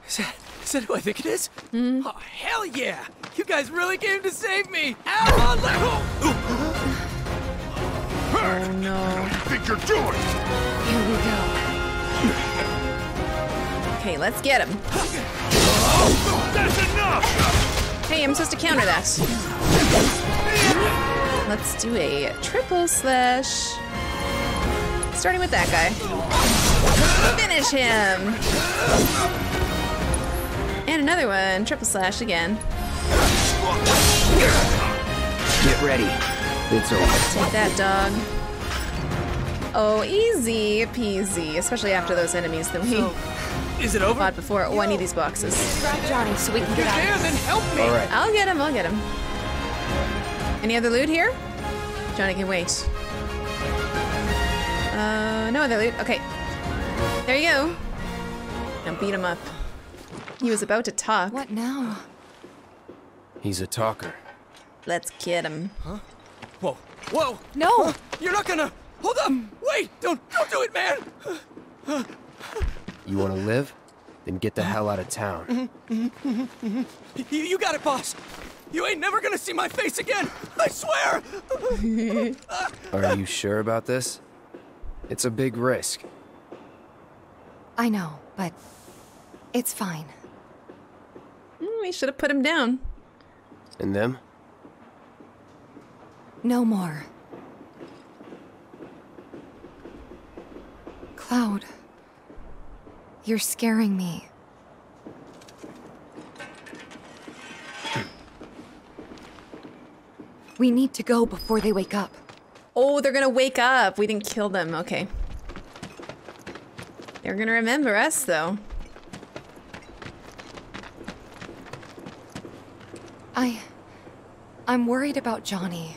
Is that, is that who I think it is? Mm. Oh, hell yeah! You guys really came to save me! Ow! Let <gasps> go! Oh no. What do you think you're doing? Here we go. Okay, let's get him. That's enough! Hey, I'm supposed to counter that. Let's do a triple slash. Starting with that guy. Finish him! And another one, triple slash again. Get ready. It's over. Take that, dog. Oh, easy peasy. Especially after those enemies that we is it over? fought before. Oh, I need these boxes. Grab Johnny so we can get out. Yeah, then help me! All right. I'll get him, I'll get him. Any other loot here? Johnny can wait. Uh, no other loot. Okay. There you go. Now beat him up. He was about to talk. What now? He's a talker. Let's get him. Whoa, whoa! No! You're not gonna. Hold up! Wait! Don't, don't do it, man! You want to live? Then get the hell out of town. Mm-hmm. Mm-hmm. Mm-hmm. You, you got it, boss. You ain't never gonna see my face again. I swear. <laughs> Are you sure about this? It's a big risk. I know, but it's fine. Hmm, we should have put him down. And them? No more. Cloud. You're scaring me. We need to go before they wake up. Oh, they're gonna wake up. We didn't kill them. Okay. They're gonna remember us, though. I. I'm worried about Johnny.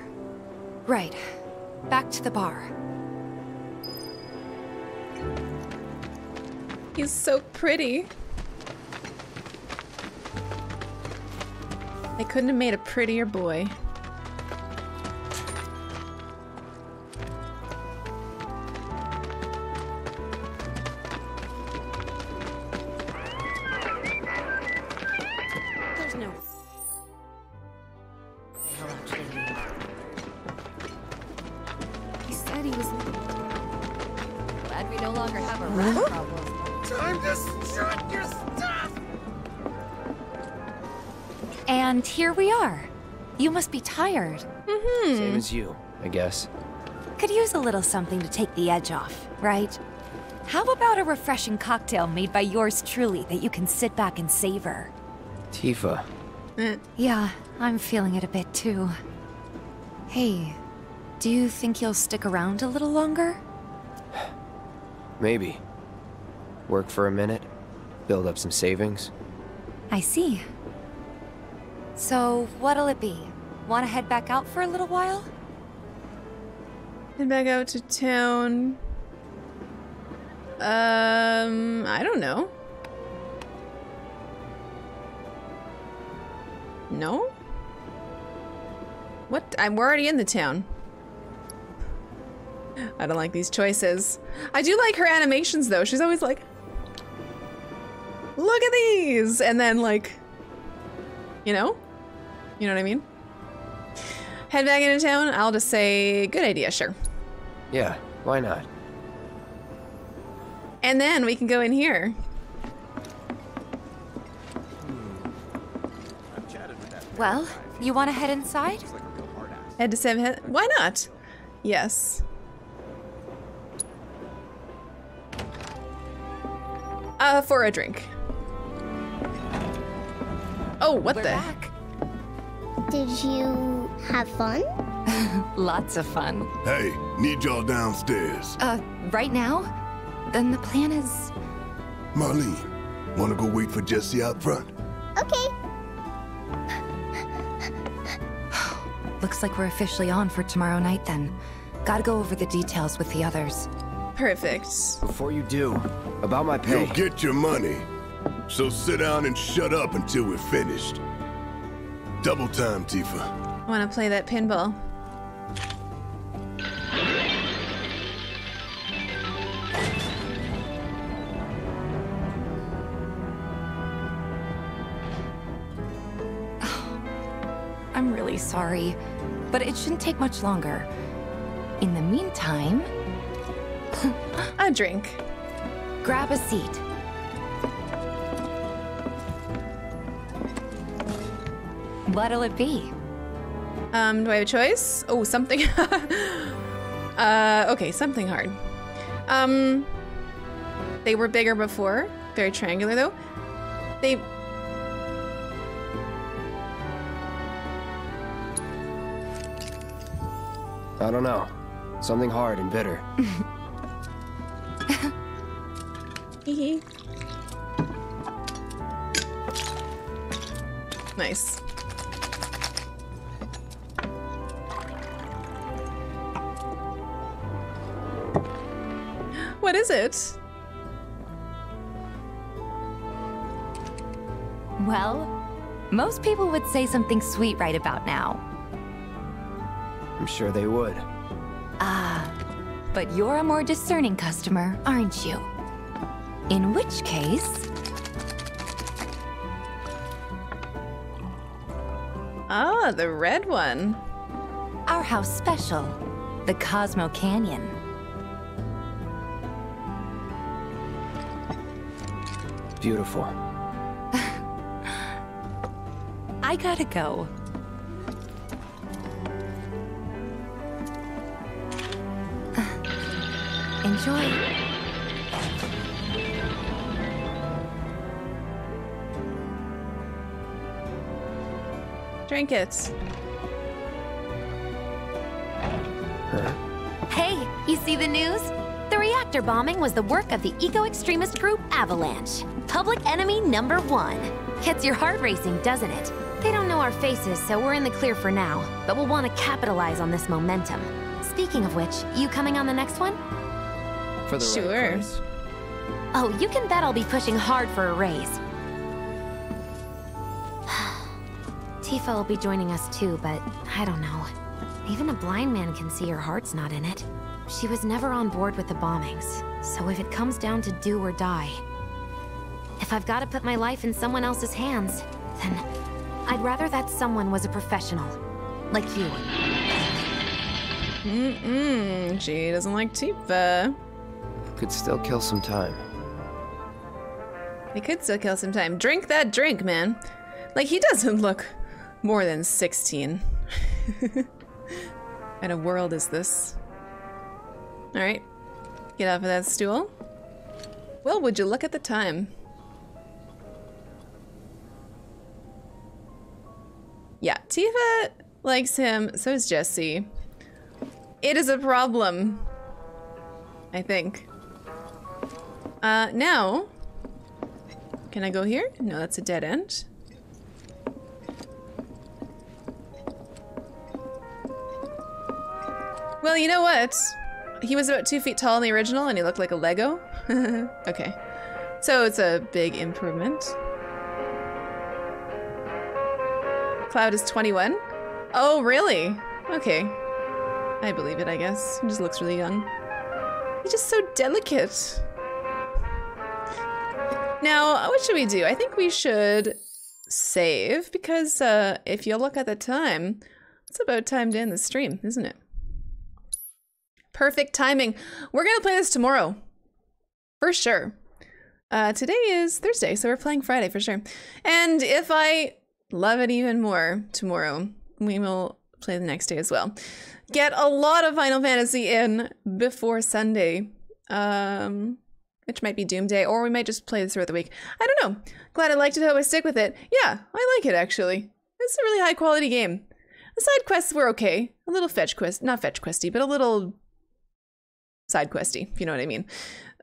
Right. Back to the bar. He's so pretty. They couldn't have made a prettier boy. Tired. Same mm-hmm. as you, I guess. Could use a little something to take the edge off, right? How about a refreshing cocktail made by yours truly that you can sit back and savor? Tifa. Mm, yeah, I'm feeling it a bit too. Hey, do you think you'll stick around a little longer? <sighs> Maybe. Work for a minute, build up some savings. I see. So, what'll it be? Want to head back out for a little while? Head back out to town. Um, I don't know. No? What? I'm we're already in the town. I don't like these choices. I do like her animations though. She's always like, look at these! And then like, you know? You know what I mean? head back into town, I'll just say, good idea, sure. Yeah, why not? And then we can go in here. Well, you want to head inside? Head to Seven Why not? Yes. Uh, for a drink. Oh, what We're the? Back. Did you have fun? <laughs> Lots of fun. Hey, need y'all downstairs. Uh, right now? Then the plan is. Marlene, wanna go wait for Jessie out front? Okay. <sighs> Looks like we're officially on for tomorrow night then. Gotta go over the details with the others. Perfect. Before you do, about my pay. You'll get your money. So sit down and shut up until we're finished. Double time, Tifa. I want to play that pinball. <sighs> I'm really sorry, but it shouldn't take much longer. In the meantime, <laughs> a drink. Grab a seat. What'll it be? Um, do I have a choice? Oh, something. <laughs> uh, okay, something hard. Um, they were bigger before. Very triangular though. They. I don't know. Something hard and bitter. <laughs> Nice. What is it? Well, most people would say something sweet right about now. I'm sure they would. Ah, but you're a more discerning customer, aren't you? In which case, Ah, the red one. our house special, the Cosmo Canyon. Beautiful. I gotta go. Enjoy. Drink it. Hey, you see the news? The reactor bombing was the work of the eco-extremist group Avalanche. Public enemy number one. Gets your heart racing, doesn't it? They don't know our faces, so we're in the clear for now. But we'll want to capitalize on this momentum. Speaking of which, you coming on the next one? For the Sure. right price. Oh, you can bet I'll be pushing hard for a raise. <sighs> Tifa will be joining us too, but I don't know. Even a blind man can see her heart's not in it. She was never on board with the bombings, so if it comes down to do or die, if I've got to put my life in someone else's hands, then I'd rather that someone was a professional. Like you. Mm-mm. She doesn't like Tifa. Could still kill some time. We could still kill some time. Drink that drink, man. Like, he doesn't look more than 16. <laughs> kind of world is this? Alright. Get off of that stool. Well, would you look at the time? Yeah, Tifa likes him, so does Jessie. It is a problem. I think. Uh, now, can I go here? No, that's a dead end. Well, you know what? He was about two feet tall in the original and he looked like a Lego. <laughs> okay. So it's a big improvement. Cloud is 21. Oh, really? Okay. I believe it, I guess. He just looks really young. He's just so delicate. Now, what should we do? I think we should save because uh, if you look at the time, it's about time to end the stream, isn't it? Perfect timing. We're gonna play this tomorrow, for sure. Uh, today is Thursday, so we're playing Friday for sure. And if I love it even more tomorrow, we will play the next day as well. Get a lot of Final Fantasy in before Sunday. Um, which might be Doomday, or we might just play this throughout the week. I don't know. Glad I liked it, hope I stick with it. Yeah, I like it actually. It's a really high quality game. The side quests were okay. A little fetch quest, not fetch questy, but a little side questy, if you know what I mean.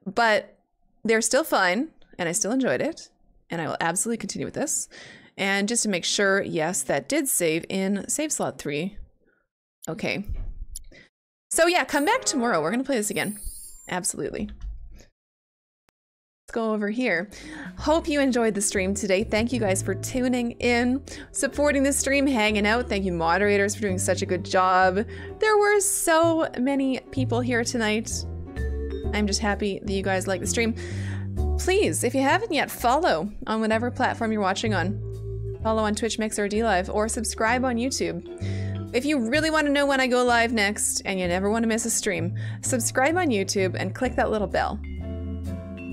But they're still fun, and I still enjoyed it, and I will absolutely continue with this. And just to make sure, yes, that did save in save slot three. Okay. So yeah, come back tomorrow. We're gonna play this again. Absolutely. Let's go over here. Hope you enjoyed the stream today. Thank you guys for tuning in, supporting the stream, hanging out. Thank you moderators for doing such a good job. There were so many people here tonight. I'm just happy that you guys like the stream. Please, if you haven't yet, follow on whatever platform you're watching on. Follow on Twitch, Mixer, or DLive, or subscribe on YouTube. If you really want to know when I go live next and you never want to miss a stream, subscribe on YouTube and click that little bell.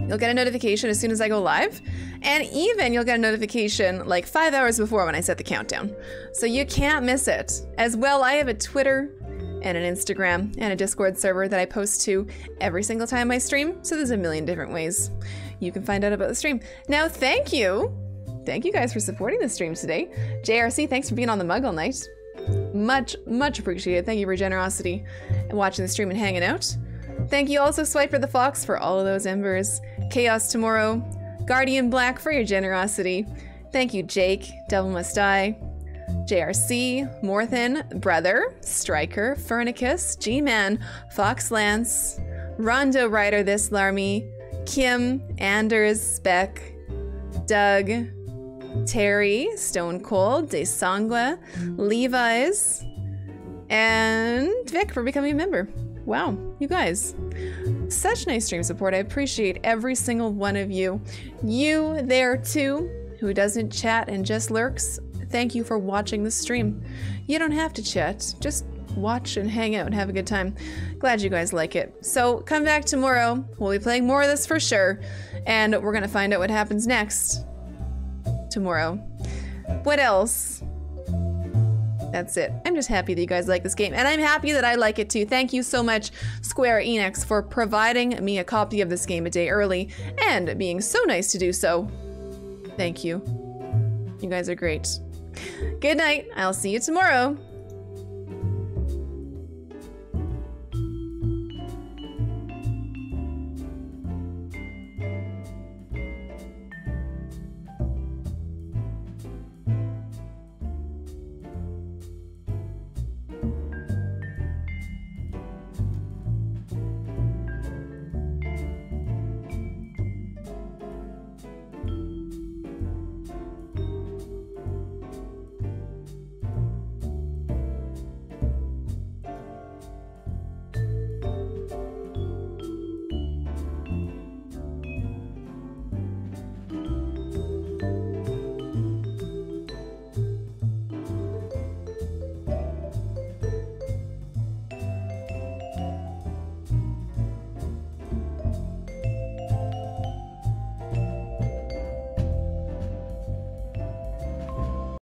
You'll get a notification as soon as I go live, and even you'll get a notification like five hours before when I set the countdown. So you can't miss it. As well, I have a Twitter and an Instagram and a Discord server that I post to every single time I stream, so there's a million different ways you can find out about the stream. Now, thank you. Thank you guys for supporting the stream today. JRC, thanks for being on the mug all night. Much, much appreciated. Thank you for your generosity and watching the stream and hanging out. Thank you also, Swiper the Fox, for all of those embers. Chaos Tomorrow, Guardian Black for your generosity. Thank you, Jake, Devil Must Die, JRC, Morthan, Brother, Striker, Furnicus, G-Man, Fox Lance, Rondo Rider This Larmy, Kim, Anders, Speck, Doug, Terry, Stone Cold, De Desangla, Levi's, and Vic for becoming a member. Wow, you guys. Such nice stream support. I appreciate every single one of you. You there too, who doesn't chat and just lurks, thank you for watching the stream. You don't have to chat, just watch and hang out and have a good time. Glad you guys like it. So come back tomorrow. We'll be playing more of this for sure. And we're gonna find out what happens next tomorrow. What else? That's it. I'm just happy that you guys like this game, and I'm happy that I like it too. Thank you so much, Square Enix, for providing me a copy of this game a day early, and being so nice to do so. Thank you. You guys are great. Good night. I'll see you tomorrow.